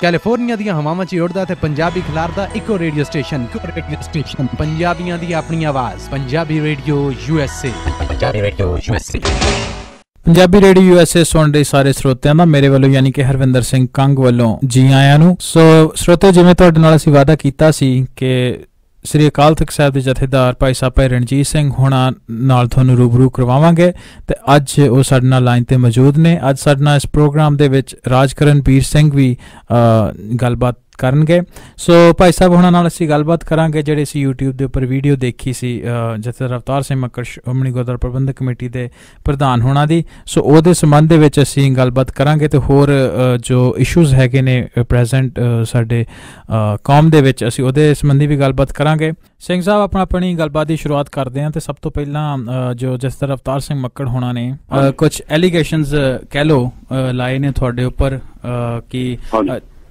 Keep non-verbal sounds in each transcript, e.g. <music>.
California ਦੀਆਂ ਹਵਾਵਾਂ 'ਚ ਉੱਡਦਾ ਤੇ ਪੰਜਾਬੀ ਖਿਲਾਰਦਾ ਇੱਕੋ ਰੇਡੀਓ ਸਟੇਸ਼ਨ ਰੇਡੀਓ ਸਟੇਸ਼ਨ ਪੰਜਾਬੀਆਂ ਦੀ ਆਪਣੀ ਆਵਾਜ਼ Punjabi radio USA Punjabi radio USA Punjabi radio USA ਸੁਣ ਰਹੇ ਸਾਰੇ ਸਰੋਤਿਆਂ ਦਾ ਮੇਰੇ ਵੱਲੋਂ ਯਾਨੀ ਕਿ ਹਰਵਿੰਦਰ ਸਿੰਘ ਕੰਗ ਵੱਲੋਂ ਜੀ ਆਇਆਂ ਨੂੰ। ਸੋ ਸਰੋਤੇ ਜਿਵੇਂ ਤੁਹਾਡੇ ਨਾਲ ਅਸੀਂ ਵਾਅਦਾ ਕੀਤਾ ਸੀ ਕਿ ਸ੍ਰੀ ਅਕਾਲ ਤਖਤ ਸਾਹਿਬ ਦੇ ਜਥੇਦਾਰ ਭਾਈ ਸਾਹਿਬ ਭਾਈ ਰਣਜੀਤ ਸਿੰਘ ਹੋਣਾ ਨਾਲ ਤੁਹਾਨੂੰ ਰੂਬਰੂ ਕਰਵਾਵਾਂਗੇ ਤੇ ਅੱਜ ਉਹ ਸਾਡੇ ਨਾਲ ਲਾਈਨ ਤੇ ਮੌਜੂਦ ਨੇ। ਅੱਜ ਸਾਡੇ ਨਾਲ ਇਸ ਪ੍ਰੋਗਰਾਮ ਦੇ ਵਿੱਚ ਰਾਜਕਰਨਪੀਰ ਸਿੰਘ ਵੀ ਗੱਲਬਾਤ ਕਰਨਗੇ। ਸੋ ਭਾਈ ਸਾਹਿਬ ਹੁਣਾਂ ਨਾਲ ਅਸੀਂ ਗੱਲਬਾਤ ਕਰਾਂਗੇ ਜਿਹੜੇ ਸੀ YouTube ਦੇ ਉੱਪਰ ਵੀਡੀਓ ਦੇਖੀ ਸੀ ਜਥੇਦਾਰ ਅਵਤਾਰ ਸਿੰਘ ਮੱਕੜ ਸ਼੍ਰੋਮਣੀ ਗੁਰਦੁਆਰਾ ਪ੍ਰਬੰਧਕ ਕਮੇਟੀ ਦੇ ਪ੍ਰਧਾਨ ਹੋਣਾ ਦੀ। ਸੋ ਉਹਦੇ ਸੰਬੰਧ ਦੇ ਵਿੱਚ ਅਸੀਂ ਗੱਲਬਾਤ ਕਰਾਂਗੇ ਤੇ ਹੋਰ ਜੋ ਇਸ਼ੂਜ਼ ਹੈਗੇ ਨੇ ਪ੍ਰੈਜ਼ੈਂਟ ਸਾਡੇ ਕੌਮ ਦੇ ਵਿੱਚ ਅਸੀਂ ਉਹਦੇ ਸੰਬੰਧੀ ਵੀ ਗੱਲਬਾਤ ਕਰਾਂਗੇ। ਸਿੰਘ ਸਾਹਿਬ ਆਪਣਾ ਆਪਣੀ ਗੱਲਬਾਤ ਦੀ ਸ਼ੁਰੂਆਤ ਕਰਦੇ ਹਾਂ ਤੇ ਸਭ ਤੋਂ ਪਹਿਲਾਂ ਜੋ ਜਥੇਦਾਰ ਅਵਤਾਰ ਸਿੰਘ ਮੱਕੜ ਹੋਣਾ ਨੇ ਕੁਝ ਐਲੀਗੇਸ਼ਨਸ ਕਹਿ ਲੋ ਲਾਏ ਨੇ ਤੁਹਾਡੇ ਉੱਪਰ ਕਿ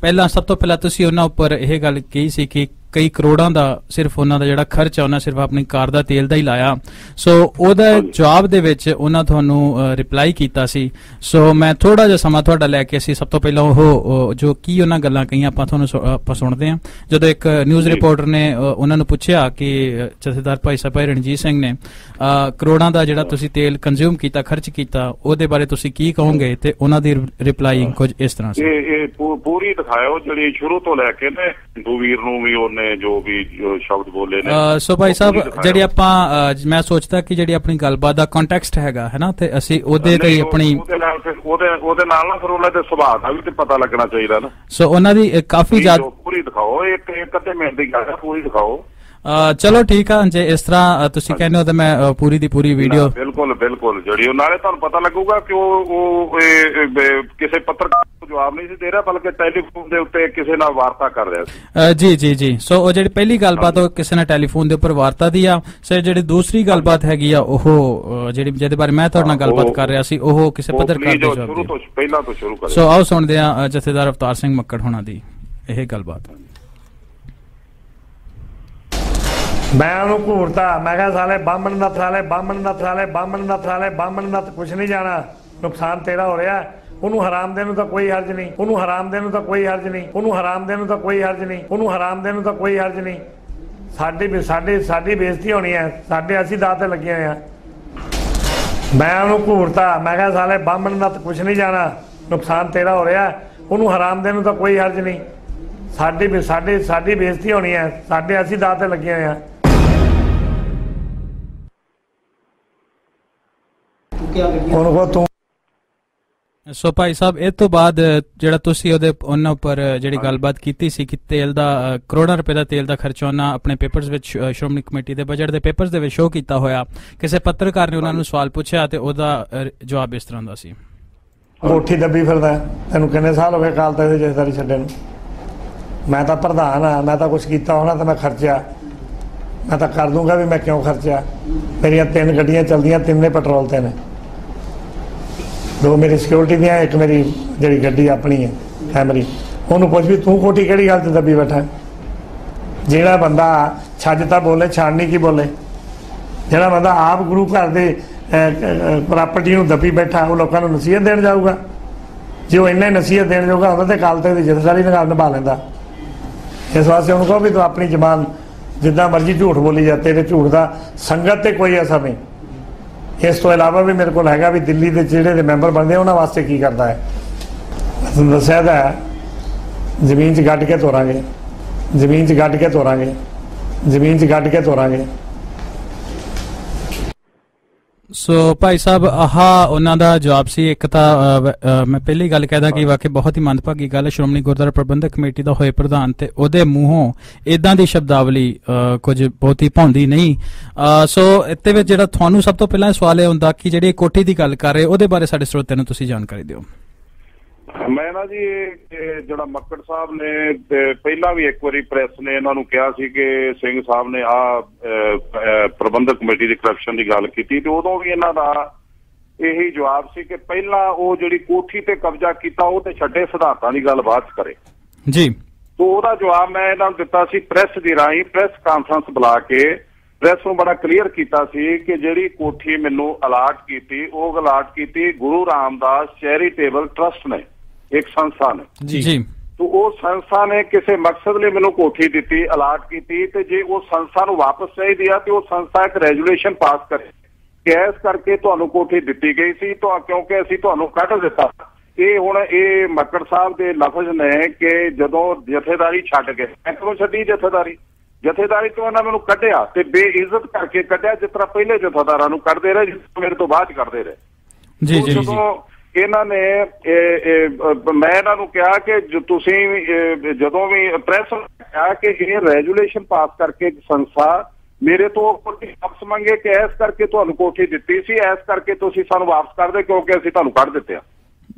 ਪਹਿਲਾਂ ਸਭ ਤੋਂ ਪਹਿਲਾਂ ਤੁਸੀਂ ਉਹਨਾਂ ਉੱਪਰ ਇਹ ਗੱਲ ਕਹੀ ਸੀ ਕਿ ਕਈ ਕਰੋੜਾਂ ਦਾ ਸਿਰਫ ਉਹਨਾਂ ਦਾ ਜਿਹੜਾ ਖਰਚ ਉਹਨਾਂ ਸਿਰਫ ਆਪਣੀ ਕਾਰ ਦਾ ਤੇਲ ਦਾ ਹੀ ਲਾਇਆ। ਸੋ ਉਹਦਾ। ਜਵਾਬ ਦੇ ਵਿੱਚ ਉਹਨਾਂ ਤੁਹਾਨੂੰ ਰਿਪਲਾਈ ਕੀਤਾ ਸੀ। ਸੋ ਮੈਂ ਥੋੜਾ ਜਿਹਾ ਸਮਾਂ ਤੁਹਾਡਾ ਲੈ ਕੇ ਅਸੀਂ ਸਭ ਤੋਂ ਪਹਿਲਾਂ ਉਹ ਜੋ ਕੀ ਉਹਨਾਂ ਗੱਲਾਂ ਕਹੀਆਂ ਆਪਾਂ ਤੁਹਾਨੂੰ ਆਪਾਂ ਸੁਣਦੇ ਹਾਂ। ਜਦੋਂ ਇੱਕ ਨਿਊਜ਼। ਰਿਪੋਰਟਰ ਨੇ ਉਹਨਾਂ ਨੂੰ ਪੁੱਛਿਆ ਕਿ ਜਥੇਦਾਰ ਭਾਈ ਸਾਹਿਬ ਭਾਈ ਰਣਜੀਤ ਸਿੰਘ ਨੇ ਕਰੋੜਾਂ ਦਾ ਜਿਹੜਾ ਤੁਸੀਂ ਤੇਲ ਕੰਜ਼ਿਊਮ ਕੀਤਾ ਖਰਚ ਕੀਤਾ ਉਹਦੇ ਬਾਰੇ ਤੁਸੀਂ ਕੀ ਕਹੋਗੇ? ਤੇ ਉਹਨਾਂ ਦੀ ਰਿਪਲਾਈ ਕੁਝ ਇਸ ਤਰ੍ਹਾਂ ਸੀ। ਇਹ ਪੂਰੀ ਦਿਖਾਇਓ ਜਿਹੜੀ ਸ਼ੁਰੂ ਤੋਂ ਲੈ ਕੇ ਨੇ ਦੂਵੀਰ ਨੂੰ ਵੀ ਉਹਨੇ ਜੋ ਵੀ ਸ਼ਬਦ ਬੋਲੇ ਨੇ। ਸੋ ਭਾਈ ਸਾਹਿਬ। ਜਿਹੜੀ ਆਪਾਂ ਮੈਂ ਸੋਚਦਾ ਕਿ ਜਿਹੜੀ ਆਪਣੀ ਗੱਲਬਾਤ ਦਾ ਕੰਟੈਕਸਟ ਹੈਗਾ ਹੈ ਨਾ? ਤੇ ਅਸੀਂ ਉਹਦੇ ਤੇ ਆਪਣੀ ਉਹਦੇ ਉਹਦੇ ਨਾਲ ਨਾ ਫਿਰ ਉਹਨਾਂ ਦੇ ਸੁਭਾਅ ਦਾ ਵੀ ਤੇ ਪਤਾ ਲੱਗਣਾ ਚਾਹੀਦਾ ਨਾ। ਸੋ ਉਹਨਾਂ ਦੀ ਕਾਫੀ ਜ਼ਿਆਦਾ ਪੂਰੀ ਦਿਖਾਓ ਇੱਕ ਇੱਕ ਅੱਧੇ ਮਿੰਟ ਦੀ ਗੱਲ ਪੂਰੀ ਦਿਖਾਓ। ਚਲੋ ਠੀਕ ਆ ਜੇ ਇਸ ਤਰ੍ਹਾਂ ਤੁਸੀਂ ਕਹਿੰਦੇ ਹੋ ਤਾਂ ਮੈਂ ਪੂਰੀ ਦੀ ਪੂਰੀ ਵੀਡੀਓ ਬਿਲਕੁਲ ਬਿਲਕੁਲ ਜਿਹੜੀ ਉਹ ਨਾਲੇ ਤੁਹਾਨੂੰ ਪਤਾ ਲੱਗੂਗਾ ਕਿ ਉਹ ਕਿਸੇ ਪੱਤਰਕਾਰ ਨੂੰ ਜਵਾਬ ਨਹੀਂ ਸੀ ਦੇ ਰਿਹਾ ਬਲਕਿ ਟੈਲੀਫੋਨ ਦੇ ਉੱਤੇ ਕਿਸੇ ਨਾਲ ਵਾਰਤਾ ਕਰ ਰਿਹਾ ਸੀ। ਜੀ ਜੀ ਜੀ। ਸੋ ਉਹ ਜਿਹੜੀ ਪਹਿਲੀ ਗੱਲਬਾਤ ਉਹ ਕਿਸੇ ਨੇ ਟੈਲੀਫੋਨ ਦੇ ਉੱਪਰ ਵਾਰਤਾ ਦੀ ਆ। ਸਰ ਜਿਹੜੀ ਦੂਸਰੀ ਗੱਲਬਾਤ ਹੈਗੀ ਆ ਉਹ ਜਿਹੜੀ ਜਿਹਦੇ ਬਾਰੇ ਮੈਂ ਤੁਹਾਡੇ ਨਾਲ ਗੱਲਬਾਤ ਕਰ ਰਿਹਾ ਸੀ ਉਹ ਕਿਸੇ ਪੱਤਰਕਾਰ ਦੇ ਜਵਾਬ ਸ਼ੁਰੂ ਦੀ ਤੋਂ ਪਹਿਲਾਂ ਤੋਂ ਸ਼ੁਰੂ ਕਰੇ। ਸੋ ਆਓ ਸੁਣਦੇ ਅ, ਜਥੇਦਾਰ ਅਵਤਾਰ ਸਿੰਘ ਮੱਕੜ ਹੋਣਾ ਦੀ ਇਹ ਗੱਲਬਾਤ। ਮੈਂ ਉਹਨੂੰ ਘੂਰਤਾ। ਮੈਂ ਕਿਹਾ, ਸਾਲੇ ਬਾਹਮਣ ਨੱਥ, ਸਾਲੇ ਬਾਹਮਣ ਨੱਥ, ਸਾਲੇ ਬਾਹਮਣ ਨੱਥ, ਸਾਲੇ ਬਾਮਣ ਨੱਥ, ਕੁਛ ਨਹੀਂ ਜਾਣਾ। ਨੁਕਸਾਨ ਤੇਰਾ ਹੋ ਰਿਹਾ। ਉਹਨੂੰ ਹਰਾਮ ਦੇ ਨੂੰ ਤਾਂ ਕੋਈ ਹਰਜ ਨਹੀਂ। ਉਹਨੂੰ ਹਰਾਮ ਦੇ ਨੂੰ ਤਾਂ ਕੋਈ ਹਰਜ ਨਹੀਂ। ਉਹਨੂੰ ਹਰਾਮ ਦੇ ਨੂੰ ਤਾਂ ਕੋਈ ਹਰਜ ਨਹੀਂ। ਉਹਨੂੰ ਹਰਾਮ ਦੇ ਨੂੰ ਤਾਂ ਕੋਈ ਹਰਜ ਨਹੀਂ। ਸਾਡੀ ਵੀ ਸਾਡੀ ਸਾਡੀ ਬੇਇੱਜ਼ਤੀ ਹੋਣੀ ਹੈ। ਸਾਡੇ ਅਸੀਂ ਦਾਅ ਤੇ ਲੱਗੇ ਹੋਏ ਆ ਮੈਂ ਉਹਨੂੰ ਘੂਰਤਾ। ਮੈਂ ਕਿਹਾ, ਸਾਲੇ ਬਾਹਮਣ ਨੱਥ, ਕੁਛ ਨਹੀਂ ਜਾਣਾ। ਨੁਕਸਾਨ ਤੇਰਾ ਹੋ ਰਿਹਾ। ਉਹਨੂੰ ਹਰਾਮ ਦੇ ਨੂੰ ਤਾਂ ਕੋਈ ਹਰਜ ਨਹੀਂ। ਸਾਡੀ ਵੀ ਸਾਡੀ ਸਾਡੀ ਬੇਇੱਜ਼ਤੀ ਹੋਣੀ ਹੈ। ਸਾਡੇ ਅਸੀਂ ਦਾਅ ਤੇ ਲੱਗੇ ਹੋਏ ਆ ਸੋ ਭਾਈ ਸਾਹਿਬ ਇਹ ਤੋਂ ਬਾਅਦ ਜਿਹੜਾ ਤੁਸੀਂ ਉਹਦੇ ਉਹਨਾਂ ਉੱਪਰ ਜਿਹੜੀ ਗੱਲਬਾਤ ਕੀਤੀ ਸੀ ਕਿ ਤੇਲ ਦਾ ਕਰੋੜਾਂ ਰੁਪਏ ਦਾ ਤੇਲ ਦਾ ਖਰਚਾ ਉਹਨਾਂ ਆਪਣੇ ਪੇਪਰਸ ਵਿੱਚ ਸ਼੍ਰੋਮਣੀ ਕਮੇਟੀ ਦੇ ਬਜਟ ਦੇ ਪੇਪਰਸ ਦੇ ਵਿੱਚ ਸ਼ੋਅ ਕੀਤਾ ਹੋਇਆ। ਕਿਸੇ ਪੱਤਰਕਾਰ ਨੇ ਉਹਨਾਂ ਨੂੰ ਸਵਾਲ ਪੁੱਛਿਆ ਤੇ ਉਹਦਾ ਜਵਾਬ ਇਸ ਤਰ੍ਹਾਂ ਦਾ ਸੀ। ਕੋਠੀ ਦੱਬੀ ਫਿਰਦਾ। ਤੈਨੂੰ ਕਿੰਨੇ ਸਾਲ ਹੋ ਗਏ ਕਾਲ ਤੇ ਦੇ ਜਥੇਦਾਰੀ ਛੱਡੇ ਨੂੰ? ਮੈਂ ਤਾਂ ਪ੍ਰਧਾਨ ਆ ਮੈਂ ਤਾਂ ਕੁਝ ਕੀਤਾ ਹੋਣਾ ਤਾਂ ਮੈਂ ਖਰਚਿਆ। ਮੈਂ ਤਾਂ ਕਰ ਦੂੰਗਾ ਵੀ ਮੈਂ ਕਿਉਂ ਖਰਚਿਆ? ਮੇਰੀਆਂ ਤਿੰਨ ਗੱਡੀਆਂ ਚੱਲਦੀਆਂ ਤਿੰਨੇ ਪੈਟਰੋਲ ਤੇ ਨੇ। ਦੋ ਮੇਰੀ ਸਿਕਿਉਰਿਟੀ ਦੀਆਂ, ਇੱਕ ਮੇਰੀ ਜਿਹੜੀ ਗੱਡੀ ਆਪਣੀ ਹੈ ਫੈਮਿਲੀ ਉਹਨੂੰ ਪੁੱਛ ਵੀ ਤੂੰ ਕੋਠੀ ਕਿਹੜੀ ਗੱਲ ਤੇ ਦੱਬੀ ਬੈਠਾ ਜਿਹੜਾ ਬੰਦਾ ਛੱਜ ਤਾਂ ਬੋਲੇ ਛਾਣਨੀ ਕੀ ਬੋਲੇ? ਜਿਹੜਾ ਬੰਦਾ ਆਪ ਗੁਰੂ ਘਰ ਦੇ ਪ੍ਰਾਪਰਟੀ ਨੂੰ ਦੱਬੀ ਬੈਠਾ, ਉਹ ਲੋਕਾਂ ਨੂੰ ਨਸੀਹਤ ਦੇਣ ਜਾਊਗਾ? ਜੇ ਉਹ ਇੰਨਾ ਹੀ ਨਸੀਹਤ ਦੇਣ ਜੋਗਾ ਹੁੰਦਾ ਤੇ ਕਾਲ ਤੱਕ ਦੀ ਜਥੇਦਾਰੀ ਨਾਲ ਨਿਭਾ ਲੈਂਦਾ। ਇਸ ਵਾਸਤੇ ਉਹਨੂੰ ਕਹੋ ਵੀ ਤੂੰ ਆਪਣੀ ਜ਼ਬਾਨ ਜਿੱਦਾਂ ਮਰਜ਼ੀ ਝੂਠ ਬੋਲੀ ਜਾ, ਤੇਰੇ ਝੂਠ ਦਾ ਸੰਗਤ ਤੇ ਕੋਈ ਅਸਰ ਨਹੀਂ। ਇਸ ਤੋਂ ਇਲਾਵਾ ਵੀ ਮੇਰੇ ਕੋਲ ਹੈਗਾ ਵੀ ਦਿੱਲੀ ਦੇ ਜਿਹੜੇ ਦੇ ਮੈਂਬਰ ਬਣਦੇ ਉਹਨਾਂ ਵਾਸਤੇ ਕੀ ਕਰਦਾ ਹੈ? ਤੁਹਾਨੂੰ ਦੱਸਿਆ ਤਾਂ ਜ਼ਮੀਨ 'ਚ ਗੱਡ ਕੇ ਤੋਰਾਂਗੇ, ਜ਼ਮੀਨ 'ਚ ਗੱਡ ਕੇ ਤੋਰਾਂਗੇ, ਜ਼ਮੀਨ 'ਚ ਗੱਡ ਕੇ ਤੋਰਾਂਗੇ। ਸੋ ਭਾਈ ਸਾਹਿਬ ਆਹ ਉਹਨਾਂ ਦਾ ਜਵਾਬ ਸੀ ਇੱਕ ਤਾਂ ਮੈਂ ਪਹਿਲੀ ਗੱਲ ਕਹਿਦਾ ਕਿ ਵਾਕਈ ਬਹੁਤ ਹੀ ਮੰਦਭਾਗੀ ਗੱਲ ਸ਼੍ਰੋਮਣੀ ਗੁਰਦੁਆਰਾ ਪ੍ਰਬੰਧਕ ਕਮੇਟੀ ਦਾ ਹੋਏ ਪ੍ਰਧਾਨ ਤੇ ਉਹਦੇ ਮੂੰਹੋਂ ਇਦਾਂ ਦੀ ਸ਼ਬਦਾਵਲੀ ਕੁਝ ਬਹੁਤੀ ਭਾਉਂਦੀ ਨਹੀਂ। ਸੋ ਇੱਥੇ ਵਿੱਚ ਜਿਹੜਾ ਤੁਹਾਨੂੰ ਸਭ ਤੋਂ ਪਹਿਲਾਂ ਸਵਾਲ ਇਹ ਹੁੰਦਾ ਕਿ ਜਿਹੜੀ ਕੋਠੀ ਦੀ ਗੱਲ ਕਰ ਰਹੇ ਉਹਦੇ ਬਾਰੇ ਸਾਡੇ ਸਰੋਤਿਆਂ ਨੂੰ ਤੁਸੀਂ ਜਾਣਕਾਰੀ ਦਿਓ। ਮੈਂ ਨਾ ਜੀ ਇਹ ਜਿਹੜਾ ਮੱਕੜ ਸਾਹਿਬ ਨੇ ਪਹਿਲਾਂ ਵੀ ਇੱਕ ਵਾਰੀ ਪ੍ਰੈਸ ਨੇ ਇਹਨਾਂ ਨੂੰ ਕਿਹਾ ਸੀ ਕਿ ਸਿੰਘ ਸਾਹਿਬ ਨੇ ਆ ਪ੍ਰਬੰਧਕ ਕਮੇਟੀ ਦੀ ਕਰਪਸ਼ਨ ਦੀ ਗੱਲ ਕੀਤੀ ਤੇ ਉਦੋਂ ਵੀ ਇਹਨਾਂ ਦਾ ਇਹੀ ਜਵਾਬ ਸੀ ਕਿ ਪਹਿਲਾਂ ਉਹ ਜਿਹੜੀ ਕੋਠੀ ਤੇ ਕਬਜ਼ਾ ਕੀਤਾ ਉਹ ਤੇ ਛੱਡੇ ਸਿਧਾਂਤਾਂ ਦੀ ਗੱਲ ਬਾਅਦ ਕਰੇ। ਜੀ। ਤੋ ਉਹਦਾ ਜਵਾਬ ਮੈਂ ਇਹਨਾਂ ਨੂੰ ਦਿੱਤਾ ਸੀ ਪ੍ਰੈਸ ਦੀ ਰਾਹੀਂ ਪ੍ਰੈਸ ਕਾਨਫਰੰਸ ਬੁਲਾ ਕੇ ਪ੍ਰੈਸ ਨੂੰ ਬੜਾ ਕਲੀਅਰ ਕੀਤਾ ਸੀ ਕਿ ਜਿਹੜੀ ਕੋਠੀ ਮੈਨੂੰ ਅਲਾਟ ਕੀਤੀ ਉਹ ਅਲਾਟ ਕੀਤੀ ਗੁਰੂ ਰਾਮਦਾਸ ਚੈਰੀਟੇਬਲ ਟਰਸਟ ਨੇ। ਇੱਕ ਸੰਸਥਾ ਨੇ। ਜੀ। ਜੀ। ਤੋ ਉਹ ਸੰਸਥਾ ਨੇ ਕਿਸੇ ਮਕਸਦ ਲਈ ਮੈਨੂੰ ਕੋਠੀ ਦਿੱਤੀ ਅਲਾਟ ਕੀਤੀ ਤੇ ਜੇ ਉਹ ਸੰਸਥਾ ਨੂੰ ਵਾਪਸ ਚਾਹੀਦੀ ਆ ਤੇ ਉਹ ਸੰਸਥਾ ਇੱਕ ਰੈਜੂਲੇਸ਼ਨ ਪਾਸ ਕਰੇ। ਕਿ ਇਸ ਕਰਕੇ ਤੁਹਾਨੂੰ ਕੋਠੀ ਦਿੱਤੀ ਗਈ ਸੀ ਤਾਂ ਕਿਉਂਕਿ ਅਸੀਂ ਤੁਹਾਨੂੰ ਕੱਢ ਦਿੱਤਾ। ਇਹ ਹੁਣ ਇਹ ਮੱਕੜ ਸਾਹਿਬ ਦੇ ਲਫ਼ਜ਼ ਨੇ ਕਿ ਜਦੋਂ ਜਥੇਦਾਰੀ ਛੱਡ ਗਏ ਮੈਂ ਕਦੋਂ ਛੱਡੀ ਜਥੇਦਾਰੀ? ਜਥੇਦਾਰੀ ਤੋਂ ਉਹਨਾਂ ਮੈਨੂੰ ਕੱਢਿਆ ਤੇ ਬੇਇੱਜ਼ਤ ਕਰਕੇ ਕੱਢਿਆ ਜਿਸ ਤਰ੍ਹਾਂ ਪਹਿਲੇ ਜਥੇਦਾਰਾਂ ਨੂੰ ਕੱਢਦੇ ਰਹੇ ਜਿਸ ਤਰ੍ਹਾਂ ਮੇਰੇ ਤੋਂ ਬਾਅਦ 'ਚ ਕੱਢਦੇ ਰਹੇ। ਜੀ ਜੀ ਜੀ। ਜਦੋਂ ਇਹਨਾਂ ਨੇ ਮੈਂ ਇਹਨਾਂ ਨੂੰ ਕਿਹਾ ਕਿ ਤੁਸੀਂ ਜਦੋਂ ਵੀ ਪ੍ਰੈਸ ਕਿਹਾ ਕਿ ਇਹ ਰੈਜੂਲੇਸ਼ਨ ਪਾਸ ਕਰਕੇ ਸੰਸਥਾ ਮੇਰੇ ਤੋਂ ਕੋਠੀ ਵਾਪਸ ਮੰਗੇ ਕਿ ਇਸ ਕਰਕੇ ਤੁਹਾਨੂੰ ਕੋਠੀ ਦਿੱਤੀ ਸੀ ਇਸ ਕਰਕੇ ਤੁਸੀਂ ਸਾਨੂੰ ਵਾਪਸ ਕਰ ਦਿਓ ਕਿਉਂਕਿ ਅਸੀਂ ਤੁਹਾਨੂੰ ਕੱਢ ਦਿੱਤੇ ਆ।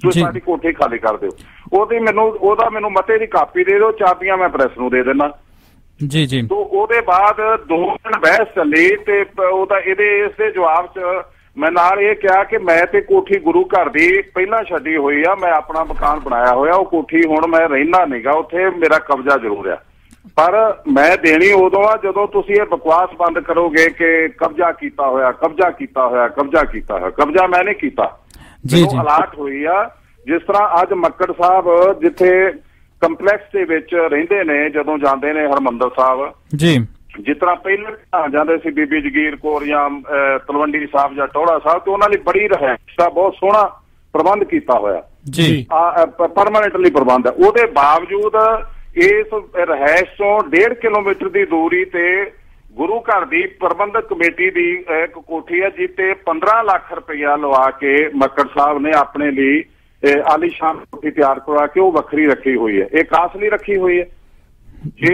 ਤੁਸੀਂ। ਸਾਡੀ ਕੋਠੀ ਖਾਲੀ ਕਰ ਦਿਓ। ਉਹਦੀ ਮੈਨੂੰ ਉਹਦਾ ਮੈਨੂੰ ਮਤੇ ਦੀ ਕਾਪੀ ਦੇ ਦਿਓ ਚਾਬੀਆਂ ਮੈਂ ਪ੍ਰੈਸ ਨੂੰ ਦੇ ਦੇਣਾ ਜੀ ਜੀ। ਤੋ ਉਹਦੇ ਬਾਅਦ ਦੋ ਦਿਨ ਬਹਿਸ ਚੱਲੀ ਤੇ ਉਹਦਾ ਇਹਦੇ ਇਸ ਦੇ ਜਵਾਬ 'ਚ ਮੈਂ ਨਾਲ ਇਹ ਕਿਹਾ ਕਿ ਮੈਂ ਤੇ ਕੋਠੀ ਗੁਰੂ ਘਰ ਦੀ ਪਹਿਲਾਂ ਛੱਡੀ ਹੋਈ ਆ ਮੈਂ ਆਪਣਾ ਮਕਾਨ ਬਣਾਇਆ ਹੋਇਆ ਉਹ ਕੋਠੀ ਹੁਣ ਮੈਂ ਰਹਿਣਾ ਨਹੀਂਗਾ ਉੱਥੇ ਮੇਰਾ ਕਬਜ਼ਾ ਜ਼ਰੂਰ ਆ। ਪਰ ਮੈਂ ਦੇਣੀ ਉਦੋਂ ਆ ਜਦੋਂ ਤੁਸੀਂ ਇਹ ਬਕਵਾਸ ਬੰਦ ਕਰੋਗੇ ਕਿ ਕਬਜ਼ਾ ਕੀਤਾ ਹੋਇਆ ਕਬਜ਼ਾ ਕੀਤਾ ਹੋਇਆ ਕਬਜ਼ਾ ਕੀਤਾ ਹੋਇਆ ਕਬਜ਼ਾ ਮੈਂ ਨਹੀਂ ਕੀਤਾ। ਜੀ ਜੀ। ਅਲਾਟ ਹੋਈ ਆ ਜਿਸ ਤਰ੍ਹਾਂ ਅੱਜ ਮੱਕੜ ਸਾਹਿਬ ਜਿੱਥੇ ਕੰਪਲੈਕਸ ਦੇ ਵਿੱਚ ਰਹਿੰਦੇ ਨੇ ਜਦੋਂ ਜਾਂਦੇ ਨੇ ਹਰਮੰਦਰ ਸਾਹਿਬ ਜੀ। ਜਿਸ ਤਰ੍ਹਾਂ ਪਹਿਲਾਂ ਆ ਜਾਂਦੇ ਸੀ ਬੀਬੀ ਜਗੀਰ ਕੌਰ ਜਾਂ ਤਲਵੰਡੀ ਸਾਹਿਬ ਜਾਂ ਟੋੜਾ ਸਾਹਿਬ ਤੇ ਉਹਨਾਂ ਲਈ ਬੜੀ ਰਹਿائش ਦਾ ਬਹੁਤ ਸੋਹਣਾ ਪ੍ਰਬੰਧ ਕੀਤਾ ਹੋਇਆ। ਜੀ। ਪਰਮਾਨੈਂਟਲੀ ਪ੍ਰਬੰਧ ਹੈ। ਉਹਦੇ ਬਾਵਜੂਦ ਇਸ ਰਹਿائش ਤੋਂ 1.5 ਕਿਲੋਮੀਟਰ ਦੀ ਦੂਰੀ ਤੇ ਗੁਰੂ ਘਰ ਦੀ ਪ੍ਰਬੰਧਕ ਕਮੇਟੀ ਦੀ ਇੱਕ ਕੋਠੀ ਹੈ ਜਿੱਤੇ 15 ਲੱਖ ਰੁਪਇਆ ਲਵਾ ਕੇ ਮੱਕੜ ਸਾਹਿਬ ਨੇ ਆਪਣੇ ਲਈ ਆਲੀ ਆਲੀਸ਼ਾਨ ਕੋਠੀ ਤਿਆਰ ਕਰਵਾ ਕੇ ਉਹ ਵੱਖਰੀ ਰੱਖੀ ਹੋਈ ਹੈ। ਇਹ ਕਾਸਲੀ ਰੱਖੀ ਹੋਈ ਹੈ। ਜੇ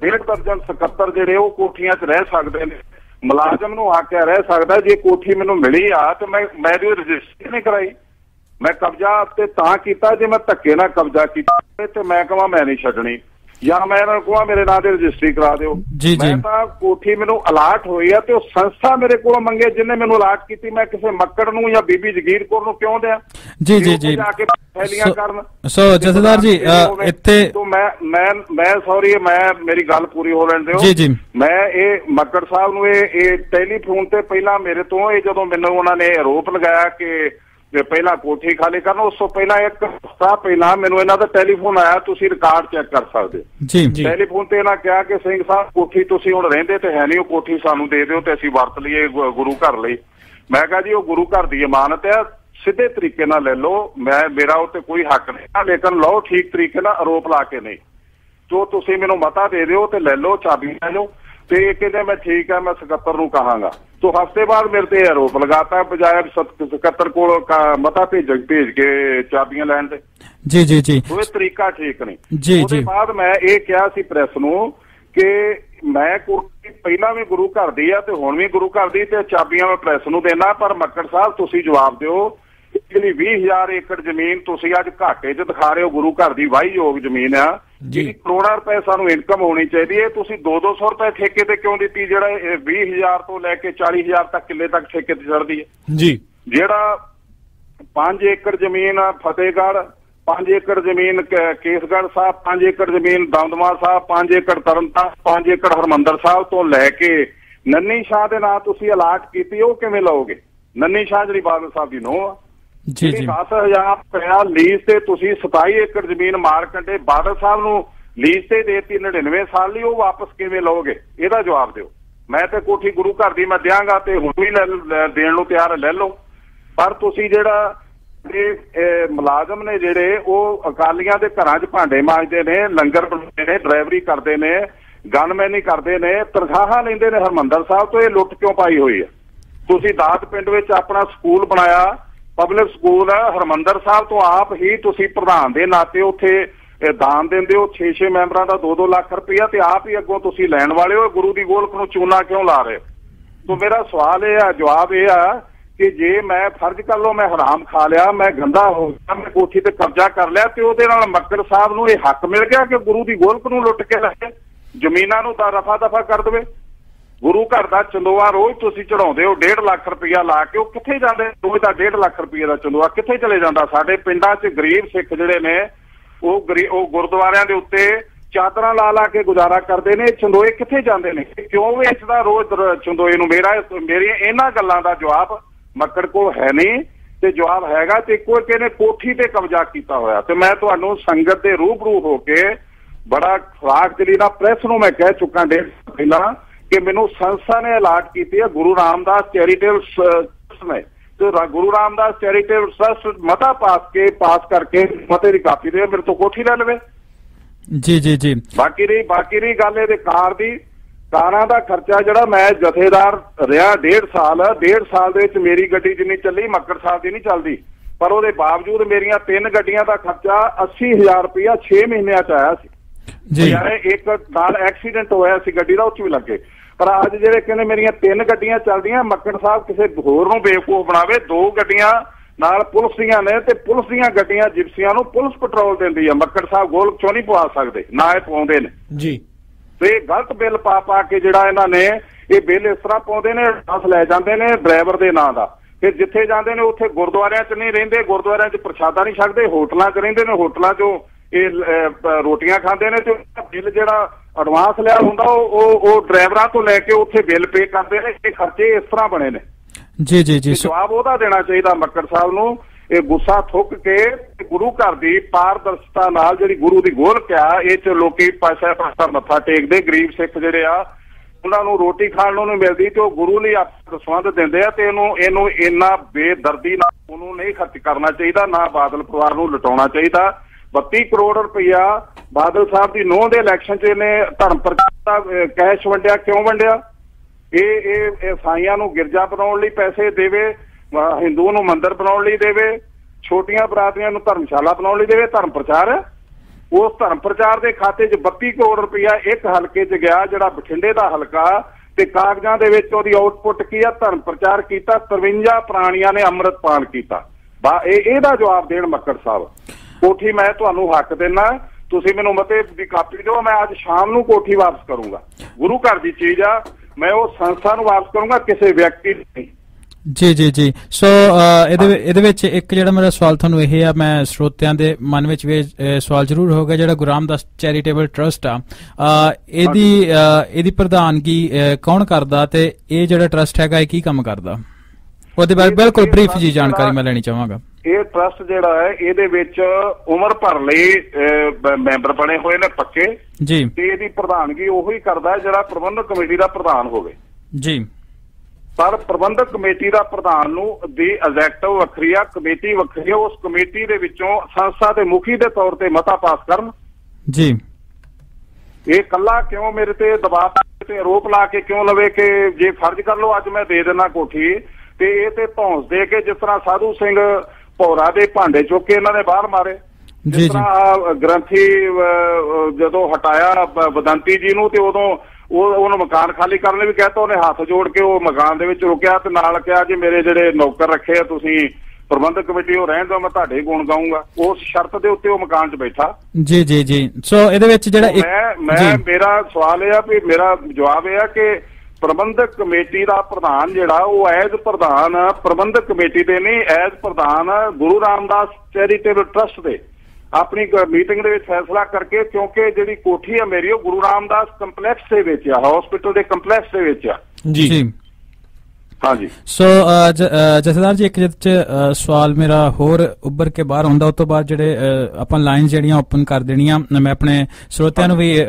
ਡੇਢ ਦਰਜਨ ਸਕੱਤਰ ਜਿਹੜੇ ਉਹ ਕੋਠੀਆਂ 'ਚ ਰਹਿ ਸਕਦੇ ਨੇ, ਮੁਲਾਜ਼ਮ ਨੂੰ ਆ ਕੇ ਰਹਿ ਸਕਦਾ, ਜੇ ਕੋਠੀ ਮੈਨੂੰ ਮਿਲੀ ਆ, ਤੇ ਮੈਂ ਮੈਂ ਇਹਦੀ ਰਜਿਸਟਰੀ ਨਹੀਂ ਕਰਾਈ। ਮੈਂ ਕਬਜ਼ਾ ਤੇ ਤਾਂ ਕੀਤਾ, ਜੇ ਮੈਂ ਧੱਕੇ ਨਾਲ ਕਬਜ਼ਾ ਕੀਤਾ, ਤੇ ਮੈਂ ਕਹਾਂ ਮੈਂ ਨਹੀਂ ਛੱਡਣੀ। ਜਾਂ ਮੈਂ ਇਹਨਾਂ ਨੂੰ ਕਹਾਂ ਮੇਰੇ ਨਾਂ ਤੇ ਰਜਿਸਟਰੀ ਕਰਾ ਦਿਓ। ਮੈਂ ਤਾਂ ਕੋਠੀ ਮੈਨੂੰ ਅਲਾਟ ਹੋਈ ਆ ਤੇ ਉਹ ਸੰਸਥਾ ਮੇਰੇ ਕੋਲੋਂ ਮੰਗੇ ਜਿੰਨੇ ਮੈਨੂੰ ਅਲਾਟ ਕੀਤੀ ਮੈਂ ਕਿਸੇ ਮੱਕੜ ਨੂੰ ਜਾਂ ਬੀਬੀ ਜਗੀਰ ਕੌਰ ਨੂੰ ਕਿਉਂ ਦਿਆਂ? ਜੀ ਜੀ ਜੀ। ਜਾ ਕੇ ਫੈਲੀਆਂ ਕਰਨ। ਸੋ ਜਥੇਦਾਰ ਜੀ ਇੱਥੇ ਤੋਂ ਮੈਂ ਮੈਂ ਮੈਂ ਸੌਰੀ ਮੈਂ ਮੇਰੀ ਗੱਲ ਪੂਰੀ ਹੋ ਲੈਣ ਦਿਓ ਜੀ, ਜੀ। ਮੈਂ ਇਹ ਮੱਕੜ ਸਾਹਿਬ ਨੂੰ ਇਹ ਇਹ ਟੈਲੀਫੋਨ ਤੇ ਪਹਿਲਾਂ ਮੇਰੇ ਤੋਂ ਇਹ ਜਦੋਂ ਮੈਨੂੰ ਉਹਨਾਂ ਨੇ ਆਰੋਪ ਲਗਾਇਆ ਕਿ ਪਹਿਲਾਂ ਕੋਠੀ ਖਾਲੀ ਕਰਨ ਉਸ ਤੋਂ ਪਹਿਲਾਂ ਇੱਕ ਹਫ਼ਤਾ ਪਹਿਲਾਂ ਮੈਨੂੰ ਇਹਨਾਂ ਦਾ ਟੈਲੀਫੋਨ ਆਇਆ ਤੁਸੀਂ ਰਿਕਾਰਡ ਚੈੱਕ ਕਰ ਸਕਦੇ ਹੋ। ਜੀ। ਟੈਲੀਫੋਨ ਤੇ ਇਹਨਾਂ ਕਿਹਾ ਕਿ ਸਿੰਘ ਸਾਹਿਬ ਕੋਠੀ ਤੁਸੀਂ ਹੁਣ ਰਹਿੰਦੇ ਤੇ ਹੈ ਨਹੀਂ ਉਹ ਕੋਠੀ ਸਾਨੂੰ ਦੇ ਦਿਓ ਤੇ ਅਸੀਂ ਵਰਤ ਲਈਏ ਗੁਰੂ ਘਰ ਲਈ। ਮੈਂ ਕਿਹਾ ਜੀ ਉਹ ਗੁਰੂ ਘਰ ਦੀ ਇਮਾਨਤ ਹੈ ਸਿੱਧੇ ਤਰੀਕੇ ਨਾਲ ਲੈ ਲਓ ਮੈਂ ਮੇਰਾ ਉੱਤੇ ਕੋਈ ਹੱਕ ਨਹੀਂ ਲੇਕਿਨ ਲਓ ਠੀਕ ਤਰੀਕੇ ਨਾਲ ਆਰੋਪ ਲਾ ਕੇ ਨਹੀਂ। ਜੋ ਤੁਸੀਂ ਮੈਨੂੰ ਮਤਾ ਦੇ ਦਿਓ ਤੇ ਲੈ ਲਓ ਚਾਬੀ ਲੈ ਲਓ। ਤੇ ਇਹ ਕਹਿੰਦੇ ਮੈਂ ਠੀਕ ਹੈ ਮੈਂ ਸਕੱਤਰ ਨੂੰ ਕਹਾਂਗਾ। ਤੋਂ ਹਫ਼ਤੇ ਬਾਅਦ ਮੇਰੇ ਤੇ ਆਰੋਪ ਲਗਾਤਾ ਬਜਾਏ ਸਕੱਤਰ ਕੋਲ ਮਤਾ ਭੇਜ ਭੇਜ ਕੇ ਚਾਬੀਆਂ ਲੈਣ ਦੇ। ਜੀ ਜੀ ਜੀ। ਉਹ ਤਰੀਕਾ ਠੀਕ ਨਹੀਂ। ਜੀ, ਉਹਦੇ ਜੀ। ਬਾਅਦ ਮੈਂ ਇਹ ਕਿਹਾ ਸੀ ਪ੍ਰੈਸ ਨੂੰ ਕਿ ਮੈਂ ਕੋਠੀ ਪਹਿਲਾਂ ਵੀ ਗੁਰੂ ਘਰ ਦੀ ਆ ਤੇ ਹੁਣ ਵੀ ਗੁਰੂ ਘਰ ਦੀ ਤੇ ਚਾਬੀਆਂ ਮੈਂ ਪ੍ਰੈਸ ਨੂੰ ਦੇਣਾ ਪਰ ਮੱਕੜ ਸਾਹਿਬ ਤੁਸੀਂ ਜਵਾਬ ਦਿਓ ਜਿਹੜੀ 20000 ਏਕੜ ਜ਼ਮੀਨ ਤੁਸੀਂ ਅੱਜ ਘਾਟੇ 'ਚ ਦਿਖਾ ਰਹੇ ਹੋ ਗੁਰੂ ਘਰ ਦੀ ਵਾਹੀਯੋਗ ਜ਼ਮੀਨ ਆ ਜਿਹੜੀ ਕਰੋੜਾਂ ਰੁਪਏ ਸਾਨੂੰ ਇਨਕਮ ਹੋਣੀ ਚਾਹੀਦੀ ਹੈ ਤੁਸੀਂ 2-200 ਰੁਪਏ ਠੇਕੇ ਤੇ ਕਿਉਂ ਦਿੱਤੀ? ਜਿਹੜਾ ਇਹ 20000 ਤੋਂ ਲੈ ਕੇ 40000 ਤੱਕ ਕਿੱਲੇ ਤੱਕ ਠੇਕੇ ਤੇ ਚੜਦੀ ਹੈ। ਜੀ। ਜਿਹੜਾ 5 ਏਕੜ ਜ਼ਮੀਨ ਆ ਫਤਿਹਗੜ੍ਹ 5 ਏਕੜ ਜ਼ਮੀਨ ਕ- ਕੇਸਗੜ੍ਹ ਸਾਹਿਬ 5 ਏਕੜ ਜ਼ਮੀਨ ਦਮਦਮਾ ਸਾਹਿਬ 5 ਏਕੜ ਤਰਨਤਾਰਨ 5 ਏਕੜ ਹਰਮੰਦਰ ਸਾਹਿਬ ਤੋਂ ਲੈ ਕੇ ਨੰਨੀ ਸ਼ਾਹ ਦੇ ਨਾਂ ਤੁਸੀਂ ਅਲਾਟ ਕੀਤੀ ਉਹ ਕਿਵੇਂ ਲਓਗੇ? ਨੰਨੀ ਸ਼ਾਹ ਜਿਹੜੀ ਬਾਦਲ ਸਾਹਿਬ ਦੀ ਨੋਹ ਆ। ਜੀ ਜੀ। 10000 ਰੁਪਇਆ ਲੀਜ਼ ਤੇ ਤੁਸੀਂ 27 ਏਕੜ ਜ਼ਮੀਨ ਮਾਰਕੰਡੇ ਬਾਦਲ ਸਾਹਿਬ ਨੂੰ ਲੀਜ਼ ਤੇ ਦੇਤੀ 99 ਸਾਲ ਲਈ ਉਹ ਵਾਪਸ ਕਿਵੇਂ ਲਓਗੇ? ਇਹਦਾ ਜਵਾਬ ਦਿਓ। ਮੈਂ ਤੇ ਕੋਠੀ ਗੁਰੂ ਘਰ ਦੀ ਮੈਂ ਦਿਆਂਗਾ ਤੇ ਹੁਣ ਵੀ ਦੇਣ ਨੂੰ ਤਿਆਰ ਲੈ ਲਓ। ਪਰ ਤੁਸੀਂ ਜਿਹੜਾ ਇਹ ਮੁਲਾਜ਼ਮ ਨੇ ਜਿਹੜੇ ਉਹ ਅਕਾਲੀਆਂ ਦੇ ਘਰਾਂ 'ਚ ਭਾਂਡੇ ਮਾਂਜਦੇ ਨੇ ਲੰਗਰ ਬਣਾਉਂਦੇ ਨੇ ਡਰਾਈਵਰੀ ਕਰਦੇ ਨੇ ਗਨਮੈਨੀ ਕਰਦੇ ਨੇ ਤਨਖਾਹਾਂ ਲੈਂਦੇ ਨੇ ਹਰਮੰਦਰ ਸਾਹਿਬ ਤੋਂ ਇਹ ਲੁੱਟ ਕਿਉਂ ਪਾਈ ਹੋਈ ਹੈ? ਤੁਸੀਂ ਦਾਤ ਪਿੰਡ ਵਿੱਚ ਆਪਣਾ ਸਕੂਲ ਬਣਾਇਆ ਪਬਲਿਕ ਸਕੂਲ ਹੈ, ਹਰਮੰਦਰ ਸਾਹਿਬ ਤੋਂ ਆਪ ਹੀ ਤੁਸੀਂ ਪ੍ਰਧਾਨ ਦੇ ਨਾਤੇ ਉੱਥੇ ਦਾਨ ਦਿੰਦੇ ਹੋ 6-6 ਮੈਂਬਰਾਂ ਦਾ 2-2 ਲੱਖ ਰੁਪਇਆ ਤੇ ਆਪ ਹੀ ਅੱਗੋਂ ਤੁਸੀਂ ਲੈਣ ਵਾਲੇ ਹੋ, ਗੁਰੂ ਦੀ ਗੋਲਕ ਨੂੰ ਚੂਨਾ ਕਿਉਂ ਲਾ ਰਹੇ ਹੋ? ਮੇਰਾ ਸਵਾਲ ਇਹ ਆ, ਜਵਾਬ ਇਹ ਆ ਕਿ ਜੇ ਮੈਂ ਫਰਜ਼ ਕਰ ਲਓ ਮੈਂ ਹਰਾਮ ਖਾ ਲਿਆ, ਮੈਂ ਗੰਦਾ ਹੋ ਗਿਆ, ਮੈਂ ਕੋਠੀ ਤੇ ਕਬਜ਼ਾ ਕਰ ਲਿਆ, ਤੇ ਉਹਦੇ ਨਾਲ ਮੱਕਰ ਸਾਹਿਬ ਨੂੰ ਇਹ ਹੱਕ ਮਿਲ ਗਿਆ ਕਿ ਗੁਰੂ ਦੀ ਗੋਲਕ ਨੂੰ ਲੁੱਟ ਕੇ ਲੈ ਜ਼ਮੀਨਾਂ ਨੂੰ ਤਾਂ ਰਫਾ ਦਫਾ ਕਰ ਦੇਵੇ? ਗੁਰੂ ਘਰ ਦਾ ਚੰਦੋਆ ਰੋਜ਼ ਤੁਸੀਂ ਚੜਾਉਂਦੇ ਹੋ 1.5 ਲੱਖ ਰੁਪਇਆ ਲਾ ਕੇ, ਉਹ ਕਿੱਥੇ ਜਾਂਦੇ? ਰੋਜ਼ ਦਾ 1.5 ਲੱਖ ਰੁਪਏ ਦਾ ਚੰਦੋਆ ਕਿੱਥੇ ਚਲੇ ਜਾਂਦਾ? ਸਾਡੇ ਪਿੰਡਾਂ 'ਚ ਗਰੀਬ ਸਿੱਖ ਜਿਹੜੇ ਨੇ, ਉਹ ਗਰੀ, ਉਹ ਗੁਰਦੁਆਰਿਆਂ ਦੇ ਉੱਤੇ ਚਾਦਰਾਂ ਲਾ ਲਾ ਕੇ ਗੁਜ਼ਾਰਾ ਕਰਦੇ ਨੇ ਚੰਦੋਏ ਕਿੱਥੇ ਜਾਂਦੇ ਨੇ? ਕਿਉਂ ਵੇਚਦਾ ਰੋਜ਼ ਚੰਦੋਏ ਨੂੰ ਮੇਰਾ, ਮੇਰੀਆਂ ਇਹਨਾਂ ਗੱਲਾਂ ਦਾ ਜਵਾਬ ਮੱਕੜ ਕੋਲ ਹੈ ਨਹੀਂ। ਤੇ ਜਵਾਬ ਹੈਗਾ ਤੇ ਇੱਕੋ ਇੱਕ ਇਹਨੇ ਕੋਠੀ ਤੇ ਕਬਜ਼ਾ ਕੀਤਾ ਹੋਇਆ। ਤੇ ਮੈਂ ਤੁਹਾਨੂੰ ਸੰਗਤ ਦੇ ਰੂਬਰੂ ਹੋ ਕੇ ਬੜਾ ਖਰਾਕ ਦਿਲੀ ਨਾਲ ਪ੍ਰੈਸ ਨੂੰ ਮੈਂ ਕਹਿ ਚੁੱਕਾ ਡੇਢ ਪਹਿਲਾਂ ਕਿ ਮੈਨੂੰ ਸੰਸਥਾ ਨੇ ਅਲਾਟ ਕੀਤੀ ਹੈ ਗੁਰੂ ਰਾਮਦਾਸ ਚੈਰੀਟੇਬਲ ਟਰਸਟ ਨੇ। ਤੇ ਗੁਰੂ ਰਾਮਦਾਸ ਚੈਰੀਟੇਬਲ ਟਰਸਟ ਮਤਾ ਪਾਸ ਕੇ ਪਾਸ ਕਰਕੇ ਮਤੇ ਦੀ ਕਾਪੀ ਦੇ ਮੇਰੇ ਤੋਂ ਕੋਠੀ ਲੈ ਲਵੇ। ਜੀ ਜੀ ਜੀ। ਬਾਕੀ ਰਹੀ ਬਾਕੀ ਰਹੀ ਗੱਲ ਇਹਦੇ ਕਾਰ ਦੀ। ਕਾਰਾਂ ਦਾ ਖਰਚਾ ਜਿਹੜਾ ਮੈਂ ਜਥੇਦਾਰ ਰਿਹਾ ਡੇਢ ਸਾਲ ਡੇਢ ਸਾਲ ਦੇ ਵਿੱਚ ਮੇਰੀ ਗੱਡੀ ਜਿੰਨੀ ਚੱਲੀ ਮੱਕੜ ਸਾਹਿਬ ਦੀ ਨਹੀਂ ਚੱਲਦੀ। ਪਰ ਉਹਦੇ ਬਾਵਜੂਦ ਮੇਰੀਆਂ ਤਿੰਨ ਗੱਡੀਆਂ ਦਾ ਖਰਚਾ 80000 ਰੁਪਇਆ 6 ਮਹੀਨਿਆਂ ਚ ਆਇਆ ਸੀ। ਜੀ। ਯਾਰ ਇੱਕ ਨਾਲ ਐਕਸੀਡੈਂਟ ਹੋਇਆ ਸੀ ਗੱਡੀ ਦਾ ਉਹ 'ਚ ਵੀ ਲੱਗੇ। ਪਰ ਅੱਜ ਜਿਹੜੇ ਕਹਿੰਦੇ ਮੇਰੀਆਂ ਤਿੰਨ ਗੱਡੀਆਂ ਚੱਲਦੀਆਂ ਮੱਕੜ ਸਾਹਿਬ ਕਿਸੇ ਹੋਰ ਨੂੰ ਬੇਵਕੂਫ ਬਣਾਵੇ ਦੋ ਗੱਡੀਆਂ ਨਾਲ ਪੁਲਿਸ ਦੀਆਂ ਨੇ ਤੇ ਪੁਲਿਸ ਦੀਆਂ ਗੱਡੀਆਂ ਜਿਪਸੀਆਂ ਨੂੰ ਪੁਲਿਸ ਪੈਟਰੋਲ ਦਿੰਦੀ ਆ। ਮੱਕੜ ਸਾਹਿਬ ਗੋਲ ਚੋਂ ਨਹੀਂ ਪਵਾ ਸਕਦੇ? ਨਾ ਇਹ ਪਵਾਉਂਦੇ ਨੇ। ਜੀ। ਤੇ ਇਹ ਗਲਤ ਬਿੱਲ ਪਾ ਪਾ ਕੇ ਜਿਹੜਾ ਇਹਨਾਂ ਨੇ ਇਹ ਬਿੱਲ ਇਸ ਤਰ੍ਹਾਂ ਪਾਉਂਦੇ ਨੇ ਦਸ ਲੈ ਜਾਂਦੇ ਨੇ ਡਰਾਈਵਰ ਦੇ ਨਾਂ ਦਾ। ਫਿਰ ਜਿੱਥੇ ਜਾਂਦੇ ਨੇ ਉੱਥੇ ਗੁਰਦੁਆਰਿਆਂ 'ਚ ਨਹੀਂ ਰਹਿੰਦੇ ਗੁਰਦੁਆਰਿਆਂ 'ਚ ਪ੍ਰਸ਼ਾਦਾ ਨਹੀਂ ਛਕਦੇ ਹੋਟਲਾਂ 'ਚ ਰਹਿੰਦੇ ਨੇ ਹੋਟਲਾਂ 'ਚੋਂ ਇਹ ਰੋਟੀਆਂ ਖਾਂਦੇ ਨੇ ਤੇ ਬਿੱਲ ਜਿਹੜਾ ਐਡਵਾਂਸ ਲਿਆ ਹੁੰਦਾ ਉਹ ਉਹ ਡਰਾਈਵਰਾਂ ਤੋਂ ਲੈ ਕੇ ਉੱਥੇ ਬਿੱਲ ਪੇ ਕਰਦੇ ਨੇ ਇਹ ਖਰਚੇ ਇਸ ਤਰ੍ਹਾਂ ਬਣੇ ਨੇ। ਜੀ ਜੀ ਜੀ। ਜਵਾਬ ਉਹਦਾ ਦੇਣਾ ਚਾਹੀਦਾ ਮੱਕੜ ਸਾਹਿਬ ਨੂੰ ਇਹ ਗੁੱਸਾ ਥੁੱਕ ਕੇ ਗੁਰੂ ਘਰ ਦੀ ਪਾਰਦਰਸ਼ਤਾ ਨਾਲ ਜਿਹੜੀ ਗੁਰੂ ਦੀ ਗੋਲਕ ਆ ਇਹ ਚ ਲੋਕੀ ਪਾਸਾ ਪਾਸਾ ਮੱਥਾ ਟੇਕਦੇ ਗਰੀਬ ਸਿੱਖ ਜਿਹੜੇ ਆ ਉਹਨਾਂ ਨੂੰ ਰੋਟੀ ਖਾਣ ਨੂੰ ਨਹੀਂ ਮਿਲਦੀ ਤੇ ਉਹ ਗੁਰੂ ਲਈ ਆਪਣਾ ਦਸਵੰਧ ਦਿੰਦੇ ਆ ਤੇ ਇਹਨੂੰ ਇਹਨੂੰ ਇੰਨਾ ਬੇਦਰਦੀ ਨਾਲ ਉਹਨੂੰ ਨਹੀਂ ਖਰਚ ਕਰਨਾ ਚਾਹੀਦਾ ਨਾ ਬਾਦਲ ਪਰਿਵਾਰ ਨੂੰ ਲਟਾਉਣਾ ਚਾਹੀਦਾ। 32 ਕਰੋੜ ਰੁਪਇਆ ਬਾਦਲ ਸਾਹਿਬ ਦੀ ਨੋਹ ਦੇ ਇਲੈਕਸ਼ਨ 'ਚ ਇਹਨੇ ਧਰਮ ਪ੍ਰਚਾਰ ਦਾ ਕੈਸ਼ ਵੰਡਿਆ, ਕਿਉਂ ਵੰਡਿਆ? ਇਹ ਇਹ ਸਾਈਆਂ ਨੂੰ ਗਿਰਜਾ ਬਣਾਉਣ ਲਈ ਪੈਸੇ ਦੇਵੇ ਹਿੰਦੂਆਂ ਨੂੰ ਮੰਦਿਰ ਬਣਾਉਣ ਲਈ ਦੇਵੇ, ਛੋਟੀਆਂ ਬਰਾਦਰੀਆਂ ਨੂੰ ਧਰਮਸ਼ਾਲਾ ਬਣਾਉਣ ਲਈ ਦੇਵੇ, ਧਰਮ ਪ੍ਰਚਾਰ। ਉਸ ਧਰਮ ਪ੍ਰਚਾਰ ਦੇ ਖਾਤੇ 'ਚ 32 ਕਰੋੜ ਰੁਪਇਆ ਇੱਕ ਹਲਕੇ 'ਚ ਗਿਆ, ਜਿਹੜਾ ਬਠਿੰਡੇ ਦਾ ਹਲਕਾ ਤੇ ਕਾਗਜ਼ਾਂ ਦੇ ਵਿੱਚ ਉਹਦੀ ਆਊਟਪੁੱਟ ਕੀ ਆ? ਧਰਮ ਪ੍ਰਚਾਰ ਕੀਤਾ 53 ਪ੍ਰਾਣੀਆਂ ਨੇ ਅੰਮ੍ਰਿਤਪਾਨ ਕੀਤਾ। ਬਾ, ਇਹ, ਇਹਦਾ ਜਵਾਬ ਦੇਣ ਮੱਕੜ ਸਾਹਿਬ। ਕੋਠੀ ਮੈਂ ਤੁਹਾਨੂੰ ਹੱਕ ਦੇਣਾ ਤੁਸੀਂ ਮੈਨੂੰ ਮਤੇ ਦੀ ਕਾਪੀ ਦਿਓ ਮੈਂ ਅੱਜ ਸ਼ਾਮ ਨੂੰ ਕੋਠੀ ਵਾਪਸ ਕਰੂੰਗਾ। ਗੁਰੂ ਘਰ ਦੀ ਚੀਜ਼ ਆ ਮੈਂ ਉਹ ਸੰਸਥਾ ਨੂੰ ਵਾਪਸ ਕਰੂੰਗਾ ਕਿਸੇ ਵਿਅਕਤੀ ਨਹੀਂ। ਜੀ ਜੀ ਜੀ। ਸੋ ਇਹਦੇ ਇਹਦੇ ਵਿੱਚ ਇੱਕ ਜਿਹੜਾ ਮੇਰਾ ਸਵਾਲ ਤੁਹਾਨੂੰ ਇਹ ਆ ਮੈਂ ਸਰੋਤਿਆਂ ਦੇ ਮਨ ਵਿੱਚ ਵੀ ਸਵਾਲ ਜ਼ਰੂਰ ਹੋਗਾ ਜਿਹੜਾ ਗੁਰਾਮ ਦਾਸ ਚੈਰੀਟੇਬਲ ਟਰਸਟ ਆ। ਇਹਦੀ ਇਹਦੀ ਪ੍ਰਧਾਨਗੀ ਕੌਣ ਕਰਦਾ ਤੇ ਇਹ ਜਿਹੜਾ ਟਰਸਟ ਹੈਗਾ ਇਹ ਕੀ ਕੰਮ ਕਰਦਾ? ਉਹਦੇ ਬਾਰੇ ਬਿਲਕੁਲ ਬਰੀਫ ਜੀ ਜਾਣਕਾਰੀ ਮੈਂ ਲੈਣੀ ਚਾਹਾਂਗਾ। ਇਹ ਟਰਸਟ ਜਿਹੜਾ ਹੈ ਇਹਦੇ ਵਿੱਚ ਉਮਰ ਭਰ ਲਈ ਮੈਂਬਰ ਬਣੇ ਹੋਏ ਨੇ ਪੱਕੇ। ਜੀ। ਤੇ ਇਹਦੀ ਪ੍ਰਧਾਨਗੀ ਉਹੀ ਕਰਦਾ ਹੈ ਜਿਹੜਾ ਪ੍ਰਬੰਧਕ ਕਮੇਟੀ ਦਾ ਪ੍ਰਧਾਨ ਹੋਵੇ। ਜੀ। ਪਰ ਪ੍ਰਬੰਧਕ ਕਮੇਟੀ ਦਾ ਪ੍ਰਧਾਨ ਨੂੰ ਦੀ ਐਗਜ਼ੈਕਟਿਵ ਵੱਖਰੀ ਆ ਕਮੇਟੀ ਵੱਖਰੀ ਆ ਉਸ ਕਮੇਟੀ ਦੇ ਵਿੱਚੋਂ ਸੰਸਥਾ ਦੇ ਮੁਖੀ ਦੇ ਤੌਰ ਤੇ ਮਤਾ ਪਾਸ ਕਰਨ। ਜੀ। ਇਹ ਕੱਲਾ ਕਿਉਂ ਮੇਰੇ ਤੇ ਦਬਾਅ ਪਾ ਕੇ ਤੇ ਆਰੋਪ ਲਾ ਕੇ ਕਿਉਂ ਲਵੇ ਕਿ ਜੇ ਫਰਜ਼ ਕਰ ਲਓ ਅੱਜ ਮੈਂ ਦੇ ਦੇਣਾ ਕੋਠੀ ਤੇ ਇਹ ਤੇ ਭੌਂਸ ਦੇ ਕੇ ਜਿਸ ਤਰ੍ਹਾਂ ਸਾਧੂ ਸਿੰਘ ਭੌਰਾ ਦੇ ਭਾਂਡੇ ਚੁੱਕ ਕੇ ਇਹਨਾਂ ਨੇ ਬਾਹਰ ਮਾਰੇ। ਜੀ, ਜਿਸ ਜੀ। ਤਰ੍ਹਾਂ ਗ੍ਰੰਥੀ ਜਦੋਂ ਹਟਾਇਆ ਬਦੰਤੀ ਜੀ ਨੂੰ ਤੇ ਉਦੋਂ ਉਹ ਉਹਨੂੰ ਮਕਾਨ ਖਾਲੀ ਕਰਨ ਲਈ ਵੀ ਕਹਿਤਾ ਉਹਨੇ ਹੱਥ ਜੋੜ ਕੇ ਉਹ ਮਕਾਨ ਦੇ ਵਿੱਚ ਰੁਕਿਆ ਤੇ ਨਾਲ ਕਿਹਾ ਕਿ ਮੇਰੇ ਜਿਹੜੇ ਨੌਕਰ ਰੱਖੇ ਆ ਤੁਸੀਂ ਪ੍ਰਬੰਧਕ ਕਮੇਟੀ ਉਹ ਰਹਿਣ ਦਿਓ ਮੈਂ ਤੁਹਾਡੇ ਗੁਣ ਗਾਉਂਗਾ ਉਸ ਸ਼ਰਤ ਦੇ ਉੱਤੇ ਉਹ ਮਕਾਨ 'ਚ ਬੈਠਾ। ਜੀ ਜੀ ਜੀ। ਸੋ ਇਹਦੇ ਵਿੱਚ ਜਿਹੜਾ ਮੈਂ ਮੈਂ ਜੀ। ਮੇਰਾ ਸਵਾਲ ਇਹ ਆ ਵੀ ਮੇਰਾ ਜਵਾਬ ਇਹ ਆ ਕਿ ਪ੍ਰਬੰਧਕ ਕਮੇਟੀ ਦਾ ਪ੍ਰਧਾਨ ਜਿਹੜਾ ਉਹ ਐਜ਼ ਪ੍ਰਧਾਨ ਪ੍ਰਬੰਧਕ ਕਮੇਟੀ ਦੇ ਨਹੀਂ ਐਜ਼ ਪ੍ਰਧਾਨ ਗੁਰੂ ਰਾਮਦਾਸ ਚੈਰੀਟੇਬਲ ਟਰਸਟ ਦੇ। ਆਪਣੀ ਮੀਟਿੰਗ ਦੇ ਵਿੱਚ ਫੈਸਲਾ ਕਰਕੇ ਕਿਉਂਕਿ ਜਿਹੜੀ ਕੋਠੀ ਆ ਮੇਰੀ ਉਹ ਗੁਰੂ ਰਾਮਦਾਸ ਕੰਪਲੈਕਸ ਦੇ ਵਿੱਚ ਆ ਹਸਪੀਟਲ ਦੇ ਕੰਪਲੈਕਸ ਦੇ ਵਿੱਚ ਆ। ਜੀ। ਜੀ। ਹਾਂਜੀ। ਸੋ ਜ- ਅ, ਜਥੇਦਾਰ ਜੀ ਇੱਕ ਜਿਹਦੇ ਚ ਅ, ਸਵਾਲ ਮੇਰਾ ਹੋਰ ਉੱਭਰ ਕੇ ਬਾਹਰ ਹੁੰਦਾ ਉਸ ਤੋਂ ਬਾਅਦ ਜਿਹੜੇ ਆਪਾਂ ਲਾਈਨ ਜਿਹੜੀਆਂ ਓਪਨ ਕਰ ਦੇਣੀਆਂ ਮੈਂ ਆਪਣੇ ਸਰੋਤਿਆਂ ਨੂੰ ਵੀ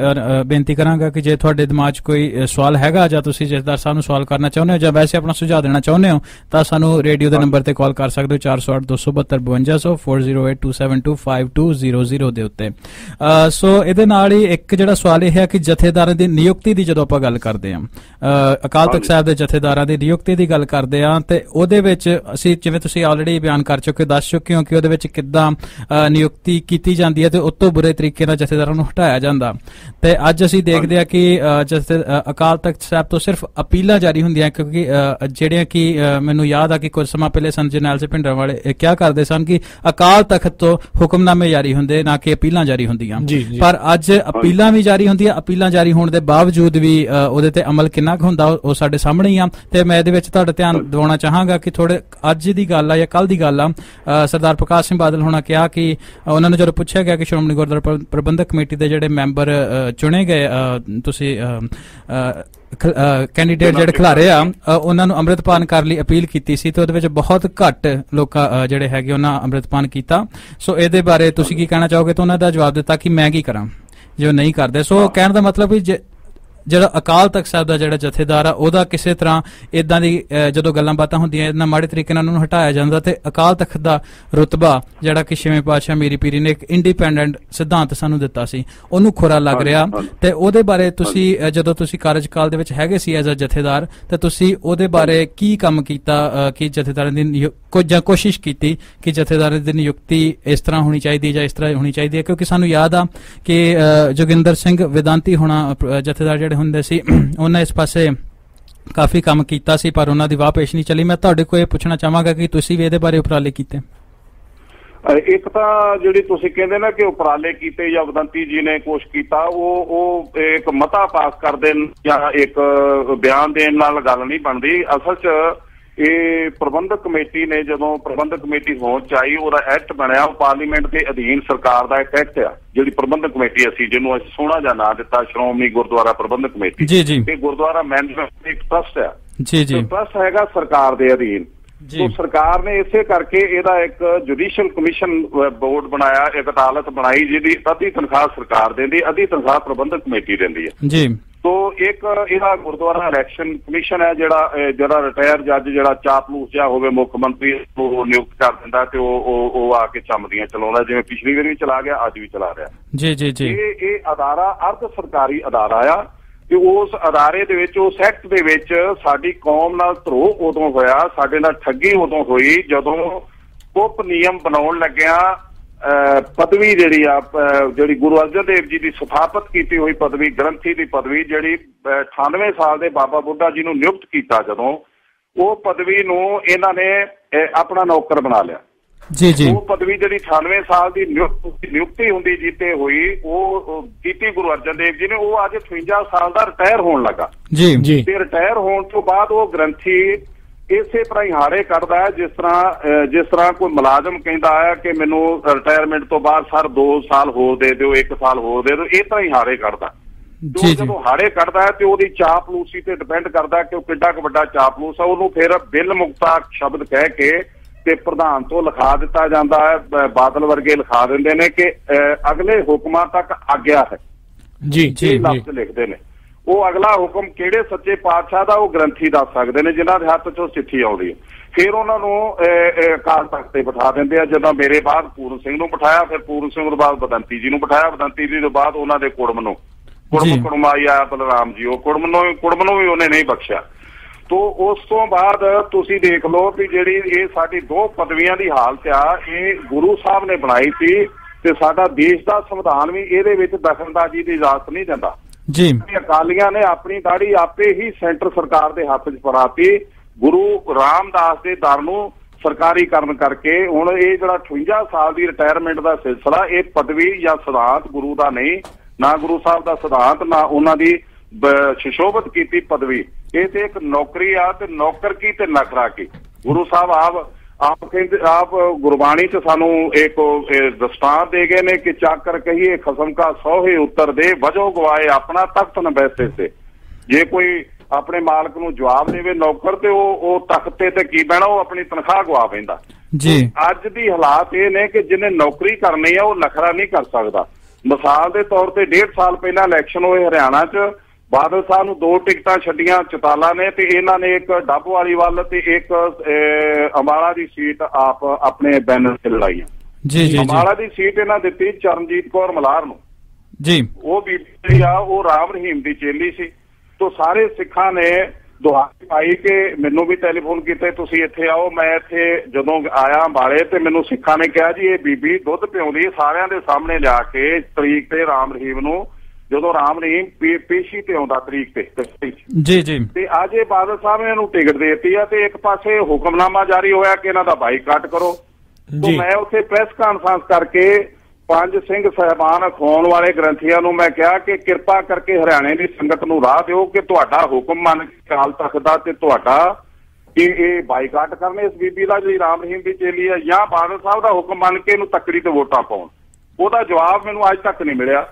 ਬੇਨਤੀ ਕਰਾਂਗਾ ਕਿ ਜੇ ਤੁਹਾਡੇ ਦਿਮਾਗ 'ਚ ਕੋਈ ਸਵਾਲ ਹੈਗਾ ਜਾਂ ਤੁਸੀਂ ਜਥੇਦਾਰ ਸਾਹਿਬ ਨੂੰ ਸਵਾਲ ਕਰਨਾ ਚਾਹੁੰਦੇ ਹੋ ਜਾਂ ਵੈਸੇ ਆਪਣਾ ਸੁਝਾਅ ਦੇਣਾ ਚਾਹੁੰਦੇ ਹੋ ਤਾਂ ਸਾਨੂੰ ਰੇਡੀਓ ਦੇ ਨੰਬਰ ਤੇ ਕਾਲ ਕਰ ਸਕਦੇ ਹੋ 408 272 5200 4082725200 ਦੇ ਉੱਤੇ। ਸੋ ਇਹਦੇ ਨਾਲ ਹੀ ਇੱਕ ਜਿਹੜਾ ਸਵਾਲ ਇਹ ਹੈ ਕਿ ਜਥੇਦਾਰਾਂ ਦੀ ਨਿਯੁਕਤੀ ਦੀ ਜਦੋਂ ਆਪਾਂ ਗੱਲ ਕਰਦੇ ਹਾਂ। ਅਕਾਲ ਤਖਤ ਸਾਹਿਬ ਦੇ ਜਥੇਦਾਰਾਂ ਦੀ ਨਿਯੁਕਤੀ ਦੀ ਗੱਲ ਕਰਦੇ ਹਾਂ ਤੇ ਉਹਦੇ ਵਿੱਚ ਅਸੀਂ ਜਿਵੇਂ ਤੁਸੀਂ ਆਲਰੇਡੀ ਬਿਆਨ ਕਰ ਚੁੱਕੇ ਦੱਸ ਚੁੱਕੇ ਹੋ ਕਿ ਉਹਦੇ ਵਿੱਚ ਕਿੱਦਾਂ ਨਿਯੁਕਤੀ ਕੀਤੀ ਜਾਂਦੀ ਹੈ ਤੇ ਉਸ ਤੋਂ ਬੁਰੇ ਤਰੀਕੇ ਨਾਲ ਜਥੇਦਾਰਾਂ ਨੂੰ ਹਟਾਇਆ ਜਾਂਦਾ। ਤੇ ਅੱਜ ਅਸੀਂ ਦੇਖਦੇ ਹਾਂ ਕਿ ਜਥੇ ਅਕਾਲ ਤਖਤ ਸਾਹਿਬ ਤੋਂ ਸਿਰਫ ਅਪੀਲਾਂ ਜਾਰੀ ਹੁੰਦੀਆਂ ਕਿਉਂਕਿ ਜਿਹੜੀਆਂ ਕਿ ਮੈਨੂੰ ਯਾਦ ਆ ਕਿ ਕੁਝ ਸਮਾਂ ਪਹਿਲੇ ਸੰਤ ਜਰਨੈਲ ਸਿੰਘ ਭਿੰਡਰਾਂ ਵਾਲੇ ਇਹ ਕਿਹਾ ਕਰਦੇ ਸਨ ਕਿ ਅਕਾਲ ਤਖਤ ਤੋਂ ਹੁਕਮਨਾਮੇ ਜਾਰੀ ਹੁੰਦੇ ਨਾ ਕਿ ਅਪੀਲਾਂ ਜਾਰੀ ਹੁੰਦੀਆਂ। ਪਰ ਅੱਜ ਅਪੀਲਾਂ ਵੀ ਜਾਰੀ ਹੁੰਦੀਆਂ ਅਪੀਲਾਂ ਜਾਰੀ ਹੋਣ ਦੇ ਬਾਵਜੂਦ ਵੀ ਉਹਦੇ ਤੇ ਅਮਲ ਕਿੰਨਾ ਕੁ ਹੁੰਦਾ ਉਹ ਉਹ ਸਾਡੇ ਸਾਹਮਣੇ ਹੀ ਆ ਤੇ ਮੈਂ ਇਹਦੇ ਵਿੱਚ ਤੁਹਾਡਾ ਧਿਆਨ ਦਿਵਾਉਣਾ ਚਾਹਾਂਗਾ ਕਿ ਥੋੜੇ ਅੱਜ ਦੀ ਗੱਲ ਆ ਜਾਂ ਕੱਲ ਦੀ ਗੱਲ ਆ ਸਰਦਾਰ ਪ੍ਰਕਾਸ਼ ਸਿੰਘ ਬਾਦਲ ਹੋਣਾ ਕਿਹਾ ਕਿ ਉਹਨਾਂ ਨੂੰ ਜਦੋਂ ਪੁੱਛਿਆ ਗਿਆ ਕਿ ਸ਼੍ਰੋਮਣੀ ਗੁਰਦੁਆਰਾ ਪ੍ਰ- ਪ੍ਰਬੰਧਕ ਕਮੇਟੀ ਦੇ ਜਿਹੜੇ ਮੈਂਬਰ ਚੁਣੇ ਗਏ ਤੁਸੀਂ ਕੈਂਡੀਡੇਟ ਜਿਹੜੇ ਖਿਲਾਰੇ ਆ ਉਹਨਾਂ ਨੂੰ ਅੰਮ੍ਰਿਤਪਾਨ ਕਰਨ ਲਈ ਅਪੀਲ ਕੀਤੀ ਸੀ ਤੇ ਉਹਦੇ ਵਿੱਚ ਬਹੁਤ ਘੱਟ ਲੋਕਾਂ ਜਿਹੜੇ ਹੈਗੇ ਉਹਨਾਂ ਅੰਮ੍ਰਿਤਪਾਨ ਕੀਤਾ। ਸੋ ਇਹਦੇ ਬਾਰੇ ਤੁਸੀਂ ਕੀ ਕਹਿਣਾ ਚਾਹੋਗੇ? ਤਾਂ ਉਹਨਾਂ ਦਾ ਜਵਾਬ ਦਿੱਤਾ ਕਿ ਮੈਂ ਕੀ ਕਰਾਂ ਜੇ ਨਹੀਂ ਕਰਦੇ। ਸੋ ਕਹਿਣ ਦਾ ਮਤਲਬ ਵੀ ਜਿਹੜਾ ਅਕਾਲ ਤਖਤ ਸਾਹਿਬ ਦਾ ਜਿਹੜਾ ਜਥੇਦਾਰ ਆ ਉਹਦਾ ਕਿਸੇ ਤਰ੍ਹਾਂ ਇਦਾਂ ਦੀ ਜਦੋਂ ਗੱਲਾਂ ਬਾਤਾਂ ਹੁੰਦੀਆਂ ਇਹਨਾਂ ਮਾੜੇ ਤਰੀਕੇ ਨਾਲ ਉਹਨੂੰ ਹਟਾਇਆ ਜਾਂਦਾ ਤੇ ਅਕਾਲ ਤਖਤ ਦਾ ਰੁਤਬਾ ਜਿਹੜਾ ਕਿ ਛੇਵੇਂ ਪਾਤਸ਼ਾਹ ਮੇਰੀ ਪੀਰੀ ਨੇ ਇੱਕ ਇੰਡੀਪੈਂਡੈਂਟ ਸਿਧਾਂਤ ਸਾਨੂੰ ਦਿੱਤਾ ਸੀ ਉਹਨੂੰ ਖੁਰਾ ਲੱਗ ਰਿਹਾ। ਤੇ ਉਹਦੇ ਬਾਰੇ ਤੁਸੀਂ ਜਦੋਂ ਤੁਸੀਂ ਕਾਰਜਕਾਲ ਦੇ ਵਿੱਚ ਹੈਗੇ ਸੀ ਐਜ਼ ਅ ਜਥੇਦਾਰ ਤੇ ਤੁਸੀਂ ਉਹਦੇ ਬਾਰੇ ਕੀ ਕੰਮ ਕੀਤਾ ਕਿ ਜਥੇਦਾਰਾਂ ਦੀ ਕੁਝ ਜਾਂ ਕੋਸ਼ਿਸ਼ ਕੀਤੀ ਕਿ ਜਥੇਦਾਰਾਂ ਦੀ ਨਿਯੁਕਤੀ ਇਸ ਤਰ੍ਹਾਂ ਹੋਣੀ ਚਾਹੀਦੀ ਜਾਂ ਇਸ ਤਰ੍ਹਾਂ ਹੋਣੀ ਚਾਹੀਦੀ ਹੈ? ਕਿਉਂਕਿ ਸਾਨੂੰ ਯਾਦ ਆ ਕਿ ਜੋਗਿੰਦਰ ਸਿੰਘ ਵਿਦਾਂਤੀ ਹੋਣਾ ਜਥੇਦਾਰ ਜਿਹੜੇ ਹੁੰਦੇ ਸੀ, ਉਹਨਾਂ ਇਸ ਪਾਸੇ ਕਾਫੀ ਕੰਮ ਕੀਤਾ ਸੀ, ਪਰ ਉਹਨਾਂ ਦੀ ਵਾਹ ਪੇਸ਼ ਨਹੀਂ ਚੱਲੀ। ਮੈਂ ਤੁਹਾਡੇ ਕੋਲ ਇਹ ਪੁੱਛਣਾ ਚਾਹਾਂਗਾ ਕਿ ਤੁਸੀਂ ਵੀ ਇਹਦੇ ਬਾਰੇ ਉਪਰਾਲੇ ਕੀਤੇ? ਇੱਕ ਤਾਂ ਜਿਹੜੀ ਤੁਸੀਂ ਕਹਿੰਦੇ ਨਾ ਕਿ ਉਪਰਾਲੇ ਕੀਤੇ ਜਾਂ ਵਦੰਤੀ ਜੀ ਨੇ ਕੁਛ ਕੀਤਾ, ਉਹ ਉਹ ਇੱਕ ਮਤਾ ਪਾਸ ਕਰ ਦੇਣ ਜਾਂ ਇੱਕ ਬਿਆਨ ਦੇਣ ਨਾਲ ਗੱਲ ਨਹੀਂ ਬਣਦੀ। ਅਸਲ 'ਚ ਇਹ ਪ੍ਰਬੰਧਕ ਕਮੇਟੀ ਨੇ ਜਦੋਂ ਪ੍ਰਬੰਧਕ ਕਮੇਟੀ ਹੋਂਦ ਚ ਆਈ ਉਹਦਾ ਐਕਟ ਬਣਿਆ ਉਹ ਪਾਰਲੀਮੈਂਟ ਦੇ ਅਧੀਨ ਸਰਕਾਰ ਦਾ ਇੱਕ ਐਕਟ ਆ ਜਿਹੜੀ ਪ੍ਰਬੰਧਕ ਕਮੇਟੀ ਅਸੀਂ ਜਿਹਨੂੰ ਅਸੀਂ ਸੋਹਣਾ ਜਿਹਾ ਨਾਂ ਦਿੱਤਾ ਸ਼੍ਰੋਮਣੀ ਗੁਰਦੁਆਰਾ ਪ੍ਰਬੰਧਕ ਕਮੇਟੀ। ਜੀ, ਜੀ। ਇਹ ਗੁਰਦੁਆਰਾ ਮੈਨੇਜਮੈਂਟ ਇੱਕ ਟਰਸਟ ਆ। ਜੀ ਜੀ। ਟਰਸਟ ਹੈਗਾ ਸਰਕਾਰ ਦੇ ਅਧੀਨ। ਜੀ। ਤੋਂ ਸਰਕਾਰ ਨੇ ਇਸੇ ਕਰਕੇ ਇਹਦਾ ਇੱਕ ਜੁਡੀਸ਼ੀਅਲ ਕਮਿਸ਼ਨ ਬੋਰਡ ਬਣਾਇਆ ਇੱਕ ਅਦਾਲਤ ਬਣਾਈ ਜਿਹਦੀ ਅੱਧੀ ਤਨਖਾਹ ਸਰਕਾਰ ਦਿੰਦੀ ਅੱਧੀ ਤਨਖਾਹ ਪ੍ਰਬੰਧਕ ਕਮੇਟੀ ਦਿੰਦੀ ਹੈ ਜੀ। ਤੋ ਇੱਕ ਇਹਦਾ ਗੁਰਦੁਆਰਾ ਇਲੈਕਸ਼ਨ ਕਮਿਸ਼ਨ ਹੈ ਜਿਹੜਾ ਜਿਹੜਾ ਰਿਟਾਇਰ ਜੱਜ ਜਿਹੜਾ ਚਾਪਲੂਸ ਜਿਹਾ ਹੋਵੇ ਮੁੱਖ ਮੰਤਰੀ ਉਹ ਨਿਯੁਕਤ ਕਰ ਦਿੰਦਾ ਤੇ ਉਹ ਉਹ ਉਹ ਆ ਕੇ ਚੰਮਦੀਆਂ ਚਲਾਉਂਦਾ ਜਿਵੇਂ ਪਿਛਲੀ ਵਾਰ ਵੀ ਚਲਾ ਗਿਆ ਅੱਜ ਵੀ ਚਲਾ ਰਿਹਾ। ਜੀ ਜੀ ਜੀ। ਇਹ ਇਹ ਅਦਾਰਾ ਅਰਧ ਸਰਕਾਰੀ ਅਦਾਰਾ ਆ ਤੇ ਉਸ ਅਦਾਰੇ ਦੇ ਵਿੱਚ ਉਸ ਐਕਟ ਦੇ ਵਿੱਚ ਸਾਡੀ ਕੌਮ ਨਾਲ ਧਰੋਹ ਉਦੋਂ ਹੋਇਆ ਸਾਡੇ ਨਾਲ ਠੱਗੀ ਉਦੋਂ ਹੋਈ ਜਦੋਂ ਉਪ ਨਿਯਮ ਬਣਾਉਣ ਲੱਗਿਆ ਪਦਵੀ ਜਿਹੜੀ ਆ ਜਿਹੜੀ ਗੁਰੂ ਅਰਜਨ ਦੇਵ ਜੀ ਦੀ ਸਥਾਪਿਤ ਕੀਤੀ ਹੋਈ ਪਦਵੀ ਗ੍ਰੰਥੀ ਦੀ ਪਦਵੀ ਜਿਹੜੀ ਅਹ, 98 ਸਾਲ ਦੇ ਬਾਬਾ ਬੁੱਢਾ ਜੀ ਨੂੰ ਨਿਯੁਕਤ ਕੀਤਾ ਜਦੋਂ ਉਹ ਪਦਵੀ ਨੂੰ ਇਹਨਾਂ ਨੇ ਆਪਣਾ ਨੌਕਰ ਬਣਾ ਲਿਆ। ਜੀ ਜੀ। ਉਹ ਪਦਵੀ ਜਿਹੜੀ 98 ਸਾਲ ਦੀ ਨਿਯੁਕ- ਨਿਯੁਕਤੀ ਹੁੰਦੀ ਜੀਤੇ ਹੋਈ ਉਹ ਕੀਤੀ ਗੁਰੂ ਅਰਜਨ ਦੇਵ ਜੀ ਨੇ ਉਹ ਅੱਜ 58 ਸਾਲ ਦਾ ਰਿਟਾਇਰ ਹੋਣ ਲੱਗਾ। ਜੀ। ਜੀ। ਤੇ ਰਿਟਾਇਰ ਹੋਣ ਤੋਂ ਬਾਅਦ ਉਹ ਗ੍ਰੰਥੀ ਇਸੇ ਤਰ੍ਹਾਂ ਹੀ ਹਾੜੇ ਕੱਢਦਾ ਹੈ ਜਿਸ ਤਰ੍ਹਾਂ ਜਿਸ ਤਰ੍ਹਾਂ ਕੋਈ ਮੁਲਾਜ਼ਮ ਕਹਿੰਦਾ ਹੈ ਕਿ ਮੈਨੂੰ ਰਿਟਾਇਰਮੈਂਟ ਤੋਂ ਬਾਅਦ ਸਰ 2 ਸਾਲ ਹੋਰ ਦੇ ਦਿਓ 1 ਸਾਲ ਹੋਰ ਦੇ ਦਿਓ ਇਹ ਤਰ੍ਹਾਂ ਹੀ ਹਾੜੇ ਕੱਢਦਾ ਜੀ ਜਦੋਂ ਹਾੜੇ ਕੱਢਦਾ ਹੈ ਤੇ ਉਹਦੀ ਚਾਪਲੂਸੀ ਤੇ ਡਿਪੈਂਡ ਕਰਦਾ ਕਿ ਉਹ ਕਿੱਡਾ ਕੁ ਵੱਡਾ ਚਾਪਲੂਸ ਹੈ ਉਹਨੂੰ ਫਿਰ ਬਿੱਲ ਮੁਕਤਾ ਸ਼ਬਦ ਕਹਿ ਕੇ ਤੇ ਪ੍ਰਧਾਨ ਤੋਂ ਲਿਖਾ ਦਿੱਤਾ ਜਾਂਦਾ ਹੈ ਬਾਦਲ ਵਰਗੇ ਲਿਖਾ ਦਿੰਦੇ ਨੇ ਕਿ ਅਗਲੇ ਹੁਕਮਾਂ ਤੱਕ ਆਗਿਆ ਹੈ। ਜੀ ਜੀ, ਲਫ਼ਜ਼ ਲਿਖਦੇ ਨੇ। ਉਹ ਅਗਲਾ ਹੁਕਮ ਕਿਹੜੇ ਸੱਚੇ ਪਾਤਸ਼ਾਹ ਦਾ ਉਹ ਗ੍ਰੰਥੀ ਦੱਸ ਸਕਦੇ ਨੇ ਜਿਨ੍ਹਾਂ ਦੇ ਹੱਥ 'ਚੋਂ ਚਿੱਠੀ ਆਉਂਦੀ ਹੈ। ਫਿਰ ਉਹਨਾਂ ਨੂੰ ਅਕਾਲ ਤਖਤ ਤੇ ਬਿਠਾ ਦਿੰਦੇ ਆ। ਜਦੋਂ ਮੇਰੇ ਬਾਅਦ ਪੂਰਨ ਸਿੰਘ ਨੂੰ ਬਿਠਾਇਆ ਫਿਰ ਪੂਰਨ ਸਿੰਘ ਤੋਂ ਬਾਅਦ ਬਦੰਤੀ ਜੀ ਨੂੰ ਬਿਠਾਇਆ। ਬਦੰਤੀ ਜੀ ਤੋਂ ਬਾਅਦ ਉਹਨਾਂ ਦੇ ਕੁੜਮ ਨੂੰ। ਕੁੜਮ ਕੁੜਮਾਈ ਆਇਆ ਬਲਰਾਮ ਜੀ ਉਹ ਕੁੜਮ ਨੂੰ ਕੁੜਮ ਨੂੰ ਵੀ ਉਹਨੇ ਨਹੀਂ ਬਖਸ਼ਿਆ। ਤੋ ਉਸ ਤੋਂ ਬਾਅਦ ਤੁਸੀਂ ਦੇਖ ਲਓ ਵੀ ਜਿਹੜੀ ਇਹ ਸਾਡੀ ਦੋ ਪਦਵੀਆਂ ਦੀ ਹਾਲਤ ਆ ਇਹ ਗੁਰੂ ਸਾਹਿਬ ਨੇ ਬਣਾਈ ਸੀ ਤੇ ਸਾਡਾ ਦੇਸ਼ ਦਾ ਸੰਵਿਧਾਨ ਵੀ ਇਹਦੇ ਵਿੱਚ ਦਖਲਅੰਦਾਜ਼ੀ ਦੀ ਇਜਾਜ਼ਤ ਨਹੀਂ ਦਿੰਦਾ। ਜੀ। ਅਕਾਲੀਆਂ ਨੇ ਆਪਣੀ ਦਾੜੀ ਆਪੇ ਹੀ ਸੈਂਟਰ ਸਰਕਾਰ ਦੇ ਹੱਥ 'ਚ ਫੜਾਤੀ। ਗੁਰੂ ਰਾਮਦਾਸ ਦੇ ਦਰ ਨੂੰ ਸਰਕਾਰੀਕਰਨ ਕਰਕੇ ਹੁਣ ਇਹ ਜਿਹੜਾ 58 ਸਾਲ ਦੀ ਰਿਟਾਇਰਮੈਂਟ ਦਾ ਸਿਲਸਿਲਾ, ਇਹ ਪਦਵੀ ਜਾਂ ਸਿਧਾਂਤ ਗੁਰੂ ਦਾ ਨਹੀਂ, ਨਾ ਗੁਰੂ ਸਾਹਿਬ ਦਾ ਸਿਧਾਂਤ, ਨਾ ਉਹਨਾਂ ਦੀ ਬ- ਸੁਸ਼ੋਭਿਤ ਕੀਤੀ ਪਦਵੀ। ਇਹ ਤੇ ਇੱਕ ਨੌਕਰੀ ਆ ਤੇ ਨੌਕਰ ਕੀ ਤੇ ਨਖਰਾ ਕੀ? ਗੁਰੂ ਸਾਹਿਬ ਆਪ ਆਪ ਕਹਿੰਦੇ ਆਪ ਗੁਰਬਾਣੀ ਚ ਸਾਨੂੰ ਇੱਕ ਦਸਤਾਰ ਦੇ ਗਏ ਨੇ ਕਿ ਚਾਕਰ ਕਹੀਏ ਖਸਮ ਕਾ ਸੋਹੇ ਉੱਤਰ ਦੇ ਵਜੋ ਗਵਾਏ ਆਪਣਾ ਤਖਤ ਨ ਬੈਸੇ ਸੇ ਜੇ ਕੋਈ ਆਪਣੇ ਮਾਲਕ ਨੂੰ ਜਵਾਬ ਦੇਵੇ ਨੌਕਰ ਤੇ ਉਹ ਉਹ ਤਖਤ ਤੇ ਤੇ ਕੀ ਬਹਿਣਾ ਉਹ ਆਪਣੀ ਤਨਖਾਹ ਗਵਾ ਬੈਂਦਾ ਜੀ। ਅੱਜ ਦੀ ਹਾਲਾਤ ਇਹ ਨੇ ਕਿ ਜਿਹਨੇ ਨੌਕਰੀ ਕਰਨੀ ਆ ਉਹ ਨਖਰਾ ਨਹੀਂ ਕਰ ਸਕਦਾ। ਮਿਸਾਲ ਦੇ ਤੌਰ ਤੇ 1.5 ਸਾਲ ਪਹਿਲਾਂ ਇਲੈਕਸ਼ਨ ਹੋਏ ਹਰਿਆਣਾ 'ਚ ਬਾਦਲ ਸਾਹਿਬ ਨੂੰ ਦੋ ਟਿਕਟਾਂ ਛੱਡੀਆਂ ਚਤਾਲਾ ਨੇ ਤੇ ਇਹਨਾਂ ਨੇ ਇੱਕ ਡੱਬ ਵਾਲੀ ਵੱਲ ਤੇ ਇੱਕ ਅੰਬਾਲਾ ਦੀ ਸੀਟ ਆਪ ਆਪਣੇ ਬੈਨਰ ਤੇ ਲੜਾਈਆਂ। ਜੀ ਜੀ ਅੰਬਾਲਾ ਦੀ ਸੀਟ ਇਹਨਾਂ ਦਿੱਤੀ ਚਰਨਜੀਤ ਕੌਰ ਮਲਾਰ ਨੂੰ। ਜੀ। ਉਹ ਬੀਬੀ ਆ ਉਹ ਰਾਮ ਰਹੀਮ ਦੀ ਚੇਲੀ ਸੀ। ਤੋਂ ਸਾਰੇ ਸਿੱਖਾਂ ਨੇ ਦੁਹਾਈ ਪਾਈ ਕਿ ਮੈਨੂੰ ਵੀ ਟੈਲੀਫੋਨ ਕੀਤੇ ਤੁਸੀਂ ਇੱਥੇ ਆਓ ਮੈਂ ਇੱਥੇ ਜਦੋਂ ਆਇਆ ਅੰਬਾਲੇ ਤੇ ਮੈਨੂੰ ਸਿੱਖਾਂ ਨੇ ਕਿਹਾ ਜੀ ਇਹ ਬੀਬੀ ਦੁੱਧ ਪਿਉਂਦੀ ਸਾਰਿਆਂ ਦੇ ਸਾਹਮਣੇ ਲਿਆ ਕੇ ਤਰੀਕ ਤੇ ਰਾਮ ਰਹੀਮ ਨੂੰ ਜਦੋਂ ਰਾਮ ਰਹੀਮ ਪੇਸ਼ੀ ਤੇ ਆਉਂਦਾ ਤਰੀਕ ਤੇ। ਜੀ ਜੀ ਤੇ ਅੱਜ ਇਹ ਬਾਦਲ ਸਾਹਿਬ ਨੇ ਇਹਨੂੰ ਟਿਕਟ ਦੇ ਦਿੱਤੀ ਆ ਤੇ ਇੱਕ ਪਾਸੇ ਹੁਕਮਨਾਮਾ ਜਾਰੀ ਹੋਇਆ ਕਿ ਇਹਨਾਂ ਦਾ ਬਾਈਕਾਟ ਕਰੋ ਤੋਂ। ਮੈਂ ਉੱਥੇ ਪ੍ਰੈਸ ਕਾਨਫਰੰਸ ਕਰਕੇ ਪੰਜ ਸਿੰਘ ਸਹਿਬਾਨ ਅਖਵਾਉਣ ਵਾਲੇ ਗ੍ਰੰਥੀਆਂ ਨੂੰ ਮੈਂ ਕਿਹਾ ਕਿ ਕਿਰਪਾ ਕਰਕੇ ਹਰਿਆਣੇ ਦੀ ਸੰਗਤ ਨੂੰ ਰਾਹ ਦਿਓ ਕਿ ਤੁਹਾਡਾ ਹੁਕਮ ਮੰਨ ਕੇ ਕਾਲ ਤਖਤ ਦਾ ਤੇ ਤੁਹਾਡਾ ਕਿ ਇਹ ਬਾਈਕਾਟ ਕਰਨ ਇਸ ਬੀਬੀ ਦਾ ਜਿਹੜੀ ਰਾਮ ਰਹੀਮ ਦੀ ਚੇਲੀ ਹੈ ਜਾਂ ਬਾਦਲ ਸਾਹਿਬ ਦਾ ਹੁਕਮ ਮੰਨ ਕੇ ਇਹਨੂੰ ਤੱਕੜੀ ਤੇ ਵੋਟਾਂ ਪਾਉਣ ਉਹਦਾ ਜਵਾਬ ਮੈਨੂੰ ਅੱਜ ਤੱਕ ਨਹੀਂ ਮਿਲਿਆ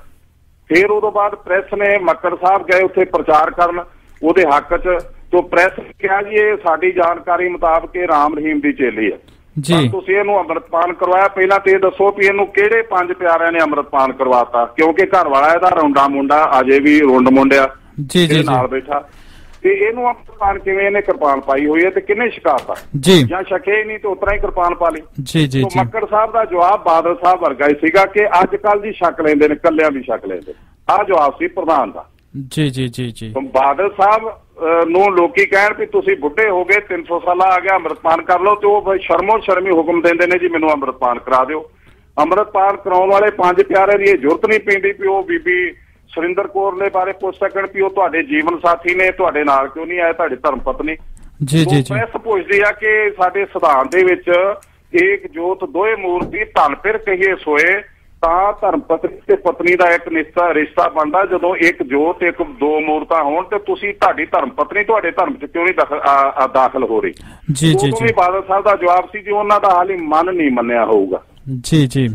ਫਿਰ ਉਦੋਂ ਬਾਅਦ ਪ੍ਰੈਸ ਨੇ ਮੱਕੜ ਸਾਹਿਬ ਗਏ ਉੱਥੇ ਪ੍ਰਚਾਰ ਕਰਨ ਉਹਦੇ ਹੱਕ 'ਚ ਤੋਂ ਪ੍ਰੈਸ ਕਿਹਾ ਜੀ ਇਹ ਸਾਡੀ ਜਾਣਕਾਰੀ ਮੁਤਾਬਕ ਇਹ ਰਾਮ ਰਹੀਮ ਦੀ ਚੇਲੀ ਹੈ। ਜੀ। ਤੁਸੀਂ ਇਹਨੂੰ ਅੰਮ੍ਰਿਤਪਾਨ ਕਰਵਾਇਆ। ਪਹਿਲਾਂ ਤੇ ਦੱਸੋ ਵੀ ਇਹਨੂੰ ਕਿਹੜੇ ਪੰਜ ਪਿਆਰਿਆਂ ਨੇ ਅੰਮ੍ਰਿਤਪਾਨ ਕਰਵਾਤਾ ਕਿਉਂਕਿ ਘਰ ਵਾਲਾ ਇਹਦਾ ਰੌਂਡਾ ਮੁੰਡਾ ਅਜੇ ਵੀ ਰੁੰਡ ਮੁੰਡਿਆ ਜੀ ਜੀ। ਨਾਲ ਬੈਠਾ। ਤੇ ਇਹਨੂੰ ਅੰਮ੍ਰਿਤਪਾਨ ਕਿਵੇਂ ਇਹਨੇ ਕਿਰਪਾਨ ਪਾਈ ਹੋਈ ਹੈ ਤੇ ਕਿੰਨੇ ਸ਼ਿਕਾਰਤਾ ਜੀ। ਜਾਂ ਸ਼ਕੇ ਨਹੀਂ ਤੇ ਉਤਰਾ ਹੀ ਕਿਰਪਾਨ ਪਾ ਲਈ? ਜੀ ਜੀ ਜੀ। ਮੱਕੜ ਸਾਹਿਬ ਦਾ ਜਵਾਬ ਬਾਦਲ ਸਾਹਿਬ ਵਰਗਾ ਹੀ ਸੀਗਾ ਕਿ ਅੱਜ ਕੱਲ ਦੀ ਸ਼ੱਕ ਲੈਂਦੇ ਨੇ ਕੱਲਿਆਂ ਦੀ ਸ਼ੱਕ ਲੈਂਦੇ ਆਹ ਜਵਾਬ ਸੀ ਪ੍ਰਧਾਨ ਦਾ। ਜੀ ਜੀ ਜੀ ਜੀ। ਬਾਦਲ ਸਾਹਿਬ ਨੂੰ ਲੋਕੀ ਕਹਿਣ ਵੀ ਤੁਸੀਂ ਬੁੱਢੇ ਹੋ ਗਏ 300 ਸਾਲਾ ਆ ਗਿਆ ਅੰਮ੍ਰਿਤਪਾਨ ਕਰ ਲਓ ਤੇ ਉਹ ਸ਼ਰਮੋ ਸ਼ਰਮੀ ਹੁਕਮ ਦਿੰਦੇ ਨੇ ਜੀ ਮੈਨੂੰ ਅੰਮ੍ਰਿਤਪਾਨ ਕਰਾ ਦਿਓ। ਅੰਮ੍ਰਿਤਪਾਨ ਕਰਾਉਣ ਵਾਲੇ ਪੰਜ ਪਿਆਰੇ ਦੀ ਇਹ ਜ਼ਰੂਰਤ ਨਹੀਂ ਪੈਂਦੀ ਵੀ ਉਹ ਬੀਬੀ ਸੁਰਿੰਦਰ ਕੌਰ ਦੇ ਬਾਰੇ ਪੁੱਛ ਸਕਣ ਵੀ ਉਹ ਤੁਹਾਡੇ ਜੀਵਨ ਸਾਥੀ ਨੇ ਤੁਹਾਡੇ ਨਾਲ ਕਿਉਂ ਨਹੀਂ ਆਏ ਤੁਹਾਡੇ ਧਰਮ ਪਤਨੀ? ਜੀ ਜੀ ਜੀ। ਪ੍ਰੈਸ ਪੁੱਛਦੀ ਆ ਕਿ ਸਾਡੇ ਸਿਧਾਂਤ ਦੇ ਵਿੱਚ ਏਕ ਜੋਤ ਦੋਏ ਮੂਰਤੀ ਧਨ ਫਿਰ ਕਹੀਏ ਸੋਏ ਤਾਂ ਧਰਮ ਪਤਨੀ ਤੇ ਪਤਨੀ ਦਾ ਇੱਕ ਨਿਸ਼ਚਾ ਰਿਸ਼ਤਾ ਬਣਦਾ ਜਦੋਂ ਇੱਕ ਜੋਤ ਇੱਕ ਦੋ ਮੂਰਤਾਂ ਹੋਣ ਤੇ ਤੁਸੀਂ ਤੁਹਾਡੀ ਧਰਮ ਪਤਨੀ ਤੁਹਾਡੇ ਧਰਮ 'ਚ ਕਿਉਂ ਨਹੀਂ ਦਖਲ- ਹੋ ਰਹੀ? ਜੀ ਜੀ ਜੀ। ਬਾਦਲ ਸਾਹਿਬ ਦਾ ਜਵਾਬ ਸੀ ਜੀ ਉਹਨਾਂ ਦਾ ਹਾਲੇ ਮਨ ਨਹੀਂ ਮੰਨਿਆ ਹੋਊਗਾ। ਜੀ ਜੀ।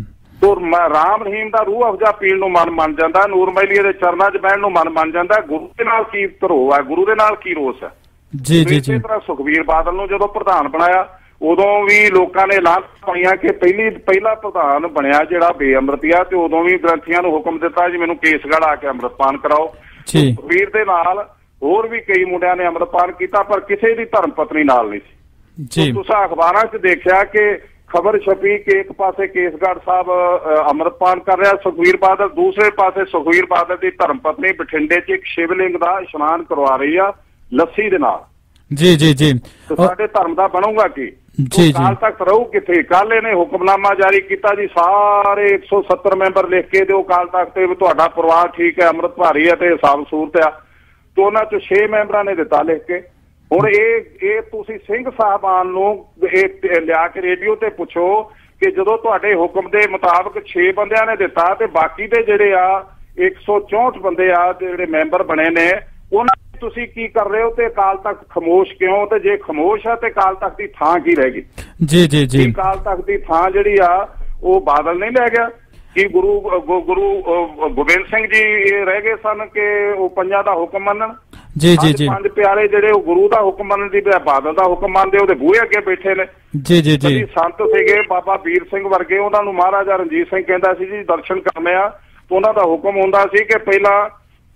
ਤੋ ਰਾਮ ਰਹੀਮ ਦਾ ਰੂਹ ਅਫਜਾ ਪੀਣ ਨੂੰ ਮਨ ਮੰਨ ਜਾਂਦਾ ਨੂਰ ਮਹਿਲੀਏ ਦੇ ਚਰਨਾਂ 'ਚ ਬਹਿਣ ਨੂੰ ਮਨ ਮੰਨ ਜਾਂਦਾ ਗੁਰੂ ਦੇ ਨਾਲ ਕੀ ਧਰੋ ਹੈ ਗੁਰੂ ਦੇ ਨਾਲ ਕੀ ਰੋਸ ਹੈ ਜੀ ਜੀ ਇਸੇ ਜੀ। ਤਰ੍ਹਾਂ ਸੁਖਵੀਰ ਬਾਦਲ ਨੂੰ ਜਦੋਂ ਪ੍ਰਧਾਨ ਬਣਾਇਆ ਉਦੋਂ ਵੀ ਲੋਕਾਂ ਨੇ ਐਲਾਨ ਪਾਈਆਂ ਕਿ ਪਹਿਲੀ ਪਹਿਲਾ ਪ੍ਰਧਾਨ ਬਣਿਆ ਜਿਹੜਾ ਬੇਅਮਰਤੀਆ ਤੇ ਉਦੋਂ ਵੀ ਗ੍ਰੰਥੀਆਂ ਨੂੰ ਹੁਕਮ ਦਿੱਤਾ ਜੀ ਮੈਨੂੰ ਕੇਸਗੜ੍ਹ ਆ ਕੇ ਅੰਮ੍ਰਿਤਪਾਨ ਕਰਾਓ। ਜੀ। ਸੁਖਵੀਰ ਦੇ ਨਾਲ ਹੋਰ ਵੀ ਕਈ ਮੁੰਡਿਆਂ ਨੇ ਅੰਮ੍ਰਿਤਪਾਨ ਕੀਤਾ ਪਰ ਕਿਸੇ ਦੀ ਧਰਮ ਪਤਨੀ ਨਾਲ ਨਹੀਂ ਸੀ। ਜੀ। ਤੁਸੀਂ ਅਖਬਾਰਾਂ 'ਚ ਦੇਖਿਆ ਕਿ ਖਬਰ ਛਪੀ ਕਿ ਇੱਕ ਪਾਸੇ ਕੇਸਗੜ੍ਹ ਸਾਹਿਬ ਅ, ਅੰਮ੍ਰਿਤਪਾਨ ਕਰ ਰਿਹਾ ਸੁਖਵੀਰ ਬਾਦਲ ਦੂਸਰੇ ਪਾਸੇ ਸੁਖਵੀਰ ਬਾਦਲ ਦੀ ਧਰਮ ਪਤਨੀ ਬਠਿੰਡੇ 'ਚ ਇੱਕ ਸ਼ਿਵਲਿੰਗ ਦਾ ਇਸ਼ਨਾਨ ਕਰਵਾ ਰਹੀ ਆ ਲੱਸੀ ਦੇ ਨਾਲ। ਜੀ ਜੀ ਜੀ। ਸਾਡੇ ਧਰਮ ਦਾ ਬਣੂਗਾ ਕੀ? ਜੀ, ਜੀ। ਕਾਲ ਤੱਕ ਰਹੂ ਕਿੱਥੇ? ਕੱਲ ਇਹਨੇ ਹੁਕਮਨਾਮਾ ਜਾਰੀ ਕੀਤਾ ਜੀ ਸਾਰੇ 170 ਮੈਂਬਰ ਲਿਖ ਕੇ ਦਿਓ ਕਾਲ ਤੱਕ ਤੇ ਤੁਹਾਡਾ ਪਰਿਵਾਰ ਠੀਕ ਹੈ ਅੰਮ੍ਰਿਤ ਭਾਰੀ ਹੈ ਤੇ ਹਿਸਾਬ ਸੂਰਤ ਆ। ਤੇ ਉਹਨਾਂ ਚੋਂ 6 ਮੈਂਬਰਾਂ ਨੇ ਦਿੱਤਾ ਲਿਖ ਕੇ। ਹੁਣ ਇਹ ਇਹ ਤੁਸੀਂ ਸਿੰਘ ਸਾਹਿਬਾਨ ਨੂੰ ਇਹ ਲਿਆ ਕੇ ਰੇਡੀਓ ਤੇ ਪੁੱਛੋ ਕਿ ਜਦੋਂ ਤੁਹਾਡੇ ਹੁਕਮ ਦੇ ਮੁਤਾਬਕ 6 ਬੰਦਿਆਂ ਨੇ ਦਿੱਤਾ ਤੇ ਬਾਕੀ ਦੇ ਜਿਹੜੇ ਆ 164 ਬੰਦੇ ਆ ਜਿਹੜੇ ਮੈਂਬਰ ਬਣੇ ਨੇ ਉਹਨਾਂ ਤੁਸੀਂ ਕੀ ਕਰ ਰਹੇ ਹੋ ਤੇ ਅਕਾਲ ਤਖਤ ਖਮੋਸ਼ ਕਿਉਂ? ਤੇ ਜੇ ਖਮੋਸ਼ ਆ ਤੇ ਅਕਾਲ ਤਖਤ ਦੀ ਥਾਂ ਕੀ ਰਹਿ ਗਈ? ਜੀ ਜੀ ਜੀ। ਕੀ ਅਕਾਲ ਤਖਤ ਦੀ ਥਾਂ ਜਿਹੜੀ ਆ ਉਹ ਬਾਦਲ ਨਹੀਂ ਲੈ ਗਿਆ। ਕਿ ਗੁਰੂ ਗੁਰੂ ਗੋਬਿੰਦ ਸਿੰਘ ਜੀ ਇਹ ਰਹਿ ਗਏ ਸਨ ਕਿ ਉਹ ਪੰਜਾਂ ਦਾ ਹੁਕਮ ਮੰਨਣ? ਜੀ ਜੀ ਜੀ। ਪੰਜ ਪਿਆਰੇ ਜਿਹੜੇ ਉਹ ਗੁਰੂ ਦਾ ਹੁਕਮ ਮੰਨਣ ਦੀ ਬਜਾਏ ਬਾਦਲ ਦਾ ਹੁਕਮ ਮੰਨਦੇ ਉਹਦੇ ਬੂਹੇ ਅੱਗੇ ਬੈਠੇ ਨੇ। ਜੀ ਜੀ ਜੀ। ਸੰਤ ਸੀਗੇ ਬਾਬਾ ਵੀਰ ਸਿੰਘ ਵਰਗੇ ਉਹਨਾਂ ਨੂੰ ਮਹਾਰਾਜਾ ਰਣਜੀਤ ਸਿੰਘ ਕਹਿੰਦਾ ਸੀ ਜੀ ਦਰਸ਼ਨ ਕਰਨੇ ਆ। ਤੇ ਉਹਨਾਂ ਦਾ ਹੁਕਮ ਹੁੰਦਾ ਸੀ ਕਿ ਪਹਿਲਾਂ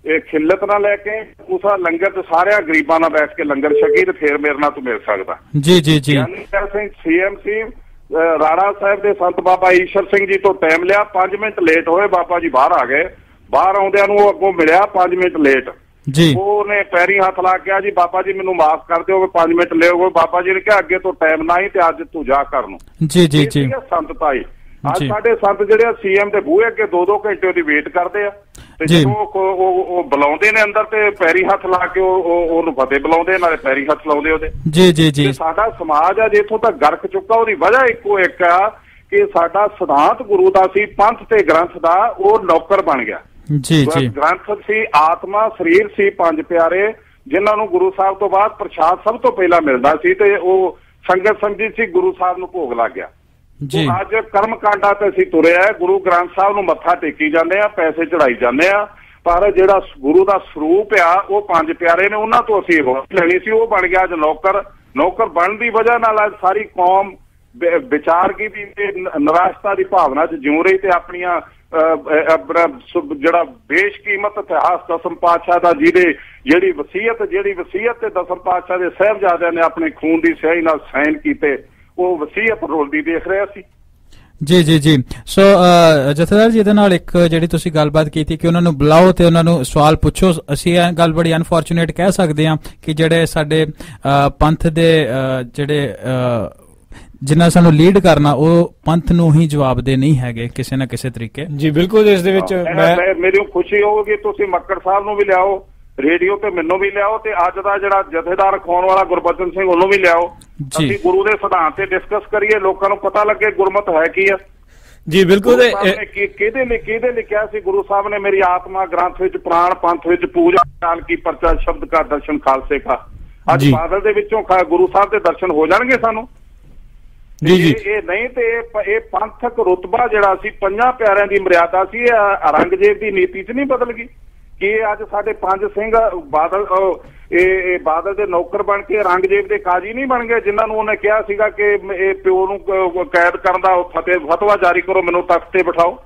ਇਹ ਖਿੱਲਤ ਨਾ ਲੈ ਕੇ ਉਸਾ ਲੰਗਰ ਤੇ ਸਾਰਿਆਂ ਗਰੀਬਾਂ ਨਾਲ ਬੈਠ ਕੇ ਲੰਗਰ ਛਕੀ ਤੇ ਫੇਰ ਮੇਰੇ ਨਾਲ ਤੂੰ ਮਿਲ ਸਕਦਾ। ਜੀ ਜੀ ਜੀ। ਗਿਆਨੀ ਸਿੰਘ ਸੀਐਮਸੀ ਰਾਣਾ ਸਾਹਿਬ ਦੇ ਸੰਤ ਬਾਬਾ ਈਸ਼ਰ ਸਿੰਘ ਜੀ ਤੋਂ ਟਾਈਮ ਲਿਆ 5 ਮਿੰਟ ਲੇਟ ਹੋਏ ਬਾਬਾ ਜੀ ਬਾਹਰ ਆ ਗਏ। ਬਾਹਰ ਆਉਂਦਿਆਂ ਨੂੰ ਉਹ ਅੱਗੋਂ ਮਿਲਿਆ 5 ਮਿੰਟ ਲੇਟ ਜੀ। ਉਹਨੇ ਪੈਰੀ ਹੱਥ ਲਾ ਕੇ ਕਿਹਾ ਜੀ ਬਾਬਾ ਜੀ ਮੈਨੂੰ ਮਾਫ ਕਰ ਦਿਓ 5 ਮਿੰਟ ਲਿਓਗੇ ਬਾਬਾ ਜੀ ਨੇ ਕਿਹਾ ਅੱਗੇ ਤੋਂ ਟਾਈਮ ਨਾ ਹੀ ਤੇ ਅੱਜ ਤੂੰ ਜਾ ਕਰ ਨੂੰ। ਜੀ ਜੀ ਜੀ। ਸੀਗਾ ਸੰਤਤਾਈ ਅੱਜ ਜੀ। ਸਾਡੇ ਸੰਤ ਜਿਹੜੇ ਸੀਐਮ ਦੇ ਬੂਹੇ ਅੱਗੇ 2-2 ਘੰਟੇ ਉਹਦੀ ਵੇਟ ਕਰਦੇ ਆ। ਤੇ ਜੀ। ਜਦੋਂ ਉਹ- ਉਹ ਬੁਲਾਉਂਦੇ ਨੇ ਅੰਦਰ ਤੇ ਪੈਰੀ ਹੱਥ ਲਾ ਕੇ ਉਹ ਉਹ- ਉਹਨੂੰ ਫਤਿਹ ਬੁਲਾਉਂਦੇ ਨਾਲੇ ਪੈਰੀ ਹੱਥ ਲਾਉਂਦੇ ਉਹਦੇ। ਜੀ ਜੀ ਜੀ। ਸਾਡਾ ਸਮਾਜ ਆ ਜਿੱਥੋਂ ਤੱਕ ਗਰਕ ਚੁੱਕਾ ਉਹਦੀ ਵਜ੍ਹਾ ਇੱਕੋ ਇੱਕ ਆ ਕਿ ਸਾਡਾ ਸਿਧਾਂਤ ਗੁਰੂ ਦਾ ਸੀ ਪੰਥ ਤੇ ਗ੍ਰੰਥ ਦਾ ਉਹ ਨੌਕਰ ਬਣ ਗਿਆ। ਜੀ ਜੀ। ਗ੍ਰੰਥ ਸੀ ਆਤਮਾ ਸਰੀਰ ਸੀ ਪੰਜ ਪਿਆਰੇ ਜਿਨ੍ਹਾਂ ਨੂੰ ਗੁਰੂ ਸਾਹਿਬ ਤੋਂ ਬਾਅਦ ਪ੍ਰਸ਼ਾਦ ਸਭ ਤੋਂ ਪਹਿਲਾਂ ਮਿਲਦਾ ਸੀ ਤੇ ਉਹ ਸੰਗਤ ਸਮਝੀ ਸੀ ਗੁਰੂ ਸਾਹਿਬ ਨੂੰ ਭੋਗ ਲੱਗ ਗਿਆ। ਜੀ। ਅੱਜ ਕਰਮ ਕਾਂਡਾ ਤੇ ਅਸੀਂ ਤੁਰਿਆ ਗੁਰੂ ਗ੍ਰੰਥ ਸਾਹਿਬ ਨੂੰ ਮੱਥਾ ਟੇਕੀ ਜਾਂਦੇ ਆ, ਪੈਸੇ ਚੜਾਈ ਜਾਂਦੇ ਆ, ਪਰ ਜਿਹੜਾ ਗੁਰੂ ਦਾ ਸਰੂਪ ਆ, ਉਹ ਪੰਜ ਪਿਆਰੇ ਨੇ, ਉਹਨਾਂ ਤੋਂ ਅਸੀਂ ਲੈਣੀ ਸੀ, ਉਹ ਬਣ ਗਿਆ ਅੱਜ ਨੌਕਰ। ਨੌਕਰ ਬਣਨ ਦੀ ਵਜ੍ਹਾ ਨਾਲ ਅੱਜ ਸਾਰੀ ਕੌਮ ਵਿ- ਵਿਚਾਰ ਕੀ ਦੀ ਨਿਰਾਸ਼ਤਾ ਦੀ ਭਾਵਨਾ 'ਚ ਜਿਉ ਰਹੀ ਤੇ ਆਪਣੀਆਂ ਆਪਣਾ ਜਿਹੜਾ ਬੇਸ਼ਕੀਮਤ ਇਤਿਹਾਸ ਦਸਮ ਪਾਤਸ਼ਾਹ ਦਾ, ਜਿਹਦੇ ਜਿਹੜੀ ਵਸੀਅਤ ਜਿਹੜੀ ਵਸੀਅਤ ਤੇ ਦਸਮ ਪਾਤਸ਼ਾਹ ਦੇ ਸਾਹਿਬਜ਼ਾਦਿਆਂ ਨੇ ਆਪਣੇ ਖੂਨ ਦੀ ਸਿਆਹੀ ਨਾਲ ਸਾਈਨ ਕੀਤੇ ਉਹ ਵਸੀਅਤ ਰੋਲਦੀ ਦੇਖ ਰਿਹਾ ਸੀ। ਜੀ ਜੀ ਜੀ। ਸੋ ਜਥੇਦਾਰ ਜੀ ਇਹਦੇ ਨਾਲ ਇੱਕ ਜਿਹੜੀ ਤੁਸੀਂ ਗੱਲਬਾਤ ਕੀਤੀ ਕਿ ਉਹਨਾਂ ਨੂੰ ਬੁਲਾਓ ਤੇ ਉਹਨਾਂ ਨੂੰ ਸਵਾਲ ਪੁੱਛੋ। ਅਸੀਂ ਇਹ ਗੱਲ ਬੜੀ ਅਨਫੋਰਚੂਨੇਟ ਕਹਿ ਸਕਦੇ ਹਾਂ ਕਿ ਜਿਹੜੇ ਸਾਡੇ ਪੰਥ ਦੇ ਜਿਹੜੇ ਜਿਨ੍ਹਾਂ ਸਾਨੂੰ ਲੀਡ ਕਰਨਾ ਉਹ ਪੰਥ ਨੂੰ ਹੀ ਜਵਾਬ ਦੇ ਨਹੀਂ ਹੈਗੇ ਕਿਸੇ ਨਾ ਕਿਸੇ ਤਰੀਕੇ। ਜੀ ਬਿਲਕੁਲ ਇਸ ਦੇ ਵਿੱਚ ਮੈਂ- ਮੈਂ ਮੈਂ- ਮੇਰੀ ਖੁਸ਼ੀ ਹੋਊਗੀ ਤੁਸੀਂ ਮੱਕੜ ਸਾਹਿਬ ਨੂੰ ਵੀ ਲਿਆਓ। ਰੇਡੀਓ ਤੇ ਮੈਨੂੰ ਵੀ ਲਿਆਓ ਤੇ ਅੱਜ ਦਾ ਜਿਹੜਾ ਜਥੇਦਾਰ ਖਾਣ ਵਾਲਾ ਗੁਰਬਚਨ ਸਿੰਘ ਉਹਨੂੰ ਵੀ ਲਿਆਓ। ਅਸੀਂ ਗੁਰੂ ਦੇ ਸਿਧਾਂਤ ਤੇ ਡਿਸਕਸ ਕਰੀਏ ਲੋਕਾਂ ਨੂੰ ਪਤਾ ਲੱਗੇ ਗੁਰਮਤ ਹੈ ਕੀ ਆ। ਜੀ ਬਿਲਕੁਲ ਕਿਹਦੇ ਲਈ ਕਿਹਦੇ ਲਈ ਕਿਹਾ ਸੀ? ਗੁਰੂ ਸਾਹਿਬ ਨੇ ਮੇਰੀ ਆਤਮਾ ਗ੍ਰੰਥ ਵਿੱਚ ਪ੍ਰਾਣ ਪੰਥ ਵਿੱਚ ਪੂਜਾ ਕਾਲ ਕੀ ਪਰਚਾ ਸ਼ਬਦ ਕਾ ਦਰਸ਼ਨ ਖਾਲਸੇ ਕਾ। ਅੱਜ। ਬਾਦਲ ਦੇ ਵਿੱਚੋਂ ਗੁਰੂ ਸਾਹਿਬ ਦੇ ਦਰਸ਼ਨ ਹੋ ਜਾਣਗੇ ਸਾਨੂੰ? ਜੀ ਜੀ। ਇਹ ਨਹੀਂ ਤੇ ਇਹ ਪੰਥਕ ਰੁਤਬਾ ਜਿਹੜਾ ਸੀ ਪੰਜਾਂ ਪਿਆਰਿਆਂ ਦੀ ਮਰਿਆਦਾ ਸੀ ਇਹ ਔਰੰਗਜ਼ੇਬ ਦੀ ਨੀਤੀ 'ਚ ਨਹੀਂ ਬਦਲ ਗਈ। ਇਹ ਅੱਜ ਸਾਡੇ ਪੰਜ ਸਿੰਘ ਬਾਦਲ ਇਹ ਇਹ ਬਾਦਲ ਦੇ ਨੌਕਰ ਬਣ ਕੇ ਔਰੰਗਜ਼ੇਬ ਦੇ ਕਾਜੀ ਨਹੀਂ ਬਣ ਗਏ ਜਿਨ੍ਹਾਂ ਨੂੰ ਉਹਨੇ ਕਿਹਾ ਸੀਗਾ ਕਿ ਇਹ ਪਿਓ ਨੂੰ ਕੈਦ ਕਰਨ ਦਾ ਫਤਿਹ ਫਤਵਾ ਜਾਰੀ ਕਰੋ ਮੈਨੂੰ ਤਖਤ ਤੇ ਬਿਠਾਓ।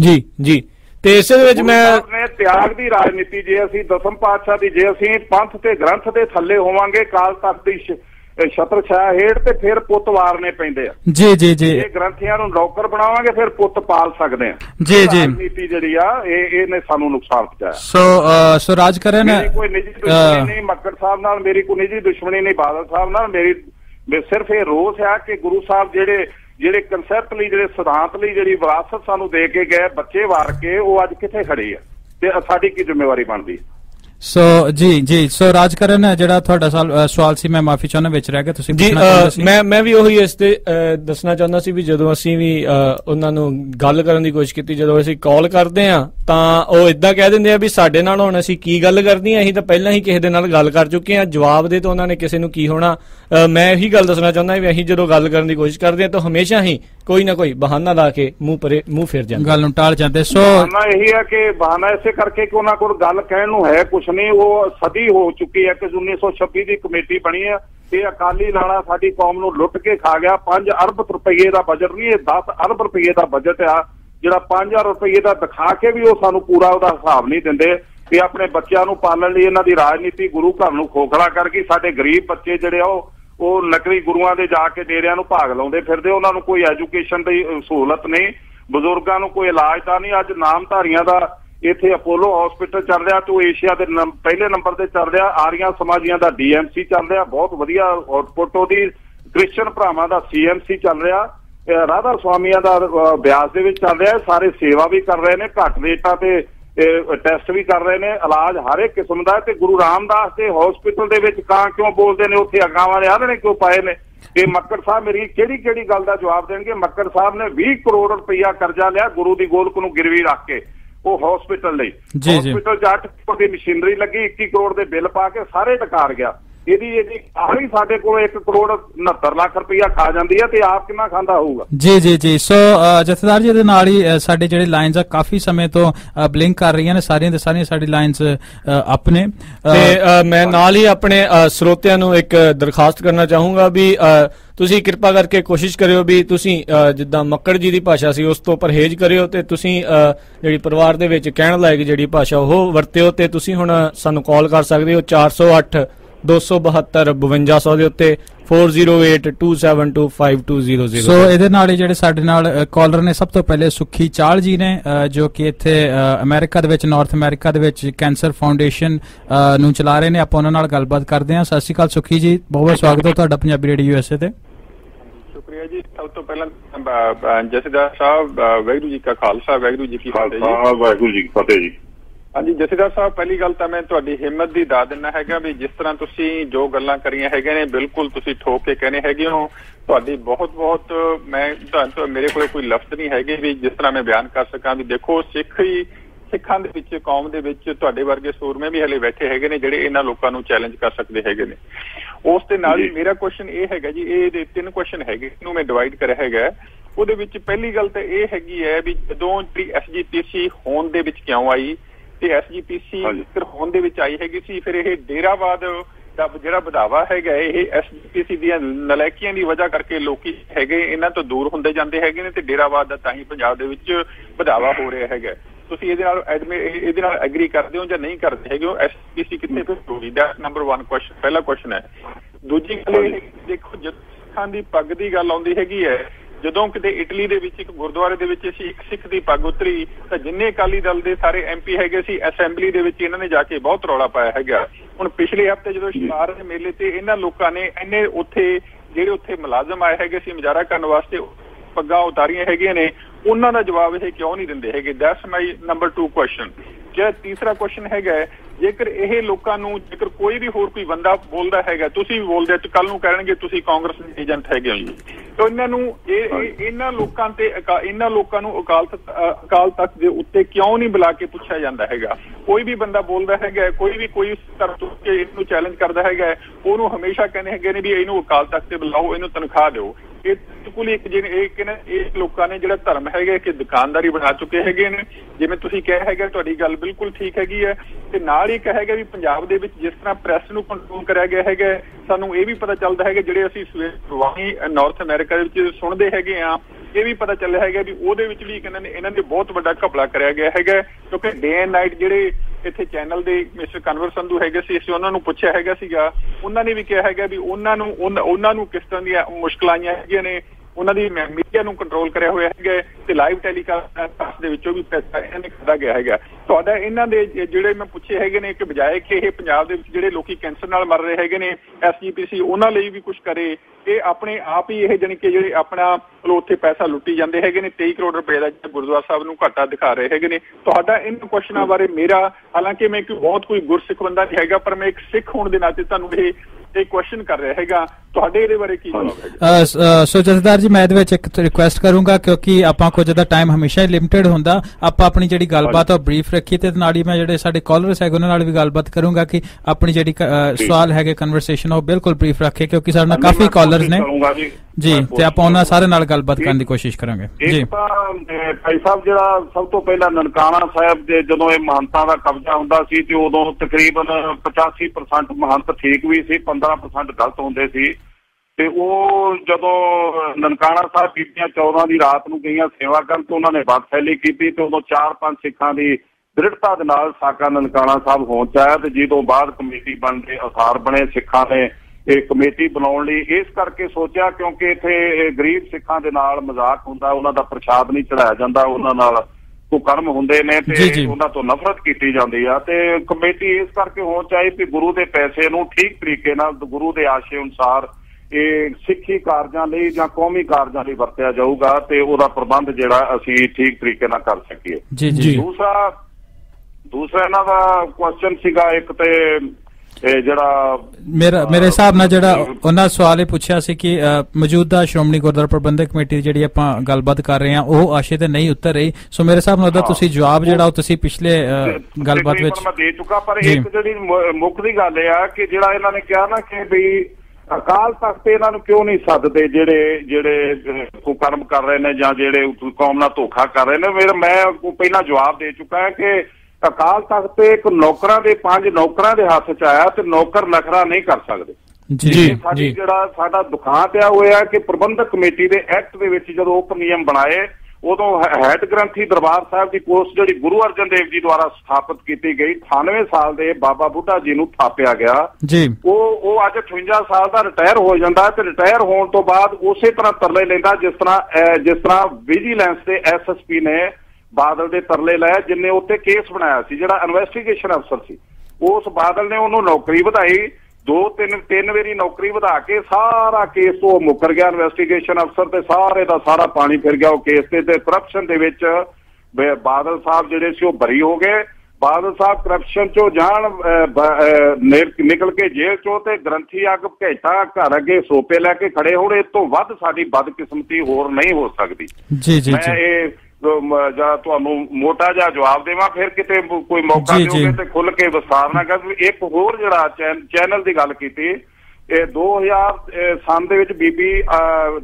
ਜੀ ਜੀ। ਤੇ ਇਸੇ ਦੇ ਵਿੱਚ ਮੈਂ ਨੇ ਤਿਆਗ ਦੀ ਰਾਜਨੀਤੀ ਜੇ ਅਸੀਂ ਦਸਮ ਪਾਤਸ਼ਾਹ ਦੀ ਜੇ ਅਸੀਂ ਪੰਥ ਤੇ ਗ੍ਰੰਥ ਦੇ ਥੱਲੇ ਹੋਵਾਂਗੇ ਕਾਲ ਤਖਤ ਦੀ ਛਤਰ ਛਾਇਆ ਹੇਠ ਤੇ ਫਿਰ ਪੁੱਤ ਵਾਰਨੇ ਪੈਂਦੇ ਆ। ਜੀ ਜੀ ਜੀ। ਇਹ ਗ੍ਰੰਥੀਆਂ ਨੂੰ ਨੌਕਰ ਬਣਾਵਾਂਗੇ ਫਿਰ ਪੁੱਤ ਪਾਲ ਸਕਦੇ ਆ। ਜੀ, ਜੀ। ਰਾਜਨੀਤੀ ਜਿਹੜੀ ਆ ਇਹ ਇਹਨੇ ਸਾਨੂੰ ਨੁਕਸਾਨ ਪਹੁੰਚਾਇਆ। ਸੋ ਸੋ ਰਾਜ ਕਰਨ ਕੋਈ ਨਿੱਜੀ ਦੁਸ਼ਮਣੀ ਨਹੀਂ ਮੱਕੜ ਸਾਹਿਬ ਨਾਲ ਮੇਰੀ ਕੋਈ ਨਿੱਜੀ ਦੁਸ਼ਮਣੀ ਨਹੀਂ ਬਾਦਲ ਸਾਹਿਬ ਨਾਲ ਮੇਰੀ ਮੇ- ਸਿਰਫ ਇਹ ਰੋਸ ਆ ਕਿ ਗੁਰੂ ਸਾਹਿਬ ਜਿਹੜੇ ਜਿਹੜੇ ਕਨਸੈਪਟ ਲਈ ਜਿਹੜੇ ਸਿਧਾਂਤ ਲਈ ਜਿਹੜੀ ਵਿਰਾਸਤ ਸਾਨੂੰ ਦੇ ਕੇ ਗਏ ਬੱਚੇ ਵਾਰ ਕੇ ਉਹ ਅੱਜ ਕਿੱਥੇ ਖੜੇ ਆ? ਤੇ ਸਾਡੀ ਕੀ ਜ਼ਿੰਮੇਵਾਰੀ ਬਣਦੀ ਹੈ ਸੋ ਜੀ ਜੀ. ਸੋ ਰਾਜ ਕਰਨ ਜਿਹੜਾ ਤੁਹਾਡਾ ਸਵਾਲ ਸੀ ਮੈਂ ਮਾਫੀ ਚਾਹੁੰਦਾ ਵਿੱਚ ਰਹਿ ਗਿਆ ਤੁਸੀਂ ਪੁੱਛਣਾ ਚਾਹੁੰਦੇ ਸੀ। ਮੈਂ ਮੈਂ ਵੀ ਉਹੀ ਇਸ ਤੇ ਦੱਸਣਾ ਚਾਹੁੰਦਾ ਸੀ ਵੀ ਜਦੋਂ ਅਸੀਂ ਵੀ ਉਹਨਾਂ ਨੂੰ ਗੱਲ ਕਰਨ ਦੀ ਕੋਸ਼ਿਸ਼ ਕੀਤੀ ਜਦੋਂ ਅਸੀਂ ਕਾਲ ਕਰਦੇ ਆ ਤਾਂ ਉਹ ਇਦਾਂ ਕਹਿ ਦਿੰਦੇ ਆ ਵੀ ਸਾਡੇ ਨਾਲ ਹੁਣ ਅਸੀਂ ਕੀ ਗੱਲ ਕਰਨੀ ਆ ਅਸੀਂ ਤਾਂ ਪਹਿਲਾਂ ਹੀ ਕਿਸੇ ਦੇ ਨਾਲ ਗੱਲ ਕਰ ਚੁੱਕੇ ਆ ਜਵਾਬ ਦੇ ਤਾਂ ਉਹਨਾਂ ਨੇ ਕਿਸੇ ਨੂੰ ਕੀ ਹੋਣਾ? ਮੈਂ ਇਹੀ ਗੱਲ ਦੱਸਣਾ ਚਾਹੁੰਦਾ ਵੀ ਅਸੀਂ ਜਦੋਂ ਗੱਲ ਕਰਨ ਦੀ ਕੋਸ਼ਿਸ਼ ਕਰਦੇ ਆ ਤਾਂ ਹਮੇਸ਼ਾ ਹੀ ਕੋਈ ਨਾ ਕੋਈ ਬਹਾਨਾ ਲਾ ਕੇ ਮੂੰਹ ਪਰੇ ਮੂੰਹ ਫਿਰ ਜਾਂਦਾ। ਗੱਲ ਨੂੰ ਟਾਲ ਜਾਂਦੇ ਸੋ ਬਹਾਨਾ ਇਹੀ ਹੈ ਕਿ ਬਹਾਨਾ ਇਸੇ ਕਰਕੇ ਕਿ ਉਹਨਾਂ ਕੋਲ ਗੱਲ ਕਹਿਣ ਨੂੰ ਹੈ ਕੁਛ ਨਹੀਂ ਉਹ ਸਦੀ ਹੋ ਚੁੱਕੀ ਹੈ ਕਿ 1926 ਦੀ ਕਮੇਟੀ ਬਣੀ ਹੈ। ਇਹ ਅਕਾਲੀ ਲਾਣਾ ਸਾਡੀ ਕੌਮ ਨੂੰ ਲੁੱਟ ਕੇ ਖਾ ਗਿਆ। 5 ਅਰਬ ਰੁਪਏ ਦਾ ਬਜਟ ਨਹੀਂ ਇਹ 10 ਅਰਬ ਰੁਪਏ ਦਾ ਬਜਟ ਆ। ਜਿਹੜਾ 5000 ਰੁਪਏ ਦਾ ਦਿਖਾ ਕੇ ਵੀ ਉਹ ਸਾਨੂੰ ਪੂਰਾ ਉਹਦਾ ਹਿਸਾਬ ਨਹੀਂ ਦਿੰਦੇ। ਕਿ ਆਪਣੇ ਬੱਚਿਆਂ ਨੂੰ ਪਾਲਣ ਲਈ ਇਹਨਾਂ ਦੀ ਰਾਜਨੀਤੀ ਗੁਰੂ ਘਰ ਨੂੰ ਖੋਖਲਾ ਕਰਕੇ ਸਾਡੇ ਗਰੀਬ ਬੱਚੇ ਜਿਹੜੇ ਆ ਉਹ ਉਹ ਨਕਲੀ ਗੁਰੂਆਂ ਦੇ ਜਾ ਕੇ ਡੇਰਿਆਂ ਨੂੰ ਭਾਗ ਲਾਉਂਦੇ ਫਿਰਦੇ, ਉਹਨਾਂ ਨੂੰ ਕੋਈ ਐਜੂਕੇਸ਼ਨ ਦੀ ਸਹੂਲਤ ਨਹੀਂ, ਬਜ਼ੁਰਗਾਂ ਨੂੰ ਕੋਈ ਇਲਾਜ ਤਾਂ ਨਹੀਂ, ਅੱਜ ਨਾਮਧਾਰੀਆਂ ਦਾ ਇੱਥੇ ਅਪੋਲੋ ਹਸਪੀਟਲ ਚੱਲ ਰਿਹਾ ਤੇ ਏਸ਼ੀਆ ਦੇ ਪਹਿਲੇ ਨੰਬਰ ਤੇ ਚੱਲ ਰਿਹਾ, ਆਰੀਆਂ ਸਮਾਜੀਆਂ ਦਾ ਡੀਐਮਸੀ ਚੱਲ ਰਿਹਾ, ਬਹੁਤ ਵਧੀਆ ਆਊਟਪੁੱਟ ਉਹਦੀ ਕ੍ਰਿਸਚੀਅਨ ਭਰਾਵਾਂ ਦਾ ਸੀਐਮਸੀ ਚੱਲ ਰਿਹਾ ਰਾਧਾ ਸਵਾਮੀਆਂ ਦਾ ਬਿਆਸ ਦੇ ਵਿੱਚ ਚੱਲ ਰਿਹਾ ਸਾਰੇ ਸੇਵਾ ਵੀ ਕਰ ਰਹੇ ਨੇ, ਘੱਟ ਰੇਟਾਂ ਤੇ ਟੈਸਟ ਵੀ ਕਰ ਰਹੇ ਨੇ ਇਲਾਜ ਹਰ ਇੱਕ ਕਿਸਮ ਦਾ ਤੇ ਗੁਰੂ ਰਾਮਦਾਸ ਦੇ ਹਸਪੀਟਲ ਦੇ ਵਿੱਚ ਕਾਂ ਕਿਉਂ ਬੋਲਦੇ ਨੇ ਉੱਥੇ ਅਗਾਵਾਂ ਦੇ ਆਦਣੇ ਕਿਉਂ ਪਾਏ ਨੇ? ਇਹ ਮੱਕੜ ਸਾਹਿਬ ਮੇਰੀ ਕਿਹੜੀ ਕਿਹੜੀ ਗੱਲ ਦਾ ਜਵਾਬ ਦੇਣਗੇ? ਮੱਕੜ ਸਾਹਿਬ ਨੇ 20 ਕਰੋੜ ਰੁਪਈਆ ਕਰਜ਼ਾ ਲਿਆ ਗੁਰੂ ਦੀ ਗੋਲਕ ਨੂੰ ਗਿਰਵੀ ਰੱਖ ਕੇ ਉਹ ਹਸਪੀਟਲ ਲਈ। ਹਸਪੀਟਲ 'ਚ 8 ਕਰੋੜ ਦੀ ਮਸ਼ੀਨਰੀ ਲੱਗੀ 21 ਕਰੋੜ ਦੇ ਬਿੱਲ ਪਾ ਕੇ ਸਾਰੇ ਟਕਾਰ ਗਿਆ। ਇਹਦੀ ਇਹਦੀ ਆਹੀ ਸਾਡੇ ਕੋਲ 1 ਕਰੋੜ 69 ਲੱਖ ਰੁਪਈਆ ਖਾ ਜਾਂਦੀ ਹੈ ਤੇ ਆਪ ਕਿੰਨਾ ਖਾਂਦਾ ਹੋਊਗਾ? ਜੀ ਜੀ ਜੀ। ਸੋ ਜਥੇਦਾਰ ਜੀ ਦੇ ਨਾਲ ਹੀ ਸਾਡੇ ਜਿਹੜੇ ਲਾਈਨਸ ਆ ਕਾਫੀ ਸਮੇਂ ਤੋਂ ਬਲਿੰਕ ਕਰ ਰਹੀਆਂ ਨੇ ਸਾਰੀਆਂ ਦੇ ਸਾਰੀਆਂ ਸਾਡੀ ਲਾਈਨਸ ਆਪਣੇ ਤੇ ਮੈਂ ਨਾਲ ਹੀ ਆਪਣੇ ਸਰੋਤਿਆਂ ਨੂੰ ਇੱਕ ਦਰਖਾਸਤ ਕਰਨਾ ਚਾਹੂੰਗਾ ਵੀ ਤੁਸੀਂ ਕਿਰਪਾ ਕਰਕੇ ਕੋਸ਼ਿਸ਼ ਕਰਿਓ ਵੀ ਤੁਸੀਂ ਜਿੱਦਾਂ ਮੱਕੜ ਜੀ ਦੀ ਭਾਸ਼ਾ ਸੀ ਉਸ ਤੋਂ ਪਰਹੇਜ਼ ਕਰਿਓ ਤੇ ਤੁਸੀਂ ਜਿਹੜੀ ਪਰਿਵਾਰ ਦੇ ਵਿੱਚ ਕਹਿਣ ਲਾਇਕ ਜਿਹੜੀ ਭਾਸ਼ਾ ਉਹ ਵਰਤਿਓ ਤੇ ਤੁਸੀਂ ਹੁਣ ਸਾਨੂੰ ਕਾਲ ਕਰ ਸਕਦੇ ਹੋ 408 272 5200 ਦੇ ਉੱਤੇ 4082725200 ਸੋ ਇਹਦੇ ਨਾਲ ਹੀ ਜਿਹੜੇ ਸਾਡੇ ਨਾਲ ਕਾਲਰ ਨੇ ਸਭ ਤੋਂ ਪਹਿਲੇ ਸੁਖੀ ਚਾਲ ਜੀ ਨੇ ਜੋ ਕਿ ਇੱਥੇ ਅਮਰੀਕਾ ਦੇ ਵਿੱਚ ਨਾਰਥ ਅਮਰੀਕਾ ਦੇ ਵਿੱਚ ਕੈਂਸਰ ਫਾਊਂਡੇਸ਼ਨ ਨੂੰ ਚਲਾ ਰਹੇ ਨੇ। ਆਪਾਂ ਉਹਨਾਂ ਨਾਲ ਗੱਲਬਾਤ ਕਰਦੇ ਹਾਂ। ਸਤਿ ਸ਼੍ਰੀ ਅਕਾਲ ਸੁਖੀ ਜੀ। ਬਹੁਤ ਬਹੁਤ ਸਵਾਗਤ ਹੈ ਤੁਹਾਡਾ ਪੰਜਾਬੀ ਰੇਡੀਓ ਯੂਐਸਏ ਤੇ। ਸ਼ੁਕਰੀਆ ਜੀ। ਸਭ ਤੋਂ ਪਹਿਲਾਂ ਜਥੇਦਾਰ ਸਾਹਿਬ ਅ, ਵਾਹਿਗੁਰੂ ਜੀ ਕਾ ਖਾਲਸਾ ਵਾਹਿਗੁਰੂ ਜੀ ਕੀ ਫਤਿਹ ਜੀ। ਵਾਹਿਗੁਰੂ ਜੀ ਕੀ ਫਤਿਹ ਜੀ। ਹਾਂਜੀ ਜਥੇਦਾਰ ਸਾਹਿਬ ਪਹਿਲੀ ਗੱਲ ਤਾਂ ਮੈਂ ਤੁਹਾਡੀ ਹਿੰਮਤ ਦੀ ਦਾਦ ਦਿੰਦਾ ਹੈਗਾ ਵੀ ਜਿਸ ਤਰ੍ਹਾਂ ਤੁਸੀਂ ਜੋ ਗੱਲਾਂ ਕਰੀਆਂ ਹੈਗੇ ਨੇ ਬਿਲਕੁਲ ਤੁਸੀਂ ਠੋਕ ਕੇ ਕਹਿੰਦੇ ਹੈਗੇ ਹੋ ਤੁਹਾਡੀ ਬਹੁਤ ਬਹੁਤ ਮੈਂ ਤੁਹਾਨੂੰ ਮੇਰੇ ਕੋਲੇ ਕੋਈ ਲਫ਼ਜ਼ ਨਹੀਂ ਹੈਗੇ ਵੀ ਜਿਸ ਤਰ੍ਹਾਂ ਮੈਂ ਬਿਆਨ ਕਰ ਸਕਾਂ ਵੀ ਦੇਖੋ ਸਿੱਖ ਹੀ ਸਿੱਖਾਂ ਦੇ ਵਿੱਚ ਕੌਮ ਦੇ ਵਿੱਚ ਤੁਹਾਡੇ ਵਰਗੇ ਸੂਰਮੇ ਵੀ ਹਲੇ ਬੈਠੇ ਹੈਗੇ ਨੇ ਜਿਹੜੇ ਇਹਨਾਂ ਲੋਕਾਂ ਨੂੰ ਚੈਲੰਜ ਕਰ ਸਕਦੇ ਹੈਗੇ ਨੇ ਉਸ ਦੇ ਨਾਲ ਹੀ। ਮੇਰਾ ਕੁਐਸਚਨ ਇਹ ਹੈਗਾ ਜੀ ਇਹ ਦੇ ਤਿੰਨ ਕੁਐਸਚਨ ਹੈਗੇ ਇਹਨੂੰ ਮੈਂ ਡਿਵਾਈਡ ਕਰਿਆ ਹੈਗਾ। ਉਹਦੇ ਵਿੱਚ ਪਹਿਲੀ ਗੱਲ ਤਾਂ ਇਹ ਹੈਗੀ ਹੈ ਵੀ ਜਦੋਂ ਜਿਹੜੀ ਐਸਜੀਪੀਸੀ ਹੋਣ ਦੇ ਵਿੱਚ ਕਿਉਂ ਆਈ ਤੇ ਐਸਜੀਪੀਸੀ ਹੋਣ ਦੇ ਵਿੱਚ ਆਈ ਹੈਗੀ ਸੀ ਫਿਰ ਇਹ ਡੇਰਾਵਾਦ ਦਾ ਜਿਹੜਾ ਵਧਾਵਾ ਹੈਗਾ ਇਹ ਐਸਜੀਪੀਸੀ ਦੀਆਂ ਨਲਾਇਕੀਆਂ ਦੀ ਵਜ੍ਹਾ ਕਰਕੇ ਲੋਕੀ ਹੈਗੇ ਇਹਨਾਂ ਤੋਂ ਦੂਰ ਹੁੰਦੇ ਜਾਂਦੇ ਹੈਗੇ ਨੇ ਤੇ ਡੇਰਾਵਾਦ ਦਾ ਤਾਂ ਹੀ ਪੰਜਾਬ ਦੇ ਵਿੱਚ ਵਧਾਵਾ ਹੋ ਰਿਹਾ ਹੈਗਾ। ਤੁਸੀਂ ਇਹਦੇ ਨਾਲ ਐਡਮਿ ਇਹ- ਇਹਦੇ ਨਾਲ ਐਗਰੀ ਕਰਦੇ ਹੋ ਜਾਂ ਨਹੀਂ ਕਰਦੇ ਹੈਗੇ ਹੋ? ਐਸਜੀਪੀਸੀ ਕਿੱਥੇ ਫਿਰ ਹੋਗੀ ਦੈਟਸ ਨੰਬਰ 1 ਕੁਐਸਚਨ ਪਹਿਲਾ ਕੁਐਸਚਨ ਹੈ। ਦੂਜੀ ਗੱਲ ਇਹ ਦੇਖੋ ਜਦੋਂ ਸਿੱਖਾਂ ਦੀ ਪੱਗ ਦੀ ਗੱਲ ਆਉਂਦੀ ਹੈਗੀ ਹੈ ਜਦੋਂ ਕਿਤੇ ਇਟਲੀ ਦੇ ਵਿੱਚ, ਇੱਕ ਗੁਰਦੁਆਰੇ ਦੇ ਵਿੱਚ ਅਸੀਂ ਇੱਕ ਸਿੱਖ ਦੀ ਪੱਗ ਉਤਰੀ, ਤਾਂ ਜਿੰਨੇ ਅਕਾਲੀ ਦਲ ਦੇ ਸਾਰੇ ਐਮਪੀ ਹੈਗੇ ਸੀ, ਅਸੈਂਬਲੀ ਦੇ ਵਿੱਚ ਇਹਨਾਂ ਨੇ ਜਾ ਕੇ ਬਹੁਤ ਰੌਲਾ ਪਾਇਆ ਹੈਗਾ। ਹੁਣ ਪਿਛਲੇ ਹਫ਼ਤੇ ਜਦੋਂ ਸ਼ਿਕਾਰ ਦੇ ਮੇਲੇ ਤੇ ਇਹਨਾਂ ਲੋਕਾਂ ਨੇ ਇੰਨੇ ਉੱਥੇ, ਜਿਹੜੇ ਉੱਥੇ ਮੁਲਾਜ਼ਮ ਆਏ ਹੈਗੇ ਸੀ, ਮੁਜ਼ਾਹਰਾ ਕਰਨ ਵਾਸਤੇ ਪੱਗਾਂ ਉਤਾਰੀਆਂ ਹੈਗੀਆਂ ਨੇ, ਉਹਨਾਂ ਦਾ ਜਵਾਬ ਇਹ ਕਿਉਂ ਨਹੀਂ ਦਿੰਦੇ ਹੈਗੇ? ਦੈਟਸ ਮਾਈ ਨੰਬਰ 2 ਕੁਐਸਚਨ ਜਿਹੜਾ ਤੀਸਰਾ ਕੁਐਸਚਨ ਹੈਗਾ ਜੇਕਰ ਇਹ ਲੋਕਾਂ ਨੂੰ ਜੇਕਰ ਕੋਈ ਵੀ ਹੋਰ ਕੋਈ ਬੰਦਾ ਬੋਲਦਾ ਹੈਗਾ ਤੁਸੀਂ ਵੀ ਬੋਲਦੇ ਤੇ ਕੱਲ ਨੂੰ ਕਹਿਣਗੇ ਤੁਸੀਂ ਕਾਂਗਰਸ ਦੇ ਏਜੰਟ ਹੈਗੇ ਹੋ ਜੀ। ਤਾਂ ਇਹਨਾਂ ਨੂੰ ਇਹ ਇਹ- ਇਹਨਾਂ ਲੋਕਾਂ ਤੇ ਇਹਨਾਂ ਲੋਕਾਂ ਨੂੰ ਅਕਾਲ ਅਕਾਲ ਤਖਤ ਦੇ ਉੱਤੇ ਕਿਉਂ ਨਹੀਂ ਬੁਲਾ ਕੇ ਪੁੱਛਿਆ ਜਾਂਦਾ ਹੈਗਾ? ਕੋਈ ਵੀ ਬੰਦਾ ਬੋਲਦਾ ਹੈਗਾ ਕੋਈ ਵੀ ਕੋਈ ਤਰ ਤੁਰ ਕੇ ਇਹਨੂੰ ਚੈਲੰਜ ਕਰਦਾ ਹੈਗਾ ਉਹਨੂੰ ਹਮੇਸ਼ਾ ਕਹਿੰਦੇ ਹੈਗੇ ਨੇ ਵੀ ਇਹਨੂੰ ਅਕਾਲ ਤਖਤ ਤੇ ਬੁਲਾਓ ਇਹਨੂੰ ਤਨਖਾਹ ਦਿਓ। ਇਹ ਬਿਲਕੁਲ ਇੱਕ ਜਿਹਨੇ ਇਹ ਕਿਨੇ ਇਹ ਲੋਕਾਂ ਨੇ ਜਿਹੜਾ ਧਰਮ ਹੈਗਾ ਕਿ ਦੁਕਾਨਦਾਰੀ ਬਣਾ ਚੁੱਕੇ ਹੈਗੇ ਨੇ। ਜਿਵੇਂ ਤੁਸੀਂ ਕਿਹਾ ਹੈਗਾ ਤੁਹਾਡੀ ਗੱਲ ਬਿਲਕੁਲ ਠੀਕ ਹੈਗੀ ਹੈ ਤੇ ਨਾਲ ਹੀ ਕਹੇਗਾ ਵੀ ਪੰਜਾਬ ਦੇ ਵਿੱਚ ਜਿਸ ਤਰ੍ਹਾਂ ਪ੍ਰੈਸ ਨੂੰ ਕੰਟਰੋਲ ਕਰਿਆ ਗਿਆ ਹੈਗਾ, ਸਾਨੂੰ ਇਹ ਵੀ ਪਤਾ ਚੱਲਦਾ ਹੈਗਾ ਜਿਹੜੇ ਅਸੀਂ ਸਵੇਰ ਨਾਰਥ ਅਮਰੀਕਾ ਦੇ ਵਿੱਚ ਸੁਣਦੇ ਹੈਗੇ ਆ ਇਹ ਵੀ ਪਤਾ ਚੱਲਿਆ ਹੈਗਾ ਵੀ ਉਹਦੇ ਵਿੱਚ ਵੀ ਕਹਿੰਦੇ ਨੇ, ਇਹਨਾਂ ਨੇ ਬਹੁਤ ਵੱਡਾ ਘਪਲਾ ਕਰਿਆ ਗਿਆ ਹੈਗਾ, ਕਿਉਂਕਿ ਡੇ ਐਂਡ ਨਾਈਟ ਜਿਹੜੇ ਇੱਥੇ ਚੈਨਲ ਦੇ ਮਿਸਟਰ ਕਨਵਰ ਸੰਧੂ ਹੈਗੇ ਸੀ, ਅਸੀਂ ਉਹਨਾਂ ਨੂੰ ਪੁੱਛਿਆ ਹੈਗਾ ਸੀਗਾ, ਉਹਨਾਂ ਨੇ ਵੀ ਕਿਹਾ ਹੈਗਾ ਵੀ ਉਹਨਾਂ ਨੂੰ ਉਹਨਾਂ ਨੂੰ ਕਿਸ ਤਰ੍ਹਾਂ ਦੀਆਂ ਮੁਸ਼ਕਲਾਂ ਆਈਆਂ ਹੈਗੀਆਂ ਨੇ ਉਹਨਾਂ ਦੀ ਮੀਡੀਆ ਨੂੰ ਕੰਟਰੋਲ ਕਰਿਆ ਹੋਇਆ ਹੈਗਾ ਤੇ ਲਾਈਵ ਟੈਲੀਕਾਸਟ ਦੇ ਵਿੱਚੋਂ ਵੀ ਪੈਸਾ ਇਹਨਾਂ ਨੇ ਖਾਦਾ ਗਿਆ ਹੈਗਾ ਤੁਹਾਡਾ ਇਹਨਾਂ ਦੇ ਜਿਹੜੇ ਮੈਂ ਪੁੱਛੇ ਹੈਗੇ ਨੇ ਕਿ ਬਜਾਏ ਕਿ ਇਹ ਪੰਜਾਬ ਦੇ ਵਿੱਚ ਜਿਹੜੇ ਲੋਕੀ ਕੈਂਸਰ ਨਾਲ ਮਰ ਰਹੇ ਹੈਗੇ ਨੇ ਐਸਜੀਪੀਸੀ ਉਹਨਾਂ ਲਈ ਵੀ ਕੁਝ ਕਰੇ। ਇਹ ਆਪਣੇ ਆਪ ਹੀ ਇਹ ਜਾਣੀ ਕਿ ਜਿਹੜੇ ਆਪਣਾ ਉੱਥੇ ਪੈਸਾ ਲੁੱਟੀ ਜਾਂਦੇ ਹੈਗੇ ਨੇ 23 ਕਰੋੜ ਰੁਪਏ ਦਾ ਜਿਹੜਾ ਗੁਰਦੁਆਰਾ ਸਾਹਿਬ ਨੂੰ ਘਾਟਾ ਦਿਖਾ ਰਹੇ ਹੈਗੇ ਨੇ। ਤੁਹਾਡਾ ਇਹਨਾਂ ਕੁਐਸਚਨਾਂ ਬਾਰੇ ਮੇਰਾ, ਹਾਲਾਂਕਿ ਮੈਂ ਕੋਈ ਬਹੁਤ ਕੋਈ ਗੁਰਸਿੱਖ ਬੰਦਾ ਨਹੀਂ ਹੈਗਾ, ਪਰ ਮੈਂ ਇੱਕ ਸਿੱਖ ਹੋਣ ਦੇ ਨਾਤੇ ਤੁਹਾਨੂੰ ਇਹ ਇਹ ਕੁਐਸਚਨ ਕਰ ਰਿਹਾ ਹੈਗਾ। ਤੁਹਾਡੇ ਇਹਦੇ ਬਾਰੇ ਕੀ ਜਵਾਬ ਅ, ਸ- ਜਥੇਦਾਰ ਜੀ ਮੈਂ ਇਹਦੇ ਵਿੱਚ ਇੱਕ ਰਿਕੁਐਸਟ ਕਰੂੰਗਾ ਕਿਉਂਕਿ ਆਪਾਂ ਕੁਝ ਦਾ ਟਾਈਮ ਹਮੇਸ਼ਾ ਹੀ ਲਿਮਟਿਡ ਹੁੰਦਾ। ਆਪਾਂ ਆਪਣੀ ਜਿਹੜੀ ਗੱਲਬਾਤ ਆ ਬਰੀਫ ਰੱਖੀ ਤੇ ਨਾਲ ਹੀ ਮੈਂ ਜਿਹੜੇ ਸਾਡੇ ਕਾਲਰਸ ਹੈਗੇ ਉਹਨਾਂ ਨਾਲ ਵੀ ਗੱਲਬਾਤ ਕਰੂੰਗਾ ਕਿ ਆਪਣੀ ਜਿਹੜੀ ਕ- ਸਵਾਲ ਹੈਗੇ ਕਨਵਰਸੇਸ਼ਨ ਉਹ ਬਿਲਕੁਲ ਬਰੀਫ ਰੱਖੇ ਕਿਉਂਕਿ ਸਾਡੇ ਨਾਲ ਕਾਫੀ ਕਾਲਰਸ ਨੇ। ਕਰੂੰਗਾ ਜੀ ਤੇ ਆਪਾਂ ਉਹਨਾਂ ਸਾਰੇ ਨਾਲ ਗੱਲਬਾਤ। ਕਰਨ ਦੀ ਕੋਸ਼ਿਸ਼ ਕਰਾਂਗੇ। ਜੀ। ਇੱਕ ਤਾਂ ਅਹ, ਭਾਈ ਸਾਹਿਬ ਜਿਹੜਾ ਸਭ ਤੋਂ ਪਹਿਲਾਂ ਨਨਕਾਣਾ ਸਾਹਿਬ ਦੇ ਜਦੋਂ ਇਹ ਮਹੰਤਾਂ ਦਾ ਕਬਜ਼ਾ ਹੁੰਦਾ ਸੀ ਤੇ ਉਦੋਂ ਤਕਰੀਬਨ 85% ਮਹੰਤ ਠੀਕ ਵੀ ਸੀ 15% ਗਲਤ ਹੁੰਦੇ ਸੀ। ਤੇ ਉਹ ਜਦੋਂ ਨਨਕਾਣਾ ਸਾਹਿਬ ਬੀਬੀਆਂ 14 ਦੀ ਰਾਤ ਨੂੰ ਗਈਆਂ ਸੇਵਾ ਕਰਨ ਤੇ ਉਹਨਾਂ ਨੇ ਬਦਫੈਲੀ ਕੀਤੀ ਤੇ ਉਦੋਂ 4-5 ਸਿੱਖਾਂ ਦੀ ਦ੍ਰਿੜਤਾ ਦੇ ਨਾਲ ਸਾਕਾ ਨਨਕਾਣਾ ਸਾਹਿਬ ਆਇਆ ਤੇ ਜਦੋਂ ਬਾਅਦ ਕਮੇਟੀ ਬਣ ਕੇ ਅਸਾਰ ਬਣੇ ਸਿੱਖਾਂ ਨੇ ਇਹ ਕਮੇਟੀ ਬਣਾਉਣ ਲਈ ਇਸ ਕਰਕੇ ਸੋਚਿਆ ਕਿਉਂਕਿ ਇੱਥੇ ਗਰੀਬ ਸਿੱਖਾਂ ਦੇ ਨਾਲ ਮਜ਼ਾਕ ਹੁੰਦਾ ਉਹਨਾਂ ਦਾ ਪ੍ਰਸ਼ਾਦ ਨਹੀਂ ਚੜਾਇਆ ਜਾਂਦਾ ਉਹਨਾਂ ਨਾਲ ਕੁਕਰਮ ਹੁੰਦੇ ਨੇ ਤੇ। ਉਹਨਾਂ ਤੋਂ ਨਫ਼ਰਤ ਕੀਤੀ ਜਾਂਦੀ ਆ ਤੇ ਕਮੇਟੀ ਇਸ ਕਰਕੇ ਹੋਣ ਚਾਹੀ ਵੀ ਗੁਰੂ ਦੇ ਪੈਸੇ ਨੂੰ ਠੀਕ ਤਰੀਕੇ ਨਾਲ ਗੁਰੂ ਦੇ ਆਸ਼ੇ ਅਨੁਸਾਰ ਇਹ ਸਿੱਖੀ ਕਾਰਜਾਂ ਲਈ ਜਾਂ ਕੌਮੀ ਕਾਰਜਾਂ ਲਈ ਵਰਤਿਆ ਜਾਊਗਾ ਤੇ ਉਹਦਾ ਪ੍ਰਬੰਧ ਜਿਹੜਾ ਅਸੀਂ ਠੀਕ ਤਰੀਕੇ ਨਾਲ ਕਰ ਸਕੀਏ ਜੀ ਜੀ ਦੂਸਰਾ ਦੂਸਰਾ ਇਹਨਾਂ ਦਾ ਕੁਐਸਚਨ ਸੀਗਾ ਇੱਕ ਤੇ ਇਹ ਜਿਹੜਾ ਮੇਰਾ ਮੇਰੇ ਹਿਸਾਬ ਨਾਲ ਜਿਹੜਾ ਉਹਨਾਂ ਸਵਾਲ ਇਹ ਪੁੱਛਿਆ ਸੀ ਕਿ ਮੌਜੂਦਾ ਸ਼੍ਰੋਮਣੀ ਗੁਰਦੁਆਰਾ ਪ੍ਰਬੰਧਕ ਕਮੇਟੀ ਦੀ ਜਿਹੜੀ ਆਪਾਂ ਗੱਲਬਾਤ ਕਰ ਰਹੇ ਹਾਂ ਉਹ ਆਸ਼ੇ ਤੇ ਨਹੀਂ ਉਤਰ ਰਹੀ ਸੋ ਮੇਰੇ ਹਿਸਾਬ ਨਾਲ। ਤੁਸੀਂ ਜਵਾਬ ਜਿਹੜਾ ਉਹ ਤੁਸੀਂ ਪਿਛਲੇ ਗੱਲਬਾਤ ਵਿੱਚ ਮੈਂ ਦੇ ਚੁੱਕਾ ਪਰ। ਇੱਕ ਜਿਹੜੀ ਮੁੱਖ ਦੀ ਗੱਲ ਇਹ ਆ ਕਿ ਜਿਹੜਾ ਇਹਨਾਂ ਨੇ ਕਿਹਾ ਨਾ ਕਿ ਵੀ ਅਕਾਲ ਤਖਤ ਇਹਨਾਂ ਨੂੰ ਕਿਉਂ ਨਹੀਂ ਸੱਦਦੇ ਜਿਹੜੇ ਜਿਹੜੇ ਕੁਕਰਮ ਕਰ ਰਹੇ ਨੇ ਜਾਂ ਜਿਹੜੇ ਕੌਮ ਨਾਲ ਧੋਖਾ ਕਰ ਰਹੇ ਨੇ ਮੇਰਾ ਮੈਂ ਪਹਿਲਾਂ ਜਵਾਬ ਦੇ ਚੁੱਕਾ ਹਾਂ ਕਿ ਅਕਾਲ ਤਖਤ ਤੇ ਇੱਕ ਨੌਕਰਾਂ ਦੇ ਪੰਜ ਨੌਕਰਾਂ ਦੇ ਹੱਥ 'ਚ ਆਇਆ ਤੇ ਨੌਕਰ ਨਖਰਾ ਨਹੀਂ ਕਰ ਸਕਦੇ। ਜੀ ਸਾਡੀ ਜਿਹੜਾ ਸਾਡਾ ਦੁਖਾਂਤ ਆ ਹੋਇਆ ਕਿ ਪ੍ਰਬੰਧਕ ਕਮੇਟੀ ਦੇ ਐਕਟ ਦੇ ਵਿੱਚ ਜਦੋਂ ਉਪ ਨਿਯਮ ਬਣਾਏ ਉਦੋਂ ਹੈਡ ਗ੍ਰੰਥੀ ਦਰਬਾਰ ਸਾਹਿਬ ਦੀ ਪੋਸਟ ਜਿਹੜੀ ਗੁਰੂ ਅਰਜਨ ਦੇਵ ਜੀ ਦੁਆਰਾ ਸਥਾਪਿਤ ਕੀਤੀ ਗਈ 98 ਸਾਲ ਦੇ ਬਾਬਾ ਬੁੱਢਾ ਜੀ ਨੂੰ ਥਾਪਿਆ ਗਿਆ। ਜੀ। ਉਹ ਉਹ ਅੱਜ 58 ਸਾਲ ਦਾ ਰਿਟਾਇਰ ਹੋ ਜਾਂਦਾ ਤੇ ਰਿਟਾਇਰ ਹੋਣ ਤੋਂ ਬਾਅਦ ਉਸੇ ਤਰ੍ਹਾਂ ਤਰਲੇ ਲੈਂਦਾ ਜਿਸ ਤਰ੍ਹਾਂ ਜਿਸ ਤਰ੍ਹਾਂ ਵਿਜੀਲੈਂਸ ਦੇ ਐਸਐਸਪੀ ਨੇ ਬਾਦਲ ਦੇ ਤਰਲੇ ਲਏ ਜਿੰਨੇ ਉੱਤੇ ਕੇਸ ਬਣਾਇਆ ਸੀ ਜਿਹੜਾ ਇਨਵੈਸਟੀਗੇਸ਼ਨ ਅਫਸਰ ਸੀ। ਉਸ ਬਾਦਲ ਨੇ ਉਹਨੂੰ ਨੌਕਰੀ ਵਧਾਈ ਦੋ ਤਿੰਨ ਤਿੰਨ ਵਾਰੀ ਨੌਕਰੀ ਵਧਾ ਕੇ ਸਾਰਾ ਕੇਸ ਤੋਂ ਉਹ ਮੁੱਕਰ ਗਿਆ ਇਨਵੈਸਟੀਗੇਸ਼ਨ ਅਫਸਰ ਤੇ ਸਾਰੇ ਦਾ ਸਾਰਾ ਪਾਣੀ ਫਿਰ ਗਿਆ ਉਹ ਕੇਸ ਤੇ। ਤੇ ਕਰਪਸ਼ਨ ਦੇ ਵਿੱਚ ਬਾਦਲ ਸਾਹਿਬ ਜਿਹੜੇ ਸੀ ਉਹ ਬਰੀ ਹੋ ਗਏ। ਬਾਦਲ ਸਾਹਿਬ ਕਰਪਸ਼ਨ ਚੋਂ ਜਾਣ ਨਿਕਲ ਕੇ ਜੇਲ੍ਹ ਚੋਂ ਤੇ ਗ੍ਰੰਥੀ ਅੱਗ ਭੇਟਾ ਘਰ ਅੱਗੇ ਸੋਪੇ ਲੈ ਕੇ ਖੜੇ ਹੋਣ ਇਸ ਤੋਂ ਵੱਧ ਸਾਡੀ ਬਦਕਿਸਮਤੀ ਹੋਰ ਨਹੀਂ ਹੋ ਸਕਦੀ। ਜੀ ਜੀ ਮੈਂ ਇਹ ਜਾਂ ਤੁਹਾਨੂੰ ਮੋਟਾ ਜਿਹਾ ਜਵਾਬ ਦੇਵਾਂ ਫਿਰ ਕਿਤੇ ਕੋਈ ਮੌਕਾ। ਦਿਓਗੇ ਤੇ ਖੁੱਲ ਕੇ ਵਿਸਤਾਰ ਨਾਲ ਕਰ ਇੱਕ ਹੋਰ ਜਿਹੜਾ ਚੈਨ- ਚੈਨਲ ਦੀ ਗੱਲ ਕੀਤੀ ਇਹ 2000 ਅਹ, ਸਨ ਦੇ ਵਿੱਚ ਬੀਬੀ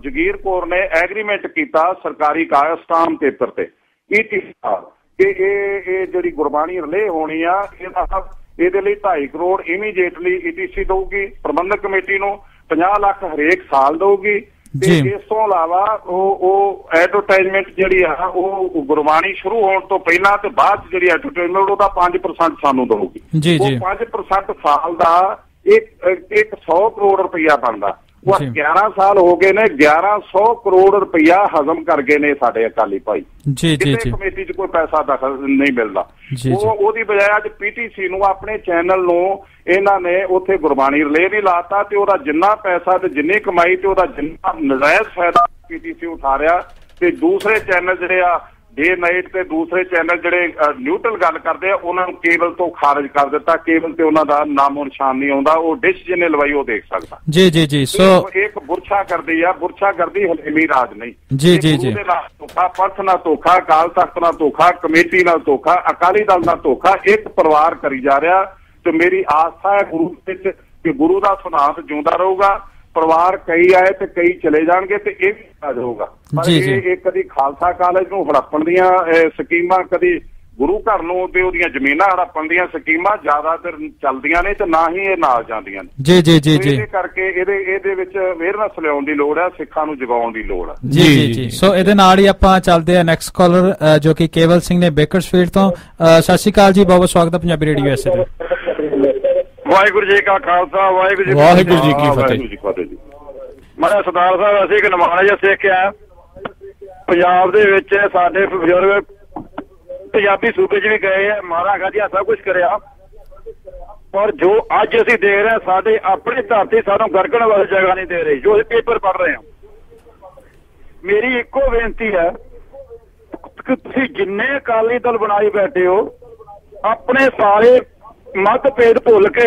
ਜਗੀਰ ਕੌਰ ਨੇ ਐਗਰੀਮੈਂਟ ਕੀਤਾ ਸਰਕਾਰੀ ਕਾਗਜ਼ ਸਟਾਮ ਪੇਪਰ ਤੇ। ਇਤਿਹਾਸ ਕਿ ਇਹ ਇਹ ਜਿਹੜੀ ਗੁਰਬਾਣੀ ਰਿਲੇ ਹੋਣੀ ਆ ਇਹਦਾ ਇਹਦੇ ਲਈ 2.5 ਕਰੋੜ ਇਮੀਡੀਏਟਲੀ ਈਟੀਸੀ ਦਊਗੀ ਪ੍ਰਬੰਧਕ ਕਮੇਟੀ ਨੂੰ 50 ਲੱਖ ਹਰੇਕ ਸਾਲ ਦਊਗੀ। ਤੇ ਜੀ। ਇਸ ਤੋਂ ਇਲਾਵਾ ਉਹ ਉਹ ਐਡਵਰਟਾਈਜ਼ਮੈਂਟ ਜਿਹੜੀ ਆ ਉਹ ਗੁਰਬਾਣੀ ਸ਼ੁਰੂ ਹੋਣ ਤੋਂ ਪਹਿਲਾਂ ਤੇ ਬਾਅਦ ਜਿਹੜੀ ਐਡਵਰਟਾਈਜ਼ਮੈਂਟ ਉਹਦਾ 5% ਸਾਨੂੰ ਦਊਗੀ ਉਹ ਜੀ। 5% ਸਾਲ ਦਾ ਇੱਕ ਇੱਕ 100 ਕਰੋੜ ਰੁਪਈਆ ਬਣਦਾ ਉਹ ਜੀ। 11 ਸਾਲ ਹੋ ਗਏ ਨੇ 1100 ਕਰੋੜ ਰੁਪਈਆ ਹਜ਼ਮ ਕਰ ਗਏ ਨੇ ਸਾਡੇ ਅਕਾਲੀ ਭਾਈ ਜੀ ਜੀ ਜੀ ਕਮੇਟੀ 'ਚ ਕੋਈ ਪੈਸਾ ਦਖਲ ਨਹੀਂ ਮਿਲਦਾ ਉਹ। ਉਹਦੀ ਬਜਾਏ ਅੱਜ ਪੀਟੀਸੀ ਨੂੰ ਆਪਣੇ ਚੈਨਲ ਨੂੰ ਇਹਨਾਂ ਨੇ ਉੱਥੇ ਗੁਰਬਾਣੀ ਰਿਲੇ ਨਹੀਂ ਲਾਤਾ ਤੇ ਉਹਦਾ ਜਿੰਨਾ ਪੈਸਾ ਤੇ ਜਿੰਨੀ ਕਮਾਈ ਤੇ ਉਹਦਾ ਜਿੰਨਾ ਨਜਾਇਜ਼ ਫਾਇਦਾ ਪੀਟੀਸੀ ਉਠਾ ਰਿਹਾ ਤੇ ਦੂਸਰੇ ਚੈਨਲ ਜਿਹੜੇ ਆ ਡੇ ਨਾਈਟ ਤੇ ਦੂਸਰੇ ਚੈਨਲ ਜਿਹੜੇ ਨਿਊਟਰਲ ਗੱਲ ਕਰਦੇ ਆ ਉਹਨਾਂ ਨੂੰ ਕੇਬਲ ਤੋਂ ਖਾਰਜ ਕਰ ਦਿੱਤਾ। ਕੇਬਲ ਤੇ ਉਹਨਾਂ ਦਾ ਨਾਮੋ ਨਿਸ਼ਾਨ ਨਹੀਂ ਆਉਂਦਾ। ਉਹ ਡਿਸ਼ ਜਿਹਨੇ ਲਵਾਈ ਉਹ ਦੇਖ ਸਕਦਾ। ਜੀ ਜੀ ਜੀ ਸੋ ਇੱਕ ਬੁਰਛਾ ਕਰਦੀ ਆ ਬੁਰਛਾ ਕਰਦੀ ਹਲੀਮੀ ਰਾਜ ਨਹੀਂ। ਜੀ, ਜੀ, ਜੀ। ਧੋਖਾ ਪੰਥ ਨਾਲ ਧੋਖਾ ਅਕਾਲ ਤਖਤ ਨਾਲ ਧੋਖਾ ਕਮੇਟੀ ਨਾਲ ਧੋਖਾ ਅਕਾਲੀ ਦਲ ਨਾਲ ਧੋਖਾ ਇੱਕ ਪਰਿਵਾਰ ਕਰੀ ਜਾ ਰਿਹਾ ਤੇ ਮੇਰੀ ਆਸਾ ਹੈ ਗੁਰੂ ਵਿੱਚ ਕਿ ਗੁਰੂ ਦਾ ਸਿਧਾਂਤ ਜਿਉਂਦਾ ਰਹੂਗਾ। ਪਰਿਵਾਰ ਕਈ ਆਏ ਤੇ ਕਈ ਚਲੇ ਜਾਣਗੇ ਤੇ ਇਹ ਵੀ ਆ ਜਾਊਗਾ ਪਰ। ਇਹ ਇਹ ਕਦੀ ਖਾਲਸਾ ਕਾਲਜ ਨੂੰ ਹੜੱਪਣ ਦੀਆਂ ਸਕੀਮਾਂ ਕਦੀ ਗੁਰੂ ਘਰ ਨੂੰ ਤੇ ਉਹਦੀਆਂ ਜ਼ਮੀਨਾਂ ਹੜੱਪਣ ਦੀਆਂ ਸਕੀਮਾਂ ਜ਼ਿਆਦਾਤਰ ਚੱਲਦੀਆਂ ਨੇ ਤੇ ਨਾ ਹੀ ਇਹ ਨਾਲ ਜਾਂਦੀਆਂ ਨੇ। ਜੀ ਜੀ ਜੀ ਜੀ। ਇਹਦੇ ਕਰਕੇ ਇਹਦੇ ਇਹਦੇ ਵਿੱਚ ਅਵੇਅਰਨੈਸ ਲਿਆਉਣ ਦੀ ਲੋੜ ਹੈ ਸਿੱਖਾਂ ਨੂੰ ਜਗਾਉਣ ਦੀ ਲੋੜ ਹੈ। ਜੀ ਜੀ ਜੀ ਸੋ ਇਹਦੇ ਨਾਲ ਹੀ ਆਪਾਂ ਚੱਲਦੇ ਆ ਨੈਕਸਟ ਕਾਲਰ ਜੋ ਕਿ ਕੇਵਲ ਸਿੰਘ ਨੇ ਬੇਕਰਸਫੀਲਡ ਤੋਂ। ਸਤਿ ਸ਼੍ਰੀ ਅਕਾਲ ਜੀ ਬਹੁਤ ਬਹੁਤ ਸਵਾਗਤ ਹੈ ਪੰਜਾਬੀ ਰੇਡੀਓ ਐਸੇ ਤੇ। ਵਾਹਿਗੁਰੂ ਜੀ ਕਾ ਖਾਲਸਾ ਵਾਹਿਗੁਰੂ ਜੀ ਵਾਹਿਗੁਰੂ ਜੀ ਕੀ ਫਤਿਹ। ਮੈਂ ਸਰਦਾਰ ਸਾਹਿਬ ਅਸੀਂ ਇੱਕ ਨਮਾਜ਼ ਜਿਹਾ ਸਿੱਖ ਪੰਜਾਬ ਦੇ ਵਿੱਚ ਸਾਡੇ ਬਜ਼ੁਰਗ ਪੰਜਾਬੀ ਸੂਬੇ 'ਚ ਵੀ ਗਏ ਆ। ਮਾਰਾ ਗਾਜੀਆ ਸਭ ਕੁਝ ਕਰਿਆ। ਪਰ ਜੋ ਅੱਜ ਅਸੀਂ ਦੇਖ ਰਹੇ ਸਾਡੇ ਆਪਣੀ ਧਰਤੀ ਸਾਨੂੰ ਗਰਕਣ ਵਾਲੀ ਜਗ੍ਹਾ ਨਹੀਂ ਦੇ ਰਹੀ ਜੋ ਅਸੀਂ ਪੇਪਰ ਪੜ੍ਹ ਰਹੇ ਹਾਂ। ਮੇਰੀ ਇੱਕੋ ਬੇਨਤੀ ਹੈ ਕਿ ਤੁਸੀਂ ਜਿੰਨੇ ਅਕਾਲੀ ਦਲ ਬਣਾਈ ਬੈਠੇ ਹੋ ਆਪਣੇ ਸਾਰੇ ਮਤਭੇਦ ਭੁੱਲ ਕੇ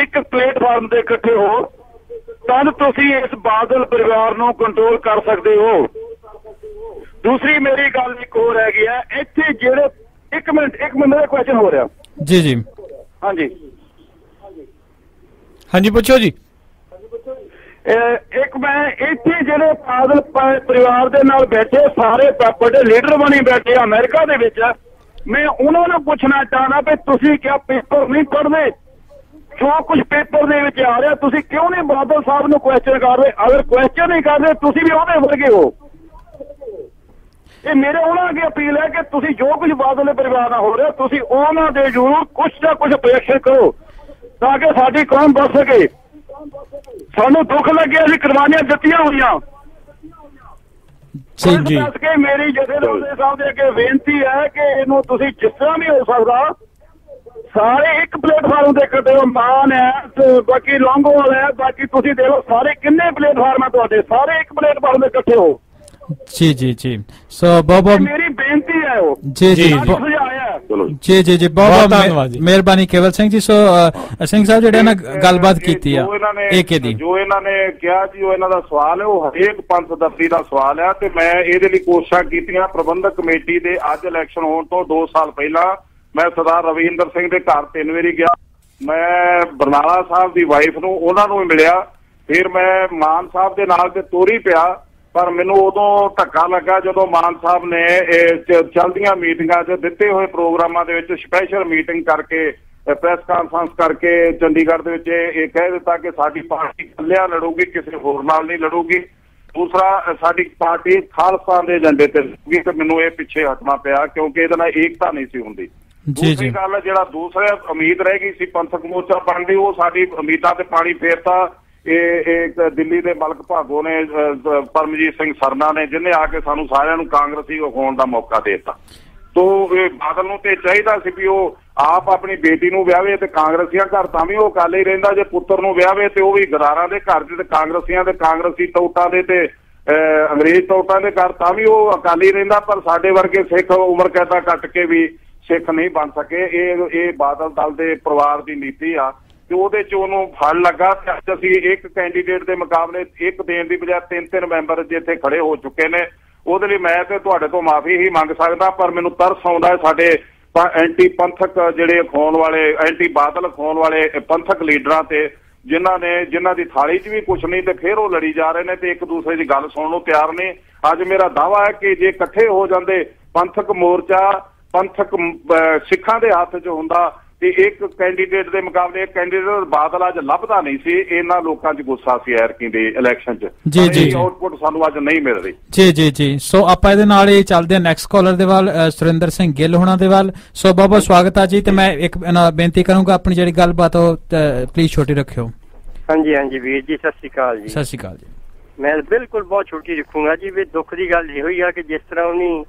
ਇੱਕ ਪਲੇਟਫਾਰਮ ਤੇ ਇਕੱਠੇ ਹੋ ਤਦ ਤੁਸੀਂ ਇਸ ਬਾਦਲ ਪਰਿਵਾਰ ਨੂੰ ਕੰਟਰੋਲ ਕਰ ਸਕਦੇ ਹੋ। ਦੂਸਰੀ ਮੇਰੀ ਗੱਲ ਇੱਕ ਹੋਰ ਹੈਗੀ ਹੈ ਇੱਥੇ ਜਿਹੜੇ ਇੱਕ ਮਿੰਟ ਇੱਕ ਮਿੰਟ ਮੇਰਾ ਕੁਐਸਚਨ ਹੋ ਰਿਹਾ। ਜੀ ਜੀ। ਹਾਂਜੀ। ਹਾਂਜੀ ਪੁੱਛੋ ਜੀ। ਇੱਕ ਮੈਂ ਇੱਥੇ ਜਿਹੜੇ ਬਾਦਲ ਪਰਿਵਾਰ ਦੇ ਨਾਲ ਬੈਠੇ ਸਾਰੇ ਵੱਡੇ ਲੀਡਰ ਬਣੀ ਬੈਠੇ ਅਮਰੀਕਾ ਦੇ ਵਿੱਚ। ਮੈਂ ਉਹਨਾਂ ਨੂੰ ਪੁੱਛਣਾ ਚਾਹਨਾ ਵੀ ਤੁਸੀਂ ਕਿਆ ਪੇਪਰ ਨਹੀਂ ਪੜ੍ਹਦੇ? ਜੋ ਕੁਝ ਪੇਪਰ ਦੇ ਵਿੱਚ ਆ ਰਿਹਾ, ਤੁਸੀਂ ਕਿਉਂ ਨਹੀਂ ਬਾਦਲ ਸਾਹਿਬ ਨੂੰ ਕੁਐਸਚਨ ਕਰ ਰਹੇ? ਅਗਰ ਕੁਐਸਚਨ ਨਹੀਂ ਕਰਦੇ ਤੁਸੀਂ ਵੀ ਉਹਦੇ ਵਰਗੇ ਹੋ। ਇਹ ਮੇਰੇ ਉਹਨਾਂ ਅੱਗੇ ਅਪੀਲ ਹੈ ਕਿ ਤੁਸੀਂ ਜੋ ਕੁਝ ਬਾਦਲ ਦੇ ਪਰਿਵਾਰ ਨਾਲ ਹੋ ਰਿਹਾ, ਤੁਸੀਂ ਉਹਨਾਂ ਦੇ ਜ਼ਰੂਰ ਕੁਝ ਨਾ ਕੁਝ ਪ੍ਰੋਜੈਕਸ਼ਨ ਕਰੋ, ਤਾਂ ਕਿ ਸਾਡੀ ਕੌਮ ਬਚ ਸਕੇ। ਸਾਨੂੰ ਦੁੱਖ ਲੱਗਿਆ, ਅਸੀਂ ਕੁਰਬਾਨੀਆਂ ਦਿੱਤੀਆਂ ਹੋਈਆਂ। ਜੀ ਜੀ। ਦੱਸ ਕੇ ਮੇਰੀ ਜਥੇਦਾਰ ਸਾਹਿਬ ਦੇ ਅੱਗੇ ਬੇਨਤੀ ਹੈ ਕਿ ਇਹਨੂੰ ਤੁਸੀਂ ਜਿਸ ਤਰ੍ਹਾਂ ਵੀ ਹੋ ਸਕਦਾ ਸਾਰੇ ਇੱਕ ਪਲੇਟਫਾਰਮ ਤੇ ਇਕੱਠੇ ਹੋ ਮਾਨ ਹੈ ਬਾਕੀ ਲੌਂਗੋਵਾਲ ਹੈ ਬਾਕੀ ਤੁਸੀਂ ਦੇਖੋ ਸਾਰੇ ਕਿੰਨੇ ਪਲੇਟਫਾਰਮ ਹੈ ਤੁਹਾਡੇ ਸਾਰੇ ਇੱਕ ਪਲੇਟਫਾਰਮ ਤੇ ਇਕੱਠੇ ਹੋ ਜੀ ਜੀ ਜੀ ਸੋ ਬਹੁਤ ਮੇਰੀ ਬੇਨਤੀ ਹੈ ਉਹ ਜੀ ਜੀ ਚਲੋ ਜੀ। ਜੀ ਜੀ ਬਹੁਤ ਧੰਨਵਾਦ ਜੀ। ਮਿਹ- ਮਿਹਰਬਾਨੀ ਕੇਵਲ ਸਿੰਘ ਜੀ। ਸੋ ਸਿੰਘ ਸਾਹਿਬ ਜਿਹੜੇ ਨਾਲ ਗੱਲਬਾਤ ਕੀਤੀ ਆ ਨੇ ਏਕੇ ਦੀ। ਜੋ ਇਹਨਾਂ ਨੇ ਕਿਹਾ ਜੀ ਉਹ ਇਹਨਾਂ ਦਾ ਸਵਾਲ ਹੈ ਉਹ ਹਰੇਕ ਪੰਥ ਦਰਦੀ ਦਾ ਸਵਾਲ ਹੈ ਤੇ ਮੈਂ ਇਹਦੇ ਲਈ ਕੋਸ਼ਿਸ਼ਾਂ ਕੀਤੀਆਂ। ਪ੍ਰਬੰਧਕ ਕਮੇਟੀ ਦੇ ਅੱਜ ਇਲੈਕਸ਼ਨ ਹੋਣ ਤੋਂ 2 ਸਾਲ ਪਹਿਲਾਂ ਮੈਂ ਸਰਦਾਰ ਰਵਿੰਦਰ ਸਿੰਘ ਦੇ ਘਰ ਤਿੰਨ ਵਾਰੀ ਗਿਆ। ਮੈਂ ਬਰਨਾਲਾ ਸਾਹਿਬ ਦੀ ਵਾਈਫ ਨੂੰ ਉਹਨਾਂ ਨੂੰ ਵੀ ਮਿਲਿਆ। ਫਿਰ ਮੈਂ ਮਾਨ ਸਾਹਿਬ ਦੇ ਨਾਲ ਤੇ ਤੋਰੀ ਪਿਆ। ਪਰ ਮੈਨੂੰ ਉਦੋਂ ਧੱਕਾ ਲੱਗਾ ਜਦੋਂ ਮਾਨ ਸਾਹਿਬ ਨੇ ਚੱਲਦੀਆਂ ਮੀਟਿੰਗਾਂ 'ਚ ਦਿੱਤੇ ਹੋਏ ਪ੍ਰੋਗਰਾਮਾਂ ਦੇ ਵਿੱਚ ਸਪੈਸ਼ਲ ਮੀਟਿੰਗ ਕਰਕੇ ਪ੍ਰੈਸ ਕਾਨਫਰੰਸ ਕਰਕੇ ਚੰਡੀਗੜ੍ਹ ਦੇ ਵਿੱਚ ਇਹ ਕਹਿ ਦਿੱਤਾ ਕਿ ਸਾਡੀ ਪਾਰਟੀ ਇਕੱਲਿਆਂ ਲੜੂਗੀ ਕਿਸੇ ਹੋਰ ਨਾਲ ਨਹੀਂ ਲੜੂਗੀ। ਦੂਸਰਾ ਸਾਡੀ ਪਾਰਟੀ ਖਾਲਸਾ ਦੇ ਏਜੰਡੇ ਤੇ ਲੜੂਗੀ ਤੇ ਮੈਨੂੰ ਇਹ ਪਿੱਛੇ ਹਟਣਾ ਪਿਆ ਕਿਉਂਕਿ ਇਹਦੇ ਨਾਲ ਏਕਤਾ ਨਹੀਂ ਸੀ ਹੁੰਦੀ। ਜੀ ਦੂਸਰੀ ਗੱਲ ਜਿਹੜਾ ਦੂਸਰਾ ਉਮੀਦ ਰਹਿ ਗਈ ਸੀ ਪੰਥਕ ਮੋਰਚਾ ਬਣਨ ਦੀ ਉਹ ਸਾਡੀ ਉਮੀਦਾਂ ਤੇ ਪਾਣੀ ਫੇਰਤਾ। ਇਹ ਇਹ ਦਿੱਲੀ ਦੇ ਮਲਕ ਭਾਗੋ ਨੇ ਪਰਮਜੀਤ ਸਿੰਘ ਸਰਨਾ ਨੇ ਜਿਨੇ ਆ ਕੇ ਸਾਨੂੰ ਸਾਰਿਆਂ ਨੂੰ ਕਾਂਗਰਸੀ ਹੋਣ ਦਾ ਮੌਕਾ ਦੇ ਦਿੱਤਾ। ਤੋ ਇਹ ਬਾਦਲ ਨੂੰ ਤੇ ਚਾਹੀਦਾ ਸੀ ਵੀ ਉਹ ਆਪ ਆਪਣੀ ਬੇਟੀ ਨੂੰ ਵਿਆਹਵੇ ਤੇ ਕਾਂਗਰਸੀਆਂ ਘਰ ਤਾਂ ਵੀ ਉਹ ਕਾਲੇ ਹੀ ਰਹਿੰਦਾ ਜੇ ਪੁੱਤਰ ਨੂੰ ਵਿਆਹਵੇ ਤੇ ਉਹ ਵੀ ਗਦਾਰਾਂ ਦੇ ਘਰ ਦੇ ਤੇ ਕਾਂਗਰਸੀਆਂ ਦੇ ਕਾਂਗਰਸੀ ਟੌਟਾਂ ਦੇ ਤੇ ਅਹ, ਅੰਗਰੇਜ਼ ਟੌਟਾਂ ਦੇ ਘਰ ਤਾਂ ਵੀ ਉਹ ਅਕਾਲੀ ਰਹਿੰਦਾ ਪਰ ਸਾਡੇ ਵਰਗੇ ਸਿੱਖ ਉਮਰ ਕੈਦਾ ਕੱਟ ਕੇ ਵੀ ਸਿੱਖ ਨਹੀਂ ਬਣ ਸਕੇ। ਇਹ ਇਹ ਬਾਦਲ ਦਲ ਦੇ ਪਰਿਵਾਰ ਦੀ ਨੀਤੀ ਆ। ਤੇ ਉਹਦੇ ਚ ਉਹਨੂੰ ਫਲ ਲੱਗਾ ਤੇ ਅੱਜ ਅਸੀਂ ਇੱਕ ਕੈਂਡੀਡੇਟ ਦੇ ਮੁਕਾਬਲੇ ਇੱਕ ਦੇਣ ਦੀ ਬਜਾਏ ਤਿੰਨ ਤਿੰਨ ਮੈਂਬਰ ਜਿੱਥੇ ਖੜੇ ਹੋ ਚੁੱਕੇ ਨੇ। ਉਹਦੇ ਲਈ ਮੈਂ ਤੇ ਤੁਹਾਡੇ ਤੋਂ ਮਾਫੀ ਹੀ ਮੰਗ ਸਕਦਾ, ਪਰ ਮੈਨੂੰ ਤਰਸ ਆਉਂਦਾ ਹੈ ਸਾਡੇ ਐਂਟੀ ਪੰਥਕ ਜਿਹੜੇ ਖੋਣ ਵਾਲੇ ਐਂਟੀ ਬਾਦਲ ਖੋਣ ਵਾਲੇ ਪੰਥਕ ਲੀਡਰਾਂ ਤੇ, ਜਿਨ੍ਹਾਂ ਨੇ, ਜਿਨ੍ਹਾਂ ਦੀ ਥਾਲੀ 'ਚ ਵੀ ਕੁਝ ਨਹੀਂ ਤੇ ਫਿਰ ਉਹ ਲੜੀ ਜਾ ਰਹੇ ਨੇ ਤੇ ਇੱਕ ਦੂਸਰੇ ਦੀ ਗੱਲ ਸੁਣਨ ਨੂੰ ਤਿਆਰ ਨਹੀਂ ਅੱਜ ਮੇਰਾ ਦਾਵਾ ਹੈ ਕਿ ਜੇ ਇਕੱਠੇ ਹੋ ਜਾਂਦੇ ਪੰਥਕ ਮੋਰਚਾ, ਪੰਥਕ ਸਿੱਖਾਂ ਦੇ ਹੱਥ 'ਚ ਹੁੰਦਾ ਤੇ ਇੱਕ ਕੈਂਡੀਡੇਟ ਦੇ ਮੁਕਾਬਲੇ ਇੱਕ ਕੈਂਡੀਡੇਟ ਬਾਦਲ ਅੱਜ ਲੱਭਦਾ ਨਹੀਂ ਸੀ ਇਹਨਾਂ ਲੋਕਾਂ 'ਚ ਗੁੱਸਾ ਸੀ ਐਰਕੀ ਦੇ ਇਲੈਕਸ਼ਨ 'ਚ। ਜੀ, ਜੀ। ਆਊਟਪੁੱਟ ਸਾਨੂੰ ਅੱਜ ਨਹੀਂ ਮਿਲ ਰਹੀ। ਜੀ ਜੀ ਜੀ। ਸੋ ਆਪਾਂ ਇਹਦੇ ਨਾਲ ਹੀ ਚੱਲਦੇ ਹਾਂ ਨੈਕਸਟ ਕਾਲਰ ਦੇ ਵੱਲ ਸੁਰਿੰਦਰ ਸਿੰਘ ਗਿੱਲ ਹੋਣਾ ਦੇ ਵੱਲ। ਸੋ ਬਹੁਤ ਬਹੁਤ ਸਵਾਗਤ ਆ ਜੀ ਤੇ ਮੈਂ ਇੱਕ ਬੇਨਤੀ ਕਰੂੰਗਾ ਆਪਣੀ ਜਿਹੜੀ ਗੱਲਬਾਤ ਉਹ ਪਲੀਜ਼ ਛੋਟੀ ਰੱਖਿਓ। ਹਾਂਜੀ ਹਾਂਜੀ ਵੀਰ ਜੀ ਸਤਿ ਸ਼੍ਰੀ ਅਕਾਲ ਜੀ। ਸਤਿ ਸ਼੍ਰੀ ਅਕਾਲ ਜੀ। ਮੈਂ ਬਿਲਕੁਲ ਬਹੁਤ ਛੋਟੀ ਰੱਖੂੰਗਾ ਜੀ ਵੀ ਦੁੱਖ ਦੀ ਗੱਲ ਇਹੋ ਹੀ ਆ ਕਿ ਜਿਸ ਤਰ੍ਹਾਂ ਉਹਨੇ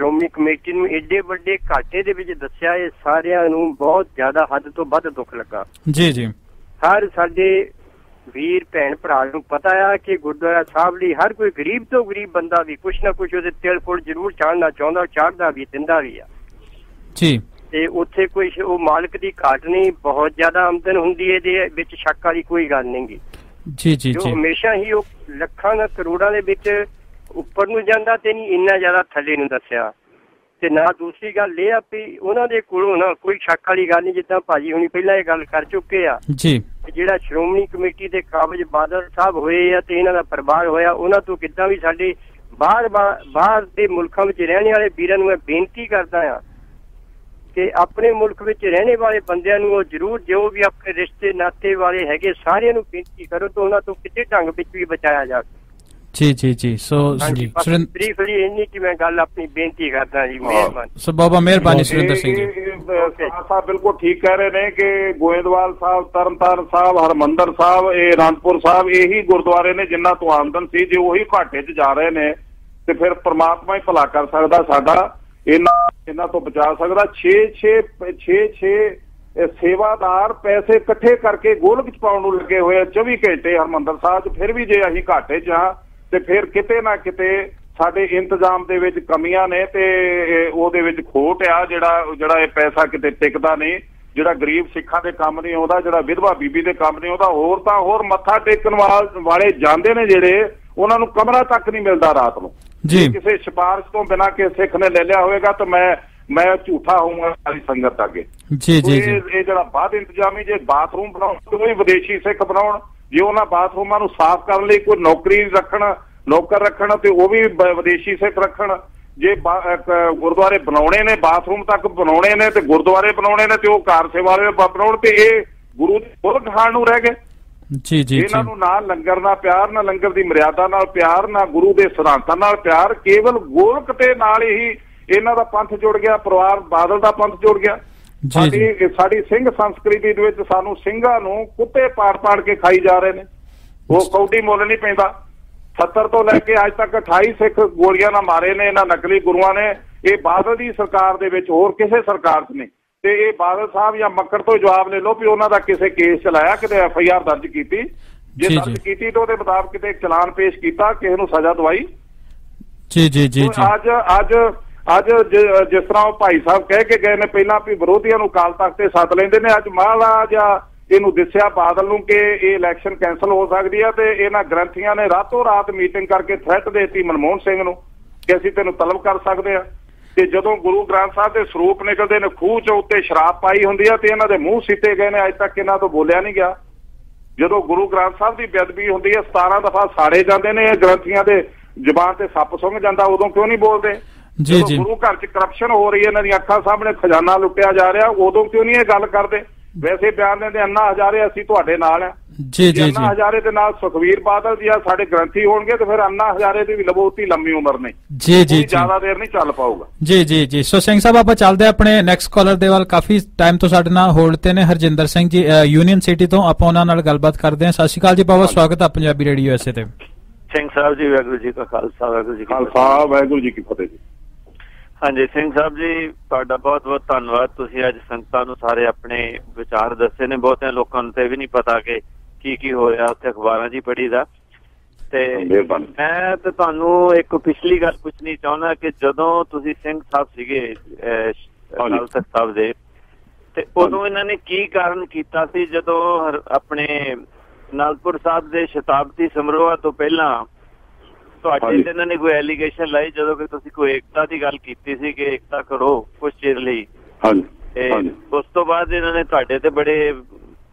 ਸ਼੍ਰੋਮਣੀ ਕਮੇਟੀ ਨੂੰ ਏਡੇ ਵੱਡੇ ਘਾਟੇ ਦੇ ਵਿੱਚ ਦੱਸਿਆ ਇਹ ਸਾਰਿਆਂ ਨੂੰ ਬਹੁਤ ਜ਼ਿਆਦਾ ਹੱਦ ਤੋਂ ਵੱਧ ਦੁੱਖ ਲੱਗਾ। ਜੀ ਜੀ। ਹਰ ਸਾਡੇ ਵੀਰ ਭੈਣ ਭਰਾ ਨੂੰ ਪਤਾ ਆ ਕਿ ਗੁਰਦੁਆਰਾ ਸਾਹਿਬ ਲਈ ਹਰ ਕੋਈ ਗਰੀਬ ਤੋਂ ਗਰੀਬ ਬੰਦਾ ਵੀ ਕੁਛ ਨਾ ਕੁਛ ਉਹਦੇ ਤਿਲ ਫੁੱਲ ਜ਼ਰੂਰ ਚਾੜਨਾ ਚਾਹੁੰਦਾ ਚਾੜਦਾ ਵੀ ਦਿੰਦਾ ਵੀ ਆ। ਜੀ। ਤੇ ਉੱਥੇ ਕੋਈ ਉਹ ਮਾਲਕ ਦੀ ਘਾਟ ਨਹੀਂ ਬਹੁਤ ਜ਼ਿਆਦਾ ਆਮਦਨ ਹੁੰਦੀ ਹੈ ਇਹਦੇ ਵਿੱਚ ਸ਼ੱਕ ਵਾਲੀ ਕੋਈ ਗੱਲ ਨਹੀਂਗੀ ਜੀ ਜੀ ਜੋ ਜੀ। ਹਮੇਸ਼ਾ ਹੀ ਉਹ ਲੱਖਾਂ ਦਾ ਕਰੋੜਾਂ ਦੇ ਵਿੱਚ ਉੱਪਰ ਨੂੰ ਜਾਂਦਾ ਤੇ ਨਹੀਂ ਇੰਨਾ ਜ਼ਿਆਦਾ ਥੱਲੇ ਨੂੰ ਦੱਸਿਆ। ਤੇ ਨਾ ਦੂਸਰੀ ਗੱਲ ਇਹ ਆ ਵੀ ਉਹਨਾਂ ਦੇ ਕੋਲੋਂ ਨਾ ਕੋਈ ਸ਼ੱਕ ਵਾਲੀ ਗੱਲ ਨਹੀਂ ਜਿੱਦਾਂ ਭਾਜੀ ਹੁਣੀ ਪਹਿਲਾਂ ਇਹ ਗੱਲ ਕਰ ਚੁੱਕੇ ਆ। ਜੀ। ਜਿਹੜਾ ਸ਼੍ਰੋਮਣੀ ਕਮੇਟੀ ਦੇ ਕਾਬਜ ਬਾਦਲ ਸਾਹਿਬ ਹੋਏ ਆ ਤੇ ਇਹਨਾਂ ਦਾ ਪਰਿਵਾਰ ਹੋਇਆ ਉਹਨਾਂ ਤੋਂ ਕਿੱਦਾਂ ਵੀ ਸਾਡੇ ਬਾਹਰ ਬਾਹਰ ਦੇ ਮੁਲਕਾਂ ਵਿੱਚ ਰਹਿਣ ਵਾਲੇ ਵੀਰਾਂ ਨੂੰ ਮੈਂ ਬੇਨਤੀ ਕਰਦਾ ਆ ਕਿ ਆਪਣੇ ਮੁਲਕ ਵਿੱਚ ਰਹਿਣੇ ਵਾਲੇ ਬੰਦਿਆਂ ਨੂੰ ਉਹ ਜ਼ਰੂਰ ਜੋ ਵੀ ਆਪਣੇ ਰਿਸ਼ਤੇ ਨਾਤੇ ਵਾਲੇ ਹੈਗੇ ਸਾਰਿਆਂ ਨੂੰ ਬੇਨਤੀ ਕਰੋ ਤਾਂ ਉਹਨਾਂ ਤੋਂ ਕਿਸੇ ਢੰਗ ਵਿੱਚ ਵੀ ਬਚਾਇਆ ਜਾ ਜੀ ਜੀ ਜੀ। ਸੋ ਜੀ ਬਰੀਫਲੀ ਇੰਨੀ ਕਿ ਮੈਂ ਗੱਲ ਆਪਣੀ ਬੇਨਤੀ ਕਰਦਾ ਜੀ ਮਿਹਰਬਾਨੀ। ਸੋ ਬਾਬਾ ਮਿਹਰਬਾਨੀ ਸੁਰਿੰਦਰ ਸਿੰਘ ਜੀ। ਸਾਹਿਬ ਬਿਲਕੁਲ ਠੀਕ ਕਹਿ ਰਹੇ ਨੇ ਕਿ ਗੋਇੰਦਵਾਲ ਸਾਹਿਬ ਤਰਨਤਾਰਨ ਸਾਹਿਬ ਹਰਮੰਦਰ ਸਾਹਿਬ ਇਹ ਅਨੰਦਪੁਰ ਸਾਹਿਬ ਇਹੀ ਗੁਰਦੁਆਰੇ ਨੇ ਜਿਨ੍ਹਾਂ ਤੋਂ ਆਮਦਨ ਸੀ ਜੇ ਉਹੀ ਘਾਟੇ 'ਚ ਜਾ ਰਹੇ ਨੇ ਤੇ ਫਿਰ ਪ੍ਰਮਾਤਮਾ ਹੀ ਭਲਾ ਕਰ ਸਕਦਾ ਸਾਡਾ। ਇਹਨਾਂ ਇਹਨਾਂ ਤੋਂ ਬਚਾ ਸਕਦਾ। 6 6 6 6 ਸੇਵਾਦਾਰ ਪੈਸੇ ਇਕੱਠੇ ਕਰਕੇ ਗੋਲਕ ਚ ਪਾਉਣ ਨੂੰ ਲੱਗੇ ਹੋਏ ਆ 24 ਘੰਟੇ ਹਰਮੰਦਰ ਸਾਹਿਬ 'ਚ ਫਿਰ ਵੀ ਜੇ ਅਸੀਂ ਘਾਟੇ 'ਚ ਆ ਤੇ ਫਿਰ ਕਿਤੇ ਨਾ ਕਿਤੇ ਸਾਡੇ ਇੰਤਜ਼ਾਮ ਦੇ ਵਿੱਚ ਕਮੀਆਂ ਨੇ ਤੇ ਉਹਦੇ ਵਿੱਚ ਖੋਟ ਆ ਜਿਹੜਾ ਜਿਹੜਾ ਇਹ ਪੈਸਾ ਕਿਤੇ ਟਿਕਦਾ ਨਹੀਂ ਜਿਹੜਾ ਗਰੀਬ ਸਿੱਖਾਂ ਦੇ ਕੰਮ ਨਹੀਂ ਆਉਂਦਾ ਜਿਹੜਾ ਵਿਧਵਾ ਬੀਬੀ ਦੇ ਕੰਮ ਨਹੀਂ ਆਉਂਦਾ ਹੋਰ ਤਾਂ ਹੋਰ ਮੱਥਾ ਟੇਕਣ ਵਾਲ- ਜਾਂਦੇ ਨੇ ਜਿਹੜੇ ਉਹਨਾਂ ਨੂੰ ਕਮਰਾ ਤੱਕ ਨਹੀਂ ਮਿਲਦਾ ਰਾਤ ਨੂੰ। ਜੀ। ਕਿਸੇ ਸਿਫਾਰਿਸ਼ ਤੋਂ ਬਿਨਾ ਕਿ ਸਿੱਖ ਨੇ ਲੈ ਲਿਆ ਹੋਵੇਗਾ ਤਾਂ ਮੈਂ ਮੈਂ ਝੂਠਾ ਹੋਊਂਗਾ ਸਾਰੀ ਸੰਗਤ ਅੱਗੇ। ਜੀ ਜੀ ਇਹ ਜਿਹੜਾ ਬਾਅਦ ਇੰਤਜ਼ਾਮੀ ਜੇ ਬਾਥਰੂਮ ਬਣਾਉਣ ਵੀ ਵਿਦੇਸ਼ੀ ਸਿੱਖ ਬਣਾਉਣ ਜੇ ਉਹਨਾਂ ਬਾਥਰੂਮਾਂ ਨੂੰ ਸਾਫ਼ ਕਰਨ ਲਈ ਕੋਈ ਨੌਕਰੀ ਰੱਖਣ ਨੌਕਰ ਰੱਖਣ ਤੇ ਉਹ ਵੀ ਵਿਦੇਸ਼ੀ ਸਿੱਖ ਰੱਖਣ ਜੇ ਗੁਰਦੁਆਰੇ ਬਣਾਉਣੇ ਨੇ ਬਾਥਰੂਮ ਤੱਕ ਬਣਾਉਣੇ ਨੇ ਤੇ ਗੁਰਦੁਆਰੇ ਬਣਾਉਣੇ ਨੇ ਤੇ ਉਹ ਕਾਰ ਸੇਵਾ ਵਾਲੇ ਬਣਾਉਣ ਤੇ ਇਹ ਗੁਰੂ ਦੇ ਪੁਰ ਖਾਣ ਨੂੰ ਰਹਿ ਗਏ। ਜੀ ਜੀ ਇਹਨਾਂ ਨੂੰ ਨਾ ਲੰਗਰ ਨਾਲ ਪਿਆਰ ਨਾ ਲੰਗਰ ਦੀ ਮਰਿਆਦਾ ਨਾਲ ਪਿਆਰ ਨਾ ਗੁਰੂ ਦੇ ਸਿਧਾਂਤਾਂ ਨਾਲ ਪਿਆਰ ਕੇਵਲ ਗੋਲਕ ਤੇ ਨਾਲ ਹੀ ਇਹਨਾਂ ਦਾ ਪੰਥ ਜੁੜ ਗਿਆ ਪਰਿਵਾਰ ਬਾਦਲ ਦਾ ਪੰਥ ਜੁੜ ਗਿਆ। ਸਾਡੀ ਸਾਡੀ ਸਿੰਘ ਸੰਸਕ੍ਰਿਤੀ ਦੇ ਵਿੱਚ ਸਾਨੂੰ ਸਿੰਘਾਂ ਨੂੰ ਕੁੱਤੇ ਪਾੜ ਪਾੜ ਕੇ ਖਾਈ ਜਾ ਰਹੇ ਨੇ। ਉਹ ਕੌਡੀ ਮੁੱਲ ਨਹੀਂ ਪੈਂਦਾ। 70 ਤੋਂ ਲੈ ਕੇ ਅੱਜ ਤੱਕ 28 ਸਿੱਖ ਗੋਲੀਆਂ ਨਾਲ ਮਾਰੇ ਨੇ ਇਹਨਾਂ ਨਕਲੀ ਗੁਰੂਆਂ ਨੇ। ਇਹ ਬਾਦਲ ਦੀ ਸਰਕਾਰ ਦੇ ਵਿੱਚ ਹੋਰ ਕਿਸੇ ਸਰਕਾਰ 'ਚ ਨਹੀਂ। ਤੇ ਇਹ ਬਾਦਲ ਸਾਹਿਬ ਜਾਂ ਮੱਕੜ ਤੋਂ ਜਵਾਬ ਲੈ ਲਓ ਵੀ ਉਹਨਾਂ ਦਾ ਕਿਸੇ ਕੇਸ ਚਲਾਇਆ ਕਿਤੇ ਐਫ ਆਈ ਆਰ ਦਰਜ ਕੀਤੀ। ਜੇ ਦਰਜ। ਕੀਤੀ ਤਾਂ ਉਹਦੇ ਮੁਤਾਬਕ ਕਿਤੇ ਚਲਾਨ ਪੇਸ਼ ਕੀਤਾ ਕਿਸੇ ਨੂੰ ਸਜ਼ਾ ਦਵਾਈ। ਜੀ ਜੀ ਜੀ। ਅੱਜ ਅੱਜ ਅੱਜ ਜਿਸ ਤਰ੍ਹਾਂ ਉਹ ਭਾਈ ਸਾਹਿਬ ਕਹਿ ਕੇ ਗਏ ਨੇ, ਪਹਿਲਾਂ ਵੀ ਵਿਰੋਧੀਆਂ ਨੂੰ ਕਾਲ ਤਖਤ ਤੇ ਸੱਦ ਲੈਂਦੇ ਨੇ, ਅੱਜ ਮਾਲਾ ਜਾਂ ਇਹਨੂੰ ਦੱਸਿਆ ਬਾਦਲ ਨੂੰ ਕਿ ਇਹ ਇਲੈਕਸ਼ਨ ਕੈਨਸਲ ਹੋ ਸਕਦੀ ਹੈ ਤੇ ਇਹਨਾਂ ਗ੍ਰੰਥੀਆਂ ਨੇ ਰਾਤੋਂ ਰਾਤ ਮੀਟਿੰਗ ਕਰਕੇ ਥ੍ਰੈਟ ਦੇਤੀ ਮਨਮੋਹਨ ਸਿੰਘ ਨੂੰ ਕਿ ਅਸੀਂ ਤੈਨੂੰ ਤਲਬ ਕਰ ਸਕਦੇ ਆ। ਤੇ ਜਦੋਂ ਗੁਰੂ ਗ੍ਰੰਥ ਸਾਹਿਬ ਦੇ ਸਰੂਪ ਨਿਕਲਦੇ ਨੇ, ਖੂਹ ਚ ਉੱਤੇ ਸ਼ਰਾਬ ਪਾਈ ਹੁੰਦੀ ਆ ਤੇ ਇਹਨਾਂ ਦੇ ਮੂੰਹ ਸੀਤੇ ਗਏ ਨੇ, ਅੱਜ ਤੱਕ ਇਹਨਾਂ ਤੋਂ ਬੋਲਿਆ ਨਹੀਂ ਗਿਆ। ਜਦੋਂ ਗੁਰੂ ਗ੍ਰੰਥ ਸਾਹਿਬ ਦੀ ਬੇਅਦਬੀ ਹੁੰਦੀ ਹੈ 17 ਦਫਾ ਸਾੜੇ ਜਾਂਦੇ ਨੇ ਇਹ ਗ੍ਰੰਥੀਆਂ ਦੇ ਜਬਾਨ ਤੇ ਸੱਪ ਸੁੰਘ ਜਾਂਦਾ, ਉਦੋਂ ਕਿਉਂ ਨਹੀਂ ਬੋਲਦੇ? ਜੀ, ਜੀ। ਗੁਰੂ ਘਰ 'ਚ ਕਰਪਸ਼ਨ ਹੋ ਰਹੀ ਹੈ ਇਹਨਾਂ ਦੀਆਂ ਅੱਖਾਂ ਸਾਹਮਣੇ ਖਜ਼ਾਨਾ ਲੁੱਟਿਆ ਜਾ ਰਿਹਾ ਉਦੋਂ ਕਿਉਂ ਨਹੀਂ ਇਹ ਗੱਲ ਕਰਦੇ? ਵੈਸੇ ਬਿਆਨ ਦਿੰਦੇ ਅੰਨਾ ਹਜ਼ਾਰੇ ਅਸੀਂ ਤੁਹਾਡੇ ਨਾਲ ਆ ਜੀ ਜੇ ਜੀ ਅੰਨਾ ਹਜ਼ਾਰੇ ਦੇ ਨਾਲ ਸੁਖਵੀਰ ਬਾਦਲ ਜੀ ਆ ਸਾਡੇ ਗ੍ਰੰਥੀ ਹੋਣਗੇ ਤੇ ਫਿਰ ਅੰਨਾ ਹਜ਼ਾਰੇ ਦੀ ਵੀ ਲਬੋਤੀ ਲੰਮੀ ਉਮਰ ਨਹੀਂ। ਜੀ ਜੀ ਜ਼ਿਆਦਾ ਦੇਰ ਨਹੀਂ ਚੱਲ ਪਾਊਗਾ। ਜੀ ਜੀ ਜੀ। ਸੋ ਸਿੰਘ ਸਾਹਿਬ ਆਪਾਂ ਚੱਲਦੇ ਆਪਣੇ ਨੈਕਸਟ ਕਾਲਰ ਦੇ ਵੱਲ। ਕਾਫੀ ਟਾਈਮ ਤੋਂ ਸਾਡੇ ਨਾਲ ਹੋਲਡ ਤੇ ਨੇ ਹਰਜਿੰਦਰ ਸਿੰਘ ਜੀ ਯੂਨੀਅਨ ਸਿਟੀ ਤੋਂ। ਆਪਾਂ ਉਹਨਾਂ ਨਾਲ ਗੱਲਬਾਤ ਕਰਦੇ ਹਾਂ। ਸਤਿ ਸ਼੍ਰੀ ਅਕਾਲ ਜੀ ਬਹੁਤ ਬਹੁਤ ਸਵਾਗਤ ਹੈ ਪੰਜਾਬੀ ਰੇਡੀਓ ਐਸਏ ਤੇ। ਸਿੰਘ ਸਾਹਿਬ ਜੀ ਵਾਹਿਗੁਰੂ ਜੀ ਕਾ ਖਾਲਸਾ ਵਾਹਿਗੁਰੂ ਜੀ ਕੀ ਫਤਿਹ। ਖਾਲਸਾ ਵਾਹਿਗੁਰੂ ਜੀ ਕੀ ਫਤਿਹ ਜੀ। ਹਾਂਜੀ ਸਿੰਘ ਸਾਹਿਬ ਜੀ ਤੁਹਾਡਾ ਬਹੁਤ ਬਹੁਤ ਧੰਨਵਾਦ। ਤੁਸੀਂ ਅੱਜ ਸੰਗਤਾਂ ਨੂੰ ਸਾਰੇ ਆਪਣੇ ਵਿਚਾਰ ਦੱਸੇ ਨੇ। ਬਹੁਤਿਆਂ ਲੋਕਾਂ ਨੂੰ ਤੇ ਵੀ ਨਹੀਂ ਪਤਾ ਕਿ ਕੀ ਕੀ ਹੋ ਰਿਹਾ ਉੱਥੇ ਅਖਬਾਰਾਂ 'ਚ ਹੀ ਪੜੀਦਾ ਤੇ। ਮੈਂ ਤੇ ਤੁਹਾਨੂੰ ਇੱਕ ਪਿਛਲੀ ਗੱਲ ਪੁੱਛਣੀ ਚਾਹੁੰਦਾ ਕਿ ਜਦੋਂ ਤੁਸੀਂ ਸਿੰਘ ਸਾਹਿਬ ਸੀਗੇ ਤਖਤ ਸਾਹਿਬ ਦੇ ਤੇ ਉਦੋਂ ਇਹਨਾਂ ਨੇ ਕੀ ਕਾਰਨ ਕੀਤਾ ਸੀ? ਜਦੋਂ ਆਪਣੇ ਅਨੰਦਪੁਰ ਸਾਹਿਬ ਦੇ ਸ਼ਤਾਬਦੀ ਸਮਾਰੋਹ ਤੋਂ ਪਹਿਲਾਂ ਤੁਹਾਡੇ। ਤੇ ਇਹਨਾਂ ਨੇ ਕੋਈ ਐਲੀਗੇਸ਼ਨ ਲਾਈ ਜਦੋਂ ਕਿ ਤੁਸੀਂ ਕੋਈ ਏਕਤਾ ਦੀ ਗੱਲ ਕੀਤੀ ਸੀ ਕਿ ਏਕਤਾ ਕਰੋ ਕੁਝ ਚਿਰ ਲਈ ਹਾਂਜੀ ਉਸ ਤੋਂ ਬਾਅਦ ਇਹਨਾਂ ਨੇ ਤੁਹਾਡੇ ਤੇ ਬੜੇ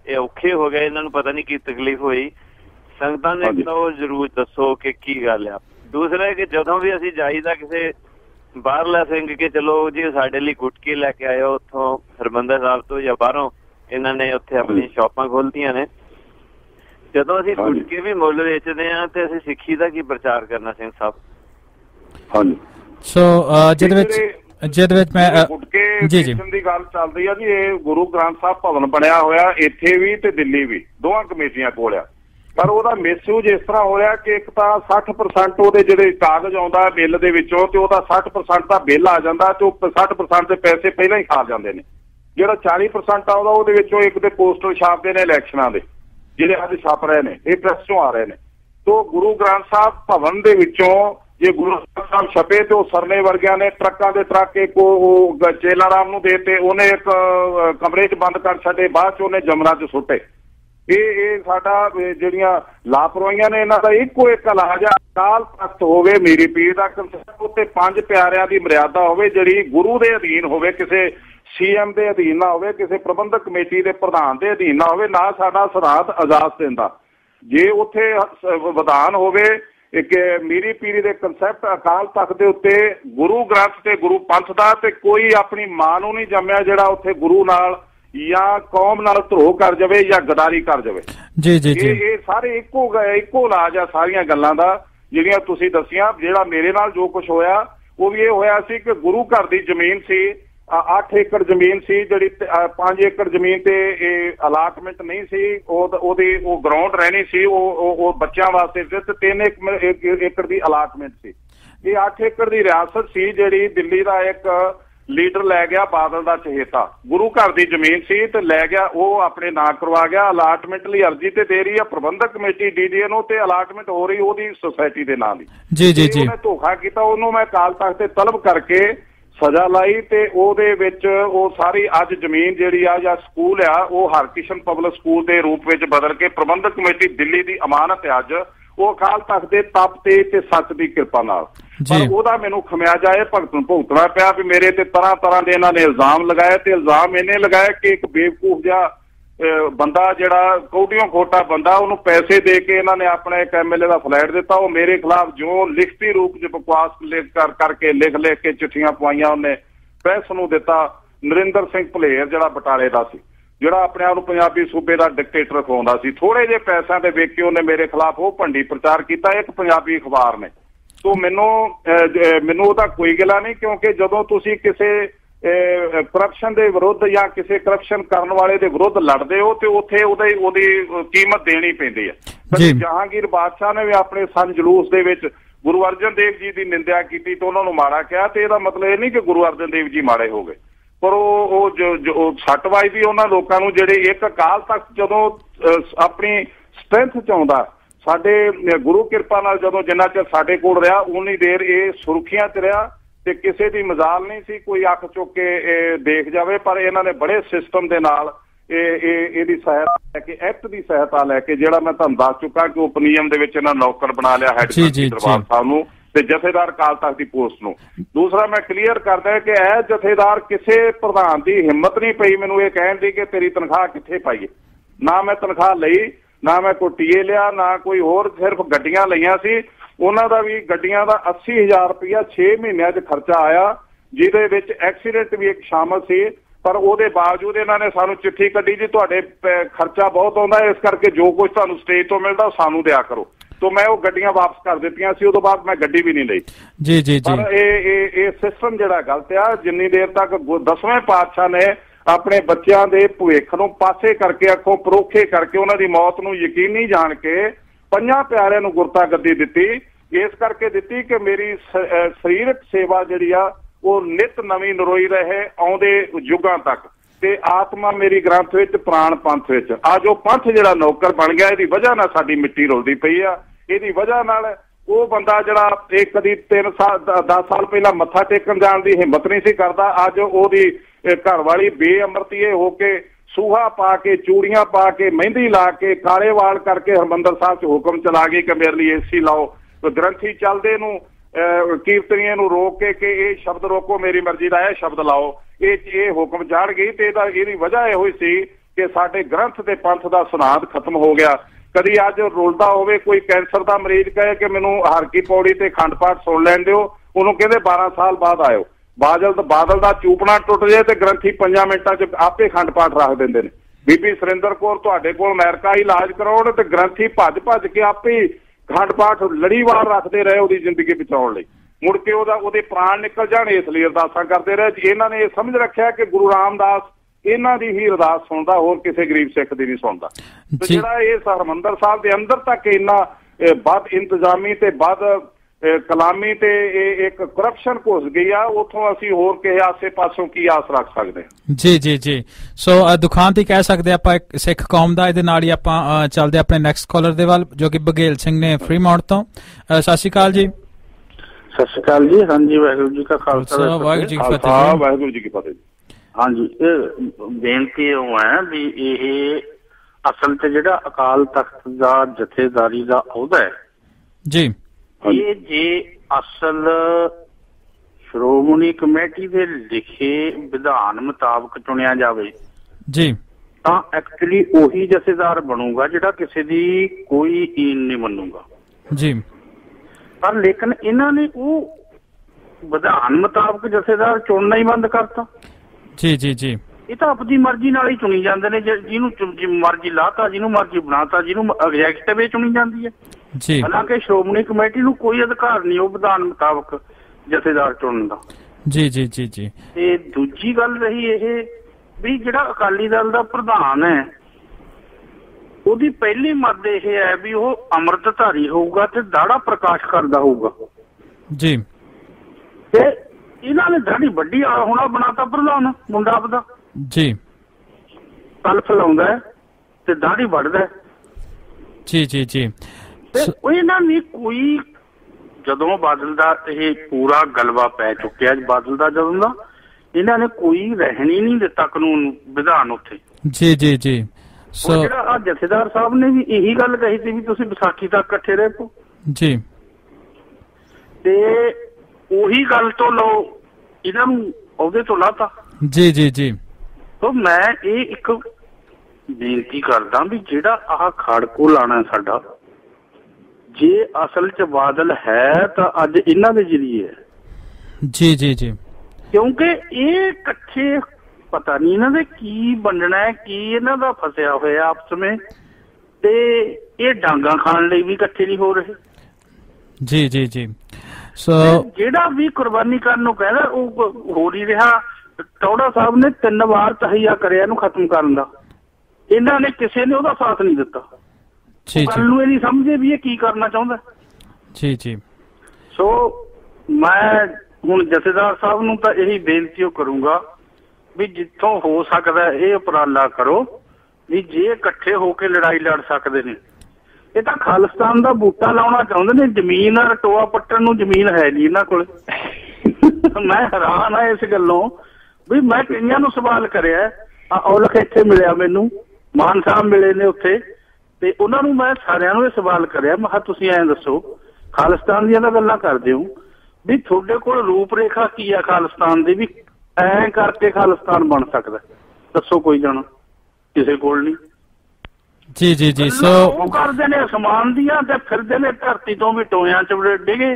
ਇਹ ਔਖੇ ਹੋ ਗਏ ਇਹਨਾਂ ਨੂੰ ਪਤਾ ਨਹੀਂ ਕੀ ਤਕਲੀਫ ਹੋਈ ਸੰਗਤਾਂ ਨੇ। ਤਾਂ ਉਹ ਜ਼ਰੂਰ ਦੱਸੋ ਕਿ ਕੀ ਗੱਲ ਆ ਦੂਸਰਾ ਕਿ ਜਦੋਂ ਵੀ ਅਸੀਂ ਜਾਈਦਾ ਕਿਸੇ ਬਾਹਰਲਾ ਸਿੰਘ ਕਿ ਚਲੋ ਜੀ ਸਾਡੇ ਲਈ ਗੁਟਕੀ ਲੈ ਕੇ ਆਇਓ ਉੱਥੋਂ ਹਰਬੰਦਰ ਸਾਹਿਬ ਤੋਂ ਜਾਂ ਬਾਹਰੋਂ ਇਹਨਾਂ ਨੇ ਉੱਥੇ ਆਪਣੀ। ਸ਼ਾਪਾਂ ਖੋਲਤੀਆਂ ਨੇ ਜਦੋਂ ਅਸੀਂ ਹਾਂਜੀ। ਗੁਟਕੇ ਵੀ ਮੁੱਲ ਵੇਚਦੇ ਆ ਤੇ ਅਸੀਂ ਸਿੱਖੀ ਦਾ ਕੀ ਪ੍ਰਚਾਰ ਕਰਨਾ ਸਿੰਘ ਸਾਹਿਬ? ਹਾਂਜੀ। ਸੋ ਅ, ਜਿਹਦੇ ਵਿੱਚ ਜਿਹਦੇ ਵਿੱਚ ਮੈਂ ਅ, ਗੁਟਕੇ ਜੀ ਜੀ। ਵੇਚਣ ਦੀ ਗੱਲ ਚੱਲਦੀ ਆ ਜੀ ਇਹ ਗੁਰੂ ਗ੍ਰੰਥ ਸਾਹਿਬ ਭਵਨ ਬਣਿਆ ਹੋਇਆ ਇੱਥੇ ਵੀ ਤੇ ਦਿੱਲੀ ਵੀ। ਦੋਵਾਂ ਕਮੇਟੀਆਂ ਕੋਲ ਆ। ਪਰ ਉਹਦਾ ਮਿਸਯੂਜ ਇਸ ਤਰ੍ਹਾਂ ਹੋ ਰਿਹਾ ਕਿ ਇੱਕ ਤਾਂ 60% ਉਹਦੇ ਜਿਹੜੇ ਕਾਗਜ਼ ਆਉਂਦਾ ਬਿੱਲ ਦੇ ਵਿੱਚੋਂ ਤੇ ਉਹਦਾ 60% ਦਾ ਬਿੱਲ ਆ ਜਾਂਦਾ ਤੇ ਉਹ 60% ਦੇ ਪੈਸੇ ਪਹਿਲਾਂ ਹੀ ਖਾ ਜਾਂਦੇ ਨੇ। ਜਿਹੜਾ 40% ਆਉਂਦਾ ਉਹਦੇ ਵਿੱਚੋਂ ਇੱਕ ਤੇ ਪੋਸਟਰ ਛਾਪਦੇ ਨੇ ਇਲੈਕਸ਼ਨਾਂ ਦੇ। ਜਿਹੜੇ ਅੱਜ ਛਪ ਰਹੇ ਨੇ, ਇਹ ਪ੍ਰੈਸ ਚੋਂ ਆ ਰਹੇ ਨੇ। ਤੋਂ ਗੁਰੂ ਗ੍ਰੰਥ ਸਾਹਿਬ ਭਵਨ ਦੇ ਵਿੱਚੋਂ ਜੇ ਗੁਰੂ ਗ੍ਰੰਥ ਸਾਹਿਬ ਛਪੇ ਤੇ ਉਹ ਸਰਨੇ ਵਰਗਿਆਂ ਨੇ ਟਰੱਕਾਂ ਦੇ ਟਰੱਕ ਇੱਕ ਉਹ- ਚੇਲਾ ਰਾਮ ਨੂੰ ਦੇਤੇ, ਉਹਨੇ ਇੱਕ ਕਮਰੇ 'ਚ ਬੰਦ ਕਰ ਛੱਡੇ, ਬਾਅਦ 'ਚ ਉਹਨੇ ਜਮਨਾ 'ਚ ਸੁੱਟੇ। ਇਹ ਇਹ ਸਾਡਾ ਜਿਹੜੀਆਂ ਲਾਪਰਵਾਹੀਆਂ ਨੇ ਇਹਨਾਂ ਦਾ ਇੱਕੋ ਇੱਕ ਇਲਾਜ ਆ ਕਾਲ ਤਖਤ ਹੋਵੇ ਮੇਰੀ ਪੀਰ ਦਾ ਕੰਸੈਪਟ ਉੱਤੇ ਪੰਜ ਪਿਆਰਿਆਂ ਦੀ ਮਰਿਆਦਾ ਹੋਵੇ, ਜਿਹੜੀ ਗੁਰੂ ਦੇ ਅਧੀਨ ਹੋਵੇ, ਕਿਸੇ ਸੀਐਮ ਦੇ ਅਧੀਨ ਨਾ ਹੋਵੇ ਕਿਸੇ ਪ੍ਰਬੰਧਕ ਕਮੇਟੀ ਦੇ ਪ੍ਰਧਾਨ ਦੇ ਅਧੀਨ ਨਾ ਹੋਵੇ ਨਾ ਸਾਡਾ ਸਰਾਧ ਇਜਾਜ਼ਤ ਦਿੰਦਾ ਜੇ ਉੱਥੇ ਵਿਧਾਨ ਹੋਵੇ ਇੱਕ ਮੀਰੀ ਪੀਰੀ ਦੇ ਕਨਸੈਪਟ ਅਕਾਲ ਤਖਤ ਦੇ ਉੱਤੇ ਗੁਰੂ ਗ੍ਰੰਥ ਤੇ ਗੁਰੂ ਪੰਥ ਦਾ ਤੇ ਕੋਈ ਆਪਣੀ ਮਾਂ ਨੂੰ ਨਹੀਂ ਜੰਮਿਆ ਜਿਹੜਾ ਉੱਥੇ ਗੁਰੂ ਨਾਲ ਜਾਂ ਕੌਮ ਨਾਲ ਧਰੋਹ ਕਰ ਜਾਵੇ ਜਾਂ ਗਦਾਰੀ ਕਰ ਜਾਵੇ। ਜੀ ਜੀ ਜੀ। ਇਹ ਸਾਰੇ ਇੱਕੋ ਇੱਕੋ ਇਲਾਜ ਆ ਸਾਰੀਆਂ ਗੱਲਾਂ ਦਾ ਜਿਹੜੀਆਂ ਤੁਸੀਂ ਦੱਸੀਆਂ। ਜਿਹੜਾ ਮੇਰੇ ਨਾਲ ਜੋ ਕੁਝ ਹੋਇਆ ਉਹ ਵੀ ਇਹ ਹੋਇਆ ਸੀ ਕਿ ਗੁਰੂ ਘਰ ਦੀ ਜ਼ਮੀਨ ਸੀ 8 ਏਕੜ ਜ਼ਮੀਨ ਸੀ ਜਿਹੜੀ 5 ਏਕੜ ਜ਼ਮੀਨ ਤੇ ਇਹ ਅਲਾਟਮੈਂਟ ਨਹੀਂ ਸੀ ਉਹ ਉਹਦੀ ਉਹ ਗਰਾਊਂਡ ਰਹਿਣੀ ਸੀ ਉਹ ਉਹ- ਬੱਚਿਆਂ ਵਾਸਤੇ ਸੀ ਤੇ 3 ਏਕੜ ਦੀ ਅਲਾਟਮੈਂਟ ਸੀ। ਇਹ 8 ਏਕੜ ਦੀ ਰਿਆਸਤ ਸੀ ਜਿਹੜੀ ਦਿੱਲੀ ਦਾ ਇੱਕ ਲੀਡਰ ਲੈ ਗਿਆ ਬਾਦਲ ਦਾ ਚਹੇਤਾ। ਗੁਰੂ ਘਰ ਦੀ ਜ਼ਮੀਨ ਸੀ ਤੇ ਲੈ ਗਿਆ ਉਹ ਆਪਣੇ ਨਾਂ ਕਰਵਾ ਗਿਆ ਅਲਾਟਮੈਂਟ ਲਈ ਅਰਜ਼ੀ ਤੇ ਦੇ ਰਹੀ ਆ ਪ੍ਰਬੰਧਕ ਕਮੇਟੀ ਡੀਡੀਏ ਨੂੰ ਤੇ ਅਲਾਟਮੈਂਟ ਹੋ ਰਹੀ ਉਹਦੀ ਸੁਸਾਇਟੀ ਦੇ ਨਾਂ ਦੀ ਜੀ ਜੀ ਜੇ ਜੀ। ਉਹਨੇ ਧੋਖਾ ਕੀਤਾ ਉਹਨੂੰ ਮੈਂ ਕਾਲ ਤਖਤ ਤੇ ਤਲਬ ਕਰਕੇ ਸਜ਼ਾ ਲਾਈ ਤੇ ਉਹਦੇ ਵਿੱਚ ਉਹ ਸਾਰੀ ਅੱਜ ਜ਼ਮੀਨ ਜਿਹੜੀ ਆ ਜਾਂ ਸਕੂਲ ਆ ਉਹ ਹਰਕਿਸ਼ਨ ਪਬਲਿਕ ਸਕੂਲ ਦੇ ਰੂਪ ਵਿੱਚ ਬਦਲ ਕੇ ਪ੍ਰਬੰਧਕ ਕਮੇਟੀ ਦਿੱਲੀ ਦੀ ਅਮਾਨਤ ਹੈ ਅੱਜ ਉਹ ਅਕਾਲ ਤਖਤ ਦੇ ਤਪ ਤੇ ਤੇ ਸੱਚ ਦੀ ਕਿਰਪਾ ਨਾਲ। ਪਰ ਉਹਦਾ ਮੈਨੂੰ ਖਮਿਆਜਾ ਇਹ ਭਗਤ ਨੂੰ ਭੁਗਤਣਾ ਪਿਆ ਵੀ ਮੇਰੇ ਤੇ ਤਰ੍ਹਾਂ ਤਰ੍ਹਾਂ ਦੇ ਇਹਨਾਂ ਨੇ ਇਲਜ਼ਾਮ ਲਗਾਏ ਤੇ ਇਲਜ਼ਾਮ ਇਹਨੇ ਲਗਾਏ ਕਿ ਇੱਕ ਬੇਵਕੂਫ ਜਿਹਾ ਬੰਦਾ ਜਿਹੜਾ ਕੌਡੀਆਂ ਖੋਟਾ ਬੰਦਾ ਉਹਨੂੰ ਪੈਸੇ ਦੇ ਕੇ ਇਹਨਾਂ ਨੇ ਆਪਣੇ ਇੱਕ ਐਮਐਲਏ ਦਾ ਫਲੈਟ ਦਿੱਤਾ। ਉਹ ਮੇਰੇ ਖਿਲਾਫ ਜੋ ਲਿਖਤੀ ਰੂਪ 'ਚ ਬਕਵਾਸ ਕਰ ਕਰਕੇ ਲਿਖ ਲਿਖ ਕੇ ਚਿੱਠੀਆਂ ਪਵਾਈਆਂ ਉਹਨੇ ਪ੍ਰੈਸ ਨੂੰ ਦਿੱਤਾ। ਨਰਿੰਦਰ ਸਿੰਘ ਭਲੇਰ ਜਿਹੜਾ ਬਟਾਲੇ ਦਾ ਸੀ ਜਿਹੜਾ ਆਪਣੇ ਆਪ ਨੂੰ ਪੰਜਾਬੀ ਸੂਬੇ ਦਾ ਡਿਕਟੇਟਰ ਖਵਾਉਂਦਾ ਸੀ। ਥੋੜੇ ਜਿਹੇ ਪੈਸਿਆਂ ਤੇ ਵੇਖ ਕੇ ਉਹਨੇ ਮੇਰੇ ਖਿਲਾਫ ਉਹ ਭੰਡੀ ਪ੍ਰਚਾਰ ਕੀਤਾ ਇੱਕ ਪੰਜਾਬੀ ਅਖਬਾਰ ਨੇ। ਸੋ ਮੈਨੂੰ ਅਹ, ਮੈਨੂੰ ਉਹਦਾ ਕੋਈ ਗਿਲਾ ਨਹੀਂ ਕਿਉਂਕਿ ਜਦੋਂ ਤੁਸੀਂ ਕਿਸੇ ਕਰਪਸ਼ਨ ਦੇ ਵਿਰੁੱਧ ਜਾਂ ਕਿਸੇ ਕਰਪਸ਼ਨ ਕਰਨ ਵਾਲੇ ਦੇ ਵਿਰੁੱਧ ਲੜਦੇ ਹੋ ਤੇ ਉੱਥੇ ਉਹਦੇ ਉਹਦੀ ਕੀਮਤ ਦੇਣੀ ਪੈਂਦੀ ਹੈ। ਜਹਾਂਗੀਰ ਬਾਦਸ਼ਾਹ ਨੇ ਵੀ ਆਪਣੇ ਸੰਨ ਜਲੂਸ ਦੇ ਵਿੱਚ ਗੁਰੂ ਅਰਜਨ ਦੇਵ ਜੀ ਦੀ ਨਿੰਦਿਆ ਕੀਤੀ ਤੇ ਉਹਨਾਂ ਨੂੰ ਮਾੜਾ ਕਿਹਾ ਤੇ ਇਹਦਾ ਮਤਲਬ ਇਹ ਨਹੀਂ ਕਿ ਗੁਰੂ ਅਰਜਨ ਦੇਵ ਜੀ ਮਾੜੇ ਹੋ ਗਏ। ਪਰ ਉਹ ਉਹ ਜੋ ਸੱਟ ਵੱਜਦੀ ਉਹਨਾਂ ਲੋਕਾਂ ਨੂੰ ਜਿਹੜੇ ਇੱਕ ਅਕਾਲ ਤਖਤ ਜਦੋਂ ਆਪਣੀ ਸਟਰੈਂਥ ਚ ਆਉਂਦਾ ਸਾਡੇ ਗੁਰੂ ਕਿਰਪਾ ਨਾਲ ਜਦੋਂ ਜਿੰਨਾ ਚਿਰ ਸਾਡੇ ਕੋਲ ਰਿਹਾ ਉਨੀ ਦੇਰ ਇਹ ਸੁਰਖੀਆਂ ਚ ਰਿਹਾ ਤੇ ਕਿਸੇ ਦੀ ਮਜ਼ਾਲ ਨਹੀਂ ਸੀ ਕੋਈ ਅੱਖ ਚੁੱਕ ਕੇ ਇਹ ਦੇਖ ਜਾਵੇ ਪਰ ਇਹਨਾਂ ਨੇ ਬੜੇ ਸਿਸਟਮ ਦੇ ਨਾਲ ਇਹ ਇਹ ਇਹਦੀ ਸਹਾਇਤਾ ਲੈ ਕੇ ਐਕਟ ਦੀ ਸਹਾਇਤਾ ਲੈ ਕੇ ਜਿਹੜਾ ਮੈਂ ਤੁਹਾਨੂੰ ਦੱਸ ਚੁੱਕਾ ਕਿ ਉਪਨੀਯਮ ਦੇ ਵਿੱਚ ਇਹਨਾਂ ਨੌਕਰ ਬਣਾ ਲਿਆ ਹੈਡ ਦਰਬਾਰ। ਸਾਹਿਬ ਨੂੰ ਤੇ ਜਥੇਦਾਰ ਕਾਲ ਤਖਤ ਦੀ ਪੋਸਟ ਨੂੰ ਦੂਸਰਾ ਮੈਂ ਕਲੀਅਰ ਕਰਦਾ ਕਿ ਇਹ ਜਥੇਦਾਰ ਕਿਸੇ ਪ੍ਰਧਾਨ ਦੀ ਹਿੰਮਤ ਨਹੀਂ ਪਈ ਮੈਨੂੰ ਇਹ ਕਹਿਣ ਦੀ ਕਿ ਤੇਰੀ ਤਨਖਾਹ ਕਿੱਥੇ ਪਾਈਏ ਨਾ ਮੈਂ ਤਨਖਾਹ ਲਈ ਨਾ ਮੈਂ ਕੋਈ ਟੀਏ ਲਿਆ ਨਾ ਕੋਈ ਹੋਰ ਸਿਰਫ ਗੱਡੀਆਂ ਲਈਆਂ ਸੀ ਉਹਨਾਂ ਦਾ ਵੀ ਗੱਡੀਆਂ ਦਾ 80000 ਰੁਪਇਆ 6 ਮਹੀਨਿਆਂ 'ਚ ਖਰਚਾ ਆਇਆ ਜਿਹਦੇ ਵਿੱਚ ਐਕਸੀਡੈਂਟ ਵੀ ਇੱਕ ਸ਼ਾਮਲ ਸੀ ਪਰ ਉਹਦੇ ਬਾਵਜੂਦ ਇਹਨਾਂ ਨੇ ਸਾਨੂੰ ਚਿੱਠੀ ਕੱਢੀ ਜੀ ਤੁਹਾਡੇ ਖਰਚਾ ਬਹੁਤ ਆਉਂਦਾ ਇਸ ਕਰਕੇ ਜੋ ਕੁਝ ਤੁਹਾਨੂੰ ਸਟੇਜ ਤੋਂ ਮਿਲਦਾ ਸਾਨੂੰ ਦਿਆ ਕਰੋ। ਤੋਂ ਮੈਂ ਉਹ ਗੱਡੀਆਂ ਵਾਪਸ ਕਰ ਦਿੱਤੀਆਂ ਸੀ ਉਦੋਂ ਬਾਅਦ ਮੈਂ ਗੱਡੀ ਵੀ ਨਹੀਂ ਲਈ। ਜੀ ਜੀ ਜੀ। ਪਰ ਇਹ ਇਹ ਇਹ ਸਿਸਟਮ ਜਿਹੜਾ ਗਲਤ ਆ ਜਿੰਨੀ ਦੇਰ ਤੱਕ ਗੁ- ਦਸਵੇਂ ਪਾਤਸ਼ਾਹ ਨੇ ਆਪਣੇ ਬੱਚਿਆਂ ਦੇ ਭਵਿੱਖ ਨੂੰ ਪਾਸੇ ਕਰਕੇ ਅੱਖੋਂ ਪਰੋਖੇ ਕਰਕੇ ਉਹਨਾਂ ਦੀ ਮੌਤ ਨੂੰ ਯਕੀਨੀ ਜਾਣ ਕੇ ਪੰਜਾਂ ਪਿਆਰਿਆਂ ਨੂੰ ਗੁਰਤਾ ਗੱਦੀ ਦਿੱਤੀ। ਇਸ ਕਰਕੇ ਦਿੱਤੀ ਕਿ ਮੇਰੀ ਸਰੀਰਕ ਸੇਵਾ ਜਿਹੜੀ ਆ ਉਹ ਨਿਤ ਨਵੀਂ ਨਰੋਈ ਰਹੇ ਆਉਂਦੇ ਯੁੱਗਾਂ ਤੱਕ। ਤੇ ਆਤਮਾ ਮੇਰੀ ਗ੍ਰੰਥ ਵਿੱਚ ਪ੍ਰਾਣ ਪੰਥ ਵਿੱਚ। ਆ ਜੋ ਪੰਥ ਜਿਹੜਾ ਨੌਕਰ ਬਣ ਗਿਆ ਇਹਦੀ ਵਜ੍ਹਾ ਨਾਲ ਸਾਡੀ ਮਿੱਟੀ ਰੁਲਦੀ ਪਈ ਆ। ਇਹਦੀ ਵਜ੍ਹਾ ਨਾਲ ਉਹ ਬੰਦਾ ਜਿਹੜਾ ਇਹ ਕਦੀ 3 ਸਾਲ 10 ਸਾਲ ਪਹਿਲਾਂ ਮੱਥਾ ਟੇਕਣ ਜਾਣ ਦੀ ਹਿੰਮਤ ਨਹੀਂ ਸੀ ਕਰਦਾ ਅੱਜ ਉਹਦੀ ਅਹ, ਘਰ ਵਾਲੀ ਬੇਅਮਰਤੀਏ ਹੋ ਕੇ ਸੂਹਾ ਪਾ ਕੇ ਚੂੜੀਆਂ ਪਾ ਕੇ ਮਹਿੰਦੀ ਲਾ ਕੇ ਕਾਲੇ ਵਾਲ ਕਰਕੇ ਹਰਮੰਦਰ ਸਾਹਿਬ 'ਚ ਹੁਕਮ ਚਲਾ ਗਈ ਕਿ ਮੇਰੇ ਲਈ ਏਸੀ ਲਾਓ। ਤੇ ਗ੍ਰੰਥੀ ਚੱਲਦੇ ਨੂੰ ਅਹ, ਕੀਰਤਨੀਏ ਨੂੰ ਰੋਕ ਕੇ ਕਿ ਇਹ ਸ਼ਬਦ ਰੋਕੋ ਮੇਰੀ ਮਰਜ਼ੀ ਦਾ ਇਹ ਸ਼ਬਦ ਲਾਓ। ਇਹ ਇਹ ਹੁਕਮ ਚੜ ਗਈ ਤੇ ਇਹਦਾ ਇਹਦੀ ਵਜ੍ਹਾ ਇਹ ਹੋਈ ਸੀ ਕਿ ਸਾਡੇ ਗ੍ਰੰਥ ਤੇ ਪੰਥ ਦਾ ਸੁਨਾਦ ਖਤਮ ਹੋ ਗਿਆ। ਕਦੀ ਅੱਜ ਰੋਲਦਾ ਹੋਵੇ ਕੋਈ ਕੈਂਸਰ ਦਾ ਮਰੀਜ਼ ਕਹੇ ਕਿ ਮੈਨੂੰ ਹਰਕੀ ਪੌੜੀ ਤੇ ਖੰਡ ਪਾਠ ਸੁਣ ਲੈਣ ਦਿਓ ਉਹਨੂੰ ਕਹਿੰਦੇ 12 ਸਾਲ ਬਾਅਦ ਆਇਓ। ਬਾਦਲ ਬਾਦਲ ਦਾ ਚੂਪਣਾ ਟੁੱਟ ਜੇ ਤੇ ਗ੍ਰੰਥੀ 5 ਮਿੰਟਾਂ 'ਚ ਆਪੇ ਖੰਡ ਪਾਠ ਰੱਖ ਦਿੰਦੇ ਨੇ। ਬੀਬੀ ਸੁਰਿੰਦਰ ਕੌਰ ਤੁਹਾਡੇ ਕੋਲ ਅਮਰੀਕਾ ਹੀ ਇਲਾਜ ਕਰਾਉਣ ਤੇ ਗ੍ਰੰਥੀ ਭੱਜ ਭੱਜ ਕੇ ਆਪੇ ਖੰਡ ਪਾਠ ਲੜੀਵਾਰ ਰੱਖਦੇ ਰਹੇ ਉਹਦੀ ਜ਼ਿੰਦਗੀ ਬਚਾਉਣ ਲਈ। ਮੁੜ ਕੇ ਉਹਦਾ ਉਹਦੇ ਪ੍ਰਾਣ ਨਿਕਲ ਜਾਣ ਇਸ ਲਈ ਅਰਦਾਸਾਂ ਕਰਦੇ ਰਹੇ। ਇਹਨਾਂ ਨੇ ਇਹ ਸਮਝ ਰੱਖਿਆ ਕਿ ਗੁਰੂ ਰਾਮਦਾਸ ਇਹਨਾਂ ਦੀ ਹੀ ਅਰਦਾਸ ਸੁਣਦਾ ਹੋਰ ਕਿਸੇ ਗਰੀਬ ਸਿੱਖ ਦੀ ਨਹੀਂ ਸੁਣਦਾ। ਤੇ। ਜਿਹੜਾ ਇਹ ਹਰਮੰਦਰ ਸਾਹਿਬ ਦੇ ਅੰਦਰ ਤੱਕ ਇੰਨਾ ਵੱਧ ਇੰਤਜ਼ਾਮੀ ਤੇ ਵੱਧ ਕਲਾਮੀ ਤੇ ਇਹ ਇੱਕ ਕਰਪਸ਼ਨ ਘੁਸ ਗਈ ਆ ਉਥੋਂ ਅਸੀਂ ਹੋਰ ਕਿਸੇ ਆਸੇ ਪਾਸੋਂ ਕੀ ਆਸ ਰੱਖ ਸਕਦੇ ਹਾਂ ਜੀ ਜੀ ਜੀ। ਸੋ ਦੁਖਾਂਤ ਹੀ ਕਹਿ ਸਕਦੇ ਆਪਾਂ ਇੱਕ ਸਿੱਖ ਕੌਮ ਦਾ ਇਹਦੇ ਨਾਲ ਹੀ ਆਪਾਂ ਚੱਲਦੇ ਆਪਣੇ ਨੈਕਸਟ ਕਾਲਰ ਦੇ ਵੱਲ ਜੋ ਕਿ ਬਗੇਲ ਸਿੰਘ ਨੇ ਫਰੀਮਾਉਂਟ ਤੋਂ। ਅ, ਸਤਿ ਸ਼੍ਰੀ ਅਕਾਲ ਜੀ। ਸਤਿ ਸ਼੍ਰੀ ਅਕਾਲ ਜੀ। ਹਾਂਜੀ ਵਾਹਿਗੁਰੂ ਜੀ ਕਾ ਖਾਲਸਾ ਵਾਹਿਗੁਰੂ ਜੀ ਕੀ ਫਤਿਹ। ਵਾਹਿਗੁਰੂ ਜੀ ਕੀ ਫਤਿਹ ਜੀ। ਹਾਂਜੀ ਇਹ ਬੇਨਤੀ ਉਹ ਹੈ ਵੀ ਇਹ ਅਸਲ ਤੇ ਜਿਹੜਾ ਅਕਾਲ ਤਖਤ ਦਾ ਜਥੇਦਾਰੀ ਦਾ ਅਹੁਦਾ ਹੈ ਜੀ। ਇਹ ਜੇ ਅਸਲ ਸ਼੍ਰੋਮਣੀ ਕਮੇਟੀ ਦੇ ਲਿਖੇ ਵਿਧਾਨ ਮੁਤਾਬਕ ਚੁਣਿਆ ਜਾਵੇ ਜੀ। ਤਾਂ ਐਕਚੁਅਲੀ ਉਹੀ ਜਥੇਦਾਰ ਬਣੂਗਾ ਜਿਹੜਾ ਕਿਸੇ ਦੀ ਕੋਈ ਈਨ ਨਹੀਂ ਮੰਨੂਗਾ। ਜੀ। ਪਰ ਲੇਕਿਨ ਇਹਨਾਂ ਨੇ ਉਹ ਵਿਧਾਨ ਮੁਤਾਬਕ ਜਥੇਦਾਰ ਚੁਣਨਾ ਹੀ ਬੰਦ ਕਰਤਾ। ਜੀ ਜੀ ਜੀ। ਇਹ ਤਾਂ ਆਪਣੀ ਮਰਜ਼ੀ ਨਾਲ ਹੀ ਚੁਣੀ ਜਾਂਦੇ ਨੇ ਜਿਹਨੂੰ ਮਰਜ਼ੀ ਲਾਤਾ ਜਿਹਨੂੰ ਮਰਜ਼ੀ ਬਣਾਤਾ ਜਿਹਨੂੰ ਐਗਜ਼ੈਕਟਿਵ ਚੁਣੀ ਜਾਂਦੀ ਹੈ। ਜੀ। ਹਾਲਾਂਕਿ ਸ਼੍ਰੋਮਣੀ ਕਮੇਟੀ ਨੂੰ ਕੋਈ ਅਧਿਕਾਰ ਨਹੀਂ ਉਹ ਵਿਧਾਨ ਮੁਤਾਬਕ ਜਥੇਦਾਰ ਚੁਣਨ ਦਾ। ਜੀ ਜੀ ਜੀ ਜੀ। ਤੇ ਦੂਜੀ ਗੱਲ ਰਹੀ ਇਹ ਵੀ ਜਿਹੜਾ ਅਕਾਲੀ ਦਲ ਦਾ ਪ੍ਰਧਾਨ ਹੈ ਉਹਦੀ ਪਹਿਲੀ ਮੱਦ ਇਹ ਹੈ ਵੀ ਉਹ ਅੰਮ੍ਰਿਤਧਾਰੀ ਹੋਊਗਾ ਤੇ ਦਾੜਾ ਪ੍ਰਕਾਸ਼ ਕਰਦਾ ਹੋਊਗਾ। ਜੀ। ਤੇ ਇਹਨਾਂ ਨੇ ਦਾੜੀ ਵੱਡੀ ਆ ਹੋਣਾ ਬਣਾਤਾ ਪ੍ਰਧਾਨ ਮੁੰਡਾ ਆਪਦਾ। ਜੀ। ਤਲ ਫਲਾਉਂਦਾ ਹੈ ਤੇ ਦਾੜੀ ਵੱਢਦਾ ਜੀ ਜੀ ਜੀ। ਉਹ ਇਹਨਾਂ ਨੇ ਕੋਈ ਜਦੋਂ ਬਾਦਲ ਦਾ ਇਹ ਪੂਰਾ ਗਲਵਾ ਪੈ ਚੁੱਕਿਆ ਬਾਦਲ ਦਾ ਜਦੋਂ ਦਾ ਇਹਨਾਂ ਨੇ ਕੋਈ ਰਹਿਣੀ ਨਹੀਂ ਦਿੱਤਾ ਕਾਨੂੰਨ ਵਿਧਾਨ ਉੱਥੇ। ਜੀ ਜੀ ਜੀ। ਸੋ ਜਿਹੜਾ ਆ ਜਥੇਦਾਰ ਸਾਹਿਬ ਨੇ ਵੀ ਇਹੀ ਗੱਲ ਕਹੀ ਸੀ ਵੀ ਤੁਸੀਂ ਵਿਸਾਖੀ ਤੱਕ ਇਕੱਠੇ ਰਹੋ। ਜੀ। ਤੇ ਉਹੀ ਗੱਲ ਤੋਂ ਲੋ ਇਹਨਾਂ ਨੂੰ ਉਹਦੇ ਤੋਂ ਲਾਤਾ। ਜੀ ਜੀ ਜੀ। ਤਾਂ ਮੈਂ ਇਹ ਇੱਕ ਬੇਨਤੀ ਕਰਦਾ ਵੀ ਜਿਹੜਾ ਆਹ ਖੜਕੋ ਲਾਣਾ ਸਾਡਾ ਜੇ ਅਸਲ ਚ ਬਾਦਲ ਹੈ ਤਾਂ ਅੱਜ ਇਹਨਾਂ ਦੇ ਜਰੀਏ ਹੈ। ਜੀ ਜੀ ਜੀ। ਕਿਉਂਕਿ ਇਹ ਇਕੱਠੇ ਪਤਾ ਨਹੀਂ ਇਹਨਾਂ ਦੇ ਕੀ ਵੰਡਣਾ ਹੈ ਕੀ ਇਹਨਾਂ ਦਾ ਫਸਿਆ ਹੋਇਆ ਆਪਸ ਵਿੱਚ। ਤੇ ਇਹ ਡਾਂਗਾ ਖਾਣ ਲਈ ਵੀ ਇਕੱਠੇ ਨਹੀਂ ਹੋ ਰਹੇ। ਜੀ ਜੀ ਜੀ। ਸੋ ਜਿਹੜਾ ਵੀ ਕੁਰਬਾਨੀ ਕਰਨ ਨੂੰ ਕਹਿੰਦਾ ਉਹ ਹੋ ਨਹੀਂ ਰਿਹਾ। ਟੌੜਾ ਸਾਹਿਬ ਨੇ ਤਿੰਨ ਵਾਰ ਤਹਈਆ ਕਰਿਆ ਇਹਨੂੰ ਖਤਮ ਕਰਨ ਦਾ। ਇਹਨਾਂ ਨੇ ਕਿਸੇ ਨੇ ਉਹਦਾ ਸਾਥ ਨਹੀਂ ਦਿੱਤਾ। ਗੱਲ ਜੀ ਨੂੰ ਇਹ ਨਹੀਂ ਸਮਝੇ ਵੀ ਇਹ ਕੀ ਕਰਨਾ ਚਾਹੁੰਦਾ। ਜੀ ਜੀ। ਸੋ ਮੈਂ ਹੁਣ ਜਥੇਦਾਰ ਸਾਹਿਬ ਨੂੰ ਤਾਂ ਇਹੀ ਬੇਨਤੀ ਓ ਕਰੂੰਗਾ ਵੀ ਜਿੱਥੋਂ ਹੋ ਸਕਦਾ ਇਹ ਉਪਰਾਲਾ ਕਰੋ ਵੀ ਜੇ ਇਕੱਠੇ ਹੋ ਕੇ ਲੜਾਈ ਲੜ ਸਕਦੇ ਨੇ। ਇਹ ਤਾਂ ਖਾਲਿਸਤਾਨ ਦਾ ਬੂਟਾ ਲਾਉਣਾ ਚਾਹੁੰਦੇ ਨੇ ਜ਼ਮੀਨ ਔਰ ਟੋਆ ਪੱਟਣ ਨੂੰ ਜ਼ਮੀਨ ਹੈ ਨਹੀਂ ਇਹਨਾਂ ਕੋਲ। ਮੈਂ ਹੈਰਾਨ ਆ ਇਸ ਗੱਲੋਂ ਵੀ ਮੈਂ ਕਈਆਂ ਨੂੰ ਸਵਾਲ ਕਰਿਆ। ਆ ਔਲਖ ਇੱਥੇ ਮਿਲਿਆ ਮੈਨੂੰ ਮਾਨ ਸਾਹਿਬ ਮਿਲੇ ਨੇ ਉੱਥੇ। ਤੇ ਉਹਨਾਂ ਨੂੰ ਮੈਂ ਸਾਰਿਆਂ ਨੂੰ ਇਹ ਸਵਾਲ ਕਰਿਆ ਮੈਂ ਕਿਹਾ ਤੁਸੀਂ ਐਂ ਦੱਸੋ ਖਾਲਿਸਤਾਨ ਦੀਆਂ ਗੱਲਾਂ ਕਰਦੇ ਹੋ ਵੀ ਤੁਹਾਡੇ ਕੋਲ ਰੂਪ ਰੇਖਾ ਕੀ ਆ ਖਾਲਿਸਤਾਨ ਦੀ ਵੀ ਐਂ ਕਰਕੇ ਖਾਲਿਸਤਾਨ ਬਣ ਸਕਦਾ? ਦੱਸੋ ਕੋਈ ਜਣਾ ਕਿਸੇ ਕੋਲ ਨਹੀਂ। ਜੀ ਜੀ ਜੀ ਸੋ ਉਹ ਕਰਦੇ ਨੇ ਅਸਮਾਨ ਦੀਆਂ ਤੇ ਫਿਰਦੇ ਨੇ ਧਰਤੀ ਤੋਂ ਵੀ ਟੋਇਆਂ ਚ ਡਿਗੇ।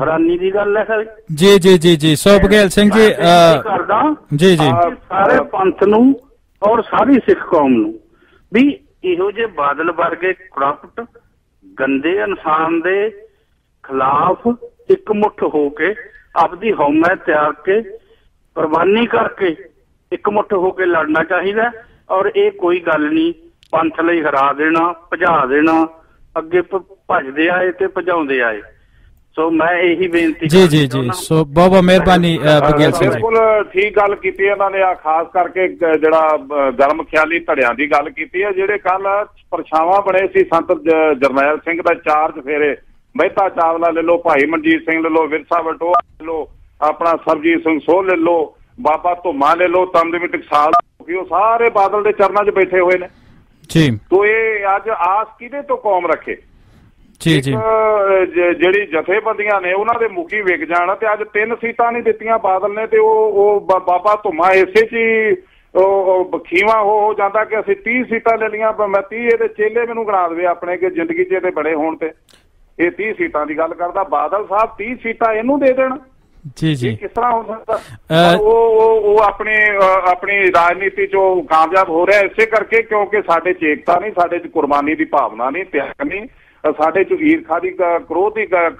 ਹੈਰਾਨੀ ਦੀ ਗੱਲ ਹੈ ਸਰ। ਜੀ ਜੀ ਜੀ ਜੀ ਸੋ ਬਗੇਲ ਸਿੰਘ ਜੀ ਕਰਦਾ ਜੀ ਜੀ। ਸਾਰੇ ਪੰਥ ਨੂੰ ਔਰ ਸਾਰੀ ਸਿੱਖ ਕੌਮ ਨੂੰ ਵੀ ਇਹੋ ਜਿਹੇ ਬਾਦਲ ਵਰਗੇ ਕਰਪਟ, ਗੰਦੇ ਇਨਸਾਨ ਦੇ ਖਿਲਾਫ ਇਕਮੁੱਠ ਹੋ ਕੇ ਆਪਦੀ ਹਉਮੈ ਤਿਆਰ ਕੇ ਕੁਰਬਾਨੀ ਕਰਕੇ ਇਕਮੁੱਠ ਹੋ ਕੇ ਲੜਨਾ ਚਾਹੀਦਾ ਔਰ ਇਹ ਕੋਈ ਗੱਲ ਨਹੀਂ, ਪੰਥ ਲਈ ਹਰਾ ਦੇਣਾ, ਭਜਾ ਦੇਣਾ, ਅੱਗੇ ਭ- ਭਜਦੇ ਆਏ ਤੇ ਭਜਾਉਂਦੇ ਆਏ। ਸੋ ਮੈਂ ਇਹੀ ਬੇਨਤੀ ਜੀ ਜੀ ਜੀ। ਸੋ ਬਹੁਤ ਬਹੁਤ ਮਿਹਰਬਾਨੀ ਬਗੇਲ ਸਿੰਘ ਜੀ। ਬਿਲਕੁਲ ਠੀਕ ਗੱਲ ਕੀਤੀ ਇਹਨਾਂ ਨੇ ਆ ਖਾਸ ਕਰਕੇ ਜਿਹੜਾ ਗਰਮ ਖਿਆਲੀ ਧੜਿਆਂ ਦੀ ਗੱਲ ਕੀਤੀ ਹੈ ਜਿਹੜੇ ਕੱਲ ਪਰਛਾਵਾਂ ਬਣੇ ਸੀ ਸੰਤ ਜਰਨੈਲ ਸਿੰਘ ਦਾ ਚਾਰਜ ਫੇਰੇ। ਮਹਿਤਾ ਚਾਵਲਾ ਲੈ ਲਓ ਭਾਈ ਮਨਜੀਤ ਸਿੰਘ ਲੈ ਲਓ ਵਿਰਸਾ ਵਟੋਆ ਲੈ ਲਓ ਆਪਣਾ ਸਰਜੀਤ ਸਿੰਘ ਸੋਹ ਲੈ ਲਓ ਬਾਬਾ ਧੁਮਾ ਲੈ ਲਓ ਤਮਦਮੀ ਟਕਸਾਲ ਕਿ ਉਹ ਸਾਰੇ ਬਾਦਲ ਦੇ ਚਰਨਾਂ 'ਚ ਬੈਠੇ ਹੋਏ ਨੇ। ਜੀ। ਤੋ ਇਹ ਅੱਜ ਆਸ ਕਿਹਦੇ ਤੋਂ ਕੌਮ ਰੱਖੇ? ਜੀ ਜੀ। ਜਿਹੜੀ ਜਥੇਬੰਦੀਆਂ ਨੇ ਉਹਨਾਂ ਦੇ ਮੁਖੀ ਵਿਕ ਜਾਣ ਤੇ ਅੱਜ ਤਿੰਨ ਸੀਟਾਂ ਨਹੀਂ ਦਿੱਤੀਆਂ ਬਾਦਲ ਨੇ ਤੇ ਉਹ ਉਹ ਬਾਬਾ ਧੁਮਾ ਇਸੇ ਚ ਹੀ ਬਖੀਵਾ ਹੋ ਜਾਂਦਾ ਕਿ ਅਸੀਂ 30 ਸੀਟਾਂ ਲੈ ਲੀਆਂ ਮੈਂ 30 ਇਹਦੇ ਚੇਲੇ ਮੈਨੂੰ ਗਣਾ ਦੇਵੇ ਆਪਣੇ ਕਿ ਜ਼ਿੰਦਗੀ 'ਚ ਇਹਦੇ ਬੜੇ ਹੋਣ ਤੇ। ਇਹ 30 ਸੀਟਾਂ ਦੀ ਗੱਲ ਕਰਦਾ ਬਾਦਲ ਸਾਹਿਬ 30 ਸੀਟਾਂ ਇਹਨੂੰ ਦੇ ਦੇਣ। ਜੀ ਜੀ। ਕਿਸ ਤਰ੍ਹਾਂ ਹੋ ਸਕਦਾ? ਉਹ ਉਹ ਆਪਣੀ ਆਪਣੀ ਰਾਜਨੀਤੀ 'ਚ ਕਾਮਯਾਬ ਹੋ ਰਿਹਾ ਇਸੇ ਕਰਕੇ ਕਿਉਂਕਿ ਸਾਡੇ 'ਚ ਏਕਤਾ ਨਹੀਂ ਸਾਡੇ 'ਚ ਕੁਰਬਾਨੀ ਦੀ ਭਾਵਨਾ ਨਹੀਂ ਤਿਆਗ ਨਹੀਂ। ਸਾਡੇ 'ਚ ਈਰਖਾ ਦੀ ਕ੍ਰੋਧ ਦੀ ਕ-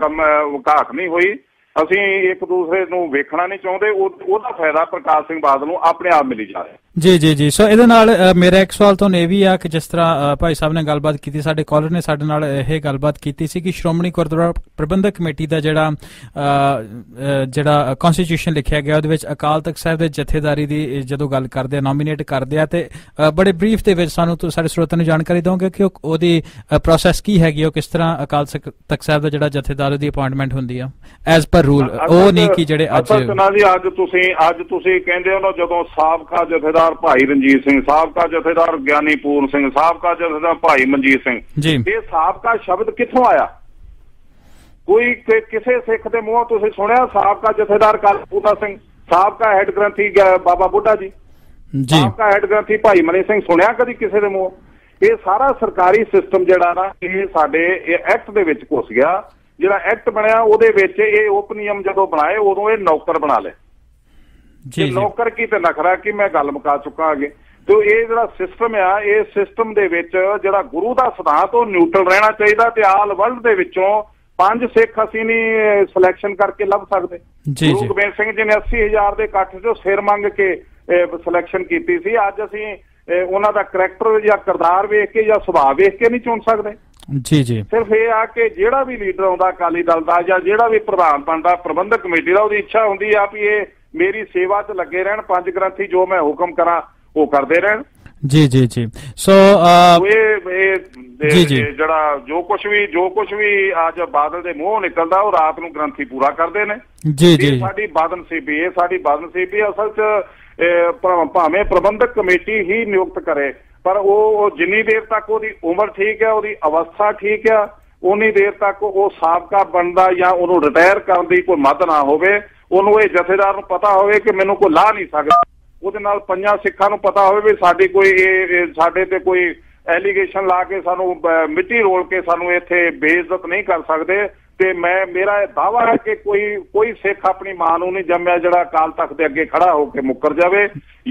ਘਾਟ ਨਹੀਂ ਹੋਈ। ਅਸੀਂ ਇੱਕ ਦੂਸਰੇ ਨੂੰ ਵੇਖਣਾ ਨਹੀਂ ਚਾਹੁੰਦੇ। ਉਹ- ਉਹਦਾ ਫਾਇਦਾ ਪ੍ਰਕਾਸ਼ ਸਿੰਘ ਬਾਦਲ ਨੂੰ ਆਪਣੇ ਆਪ ਮਿਲੀ ਜਾ ਰਿਹਾ। ਜੀ ਜੀ ਜੀ। ਸੋ ਇਹਦੇ ਨਾਲ ਮੇਰਾ ਇੱਕ ਸਵਾਲ ਤੁਹਾਨੂੰ ਇਹ ਵੀ ਆ ਕਿ ਜਿਸ ਤਰ੍ਹਾਂ ਭਾਈ ਸਾਹਿਬ ਨੇ ਗੱਲਬਾਤ ਕੀਤੀ ਸਾਡੇ ਕਾਲਰ ਨੇ ਸਾਡੇ ਨਾਲ ਇਹ ਗੱਲਬਾਤ ਕੀਤੀ ਸੀ ਕਿ ਸ਼੍ਰੋਮਣੀ ਗੁਰਦੁਆਰਾ ਪ੍ਰਬੰਧਕ ਕਮੇਟੀ ਦਾ ਜਿਹੜਾ ਜਿਹੜਾ ਕਨਸਟੀਟਿਊਸ਼ਨ ਲਿਖਿਆ ਗਿਆ ਉਹਦੇ ਵਿੱਚ ਅਕਾਲ ਤਖਤ ਸਾਹਿਬ ਦੇ ਜਥੇਦਾਰੀ ਦੀ ਜਦੋਂ ਗੱਲ ਕਰਦੇ ਆ ਨੋਮੀਨੇਟ ਕਰਦੇ ਆ ਤੇ ਬੜੇ ਬਰੀਫ ਦੇ ਵਿੱਚ ਸਾਨੂੰ ਤੁ- ਸਾਡੇ ਸਰੋਤਿਆਂ ਨੂੰ ਜਾਣਕਾਰੀ ਦਿਓਗੇ ਕਿ ਉਹ- ਉਹਦੀ ਪ੍ਰੋਸੈਸ ਕੀ ਹੈਗੀ ਉਹ ਕਿਸ ਤਰ੍ਹਾਂ ਅਕਾਲ ਤਖਤ ਸਾਹਿਬ ਦਾ ਜਿਹੜਾ ਜਥੇਦਾਰ ਦੀ ਅਪਾਇੰਟਮੈਂਟ ਹੁੰਦੀ ਆ ਐਜ਼ ਪਰ ਰੂਲ ਉਹ ਨਹੀਂ ਕਿ ਜਿਹੜੇ ਅੱਜ ਤੁਸੀਂ ਅੱਜ ਤੁਸੀਂ ਕਹਿੰਦੇ ਹੋ ਨਾ ਜਦੋਂ ਸਾਬਕਾ ਜਥੇਦਾਰ ਭਾਈ ਰਣਜੀਤ ਸਿੰਘ ਸਾਬਕਾ ਜਥੇਦਾਰ ਗਿਆਨੀ ਪੂਰਨ ਸਿੰਘ ਸਾਬਕਾ ਜਥੇਦਾਰ ਭਾਈ ਮਨਜੀਤ ਸਿੰਘ। ਇਹ ਸਾਬਕਾ ਸ਼ਬਦ ਕਿੱਥੋਂ ਆਇਆ? ਕੋਈ ਕਿਸੇ ਸਿੱਖ ਦੇ ਮੂੰਹੋਂ ਤੁਸੀਂ ਸੁਣਿਆ ਸਾਬਕਾ ਜਥੇਦਾਰ ਕਾਲਪੂਤਾ ਸਿੰਘ ਸਾਬਕਾ ਹੈੱਡ ਗ੍ਰੰਥੀ ਬਾਬਾ ਬੁੱਢਾ ਜੀ? ਜੀ। ਸਾਬਕਾ ਹੈੱਡ ਗ੍ਰੰਥੀ ਭਾਈ ਮਨੀ ਸਿੰਘ ਸੁਣਿਆ ਕਦੀ ਕਿਸੇ ਦੇ ਮੂੰਹੋਂ? ਇਹ ਸਾਰਾ ਸਰਕਾਰੀ ਸਿਸਟਮ ਜਿਹੜਾ ਨਾ ਇਹ ਸਾਡੇ ਇਹ ਐਕਟ ਦੇ ਵਿੱਚ ਘੁਸ ਗਿਆ। ਜਿਹੜਾ ਐਕਟ ਬਣਿਆ ਉਹਦੇ ਵਿੱਚ ਇਹ ਉਪ ਨਿਯਮ ਜਦੋਂ ਬਣਾਏ ਉਦੋਂ ਇਹ ਨੌਕਰ ਬਣਾ ਲਏ। ਜੀ ਜੀ। ਨੌਕਰ ਕੀ ਤੇ ਨਖਰਾ ਕੀ ਮੈਂ ਗੱਲ ਮੁਕਾ ਚੁੱਕਾ ਅਗੇ। ਤੇ ਇਹ ਜਿਹੜਾ ਸਿਸਟਮ ਆ ਇਹ ਸਿਸਟਮ ਦੇ ਵਿੱਚ ਜਿਹੜਾ ਗੁਰੂ ਦਾ ਸਿਧਾਂਤ ਉਹ ਨਿਊਟਰਲ ਰਹਿਣਾ ਚਾਹੀਦਾ ਤੇ ਆਲ ਵਰਲਡ ਦੇ ਵਿੱਚੋਂ ਪੰਜ ਸਿੱਖ ਅਸੀਂ ਨਹੀਂ ਸਿਲੈਕਸ਼ਨ ਕਰਕੇ ਲੱਭ ਸਕਦੇ। ਜੀ, ਗੁਰੂ ਜੀ। ਗੋਬਿੰਦ ਸਿੰਘ ਜੀ ਨੇ 80000 ਦੇ ਇਕੱਠ 'ਚੋਂ ਸਿਰ ਮੰਗ ਕੇ ਸਿਲੈਕਸ਼ਨ ਕੀਤੀ ਸੀ। ਅੱਜ ਅਸੀਂ ਉਹਨਾਂ ਦਾ ਕਰੈਕਟਰ ਜਾਂ ਕਿਰਦਾਰ ਵੇਖ ਕੇ ਜਾਂ ਸੁਭਾਅ ਵੇਖ ਕੇ ਨਹੀਂ ਚੁਣ ਸਕਦੇ। ਜੀ ਜੀ। ਸਿਰਫ ਇਹ ਆ ਕਿ ਜਿਹੜਾ ਵੀ ਲੀਡਰ ਆਉਂਦਾ ਅਕਾਲੀ ਦਲ ਦਾ ਜਾਂ ਜਿਹੜਾ ਵੀ ਪ੍ਰਧਾਨ ਬਣਦਾ ਪ੍ਰਬੰਧਕ ਕਮੇਟੀ ਦਾ ਉਹਦੀ ਇੱਛਾ ਹੁੰਦੀ ਆ ਵੀ ਇਹ ਮੇਰੀ ਸੇਵਾ 'ਚ ਲੱਗੇ ਰਹਿਣ ਪੰਜ ਗ੍ਰੰਥੀ ਜੋ ਮੈਂ ਹੁਕਮ ਕਰਾਂ ਉਹ ਕਰਦੇ ਰਹਿਣ। ਜੀ ਜੀ ਜੀ। ਸੋ ਇਹ। ਜਿਹੜਾ ਜੋ ਕੁਝ ਵੀ ਜੋ ਕੁਝ ਵੀ ਅੱਜ ਬਾਦਲ ਦੇ ਮੂੰਹੋਂ ਨਿਕਲਦਾ ਉਹ ਰਾਤ ਨੂੰ ਗ੍ਰੰਥੀ ਪੂਰਾ ਕਰਦੇ ਨੇ। ਜੀ ਜੀ। ਸਾਡੀ ਬਦਨਸੀਬੀ ਇਹ ਸਾਡੀ ਬਦਨਸੀਬੀ ਅਸਲ 'ਚ ਭਾਵੇਂ ਪ੍ਰਬੰਧਕ ਕਮੇਟੀ ਹੀ ਨਿਯੁਕਤ ਕਰੇ ਪਰ ਉਹ ਉਹ ਜਿੰਨੀ ਦੇਰ ਤੱਕ ਉਹਦੀ ਉਮਰ ਠੀਕ ਹੈ ਉਹਦੀ ਅਵਸਥਾ ਠੀਕ ਹੈ ਉਨੀ ਦੇਰ ਤੱਕ ਉਹ ਸਾਬਕਾ ਬਣਦਾ ਜਾਂ ਉਹਨੂੰ ਰਿਟਾਇਰ ਕਰਨ ਦੀ ਕੋਈ ਮੱਦ ਨਾ ਹੋਵੇ ਉਹਨੂੰ ਇਹ ਜਥੇਦਾਰ ਨੂੰ ਪਤਾ ਹੋਵੇ ਕਿ ਮੈਨੂੰ ਕੋਈ ਲਾ ਨਹੀਂ ਸਕਦਾ। ਉਹਦੇ ਨਾਲ ਪੰਜਾਂ ਸਿੱਖਾਂ ਨੂੰ ਪਤਾ ਹੋਵੇ ਵੀ ਸਾਡੀ ਕੋਈ ਇਹ ਸਾਡੇ ਤੇ ਕੋਈ ਐਲੀਗੇਸ਼ਨ ਲਾ ਕੇ ਸਾਨੂੰ ਮਿੱਟੀ ਰੋਲ ਕੇ ਸਾਨੂੰ ਇੱਥੇ ਬੇਇੱਜ਼ਤ ਨਹੀਂ ਕਰ ਸਕਦੇ। ਤੇ ਮੈਂ ਮੇਰਾ ਇਹ ਦਾਵਾ ਹੈ ਕਿ ਕੋਈ ਕੋਈ ਸਿੱਖ ਆਪਣੀ ਮਾਂ ਨੂੰ ਨਹੀਂ ਜੰਮਿਆ ਜਿਹੜਾ ਅਕਾਲ ਤਖਤ ਦੇ ਅੱਗੇ ਖੜਾ ਹੋ ਕੇ ਮੁੱਕਰ ਜਾਵੇ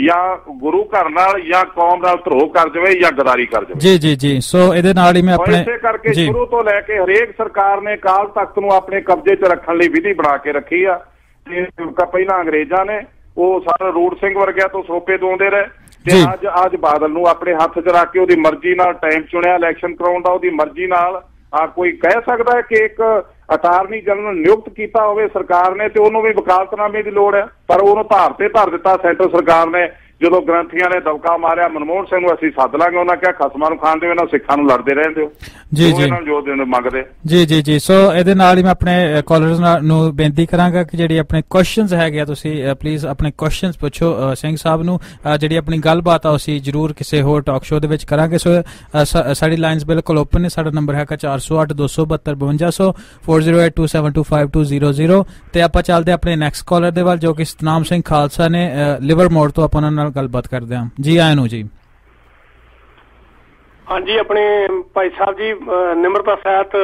ਜਾਂ ਗੁਰੂ ਘਰ ਨਾਲ ਜਾਂ ਕੌਮ ਨਾਲ ਧਰੋਹ ਕਰ ਜਾਵੇ ਜਾਂ ਗਦਾਰੀ ਕਰ ਜਾਵੇ। ਜੀ ਜੀ ਜੀ। ਸੋ ਇਹਦੇ ਨਾਲ ਹੀ ਮੈਂ ਆਪਣੇ ਇਸੇ ਕਰਕੇ ਸ਼ੁਰੂ ਤੋਂ ਲੈ ਕੇ ਹਰੇਕ ਸਰਕਾਰ ਨੇ ਅਕਾਲ ਤਖਤ ਨੂੰ ਆਪਣੇ ਕਬਜ਼ੇ 'ਚ ਰੱਖਣ ਲਈ ਵਿਧੀ ਬਣਾ ਕੇ ਰੱਖੀ ਆ। ਤੇ ਪਹਿਲਾਂ ਅੰਗਰੇਜ਼ਾਂ ਨੇ ਉਹ ਸਾਰਾ ਰੂੜ ਸਿੰਘ ਵਰਗਿਆਂ ਤੋਂ ਸੋਪੇ ਦੋਂਦੇ ਰਹੇ ਤੇ। ਅੱਜ ਅੱਜ ਬਾਦਲ ਨੂੰ ਆਪਣੇ ਹੱਥ 'ਚ ਰੱਖ ਕੇ ਉਹਦੀ ਮਰਜ਼ੀ ਨਾਲ ਟਾਈਮ ਚੁਣਿਆ ਇਲੈਕਸ਼ਨ ਕਰਾਉਣ ਦਾ ਉਹਦੀ ਮਰਜ਼ੀ ਨਾਲ ਆ ਕੋਈ ਕਹਿ ਸਕਦਾ ਹੈ ਕਿ ਇੱਕ ਅਟਾਰਨੀ ਜਨਰਲ ਨਿਯੁਕਤ ਕੀਤਾ ਹੋਵੇ ਸਰਕਾਰ ਨੇ ਤੇ ਉਹਨੂੰ ਵੀ ਵਕਾਲਤਨਾਮੇ ਦੀ ਲੋੜ ਹੈ ਪਰ ਉਹਨੂੰ ਧਾਰ ਤੇ ਧਰ ਦਿੱਤਾ ਸੈਂਟਰ ਸਰਕਾਰ ਨੇ ਜਦੋਂ ਗ੍ਰੰਥੀਆਂ ਨੇ ਦਬਕਾ ਮਾਰਿਆ ਮਨਮੋਹਨ ਸਿੰਘ ਨੂੰ ਅਸੀਂ ਸੱਦ ਲਾਂਗੇ। ਉਹਨਾਂ ਕਿਹਾ ਖਸਮਾਂ ਨੂੰ ਖਾਣ ਦਿਓ ਇਹਨਾਂ ਸਿੱਖਾਂ ਨੂੰ ਲੜਦੇ ਰਹਿੰਦੇ ਹੋ ਜੀ, ਜੀ। ਇਹਨਾਂ ਨੂੰ ਜੋ ਦੇਣ ਮੰਗਦੇ। ਜੀ ਜੀ ਜੀ। ਸੋ ਇਹਦੇ ਨਾਲ ਹੀ ਮੈਂ ਆਪਣੇ ਕਾਲਰਸ ਨੂੰ ਬੇਨਤੀ ਕਰਾਂਗਾ ਕਿ ਜਿਹੜੀ ਆਪਣੇ ਕੁਐਸਚਨਸ ਹੈਗੇ ਆ ਤੁਸੀਂ ਪਲੀਜ਼ ਆਪਣੇ ਕੁਐਸਚਨਸ ਪੁੱਛੋ ਸਿੰਘ ਸਾਹਿਬ ਨੂੰ। ਜਿਹੜੀ ਆਪਣੀ ਗੱਲਬਾਤ ਆ ਅਸੀਂ ਜਰੂਰ ਕਿਸੇ ਹੋਰ ਟਾਕ ਸ਼ੋਅ ਦੇ ਵਿੱਚ ਕਰਾਂਗੇ। ਸੋ ਸਾਡੀ ਲਾਈਨਸ ਬਿਲਕੁਲ ਓਪਨ ਨੇ। ਸਾਡਾ ਨੰਬਰ ਹੈਗਾ 408 272 5200 4082725200 ਤੇ ਆਪਾਂ ਚੱਲਦੇ ਹਾਂ ਆਪਣੇ ਨੈਕਸਟ ਕਾਲਰ ਦੇ ਵੱਲ ਜੋ ਕਿ ਸਤਨਾਮ ਸਿੰਘ ਖਾਲਸਾ ਨੇ ਲਿਵਰ ਮੋੜ ਤੋਂ ਆਪਾਂ ਨਾਲ ਗੱਲਬਾਤ ਕਰਦੇ ਹਾਂ। ਜੀ ਆਇਆਂ ਨੂੰ ਜੀ। ਹਾਂਜੀ ਆਪਣੇ ਭਾਈ ਸਾਹਿਬ ਜੀ ਨਿਮਰਤਾ ਸਹਿਤ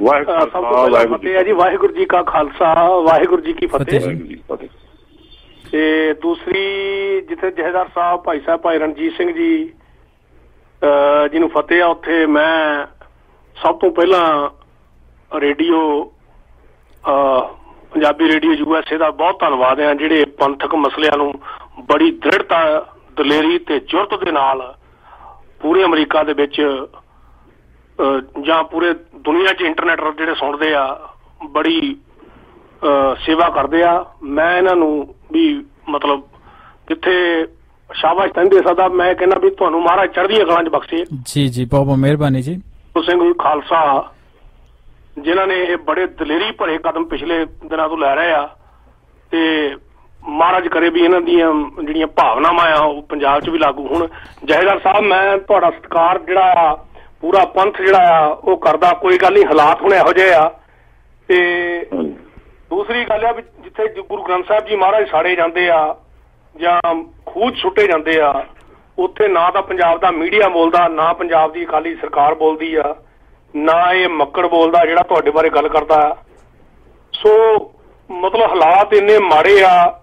ਵਾਹਿਗੁਰੂ ਜੀ ਵਾਹਿਗੁਰੂ ਜੀ ਕਾ ਖਾਲਸਾ ਵਾਹਿਗੁਰੂ ਜੀ ਕੀ ਫਤਿਹ। ਤੇ ਦੂਸਰੀ ਜਿੱਥੇ ਜਹੇਦਾਰ ਸਾਹਿਬ ਭਾਈ ਸਾਹਿਬ ਭਾਈ ਰਣਜੀਤ ਸਿੰਘ ਜੀ ਜਿਹਨੂੰ ਫਤਿਹ ਆ ਉੱਥੇ ਮੈਂ ਸਭ ਤੋਂ ਪਹਿਲਾਂ ਰੇਡੀਓ ਪੰਜਾਬੀ ਰੇਡੀਓ ਯੂਐਸਏ ਦਾ ਬਹੁਤ ਧੰਨਵਾਦ ਹੈ ਜਿਹੜੇ ਪੰਥਕ ਮਸਲਿਆਂ ਨੂੰ ਬੜੀ ਦ੍ਰਿੜਤਾ ਦਲੇਰੀ ਤੇ ਜੁਰਤ ਦੇ ਨਾਲ ਪੂਰੇ ਅਮਰੀਕਾ ਦੇ ਵਿੱਚ ਜਾਂ ਪੂਰੇ ਦੁਨੀਆ 'ਚ ਇੰਟਰਨੈਟ ਜਿਹੜੇ ਸੁਣਦੇ ਆ ਬੜੀ ਸੇਵਾ ਕਰਦੇ ਆ। ਮੈਂ ਇਹਨਾਂ ਨੂੰ ਵੀ ਮਤਲਬ ਕਿੱਥੇ ਸ਼ਾਬਾਸ਼ ਤੰਦੇ ਸਦਾ ਮੈਂ ਕਹਿੰਦਾ ਵੀ ਤੁਹਾਨੂੰ ਮਹਾਰਾਜ ਚੜ੍ਹਦੀਆਂ ਕਲਾਂ 'ਚ ਬਖਸ਼ੇ। ਜੀ ਜੀ ਬਹੁਤ ਬਹੁਤ ਮਿਹਰਬਾਨੀ ਜੀ। ਸਿੰਘ ਖਾਲਸਾ ਜਿਨ੍ਹਾਂ ਨੇ ਇਹ ਬੜੇ ਦਲੇਰੀ ਭਰੇ ਕਦਮ ਪਿਛਲੇ ਦਿਨਾਂ ਤੋਂ ਲੈ ਰਹੇ ਆ ਤੇ ਮਹਾਰਾਜ ਕਰੇ ਵੀ ਇਹਨਾਂ ਦੀਆਂ ਜਿਹੜੀਆਂ ਭਾਵਨਾਵਾਂ ਆ, ਉਹ ਪੰਜਾਬ 'ਚ ਵੀ ਲਾਗੂ ਹੋਣ। ਜਹੇਦਾਰ ਸਾਹਿਬ, ਮੈਂ ਤੁਹਾਡਾ ਸਤਿਕਾਰ ਜਿਹੜਾ ਆ, ਪੂਰਾ ਪੰਥ ਜਿਹੜਾ ਆ, ਉਹ ਕਰਦਾ, ਕੋਈ ਗੱਲ ਨਹੀਂ, ਹਾਲਾਤ ਹੁਣ ਇਹੋ ਜਿਹੇ ਆ। ਤੇ ਦੂਸਰੀ ਗੱਲ ਆ ਵੀ ਜਿੱਥੇ ਗੁਰੂ ਗ੍ਰੰਥ ਸਾਹਿਬ ਜੀ ਮਹਾਰਾਜ ਸਾੜੇ ਜਾਂਦੇ ਆ, ਜਾਂ ਖੂਜ ਸੁੱਟੇ ਜਾਂਦੇ ਆ, ਉੱਥੇ ਨਾ ਤਾਂ ਪੰਜਾਬ ਦਾ ਮੀਡੀਆ ਬੋਲਦਾ, ਨਾ ਪੰਜਾਬ ਦੀ ਅਕਾਲੀ ਸਰਕਾਰ ਬੋਲਦੀ ਆ, ਨਾ ਇਹ ਮੱਕੜ ਬੋਲਦਾ ਜਿਹੜਾ ਤੁਹਾਡੇ ਬਾਰੇ ਗੱਲ ਕਰਦਾ। ਆ ਸੋ ਮਤਲਬ ਹਾਲਾਤ ਇੰਨੇ ਮਾੜੇ ਆ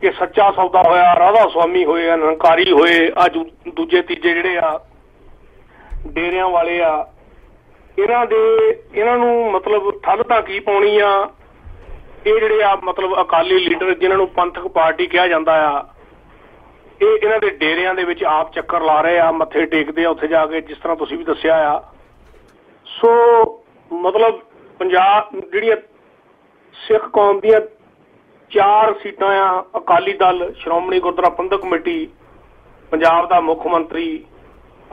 ਕਿ ਸੱਚਾ ਸੌਦਾ ਹੋਇਆ, ਰਾਧਾ ਸੁਆਮੀ ਹੋਏ ਅਨੰਕਾਰੀ ਹੋਏ, ਅੱਜ ਦੂਜੇ, ਤੀਜੇ ਜਿਹੜੇ ਆ, ਡੇਰਿਆਂ ਵਾਲੇ ਆ, ਇਹਨਾਂ ਦੇ, ਇਹਨਾਂ ਨੂੰ ਮਤਲਬ ਠੱਲ ਤਾਂ ਕੀ ਪਾਉਣੀ ਆ? ਇਹ ਜਿਹੜੇ ਆ ਮਤਲਬ ਅਕਾਲੀ ਲੀਡਰ ਜਿਨ੍ਹਾਂ ਨੂੰ ਪੰਥਕ ਪਾਰਟੀ ਕਿਹਾ ਜਾਂਦਾ ਆ, ਇਹ ਇਹਨਾਂ ਦੇ ਡੇਰਿਆਂ ਦੇ ਵਿੱਚ ਆਪ ਚੱਕਰ ਲਾ ਰਹੇ ਆ, ਮੱਥੇ ਟੇਕਦੇ ਆ ਉੱਥੇ ਜਾ ਕੇ, ਜਿਸ ਤਰ੍ਹਾਂ ਤੁਸੀਂ ਵੀ ਦੱਸਿਆ ਆ। ਸੋ ਮਤਲਬ ਪੰਜਾਬ ਜਿਹੜੀਆਂ ਸਿੱਖ ਕੌਮ ਦੀਆਂ ਚਾਰ ਸੀਟਾਂ ਆ, ਅਕਾਲੀ ਦਲ, ਸ਼੍ਰੋਮਣੀ ਗੁਰਦੁਆਰਾ ਪ੍ਰਬੰਧਕ ਕਮੇਟੀ, ਪੰਜਾਬ ਦਾ ਮੁੱਖ ਮੰਤਰੀ,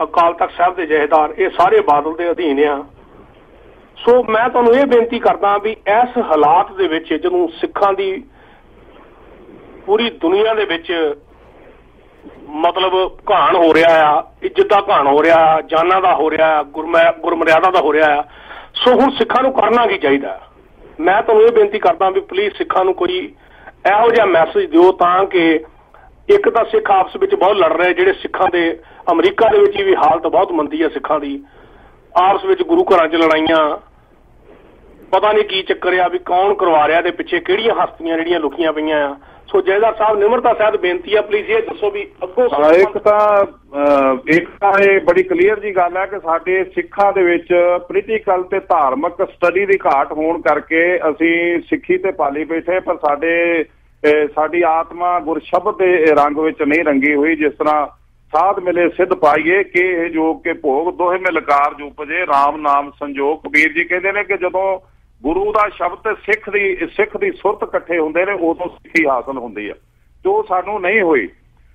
ਅਕਾਲ ਤਖਤ ਸਾਹਿਬ ਦੇ ਜਹੇਦਾਰ, ਇਹ ਸਾਰੇ ਬਾਦਲ ਦੇ ਅਧੀਨ ਆ। ਸੋ ਮੈਂ ਤੁਹਾਨੂੰ ਇਹ ਬੇਨਤੀ ਕਰਦਾ ਵੀ ਇਸ ਹਾਲਾਤ ਦੇ ਵਿੱਚ, ਜਦੋਂ ਸਿੱਖਾਂ ਦੀ ਪੂਰੀ ਦੁਨੀਆ ਦੇ ਵਿੱਚ ਮਤਲਬ ਘਾਣ ਹੋ ਰਿਹਾ ਆ, ਇੱਜ਼ਤ ਦਾ ਘਾਣ ਹੋ ਰਿਹਾ ਆ, ਜਾਨਾਂ ਦਾ ਹੋ ਰਿਹਾ ਆ, ਗੁਰਮੈ- ਗੁਰਮਰਿਆਦਾ ਦਾ ਹੋ ਰਿਹਾ ਆ, ਸੋ ਹੁਣ ਸਿੱਖਾਂ ਨੂੰ ਕਰਨਾ ਕੀ ਚਾਹੀਦਾ? ਮੈਂ ਤੁਹਾਨੂੰ ਇਹ ਬੇਨਤੀ ਕਰਦਾ ਵੀ ਪਲੀਜ਼ ਸਿੱਖਾਂ ਨੂੰ ਕੋਈ ਇਹੋ ਜਿਹਾ ਮੈਸੇਜ ਦਿਓ ਤਾਂ ਕਿ ਇੱਕ ਤਾਂ ਸਿੱਖ ਆਪਸ ਵਿੱਚ ਬਹੁਤ ਲੜ ਰਹੇ ਜਿਹੜੇ ਸਿੱਖਾਂ ਦੇ, ਅਮਰੀਕਾ ਦੇ ਵਿੱਚ ਵੀ ਹਾਲਤ ਬਹੁਤ ਮੰਦੀ ਹੈ ਸਿੱਖਾਂ ਦੀ। ਆਪਸ ਵਿੱਚ ਗੁਰੂ ਘਰਾਂ 'ਚ ਲੜਾਈਆਂ, ਪਤਾ ਨਹੀਂ ਕੀ ਚੱਕਰ ਆ ਵੀ ਕੌਣ ਕਰਵਾ ਰਿਹਾ ਤੇ ਪਿੱਛੇ ਕਿਹੜੀਆਂ ਹਸਤੀਆਂ ਜਿਹੜੀਆਂ ਲੁਕੀਆਂ ਪਈਆਂ ਆ। ਸੋ ਜੈਦਾਰ ਸਾਹਿਬ ਨਿਮਰਤਾ ਸਾਹਿਬ ਬੇਨਤੀ ਆ ਪਲੀਜ਼ ਇਹ ਦੱਸੋ ਵੀ ਅੱਗੋਂ ਹਾਂ, ਇੱਕ ਤਾਂ ਇੱਕ ਤਾਂ ਇਹ ਬੜੀ ਕਲੀਅਰ ਜੀ ਗੱਲ ਹੈ ਕਿ ਸਾਡੇ ਸਿੱਖਾਂ ਦੇ ਵਿੱਚ ਪੋਲੀਟੀਕਲ ਤੇ ਧਾਰਮਿਕ ਸਟੱਡੀ ਦੀ ਘਾਟ ਹੋਣ ਕਰਕੇ ਅਸੀਂ ਸਿੱਖੀ ਤੇ ਪਾਲੀ ਬੈਠੇ ਪਰ ਸਾਡੇ ਸਾਡੀ ਆਤਮਾ ਗੁਰਸ਼ਬਦ ਦੇ ਰੰਗ ਵਿੱਚ ਨਹੀਂ ਰੰਗੀ ਹੋਈ ਜਿਸ ਤਰ੍ਹਾਂ ਸਾਧ ਮਿਲੇ ਸਿੱਧ ਪਾਈਏ ਕਿ ਇਹ ਜੋਗ ਕੇ ਭੋਗ ਦੋਹੇ ਮਿਲਕਾਰ ਜੂਪਜੇ RAM ਨਾਮ ਸੰਜੋਗ। ਕਬੀਰ ਜੀ ਕਹਿੰਦੇ ਨੇ ਕਿ ਜਦੋਂ ਗੁਰੂ ਦਾ ਸ਼ਬਦ ਤੇ ਸਿੱਖ ਦੀ ਸਿੱਖ ਦੀ ਸੁਰਤ ਇਕੱਠੇ ਹੁੰਦੇ ਨੇ ਉਦੋਂ ਸਿੱਖੀ ਹਾਸਲ ਹੁੰਦੀ ਆ। ਜੋ ਸਾਨੂੰ ਨਹੀਂ ਹੋਈ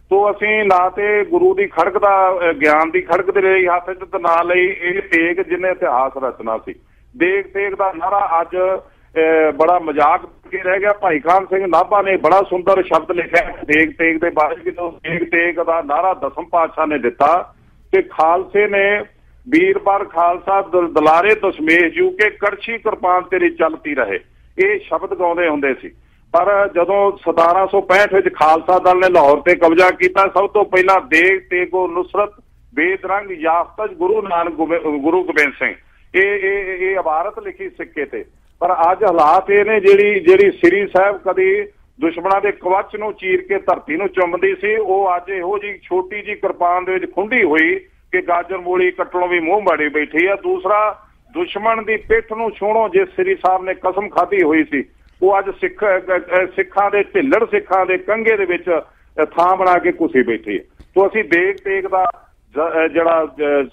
ਤੋ ਅਸੀਂ ਨਾ ਤੇ ਗੁਰੂ ਦੀ ਖੜਕ ਦਾ ਗਿਆਨ ਦੀ ਖੜਕ ਦੇ ਲਈ ਹੱਥ 'ਚ ਨਾ ਲਈ ਇਹ ਤੇਗ ਜਿਹਨੇ ਇਤਿਹਾਸ ਰਚਨਾ ਸੀ। ਦੇਖ ਤੇਗ ਦਾ ਨਾਰਾ ਅੱਜ ਅਹ, ਬੜਾ ਮਜ਼ਾਕ ਕੇ ਰਹਿ ਗਿਆ। ਭਾਈ ਖਾਨ ਸਿੰਘ ਨਾਭਾ ਨੇ ਬੜਾ ਸੁੰਦਰ ਸ਼ਬਦ ਲਿਖਿਆ। ਦੇਖ ਦੇਗ ਤੇਗ ਦੇ ਬਾਰੇ ਜਦੋਂ ਦੇਗ ਤੇਗ ਦਾ ਨਾਰਾ ਦਸਮ ਪਾਤਸ਼ਾਹ ਨੇ ਦਿੱਤਾ ਤੇ ਖਾਲਸੇ ਨੇ ਵੀਰਵਾਰ ਖਾਲਸਾ ਦਲਾਰੇ ਦਸ਼ਮੇਸ਼ ਜੂ ਕੇ ਕੜਛੀ ਕਿਰਪਾਨ ਤੇਰੀ ਚੱਲਦੀ ਰਹੇ। ਇਹ ਸ਼ਬਦ ਗਾਉਂਦੇ ਹੁੰਦੇ ਸੀ। ਪਰ ਜਦੋਂ 1765 ਵਿੱਚ ਖਾਲਸਾ ਦਲ ਨੇ ਲਾਹੌਰ ਤੇ ਕਬਜ਼ਾ ਕੀਤਾ, ਸਭ ਤੋਂ ਪਹਿਲਾਂ ਦੇਗ, ਤੇਗੋ, ਨੁਸਰਤ, ਬੇਦਰੰਗ, ਯਾਫਤਜ, ਗੁਰੂ ਨਾਨਕ ਗੋਬਿ- ਗੁਰੂ ਗੋਬਿੰਦ ਸਿੰਘ। ਇਹ ਇਹ ਇਹ ਇਬਾਰਤ ਲਿਖੀ ਸਿੱਕੇ ਤੇ। ਪਰ ਅੱਜ ਹਾਲਾਤ ਇਹ ਨੇ ਜਿਹੜੀ ਜਿਹੜੀ ਸ੍ਰੀ ਸਾਹਿਬ ਕਦੀ ਦੁਸ਼ਮਣਾਂ ਦੇ ਕਵਚ ਨੂੰ ਚੀਰ ਕੇ ਧਰਤੀ ਨੂੰ ਚੁੰਮਦੀ ਸੀ, ਉਹ ਅੱਜ ਇਹੋ ਜੀ ਛੋਟੀ ਜੀ ਕਿਰਪਾਨ ਦੇ ਵਿੱਚ ਖੁੰਡੀ ਹੋਈ ਕਿ ਗਾਜਰ ਮੂਲੀ ਕੱਟਣੋਂ ਵੀ ਮੂੰਹ ਮਾੜੀ ਬੈਠੀ ਆ। ਦੂਸਰਾ, ਦੁਸ਼ਮਣ ਦੀ ਪਿੱਠ ਨੂੰ ਛੋਣੋ ਜਿਸ ਸ੍ਰੀ ਸਾਹਿਬ ਨੇ ਕਸਮ ਖਾਧੀ ਹੋਈ ਸੀ, ਉਹ ਅੱਜ ਸਿੱਖ ਸਿੱਖਾਂ ਦੇ ਢਿੱਲੜ ਸਿੱਖਾਂ ਦੇ ਕੰਗੇ ਦੇ ਵਿੱਚ ਥਾਂ ਬਣਾ ਕੇ ਕੁਸੀ ਬੈਠੀ ਹੈ ਤੋਂ ਅਸੀਂ ਦੇਖ ਤੇਗ ਦਾ ਜਿਹੜਾ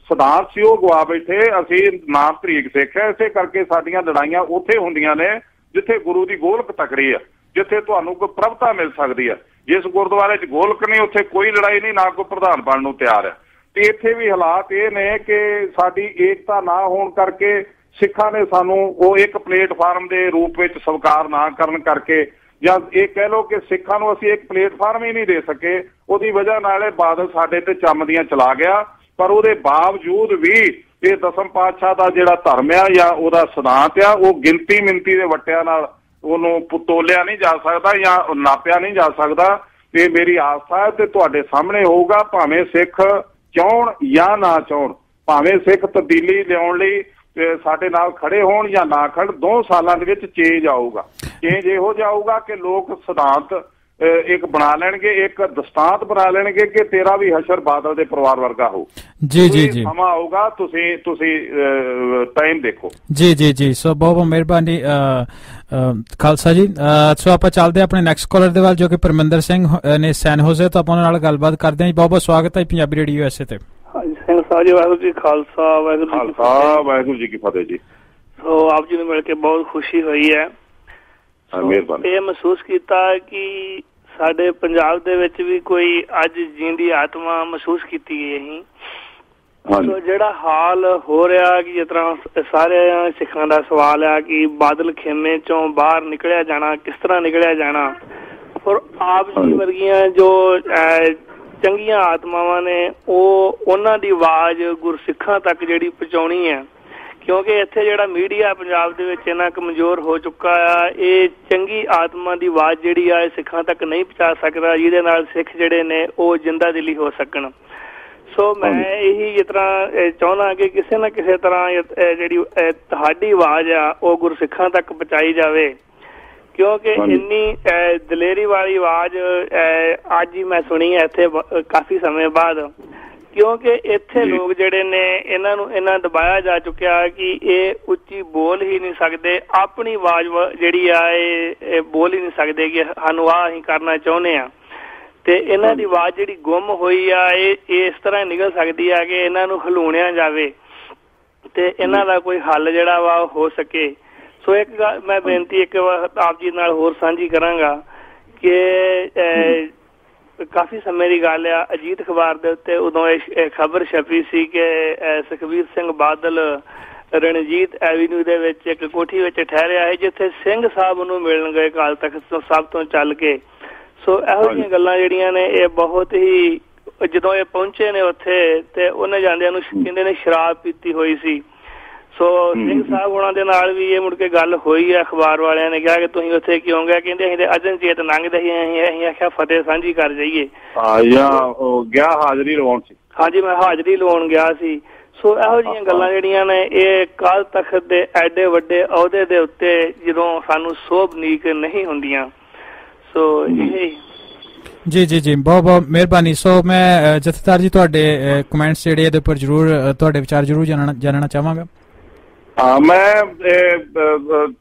ਸਿਧਾਂਤ ਸੀ, ਉਹ ਗਵਾ ਬੈਠੇ। ਅਸੀਂ ਨਾਮ ਤਰੀਕ ਸਿੱਖਿਆ ਇਸੇ ਕਰਕੇ ਸਾਡੀਆਂ ਲੜਾਈਆਂ ਉੱਥੇ ਹੁੰਦੀਆਂ ਨੇ, ਜਿੱਥੇ ਗੁਰੂ ਦੀ ਗੋਲਕ ਤਕੜੀ ਹੈ ਜਿੱਥੇ ਤੁਹਾਨੂੰ ਕੋਈ ਪ੍ਰਭਤਾ ਮਿਲ ਸਕਦੀ ਹੈ ਜਿਸ ਗੁਰਦੁਆਰੇ 'ਚ ਗੋਲਕ ਨਹੀਂ, ਉੱਥੇ ਕੋਈ ਲੜਾਈ ਨਹੀਂ, ਨਾ ਕੋਈ ਪ੍ਰਧਾਨ ਬਣਨ ਨੂੰ ਤਿਆਰ ਹੈ ਤੇ ਇੱਥੇ ਵੀ ਹਾਲਾਤ ਇਹ ਨੇ ਕਿ ਸਾਡੀ ਏਕਤਾ ਨਾ ਹੋਣ ਕਰਕੇ ਸਿੱਖਾਂ ਨੇ ਸਾਨੂੰ ਉਹ ਇੱਕ ਪਲੇਟਫਾਰਮ ਦੇ ਰੂਪ ਵਿੱਚ ਸਵੀਕਾਰ ਨਾ ਕਰਨ ਕਰਕੇ ਜਾਂ ਇਹ ਕਹਿ ਲਓ ਕਿ ਸਿੱਖਾਂ ਨੂੰ ਅਸੀਂ ਇੱਕ ਪਲੇਟਫਾਰਮ ਹੀ ਨਹੀਂ ਦੇ ਸਕੇ, ਉਹਦੀ ਵਜ੍ਹਾ ਨਾਲ ਇਹ ਬਾਦਲ ਸਾਡੇ ਤੇ ਚੰਮਦੀਆਂ ਚਲਾ ਗਿਆ। ਪਰ ਉਹਦੇ ਬਾਵਜੂਦ ਵੀ ਇਹ ਦਸਮ ਪਾਤਸ਼ਾਹ ਦਾ ਜਿਹੜਾ ਧਰਮ ਆ ਜਾਂ ਉਹਦਾ ਸਿਧਾਂਤ ਆ, ਉਹ ਗਿਣਤੀ ਮਿੰਤੀ ਦੇ ਵੱਟਿਆਂ ਨਾਲ ਉਹਨੂੰ ਪੁਤੋਲਿਆ ਨਹੀਂ ਜਾ ਸਕਦਾ ਜਾਂ ਨਾਪਿਆ ਨਹੀਂ ਜਾ ਸਕਦਾ। ਇਹ ਮੇਰੀ ਆਸਥਾ ਹੈ ਤੇ ਤੁਹਾਡੇ ਸਾਹਮਣੇ ਹੋਊਗਾ, ਭਾਵੇਂ ਸਿੱਖ ਚਾਹਣ ਜਾਂ ਨਾ ਚਾਹਣ ਭਾਵੇਂ ਸਿੱਖ ਤਬਦੀਲੀ ਲਿਆਉਣ ਲਈ ਸਾਡੇ ਨਾਲ ਖੜੇ ਹੋਣ ਜਾਂ ਨਾ ਖੜ ਦੋ ਸਾਲਾਂ ਦੇ ਵਿੱਚ ਚੇਂਜ ਆਊਗਾ। ਚੇਂਜ ਇਹੋ ਜਾਊਗਾ ਕਿ ਲੋਕ ਸਿਧਾਂਤ ਇੱਕ ਬਣਾ ਲੈਣਗੇ ਇੱਕ ਦਸਤਾਂਤ ਬਣਾ ਲੈਣਗੇ ਕਿ ਤੇਰਾ ਵੀ ਹਸ਼ਰ ਬਾਦਲ ਦੇ ਪਰਿਵਾਰ ਵਰਗਾ ਹੋ ਜੀ ਜੀ ਜੀ। ਸਮਾਂ ਆਊਗਾ ਤੁਸੀਂ ਤੁਸੀਂ ਟਾਈਮ ਦੇਖੋ। ਜੀ ਜੀ ਜੀ। ਸੋ ਬਹੁਤ ਬਹੁਤ ਮਿਹਰਬਾਨੀ ਖਾਲਸਾ ਜੀ। ਸੋ ਆਪਾਂ ਚੱਲਦੇ ਆਪਣੇ ਨੈਕਸਟ ਕਾਲਰ ਦੇ ਵੱਲ ਜੋ ਕਿ ਪਰਮਿੰਦਰ ਸਿੰਘ ਨੇ ਸੈਨ ਹੋਜ਼ੇ ਤੋਂ ਆਪਾਂ ਉਹਨਾਂ ਨਾਲ ਗੱਲਬਾਤ ਕਰਦੇ ਹਾਂ ਜੀ। ਬਹੁਤ ਬਹੁਤ ਸਵਾਗਤ ਹੈ ਪੰਜਾਬੀ ਰੇਡੀਓ ਐਸਏ ਤੇ। ਹਾਂਜੀ ਸਿੰਘ ਸਾਹਿਬ ਜੀ ਵਾਹਿਗੁਰੂ ਜੀ ਖਾਲਸਾ ਵਾਹਿਗੁਰੂ ਜੀ ਕੀ ਖਾਲਸਾ ਵਾਹਿਗੁਰੂ ਜੀ ਕੀ ਫਤਿਹ ਜੀ। ਸੋ ਆਪ ਜੀ ਨੂੰ ਮਿਲ ਕੇ ਬਹੁਤ ਖੁਸ਼ੀ ਹੋਈ ਹਾਂ, ਮਿਹਰਬਾਨੀ। ਇਹ ਮਹਿਸੂਸ ਕੀਤਾ ਕਿ ਸਾਡੇ ਪੰਜਾਬ ਦੇ ਵਿੱਚ ਵੀ ਕੋਈ ਅੱਜ ਜਿੰਦੀ ਆਤਮਾ ਮਹਿਸੂਸ ਕੀਤੀ ਗਈ ਹੈ ਹਾਂਜੀ। ਸੋ ਜਿਹੜਾ ਹਾਲ ਹੋ ਰਿਹਾ ਕਿ ਜਿਸ ਤਰ੍ਹਾਂ ਸਾਰੇ ਸਿੱਖਾਂ ਦਾ ਸਵਾਲ ਆ ਕਿ ਬਾਦਲ ਖੇਮੇ ਚੋਂ ਬਾਹਰ ਨਿਕਲਿਆ ਜਾਣਾ ਕਿਸ ਤਰ੍ਹਾਂ ਨਿਕਲਿਆ ਜਾਣਾ ਔਰ ਆਪ ਜੀ ਵਰਗੀਆਂ ਜੋ ਚੰਗੀਆਂ ਆਤਮਾਵਾਂ ਨੇ ਉਹ ਉਹਨਾਂ ਦੀ ਆਵਾਜ਼ ਗੁਰਸਿੱਖਾਂ ਤੱਕ ਜਿਹੜੀ ਪਹੁੰਚਾਉਣੀ ਹੈ ਕਿਉਂਕਿ ਇੱਥੇ ਜਿਹੜਾ ਮੀਡੀਆ ਪੰਜਾਬ ਦੇ ਵਿੱਚ ਇੰਨਾ ਕਮਜ਼ੋਰ ਹੋ ਚੁੱਕਾ ਆ ਇਹ ਚੰਗੀ ਆਤਮਾ ਦੀ ਆਵਾਜ਼ ਜਿਹੜੀ ਆ ਇਹ ਸਿੱਖਾਂ ਤੱਕ ਨਹੀਂ ਪਹੁੰਚਾ ਸਕਦਾ ਜਿਹਦੇ ਨਾਲ ਸਿੱਖ ਜਿਹੜੇ ਨੇ ਉਹ ਜਿੰਦਾ ਦਿਲੀ ਹੋ ਸਕਣ। ਸੋ ਮੈਂ ਇਹੀ ਅਹ, ਚਾਹੁੰਦਾ ਕਿ ਕਿਸੇ ਨਾ ਕਿਸੇ ਤਰ੍ਹਾਂ ਜਿਹੜੀ ਤੁਹਾਡੀ ਆਵਾਜ਼ ਆ ਉਹ ਗੁਰਸਿੱਖਾਂ ਤੱਕ ਪਹੁੰਚਾਈ ਜਾਵੇ। ਕਿਉਂਕਿ। ਇੰਨੀ ਦਲੇਰੀ ਵਾਲੀ ਆਵਾਜ਼ ਅੱਜ ਹੀ ਮੈਂ ਸੁਣੀ ਹੈ ਇੱਥੇ ਕਾਫੀ ਸਮੇਂ ਬਾਅਦ। ਕਿਉਂਕਿ ਇੱਥੇ ਲੋਕ ਜਿਹੜੇ ਨੇ ਇਹਨਾਂ ਨੂੰ ਇਹਨਾਂ ਦਬਾਇਆ ਜਾ ਚੁੱਕਿਆ ਹੈ ਕਿ ਇਹ ਉੱਚੀ ਬੋਲ ਹੀ ਨਹੀਂ ਸਕਦੇ। ਆਪਣੀ ਆਵਾਜ਼ ਜਿਹੜੀ ਆ ਇਹ ਬੋਲ ਹੀ ਨਹੀਂ ਸਕਦੇ ਕਿ ਸਾਨੂੰ ਆ ਅਸੀਂ ਕਰਨਾ ਚਾਹੁੰਦੇ ਆ ਤੇ ਇਹਨਾਂ ਦੀ ਆਵਾਜ਼ ਜਿਹੜੀ ਗੁੰਮ ਹੋਈ ਆ ਇਹ ਇਸ ਤਰ੍ਹਾਂ ਨਿਕਲ ਸਕਦੀ ਆ ਕਿ ਇਹਨਾਂ ਨੂੰ ਹਲੂਣਿਆ ਜਾਵੇ। ਤੇ ਇਹਨਾਂ ਦਾ ਕੋਈ ਹੱਲ ਜਿਹੜਾ ਵਾ ਉਹ ਹੋ ਸਕੇ। ਸੋ ਇੱਕ ਗੱਲ ਮੈਂ ਬੇਨਤੀ ਇੱਕ ਵਾਰ ਆਪ ਜੀ ਨਾਲ ਹੋਰ ਸਾਂਝੀ ਕਰਾਂਗਾ ਕਿ ਕਾਫੀ ਸਮੇਂ ਦੀ ਗੱਲ ਆ। ਅਜੀਤ ਅਖਬਾਰ ਦੇ ਉੱਤੇ ਉਦੋਂ ਇਹ ਖਬਰ ਛਪੀ ਸੀ ਕਿ ਅਹ, ਸੁਖਬੀਰ ਸਿੰਘ ਬਾਦਲ ਰਣਜੀਤ ਐਵੀਨਿਊ ਦੇ ਵਿੱਚ ਇੱਕ ਕੋਠੀ ਵਿੱਚ ਠਹਿਰਿਆ ਹੈ ਜਿੱਥੇ ਸਿੰਘ ਸਾਹਿਬ ਨੂੰ ਮਿਲਣ ਗਏ ਕਾਲ ਤਖਤ ਤੋਂ ਸਭ ਤੋਂ ਚੱਲ ਕੇ। ਸੋ ਇਹੋ ਜਿਹੀਆਂ ਗੱਲਾਂ ਜਿਹੜੀਆਂ ਨੇ ਇਹ ਬਹੁਤ ਹੀ ਜਦੋਂ ਇਹ ਪਹੁੰਚੇ ਨੇ ਉੱਥੇ ਤੇ ਉਹਨੇ ਜਾਂਦਿਆਂ ਨੂੰ ਕਹਿੰਦੇ ਨੇ ਸ਼ਰਾਬ ਪੀਤੀ ਹੋਈ ਸੀ। ਸੋ ਸਿੰਘ ਸਾਹਿਬ ਉਹਨਾਂ ਦੇ ਨਾਲ ਵੀ ਇਹ ਮੁੜ ਕੇ ਗੱਲ ਹੋਈ ਹੈ ਅਖਬਾਰ ਵਾਲਿਆਂ ਨੇ ਕਿਹਾ ਕਿ ਤੁਸੀਂ ਉੱਥੇ ਕਿਉਂ ਗਏ? ਕਹਿੰਦੇ ਅਸੀਂ ਤੇ ਅਜਨਜੀਤ ਲੰਘਦੇ ਸੀ ਅਸੀਂ ਅਸੀਂ ਆਖਿਆ ਫਤਿਹ ਸਾਂਝੀ ਕਰ ਜਾਈਏ। ਹਾਂ ਜਾਂ ਉਹ ਗਿਆ ਹਾਜ਼ਰੀ ਲਵਾਉਣ ਸੀ। ਹਾਂਜੀ ਮੈਂ ਹਾਜ਼ਰੀ ਲਵਾਉਣ ਗਿਆ ਸੀ। ਸੋ ਇਹੋ ਜਿਹੀਆਂ ਗੱਲਾਂ ਜਿਹੜੀਆਂ ਨੇ ਇਹ ਕਾਲ ਤਖਤ ਦੇ ਐਡੇ ਵੱਡੇ ਅਹੁਦੇ ਦੇ ਉੱਤੇ ਜਦੋਂ ਸਾਨੂੰ ਸੋਭਨੀਕ ਨਹੀਂ ਹੁੰਦੀਆਂ। ਸੋ ਇਹ ਜੀ ਜੀ ਜੀ ਬਹੁਤ ਬਹੁਤ ਮਿਹਰਬਾਨੀ। ਸੋ ਮੈਂ ਜਥੇਦਾਰ ਜੀ ਤੁਹਾਡੇ ਕਮੈਂਟਸ ਜਿਹੜੇ ਇਹਦੇ ਉੱਪਰ ਜਰੂਰ ਤੁਹਾਡੇ ਵਿਚਾਰ ਜਰੂਰ ਜਾਣਨਾ ਜਾਣਨਾ ਚਾਹਾਂਗਾ। ਹਾਂ ਮੈਂ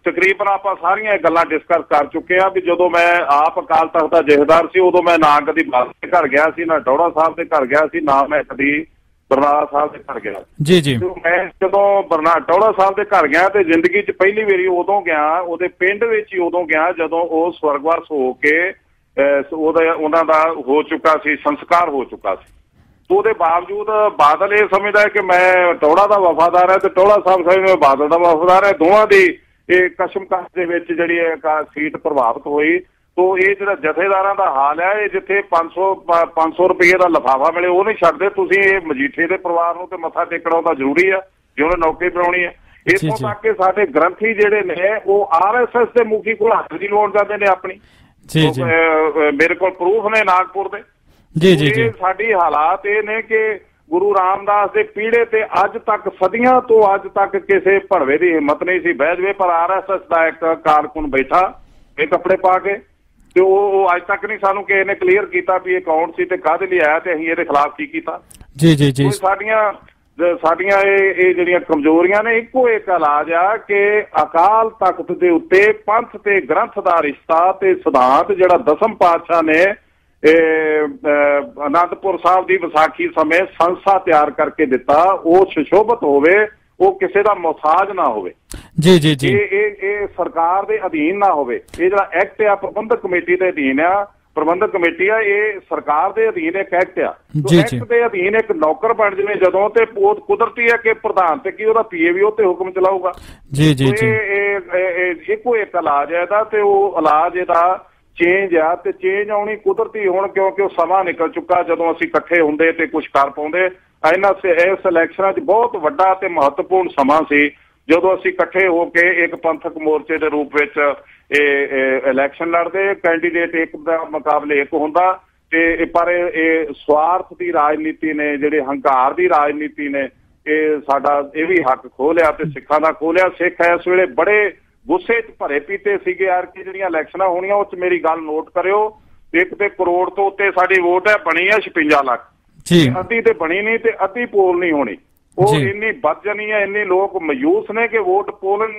ਤਕਰੀਬਨ ਆਪਾਂ ਸਾਰੀਆਂ ਗੱਲਾਂ ਡਿਸਕਸ ਕਰ ਚੁੱਕੇ ਆ ਵੀ ਜਦੋਂ ਮੈਂ ਆਪ ਅਕਾਲ ਤਖਤ ਦਾ ਜਥੇਦਾਰ ਸੀ ਉਦੋਂ ਮੈਂ ਨਾ ਕਦੀ ਬਾਸ ਦੇ ਘਰ ਗਿਆ ਸੀ ਨਾ ਟੌੜਾ ਸਾਹਿਬ ਦੇ ਘਰ ਗਿਆ ਸੀ ਨਾ ਮੈਂ ਕਦੀ ਬਰਨਾਲਾ ਸਾਹਿਬ ਦੇ ਘਰ ਗਿਆ। ਜੀ ਜੀ। ਮੈਂ ਜਦੋਂ ਬਰਨਾ ਟੌੜਾ ਸਾਹਿਬ ਦੇ ਘਰ ਗਿਆ ਤੇ ਜ਼ਿੰਦਗੀ 'ਚ ਪਹਿਲੀ ਵਾਰੀ ਉਦੋਂ ਗਿਆ ਉਹਦੇ ਪਿੰਡ ਵਿੱਚ ਹੀ ਉਦੋਂ ਗਿਆ ਜਦੋਂ ਉਹ ਸਵਰਗਵਾਸ ਹੋ ਕੇ ਉਹਦਾ ਉਹਨਾਂ ਦਾ ਹੋ ਚੁੱਕਾ ਸੀ ਸੰਸਕਾਰ ਹੋ ਚੁੱਕਾ ਸੀ। ਉਹਦੇ ਬਾਵਜੂਦ ਬਾਦਲ ਇਹ ਸਮਝਦਾ ਹੈ ਕਿ ਮੈਂ ਟੌੜਾ ਦਾ ਵਫਾਦਾਰ ਹੈ ਤੇ ਟੌੜਾ ਸਾਹਿਬ ਸਮਝਦੇ ਮੈਂ ਬਾਦਲ ਦਾ ਵਫਾਦਾਰ ਹੈ। ਦੋਵਾਂ ਦੀ ਇਹ ਕਸ਼ਮਕਸ਼ ਦੇ ਵਿੱਚ ਜਿਹੜੀ ਹੈ ਸੀਟ ਪ੍ਰਭਾਵਿਤ ਹੋਈ। ਤੋ ਇਹ ਜਿਹੜਾ ਜਥੇਦਾਰਾਂ ਦਾ ਹਾਲ ਹੈ ਇਹ ਜਿੱਥੇ 500 ਪ- 500 ਰੁਪਏ ਦਾ ਲਫਾਫਾ ਮਿਲੇ ਉਹ ਨਹੀਂ ਛੱਡਦੇ। ਤੁਸੀਂ ਇਹ ਮਜੀਠੇ ਦੇ ਪਰਿਵਾਰ ਨੂੰ ਤੇ ਮੱਥਾ ਟੇਕਣਾ ਉਹਦਾ ਜ਼ਰੂਰੀ ਹੈ ਜੇ ਉਹਨੇ ਨੌਕਰੀ ਬਣਾਉਣੀ ਹੈ। ਇਥੋਂ। ਤੱਕ ਕਿ ਸਾਡੇ ਗ੍ਰੰਥੀ ਜਿਹੜੇ ਨੇ ਉਹ ਆਰਐਸਐਸ ਦੇ ਮੁਖੀ ਕੋਲ ਹਾਜ਼ਰੀ ਲਵਾਉਣ ਜਾਂਦੇ ਨੇ ਆਪਣੀ। ਜੀ ਜੀ। ਮੇਰੇ ਕੋਲ ਪ੍ਰੂਫ ਨੇ ਨਾਗਪੁਰ ਦੇ। ਜੀ ਜੀ ਜੀ। ਸਾਡੀ ਹਾਲਾਤ ਇਹ ਨੇ ਕਿ ਗੁਰੂ ਰਾਮਦਾਸ ਦੇ ਪੀੜੇ ਤੇ ਅੱਜ ਤੱਕ ਸਦੀਆਂ ਤੋਂ ਅੱਜ ਤੱਕ ਕਿਸੇ ਭੜਵੇ ਦੀ ਹਿੰਮਤ ਨਹੀਂ ਸੀ। ਬਹਿ ਜਵੇ ਪਰ ਆਰਐਸਐਸ ਦਾ ਇੱਕ ਕਾਰਕੁਨ ਬੈਠਾ ਇਹ ਕੱਪੜੇ ਪਾ ਕੇ ਤੇ ਉਹ ਅੱਜ ਤੱਕ ਨਹੀਂ ਸਾਨੂੰ ਕਿਸੇ ਨੇ ਕਲੀਅਰ ਕੀਤਾ ਵੀ ਇਹ ਕੌਣ ਸੀ ਤੇ ਕਾਹਦੇ ਲਈ ਆਇਆ ਤੇ ਅਸੀਂ ਇਹਦੇ ਖਿਲਾਫ ਕੀ ਕੀਤਾ। ਜੀ ਜੀ ਜੀ। ਸਾਡੀਆਂ ਸਾਡੀਆਂ ਇਹ ਇਹ ਜਿਹੜੀਆਂ ਕਮਜ਼ੋਰੀਆਂ ਨੇ ਇੱਕੋ ਇੱਕ ਇਲਾਜ ਆ ਕਿ ਅਕਾਲ ਤਖਤ ਦੇ ਉੱਤੇ ਪੰਥ ਤੇ ਗ੍ਰੰਥ ਦਾ ਰਿਸ਼ਤਾ ਤੇ ਸਿਧਾਂਤ ਜਿਹੜਾ ਦਸਮ ਪਾਤਸ਼ਾਹ ਨੇ ਅਨੰਦਪੁਰ ਸਾਹਿਬ ਦੀ ਵਿਸਾਖੀ ਸਮੇਂ ਸੰਸਥਾ ਤਿਆਰ ਕਰਕੇ ਦਿੱਤਾ ਉਹ ਸੁਸ਼ੋਭਿਤ ਹੋਵੇ ਉਹ ਕਿਸੇ ਦਾ ਮੁਹਤਾਜ ਨਾ ਹੋਵੇ। ਜੀ ਜੀ ਜੀ। ਇਹ ਇਹ ਇਹ ਸਰਕਾਰ ਦੇ ਅਧੀਨ ਨਾ ਹੋਵੇ। ਇਹ ਜਿਹੜਾ ਐਕਟ ਆ ਪ੍ਰਬੰਧਕ ਕਮੇਟੀ ਦੇ ਅਧੀਨ ਆ ਪ੍ਰਬੰਧਕ ਕਮੇਟੀ ਆ ਇਹ ਸਰਕਾਰ ਦੇ ਅਧੀਨ ਇੱਕ ਐਕਟ ਆ। ਐਕਟ ਦੇ ਅਧੀਨ ਇੱਕ ਨੌਕਰ ਬਣ ਜਵੇ ਜਦੋਂ ਤੇ ਉਹ ਕੁਦਰਤੀ ਹੈ ਕਿ ਪ੍ਰਧਾਨ ਤੇ ਕੀ ਉਹਦਾ ਪੀਏ ਵੀ ਉਹ ਤੇ ਹੁਕਮ ਚਲਾਊਗਾ। ਜੀ ਜੀ ਜੀ। ਇਹ ਇਹ- ਇਹ ਇੱਕੋ ਇੱਕ ਇਲਾਜ ਹੈ ਇਹਦਾ ਤੇ ਉਹ ਇਲਾਜ ਇਹਦਾ ਚੇਂਜ ਆ ਤੇ ਚੇਂਜ ਆਉਣੀ ਕੁਦਰਤੀ ਹੋਣ ਕਿਉਂਕਿ ਉਹ ਸਮਾਂ ਨਿਕਲ ਚੁੱਕਾ ਜਦੋਂ ਅਸੀਂ ਇਕੱਠੇ ਹੁੰਦੇ ਤੇ ਕੁਝ ਕਰ ਪਾਉਂਦੇ। ਇਹਨਾਂ ਸ- ਇਸ ਇਲੈਕਸ਼ਨਾਂ 'ਚ ਬਹੁਤ ਵੱਡਾ ਤੇ ਮਹੱਤਵਪੂਰਨ ਸਮਾਂ ਸੀ। ਜਦੋਂ ਅਸੀਂ ਇਕੱਠੇ ਹੋ ਕੇ ਇੱਕ ਪੰਥਕ ਮੋਰਚੇ ਦੇ ਰੂਪ ਵਿੱਚ ਇਹ ਇਲੈਕਸ਼ਨ ਲੜਦੇ ਕੈਂਡੀਡੇਟ ਇੱਕ ਦਾ ਮੁਕਾਬਲੇ ਇੱਕ ਹੁੰਦਾ ਤੇ ਪਰ ਇਹ ਸਵਾਰਥ ਦੀ ਰਾਜਨੀਤੀ ਨੇ, ਜਿਹੜੇ ਹੰਕਾਰ ਦੀ ਰਾਜਨੀਤੀ ਨੇ, ਇਹ ਸਾਡਾ, ਇਹ ਵੀ ਹੱਕ ਖੋਹ ਲਿਆ ਤੇ ਸਿੱਖਾਂ ਦਾ ਖੋਲਿਆ ਸਿੱਖ ਇਸ ਵੇਲੇ ਬੜੇ ਗੁੱਸੇ 'ਚ ਭਰੇ ਪੀਤੇ ਸੀਗੇ ਯਾਰ ਕਿ ਜਿਹੜੀਆਂ ਇਲੈਕਸ਼ਨਾਂ ਹੋਣੀਆਂ ਉਹ 'ਚ ਮੇਰੀ ਗੱਲ ਨੋਟ ਕਰਿਓ। ਇੱਕ ਤੇ ਕਰੋੜ ਤੋਂ ਉੱਤੇ ਸਾਡੀ ਵੋਟ ਹੈ ਬਣੀ ਹੈ 56 ਲੱਖ। ਜੀ। ਅੱਧੀ ਤੇ ਬਣੀ ਨਹੀਂ ਤੇ ਅੱਧੀ ਪੋਲ ਨਹੀਂ ਹੋਣੀ। ਉਹ। ਇੰਨੀ ਵੱਧ ਜਾਣੀ ਹੈ ਇੰਨੇ ਲੋਕ ਮਯੂਸ ਨੇ ਕਿ ਵੋਟ ਪੋਲਿੰਗ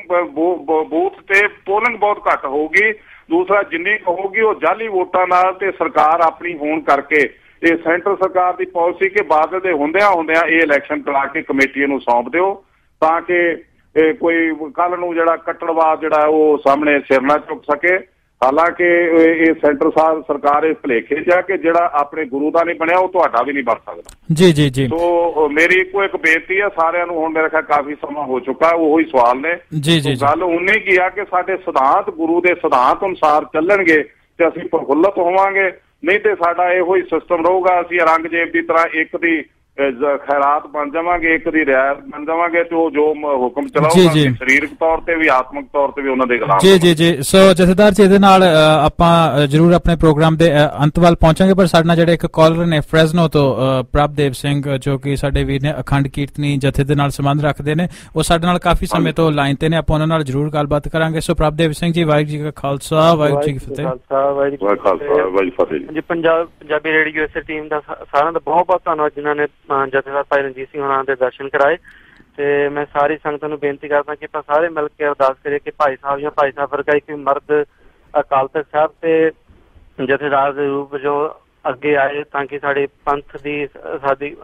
ਬੂਥ ਤੇ ਪੋਲਿੰਗ ਬਹੁਤ ਘੱਟ ਹੋਊਗੀ। ਦੂਸਰਾ ਜਿੰਨੀ ਹੋਊਗੀ ਉਹ ਜਾਲੀ ਵੋਟਾਂ ਨਾਲ ਤੇ ਸਰਕਾਰ ਆਪਣੀ ਹੋਣ ਕਰਕੇ। ਇਹ ਸੈਂਟਰ ਸਰਕਾਰ ਦੀ ਪਾਲਿਸੀ ਕਿ ਬਾਦਲ ਦੇ ਹੁੰਦਿਆਂ ਹੁੰਦਿਆਂ ਇਹ ਇਲੈਕਸ਼ਨ ਕਰਾ ਕੇ ਕਮੇਟੀ ਨੂੰ ਸੌਂਪ ਦਿਓ ਤਾਂ ਕਿ ਇਹ ਕੋਈ ਕੱਲ ਨੂੰ ਜਿਹੜਾ ਕੱਟੜਵਾਦ ਜਿਹੜਾ ਹੈ ਉਹ ਸਾਹਮਣੇ ਸਿਰ ਨਾ ਚੁੱਕ ਸਕੇ। ਹਾਲਾਂਕਿ ਇਹ ਸੈਂਟਰ ਸਾਹਿਬ ਸਰਕਾਰ ਇਸ ਭਲੇਖੇ 'ਚ ਆ ਕਿ ਜਿਹੜਾ ਆਪਣੇ ਗੁਰੂ ਦਾ ਨਹੀਂ ਬਣਿਆ ਉਹ ਤੁਹਾਡਾ ਵੀ ਨਹੀਂ ਬਣ ਸਕਦਾ। ਜੀ ਜੀ ਜੀ। ਸੋ ਮੇਰੀ ਇੱਕੋ ਇੱਕ ਬੇਨਤੀ ਹੈ ਸਾਰਿਆਂ ਨੂੰ ਹੁਣ ਮੇਰੇ ਖਿਆਲ ਕਾਫੀ ਸਮਾਂ ਹੋ ਚੁੱਕਾ ਹੈ ਉਹੀ ਸਵਾਲ ਨੇ। ਜੀ ਜੀ ਗੱਲ ਉਨੀ ਕੀ ਆ ਕਿ ਸਾਡੇ ਸਿਧਾਂਤ ਗੁਰੂ ਦੇ ਸਿਧਾਂਤ ਅਨੁਸਾਰ ਚੱਲਣਗੇ ਤੇ ਅਸੀਂ ਪ੍ਰਫੁੱਲਤ ਹੋਵਾਂਗੇ। ਨਹੀਂ ਤੇ ਸਾਡਾ ਇਹੋ ਹੀ ਸਿਸਟਮ ਰਹੂਗਾ ਅਸੀਂ ਔਰੰਗਜ਼ੇਬ ਦੀ ਤਰ੍ਹਾਂ ਇੱਕ ਦੀ ਖੈਰਾਤ ਬਣ ਜਾਵਾਂਗੇ ਇੱਕ ਦੀ ਰਿਆਇਤ ਬਣ ਜਾਵਾਂਗੇ ਤੇ ਉਹ ਜੋ ਹੁਕਮ। ਅਸੀਂ ਸਰੀਰਕ ਤੌਰ ਤੇ ਵੀ ਆਤਮਿਕ ਤੌਰ ਤੇ ਵੀ ਉਹਨਾਂ ਦੇ ਗੁਲਾਮ ਜੀ ਜੀ ਜੀ। ਸੋ ਜਥੇਦਾਰ ਜੀ ਇਹਦੇ ਨਾਲ ਆਪਾਂ ਜਰੂਰ ਆਪਣੇ ਪ੍ਰੋਗਰਾਮ ਦੇ ਅੰਤ ਵੱਲ ਪਹੁੰਚਾਂਗੇ ਪਰ ਸਾਡੇ ਨਾਲ ਜਿਹੜੇ ਇੱਕ ਕਾਲਰ ਨੇ ਫ੍ਰੈਜ਼ਨੋ ਤੋਂ ਪ੍ਰਭਦੇਵ ਸਿੰਘ ਜੋ ਕਿ ਸਾਡੇ ਵੀਰ ਨੇ ਅਖੰਡ ਕੀਰਤਨੀ ਜਥੇ ਦੇ ਨਾਲ ਸੰਬੰਧ ਰੱਖਦੇ ਨੇ ਉਹ ਸਾਡੇ ਨਾਲ ਕਾਫੀ ਸਮੇਂ ਤੋਂ ਲਾਈਨ ਤੇ ਨੇ। ਆਪਾਂ ਉਹਨਾਂ ਨਾਲ ਜਰੂਰ ਗੱਲਬਾਤ ਕਰਾਂਗੇ। ਸੋ ਪ੍ਰਭਦੇਵ ਸਿੰਘ ਜੀ ਵਾਹਿਗੁਰੂ ਜੀ ਕਾ ਖਾਲਸਾ ਵਾਹਿਗੁਰੂ ਜੀ ਕੀ ਫਤਿਹ। ਖਾਲਸਾ ਵਾਹਿਗੁਰੂ ਜੀ ਕੀ ਫਤਿਹ। ਪੰਜਾਬ ਪੰਜਾਬੀ ਰੇਡੀਓ ਐਸੇ ਟੀਮ ਦਾ ਸਾਰਿਆਂ ਦਾ ਬਹੁਤ ਬਹੁਤ ਧੰਨਵਾਦ ਜਿਨ੍ਹਾਂ ਨੇ ਜਥੇਦਾਰ ਭਾਈ ਰਣਜੀਤ ਸਿੰਘ ਹੋਰਾਂ ਦੇ ਦਰਸ਼ਨ ਕਰਾਏ ਤੇ ਮੈਂ ਸਾਰੀ ਸੰਗਤ ਨੂੰ ਬੇਨਤੀ ਕਰਦਾ ਕਿ ਆਪਾਂ ਸਾਰੇ ਮਿਲ ਕੇ ਅਰਦਾਸ ਕਰੀਏ ਕਿ ਭਾਈ ਸਾਹਿਬ ਜਾਂ ਭਾਈ ਸਾਹਿਬ ਵਰਗਾ ਇੱਕ ਮਰਦ ਅਕਾਲ ਤਖਤ ਸਾਹਿਬ ਤੇ ਜਥੇਦਾਰ ਦੇ ਰੂਪ ਵਜੋਂ ਅੱਗੇ ਆਏ ਤਾਂ ਕਿ ਸਾਡੇ ਪੰਥ ਦੀ ਸਾਡੀ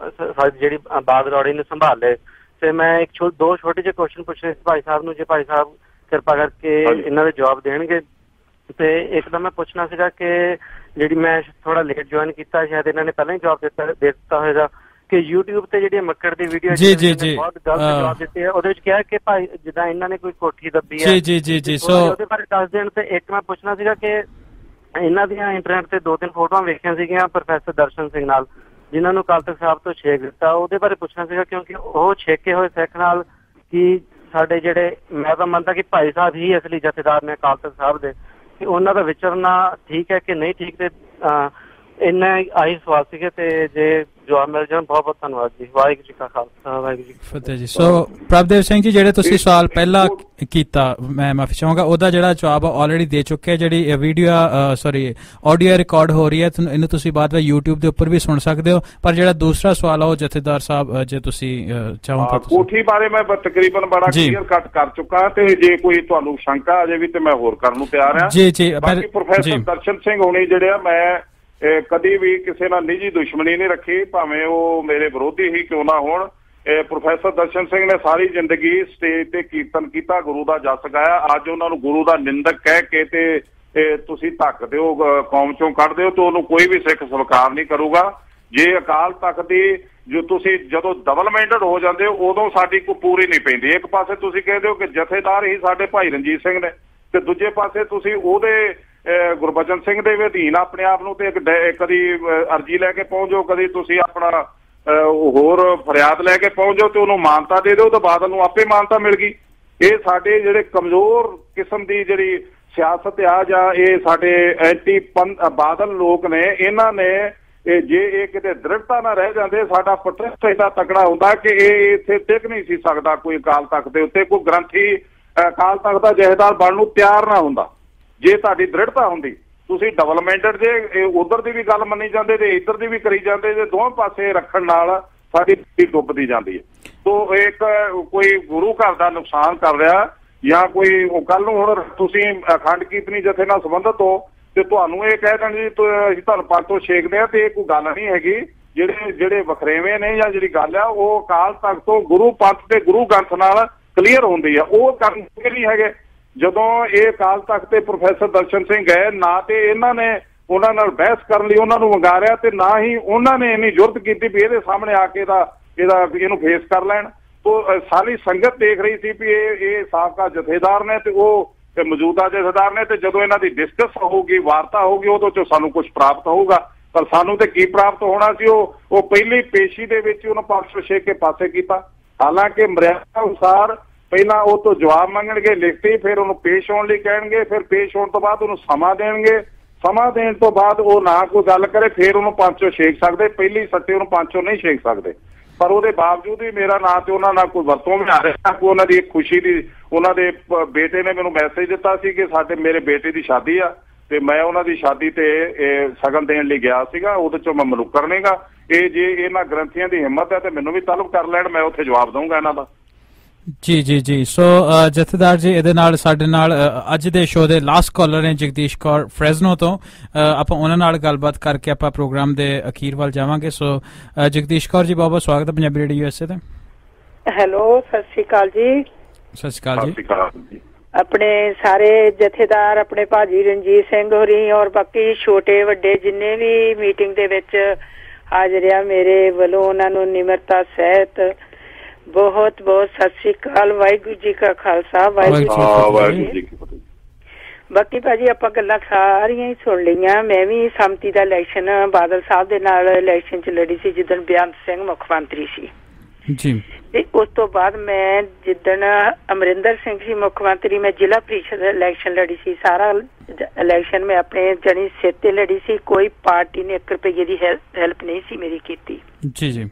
ਜਿਹੜੀ ਬਾਦ ਰੌੜੀ ਨੂੰ ਸੰਭਾਲੇ। ਤੇ ਮੈਂ ਇੱਕ ਛੋ- ਦੋ ਛੋਟੇ ਜਿਹੇ ਕੁਐਸਚਨ ਪੁੱਛਣੇ ਸੀ ਭਾਈ ਸਾਹਿਬ ਨੂੰ ਜੇ ਭਾਈ ਸਾਹਿਬ ਕਿਰਪਾ ਕਰਕੇ ਇਹਨਾਂ ਦੇ ਜਵਾਬ ਦੇਣਗੇ। ਤੇ ਇੱਕ ਤਾਂ ਮੈਂ ਪੁੱਛਣਾ ਸੀਗਾ ਕਿ ਜਿਹੜੀ ਮੈਂ ਥੋੜਾ ਲੇਟ ਜੁਆਇਨ ਕੀਤਾ ਸ਼ਾਇਦ ਇਹਨਾਂ ਨੇ ਪਹਿਲਾਂ ਹੀ ਜਵਾਬ ਦਿੱਤਾ ਦੇ ਦਿੱਤਾ ਹੋਵੇਗਾ ਕਿ YouTube ਤੇ ਜਿਹੜੀ ਮੱਕੜ ਦੀ ਵੀਡੀਓ ਜੀ, ਜੀ, ਜੀ। ਬਹੁਤ ਗਲਤ ਜਵਾਬ ਦਿੱਤੇ ਆ। ਉਹਦੇ ਵਿੱਚ ਕਿਹਾ ਕਿ ਭਾਈ ਜਿੱਦਾਂ ਇਹਨਾਂ ਨੇ ਕੋਈ ਕੋਠੀ ਦੱਬੀ ਹੈ ਜੀ, ਜੀ, ਜੀ, ਜੀ, ਸੋ- ਉਹਦੇ ਬਾਰੇ ਦੱਸ ਦੇਣ ਤੇ ਇੱਕ ਮੈਂ ਪੁੱਛਣਾ ਸੀਗਾ ਕਿ ਇਹਨਾਂ ਦੀਆਂ ਇੰਟਰਨੈਟ ਤੇ ਦੋ ਤਿੰਨ ਫੋਟੋਆਂ ਵੇਖੀਆਂ ਸੀਗੀਆਂ ਪ੍ਰੋਫੈਸਰ ਦਰਸ਼ਨ ਸਿੰਘ ਨਾਲ ਜਿਨ੍ਹਾਂ ਨੂੰ ਅਕਾਲ ਤਖਤ ਸਾਹਿਬ ਤੋਂ ਛੇਕ ਦਿੱਤਾ। ਉਹਦੇ ਬਾਰੇ ਪੁੱਛਣਾ ਸੀਗਾ ਕਿਉਂਕਿ ਉਹ ਛੇਕੇ ਹੋਏ ਸਿੱਖ ਨਾਲ ਕੀ ਸਾਡੇ ਜਿਹੜੇ ਮੈਂ ਤਾਂ ਮੰਨਦਾ ਕਿ ਭਾਈ ਸਾਹਿਬ ਹੀ ਅਸਲੀ ਜਥੇਦਾਰ ਨੇ ਅਕਾਲ ਤਖਤ ਸਾਹਿਬ ਦੇ ਕਿ ਉਹਨਾਂ ਦਾ ਵਿਚਰਨਾ ਠੀਕ ਹੈ ਕਿ ਨਹੀਂ ਠੀਕ ਤੇ ਇੰਨਾ ਹੀ ਆਹੀ ਸਵਾਲ ਸੀਗੇ ਤੇ ਜੇ ਜਵਾਬ ਮਿਲ ਜਾਣ ਬਹੁਤ ਬਹੁਤ ਧੰਨਵਾਦ ਜੀ ਵਾਹਿਗੁਰੂ ਜੀ ਕਾ ਖਾਲਸਾ ਵਾਹਿਗੁਰੂ ਜੀ ਫਤਿਹ। ਜੀ ਸੋ ਪ੍ਰਭਦੇਵ ਸਿੰਘ ਜੀ ਜਿਹੜੇ ਤੁਸੀਂ ਸਵਾਲ ਪਹਿਲਾਂ ਕੀਤਾ ਮੈਂ ਮਾਫੀ ਚਾਹਾਂਗਾ ਉਹਦਾ ਜਿਹੜਾ ਜਵਾਬ ਆਲਰੇਡੀ ਦੇ ਚੁੱਕੇ ਆ ਜਿਹੜੀ ਵੀਡੀਓ ਸੌਰੀ ਆਡੀਓ ਰਿਕਾਰਡ ਹੋ ਰਹੀ ਹੈ ਤੁਹਾਨੂੰ- ਇਹਨੂੰ ਤੁਸੀਂ ਬਾਅਦ ਵਿੱਚ YouTube ਦੇ ਉੱਪਰ ਵੀ ਸੁਣ ਸਕਦੇ ਹੋ ਪਰ ਜਿਹੜਾ ਦੂਸਰਾ ਸਵਾਲ ਆ ਉਹ ਜਥੇਦਾਰ ਸਾਹਿਬ ਜੇ ਤੁਸੀਂ ਚਾਹੋ ਤਾਂ ਕੋਠੀ ਬਾਰੇ ਮੈਂ ਤਕਰੀਬਨ ਬੜਾ ਜੀ। ਕਲੀਅਰ ਕੱਟ ਕਰ ਚੁੱਕਾ ਤੇ ਜੇ ਕੋਈ ਤੁਹਾਨੂੰ ਸ਼ੰਕਾ ਅਜੇ ਵੀ ਤੇ ਮੈਂ ਹੋਰ ਕਰਨ ਨੂੰ ਤਿਆਰ ਹਾਂ ਜੀ, ਜੀ, ਬਾਕੀ ਪ੍ਰੋਫੈਸਰ ਜੀ। ਦਰਸ਼ਨ ਸਿੰਘ ਹੋਣੀ ਜਿਹੜੇ ਆ ਮੈਂ ਕਦੀ ਵੀ ਕਿਸੇ ਨਾਲ ਨਿੱਜੀ ਦੁਸ਼ਮਣੀ ਨਹੀਂ ਰੱਖੀ, ਭਾਵੇਂ ਉਹ ਮੇਰੇ ਵਿਰੋਧੀ ਹੀ ਕਿਉਂ ਨਾ ਹੋਣ। ਪ੍ਰੋਫੈਸਰ ਦਰਸ਼ਨ ਸਿੰਘ ਨੇ ਸਾਰੀ ਜ਼ਿੰਦਗੀ ਸਟੇਜ ਤੇ ਕੀਰਤਨ ਕੀਤਾ, ਗੁਰੂ ਦਾ ਜਸ ਗਾਇਆ। ਅੱਜ ਉਹਨਾਂ ਨੂੰ ਗੁਰੂ ਦਾ ਨਿੰਦਕ ਕਹਿ ਕੇ ਤੇ ਤੁਸੀਂ ਧੱਕ ਦਿਓ ਕੌਮ ਚੋਂ ਕੱਢ ਦਿਓ ਤੇ ਉਹਨੂੰ ਕੋਈ ਵੀ ਸਿੱਖ ਸਵੀਕਾਰ ਨਹੀਂ ਕਰੂਗਾ। ਜੇ ਅਕਾਲ ਤਖਤ ਦੀ, ਜੋ ਤੁਸੀਂ ਜਦੋਂ ਡਬਲ ਮਾਈਂਡਡ ਹੋ ਜਾਂਦੇ ਹੋ, ਉਦੋਂ ਸਾਡੀ ਕੋਈ ਪੂਰੀ ਨਹੀਂ ਪੈਂਦੀ। ਇੱਕ ਪਾਸੇ ਤੁਸੀਂ ਕਹਿੰਦੇ ਹੋ ਕਿ ਜਥੇਦਾਰ ਹੀ ਸਾਡੇ ਭਾਈ ਰਣਜੀਤ ਸਿੰਘ ਨੇ ਤੇ ਦੂਜੇ ਪਾਸੇ ਤੁਸੀਂ ਉਹਦੇ ਗੁਰਬਚਨ ਸਿੰਘ ਦੇ ਅਧੀਨ ਆਪਣੇ ਆਪ ਨੂੰ ਤੇ ਇੱਕ ਕਦੀ ਅਰਜੀ ਲੈ ਕੇ ਪਹੁੰਚੋ ਕਦੀ ਤੁਸੀਂ ਆਪਣਾ ਅਹ, ਹੋਰ ਫਰਿਆਦ ਲੈ ਕੇ ਪਹੁੰਚੋ ਤੇ ਉਹਨੂੰ ਮਾਨਤਾ ਦੇ ਦਿਓ ਤਾਂ ਬਾਦਲ ਨੂੰ ਆਪੇ ਮਾਨਤਾ ਮਿਲ ਗਈ। ਇਹ ਸਾਡੇ ਜਿਹੜੇ ਕਮਜ਼ੋਰ ਕਿਸਮ ਦੀ ਜਿਹੜੀ ਸਿਆਸਤ ਆ ਜਾਂ ਇਹ ਸਾਡੇ ਐਂਟੀ ਬਾਦਲ ਲੋਕ ਨੇ ਇਹਨਾਂ ਨੇ ਇਹ ਜੇ ਇਹ ਕਿਤੇ ਦ੍ਰਿੜਤਾ ਨਾ ਰਹਿ ਜਾਂਦੇ ਸਾਡਾ ਪ੍ਰੋਟੈਸਟ ਇੰਨਾ ਤਕੜਾ ਹੁੰਦਾ ਕਿ ਇਹ ਇੱਥੇ ਟਿਕ ਨਹੀਂ ਸੀ ਸਕਦਾ ਕੋਈ ਅਕਾਲ ਤਖਤ ਦੇ ਉੱਤੇ ਕੋਈ ਗ੍ਰੰਥੀ ਅਹ, ਅਕਾਲ ਤਖਤ ਦਾ ਜਹੇਦਾਰ ਬਣਨ ਨੂੰ ਤਿਆਰ ਨਾ ਹੁੰਦਾ। ਜੇ ਤੁਹਾਡੀ ਦ੍ਰਿੜਤਾ ਹੁੰਦੀ, ਤੁਸੀਂ ਡਿਵੈਲਪਮੈਂਟਡ ਜੇ ਉਧਰ ਦੀ ਵੀ ਗੱਲ ਮੰਨੀ ਜਾਂਦੇ ਤੇ ਇੱਧਰ ਦੀ ਵੀ ਕਰੀ ਜਾਂਦੇ ਤੇ ਦੋਵੇਂ ਪਾਸੇ ਰੱਖਣ ਨਾਲ ਸਾਡੀ ਧਰਤੀ ਡੁੱਬਦੀ ਜਾਂਦੀ ਹੈ। ਤੋ ਇੱਕ, ਕੋਈ ਗੁਰੂ ਘਰ ਦਾ ਨੁਕਸਾਨ ਕਰ ਰਿਹਾ ਜਾਂ ਕੋਈ ਕੱਲ ਨੂੰ ਹੁਣ ਤੁਸੀਂ ਅਖੰਡ ਕੀਰਤਨੀ ਜਥੇ ਨਾਲ ਸੰਬੰਧਿਤ ਹੋ ਤੇ ਤੁਹਾਨੂੰ ਇਹ ਕਹਿ ਦੇਣ ਜੀ ਅਸੀਂ ਤੁਹਾਨੂੰ ਪੰਜ ਤੋਂ ਛੇਕਦੇ ਆ ਤੇ ਇਹ ਕੋਈ ਗੱਲ ਨਹੀਂ ਹੈਗੀ। ਜਿਹੜੇ ਜਿਹੜੇ ਵਖਰੇਵੇਂ ਨੇ ਜਾਂ ਜਿਹੜੀ ਗੱਲ ਆ, ਉਹ ਅਕਾਲ ਤਖਤ ਤੋਂ ਗੁਰੂ ਪੰਥ ਤੇ ਗੁਰੂ ਗ੍ਰੰਥ ਨਾਲ ਕਲੀਅਰ ਹੁੰਦੀ ਆ। ਉਹ ਕਰਨ ਨਹੀਂ ਹੈਗੇ। ਜਦੋਂ ਇਹ ਅਕਾਲ ਤਖਤ ਤੇ ਪ੍ਰੋਫੈਸਰ ਦਰਸ਼ਨ ਸਿੰਘ ਗਏ, ਨਾ ਤੇ ਇਹਨਾਂ ਨੇ ਉਹਨਾਂ ਨਾਲ ਬਹਿਸ ਕਰਨ ਲਈ ਉਹਨਾਂ ਨੂੰ ਵੰਗਾਰਿਆ ਤੇ ਨਾ ਹੀ ਉਹਨਾਂ ਨੇ ਇੰਨੀ ਜੁਰਤ ਕੀਤੀ ਵੀ ਇਹਦੇ ਸਾਹਮਣੇ ਆ ਕੇ ਦਾ ਇਹਦਾ ਇਹਨੂੰ ਫੇਸ ਕਰ ਲੈਣ। ਤੋ ਸਾਰੀ ਸੰਗਤ ਦੇਖ ਰਹੀ ਸੀ ਵੀ ਇਹ ਇਹ ਸਾਬਕਾ ਜਥੇਦਾਰ ਨੇ ਤੇ ਉਹ ਤੇ ਮੌਜੂਦਾ ਜਥੇਦਾਰ ਨੇ ਤੇ ਜਦੋਂ ਇਹਨਾਂ ਦੀ ਡਿਸਕਸ ਹੋਊਗੀ, ਵਾਰਤਾ ਹੋਊਗੀ ਉਦੋਂ ਚੋਂ ਸਾਨੂੰ ਕੁਝ ਪ੍ਰਾਪਤ ਹੋਊਗਾ। ਪਰ ਸਾਨੂੰ ਤੇ ਕੀ ਪ੍ਰਾਪਤ ਹੋਣਾ ਸੀ ਉਹ ਉਹ ਪਹਿਲੀ ਪੇਸ਼ੀ ਦੇ ਵਿੱਚ ਹੀ ਉਹਨੂੰ ਪਕਸ਼ ਛੇਕ ਕੇ ਪਾਸੇ ਕੀਤਾ। ਹਾਲਾਂਕਿ ਮਰਿਆਦਾ ਅਨੁਸਾਰ ਪਹਿਲਾਂ ਉਹ ਤੋਂ ਜਵਾਬ ਮੰਗਣਗੇ, ਲਿਖਤੀ, ਫਿਰ ਉਹਨੂੰ ਪੇਸ਼ ਹੋਣ ਲਈ ਕਹਿਣਗੇ, ਫਿਰ ਪੇਸ਼ ਹੋਣ ਤੋਂ ਬਾਅਦ ਉਹਨੂੰ ਸਮਾਂ ਦੇਣਗੇ। ਸਮਾਂ ਦੇਣ ਤੋਂ ਬਾਅਦ ਉਹ ਨਾ ਕੋਈ ਗੱਲ ਕਰੇ, ਫਿਰ ਉਹਨੂੰ ਪੰਚੋ ਛੇਕ ਸਕਦੇ। ਪਹਿਲੀ ਸੱਟੇ ਉਹਨੂੰ ਪੰਚੋ ਨਹੀਂ ਛੇਕ ਸਕਦੇ। ਪਰ ਉਹਦੇ ਬਾਵਜੂਦ ਵੀ ਮੇਰਾ ਨਾਂ ਤੇ ਉਹਨਾਂ ਨਾਲ ਕੋਈ ਵਰਤੋਂ ਵੀ ਆ ਰਿਹਾ, ਕੋਈ ਉਹਨਾਂ ਦੀ ਇੱਕ ਖੁਸ਼ੀ ਦੀ, ਉਹਨਾਂ ਦੇ ਬੇਟੇ ਨੇ ਮੈਨੂੰ ਮੈਸੇਜ ਦਿੱਤਾ ਸੀ ਕਿ ਸਾਡੇ, ਮੇਰੇ ਬੇਟੇ ਦੀ ਸ਼ਾਦੀ ਆ ਤੇ ਮੈਂ ਉਹਨਾਂ ਦੀ ਸ਼ਾਦੀ ਤੇ ਇਹ ਸਗਨ ਦੇਣ ਲਈ ਗਿਆ ਸੀਗਾ, ਉਹਦੇ ਚੋਂ ਮੈਂ ਮਨੁੱਕਰ ਨੇਗਾ। ਇਹ ਜੇ ਇਹਨਾਂ ਗ੍ਰੰਥੀਆਂ ਦੀ ਹਿੰਮਤ ਹੈ ਤੇ ਮੈਨੂੰ ਵੀ ਤਲਬ ਕਰ ਲੈਣ, ਮੈਂ ਉੱਥੇ ਜਵਾਬ ਦਊਂਗਾ ਇਹਨਾਂ ਦਾ। ਜੀ ਜੀ ਜੀ। ਸੋ ਜਥੇਦਾਰ ਜੀ ਇਹਦੇ ਨਾਲ ਸਾਡੇ ਨਾਲ ਅੱਜ ਦੇ ਸ਼ੋਅ ਦੇ ਲਾਸਟ ਕਾਲਰ ਨੇ ਜਗਦੀਸ਼ ਕੌਰ ਫ੍ਰੈਜ਼ਨੋ ਤੋਂ। ਆਪਾਂ ਉਹਨਾਂ ਨਾਲ ਗੱਲਬਾਤ ਕਰਕੇ ਆਪਾਂ ਪ੍ਰੋਗਰਾਮ ਦੇ ਅਖੀਰ ਵੱਲ ਜਾਵਾਂਗੇ। ਸੋ ਜਗਦੀਸ਼ ਕੌਰ ਜੀ ਬਹੁਤ ਬਹੁਤ ਸਵਾਗਤ ਹੈ ਪੰਜਾਬੀ ਰੇਡੀਓ ਯੂਐਸਏ ਤੇ। ਹੈਲੋ ਸਤਿ ਸ਼੍ਰੀ ਅਕਾਲ ਜੀ। ਸਤਿ ਸ਼੍ਰੀ ਅਕਾਲ ਜੀ। ਆਪਣੇ ਸਾਰੇ ਜਥੇਦਾਰ ਆਪਣੇ ਭਾਜੀ ਰਣਜੀਤ ਸਿੰਘ ਹੋਰੀ ਔਰ ਬਾਕੀ ਛੋਟੇ ਵੱਡੇ ਜਿੰਨੇ ਵੀ ਮੀਟਿੰਗ ਦੇ ਵਿੱਚ ਹਾਜ਼ਰ ਆ ਮੇਰੇ ਵੱਲੋਂ ਉਹਨਾਂ ਨੂੰ ਨਿਮਰਤਾ ਸਹਿਤ ਬਹੁਤ ਬਹੁਤ ਸਤਿ ਸ਼੍ਰੀ ਅਕਾਲ ਵਾਹਿਗੁਰੂ ਜੀ ਕਾ ਖਾਲਸਾ ਵਾਹਿਗੁਰੂ ਜੀ ਕੀ ਫਤਿਹ। ਬਾਕੀ ਭਾਜੀ ਆਪਾਂ ਗੱਲਾਂ ਸਾਰੀਆਂ ਹੀ ਸੁਣ ਲਈਆਂ। ਮੈਂ ਵੀ ਸੰਮਤੀ ਦਾ ਇਲੈਕਸ਼ਨ ਬਾਦਲ ਸਾਹਿਬ ਦੇ ਨਾਲ ਇਲੈਕਸ਼ਨ ਚ ਲੜੀ ਸੀ ਜਿੱਦਣ ਬੇਅੰਤ ਸਿੰਘ ਮੁੱਖ ਮੰਤਰੀ ਸੀ। ਜੀ। ਤੇ ਉਸ ਤੋਂ ਬਾਅਦ ਮੈਂ ਜਿੱਦਣ ਅਮਰਿੰਦਰ ਸਿੰਘ ਸੀ ਮੁੱਖ ਮੰਤਰੀ ਮੈਂ ਜ਼ਿਲ੍ਹਾ ਪ੍ਰੀਸ਼ਦ ਇਲੈਕਸ਼ਨ ਲੜੀ ਸੀ। ਸਾਰਾ ਇਲੈਕਸ਼ਨ ਮੈਂ ਆਪਣੇ ਜਣੀ ਸਿਰ ਤੇ ਲੜੀ ਸੀ। ਕੋਈ ਪਾਰਟੀ ਨੇ 1 ਰੁਪਏ ਦੀ ਹੈਲਪ ਨਹੀਂ ਸੀ ਮੇਰੀ ਕੀਤੀ। ਜੀ ਜੀ।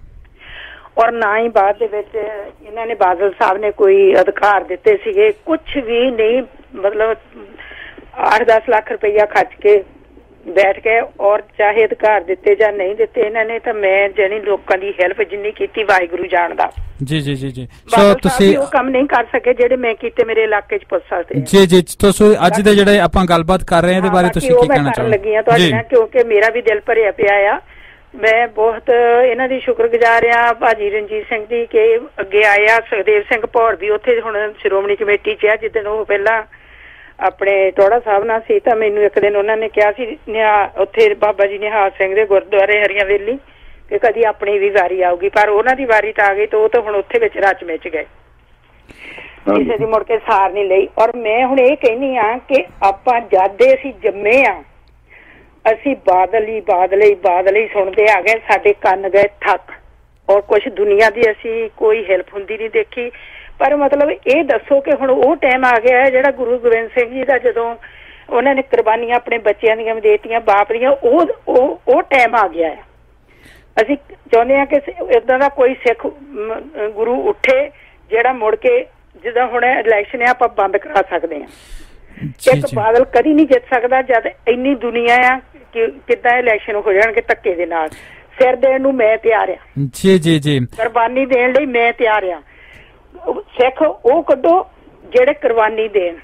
ਔਰ ਨਾ ਹੀ ਬਾਅਦ ਦੇ ਵਿੱਚ ਇਹਨਾਂ ਨੇ ਬਾਦਲ ਸਾਹਿਬ ਨੇ ਕੋਈ ਅਧਿਕਾਰ ਦਿੱਤੇ ਸੀਗੇ। ਕੁਝ ਵੀ ਨਹੀਂ ਮਤਲਬ 8-10 ਲੱਖ ਰੁਪਈਆ ਖਰਚ ਕੇ ਬੈਠ ਕੇ ਔਰ ਚਾਹੇ ਅਧਿਕਾਰ ਦਿੱਤੇ ਜਾਂ ਨਹੀਂ ਦਿੱਤੇ ਇਹਨਾਂ ਨੇ ਤਾਂ ਮੈਂ ਜਾਣੀ ਲੋਕਾਂ ਦੀ ਹੈਲਪ ਜਿੰਨੀ ਕੀਤੀ ਵਾਹਿਗੁਰੂ ਜਾਣਦਾ। ਜੀ ਜੀ ਜੀ ਜੀ। ਸੋ ਤੁਸੀਂ ਉਹ ਕੰਮ ਨਹੀਂ ਕਰ ਸਕੇ ਜਿਹੜੇ ਮੈਂ ਕੀਤੇ ਮੇਰੇ ਇਲਾਕੇ 'ਚ ਪੁੱਛ ਸਕਦੇ। ਜੀ ਜੀ ਤੁਸੀਂ ਅੱਜ ਦੇ ਜਿਹੜੇ ਆਪਾਂ ਗੱਲਬਾਤ ਕਰ ਰਹੇ ਹਾਂ ਇਹਦੇ ਬਾਰੇ ਤੁਸੀਂ ਕੀ ਕਹਿਣਾ ਚਾਹੋਗੇ? ਤੁਹਾਡੇ ਨਾਲ ਕਿਉਂਕਿ ਮੇਰਾ ਵੀ ਦਿਲ ਭਰਿਆ ਪਿਆ ਆ। ਮੈਂ ਬਹੁਤ, ਇਹਨਾਂ ਦੀ ਸ਼ੁਕਰਗੁਜ਼ਾਰ ਆ ਭਾਜੀ ਰਣਜੀਤ ਸਿੰਘ ਦੀ ਕਿ ਅੱਗੇ ਆਇਆ ਸੁਖਦੇਵ ਸਿੰਘ ਭੌਰ ਵੀ ਉੱਥੇ ਹੁਣ ਸ਼੍ਰੋਮਣੀ ਕਮੇਟੀ 'ਚ ਆ ਜਿੱਦਣ ਉਹ ਪਹਿਲਾਂ ਆਪਣੇ ਟੋੜਾ ਸਾਹਿਬ ਨਾਲ ਸੀ ਤਾਂ ਮੈਨੂੰ ਇੱਕ ਦਿਨ ਉਹਨਾਂ ਨੇ ਕਿਹਾ ਸੀ, ਨਿਹਾ, ਉੱਥੇ ਬਾਬਾ ਜੀ ਨਿਹਾਲ ਸਿੰਘ ਦੇ ਗੁਰਦੁਆਰੇ ਹਰੀਆਂ ਵੇਲੀ ਕਿ ਕਦੀ ਆਪਣੀ ਵੀ ਵਾਰੀ ਆਊਗੀ, ਪਰ ਉਹਨਾਂ ਦੀ ਵਾਰੀ ਤਾਂ ਆ ਗਈ ਤਾਂ ਉਹ ਤਾਂ ਹੁਣ ਉੱਥੇ ਵਿੱਚ ਰਚ ਮਿਚ ਗਏ। ਕਿਸੇ ਦੀ ਮੁੜ ਕੇ ਸਾਰ ਨਹੀਂ ਲਈ। ਔਰ ਮੈਂ ਹੁਣ ਇਹ ਕਹਿਨੀ ਆ ਕਿ ਆਪਾਂ ਜਾਦੇ ਅਸੀਂ ਜੰਮੇ ਆ ਅਸੀਂ ਬਾਦਲ ਹੀ ਬਾਦਲ ਬਾਦਲ ਹੀ ਸੁਣਦੇ ਆ ਗਏ ਸਾਡੇ ਕੰਨ ਗਏ ਥੱਕ। ਔਰ ਕੁਝ ਦੁਨੀਆ ਦੀ ਅਸੀਂ ਕੋਈ ਹੈਲਪ ਹੁੰਦੀ ਨਹੀਂ ਦੇਖੀ। ਪਰ ਮਤਲਬ ਇਹ ਦੱਸੋ ਕਿ ਹੁਣ ਉਹ ਟਾਈਮ ਆ ਗਿਆ ਹੈ ਜਿਹੜਾ ਗੁਰੂ ਗੋਬਿੰਦ ਸਿੰਘ ਜੀ ਦਾ ਜਦੋਂ ਉਹਨਾਂ ਨੇ ਕੁਰਬਾਨੀਆਂ ਆਪਣੇ ਬੱਚਿਆਂ ਦੀਆਂ ਦੇਤੀਆਂ ਬਾਪ ਦੀਆਂ ਉਹ ਉਹ ਉਹ ਟਾਈਮ ਆ ਗਿਆ ਹੈ। ਅਸੀਂ ਚਾਹੁੰਦੇ ਹਾਂ ਕਿ ਇਦਾਂ ਦਾ ਕੋਈ ਸਿੱਖ ਗੁਰੂ ਉੱਠੇ ਜਿਹੜਾ ਮੁੜ ਕੇ ਜਿੱਦਾਂ ਹੁਣ ਇਲੈਕਸ਼ਨ ਹੈ ਆਪਾਂ ਬੰਦ ਕਰਾ ਸਕਦੇ ਹਾਂ। ਇੱਕ ਬਾਦਲ ਕਦੀ ਨਹੀਂ ਜਿੱਤ ਸਕਦਾ ਜਦ ਇੰਨੀ ਦੁਨੀਆ ਆ ਕਿੱਦਾਂ ਇਲੈਕਸ਼ਨ ਹੋ ਜਾਣਗੇ ਧੱਕੇ ਦੇ ਨਾਲ। ਸਿਰ ਦੇਣ ਨੂੰ ਮੈਂ ਤਿਆਰ ਆ ਜੀ ਜੀ ਜੀ। ਕੁਰਬਾਨੀ ਦੇਣ ਲਈ ਮੈਂ ਤਿਆਰ ਆ ਸਿੱਖ ਉਹ ਕੱਢੋ ਜਿਹੜੇ ਕੁਰਬਾਨੀ ਦੇਣ।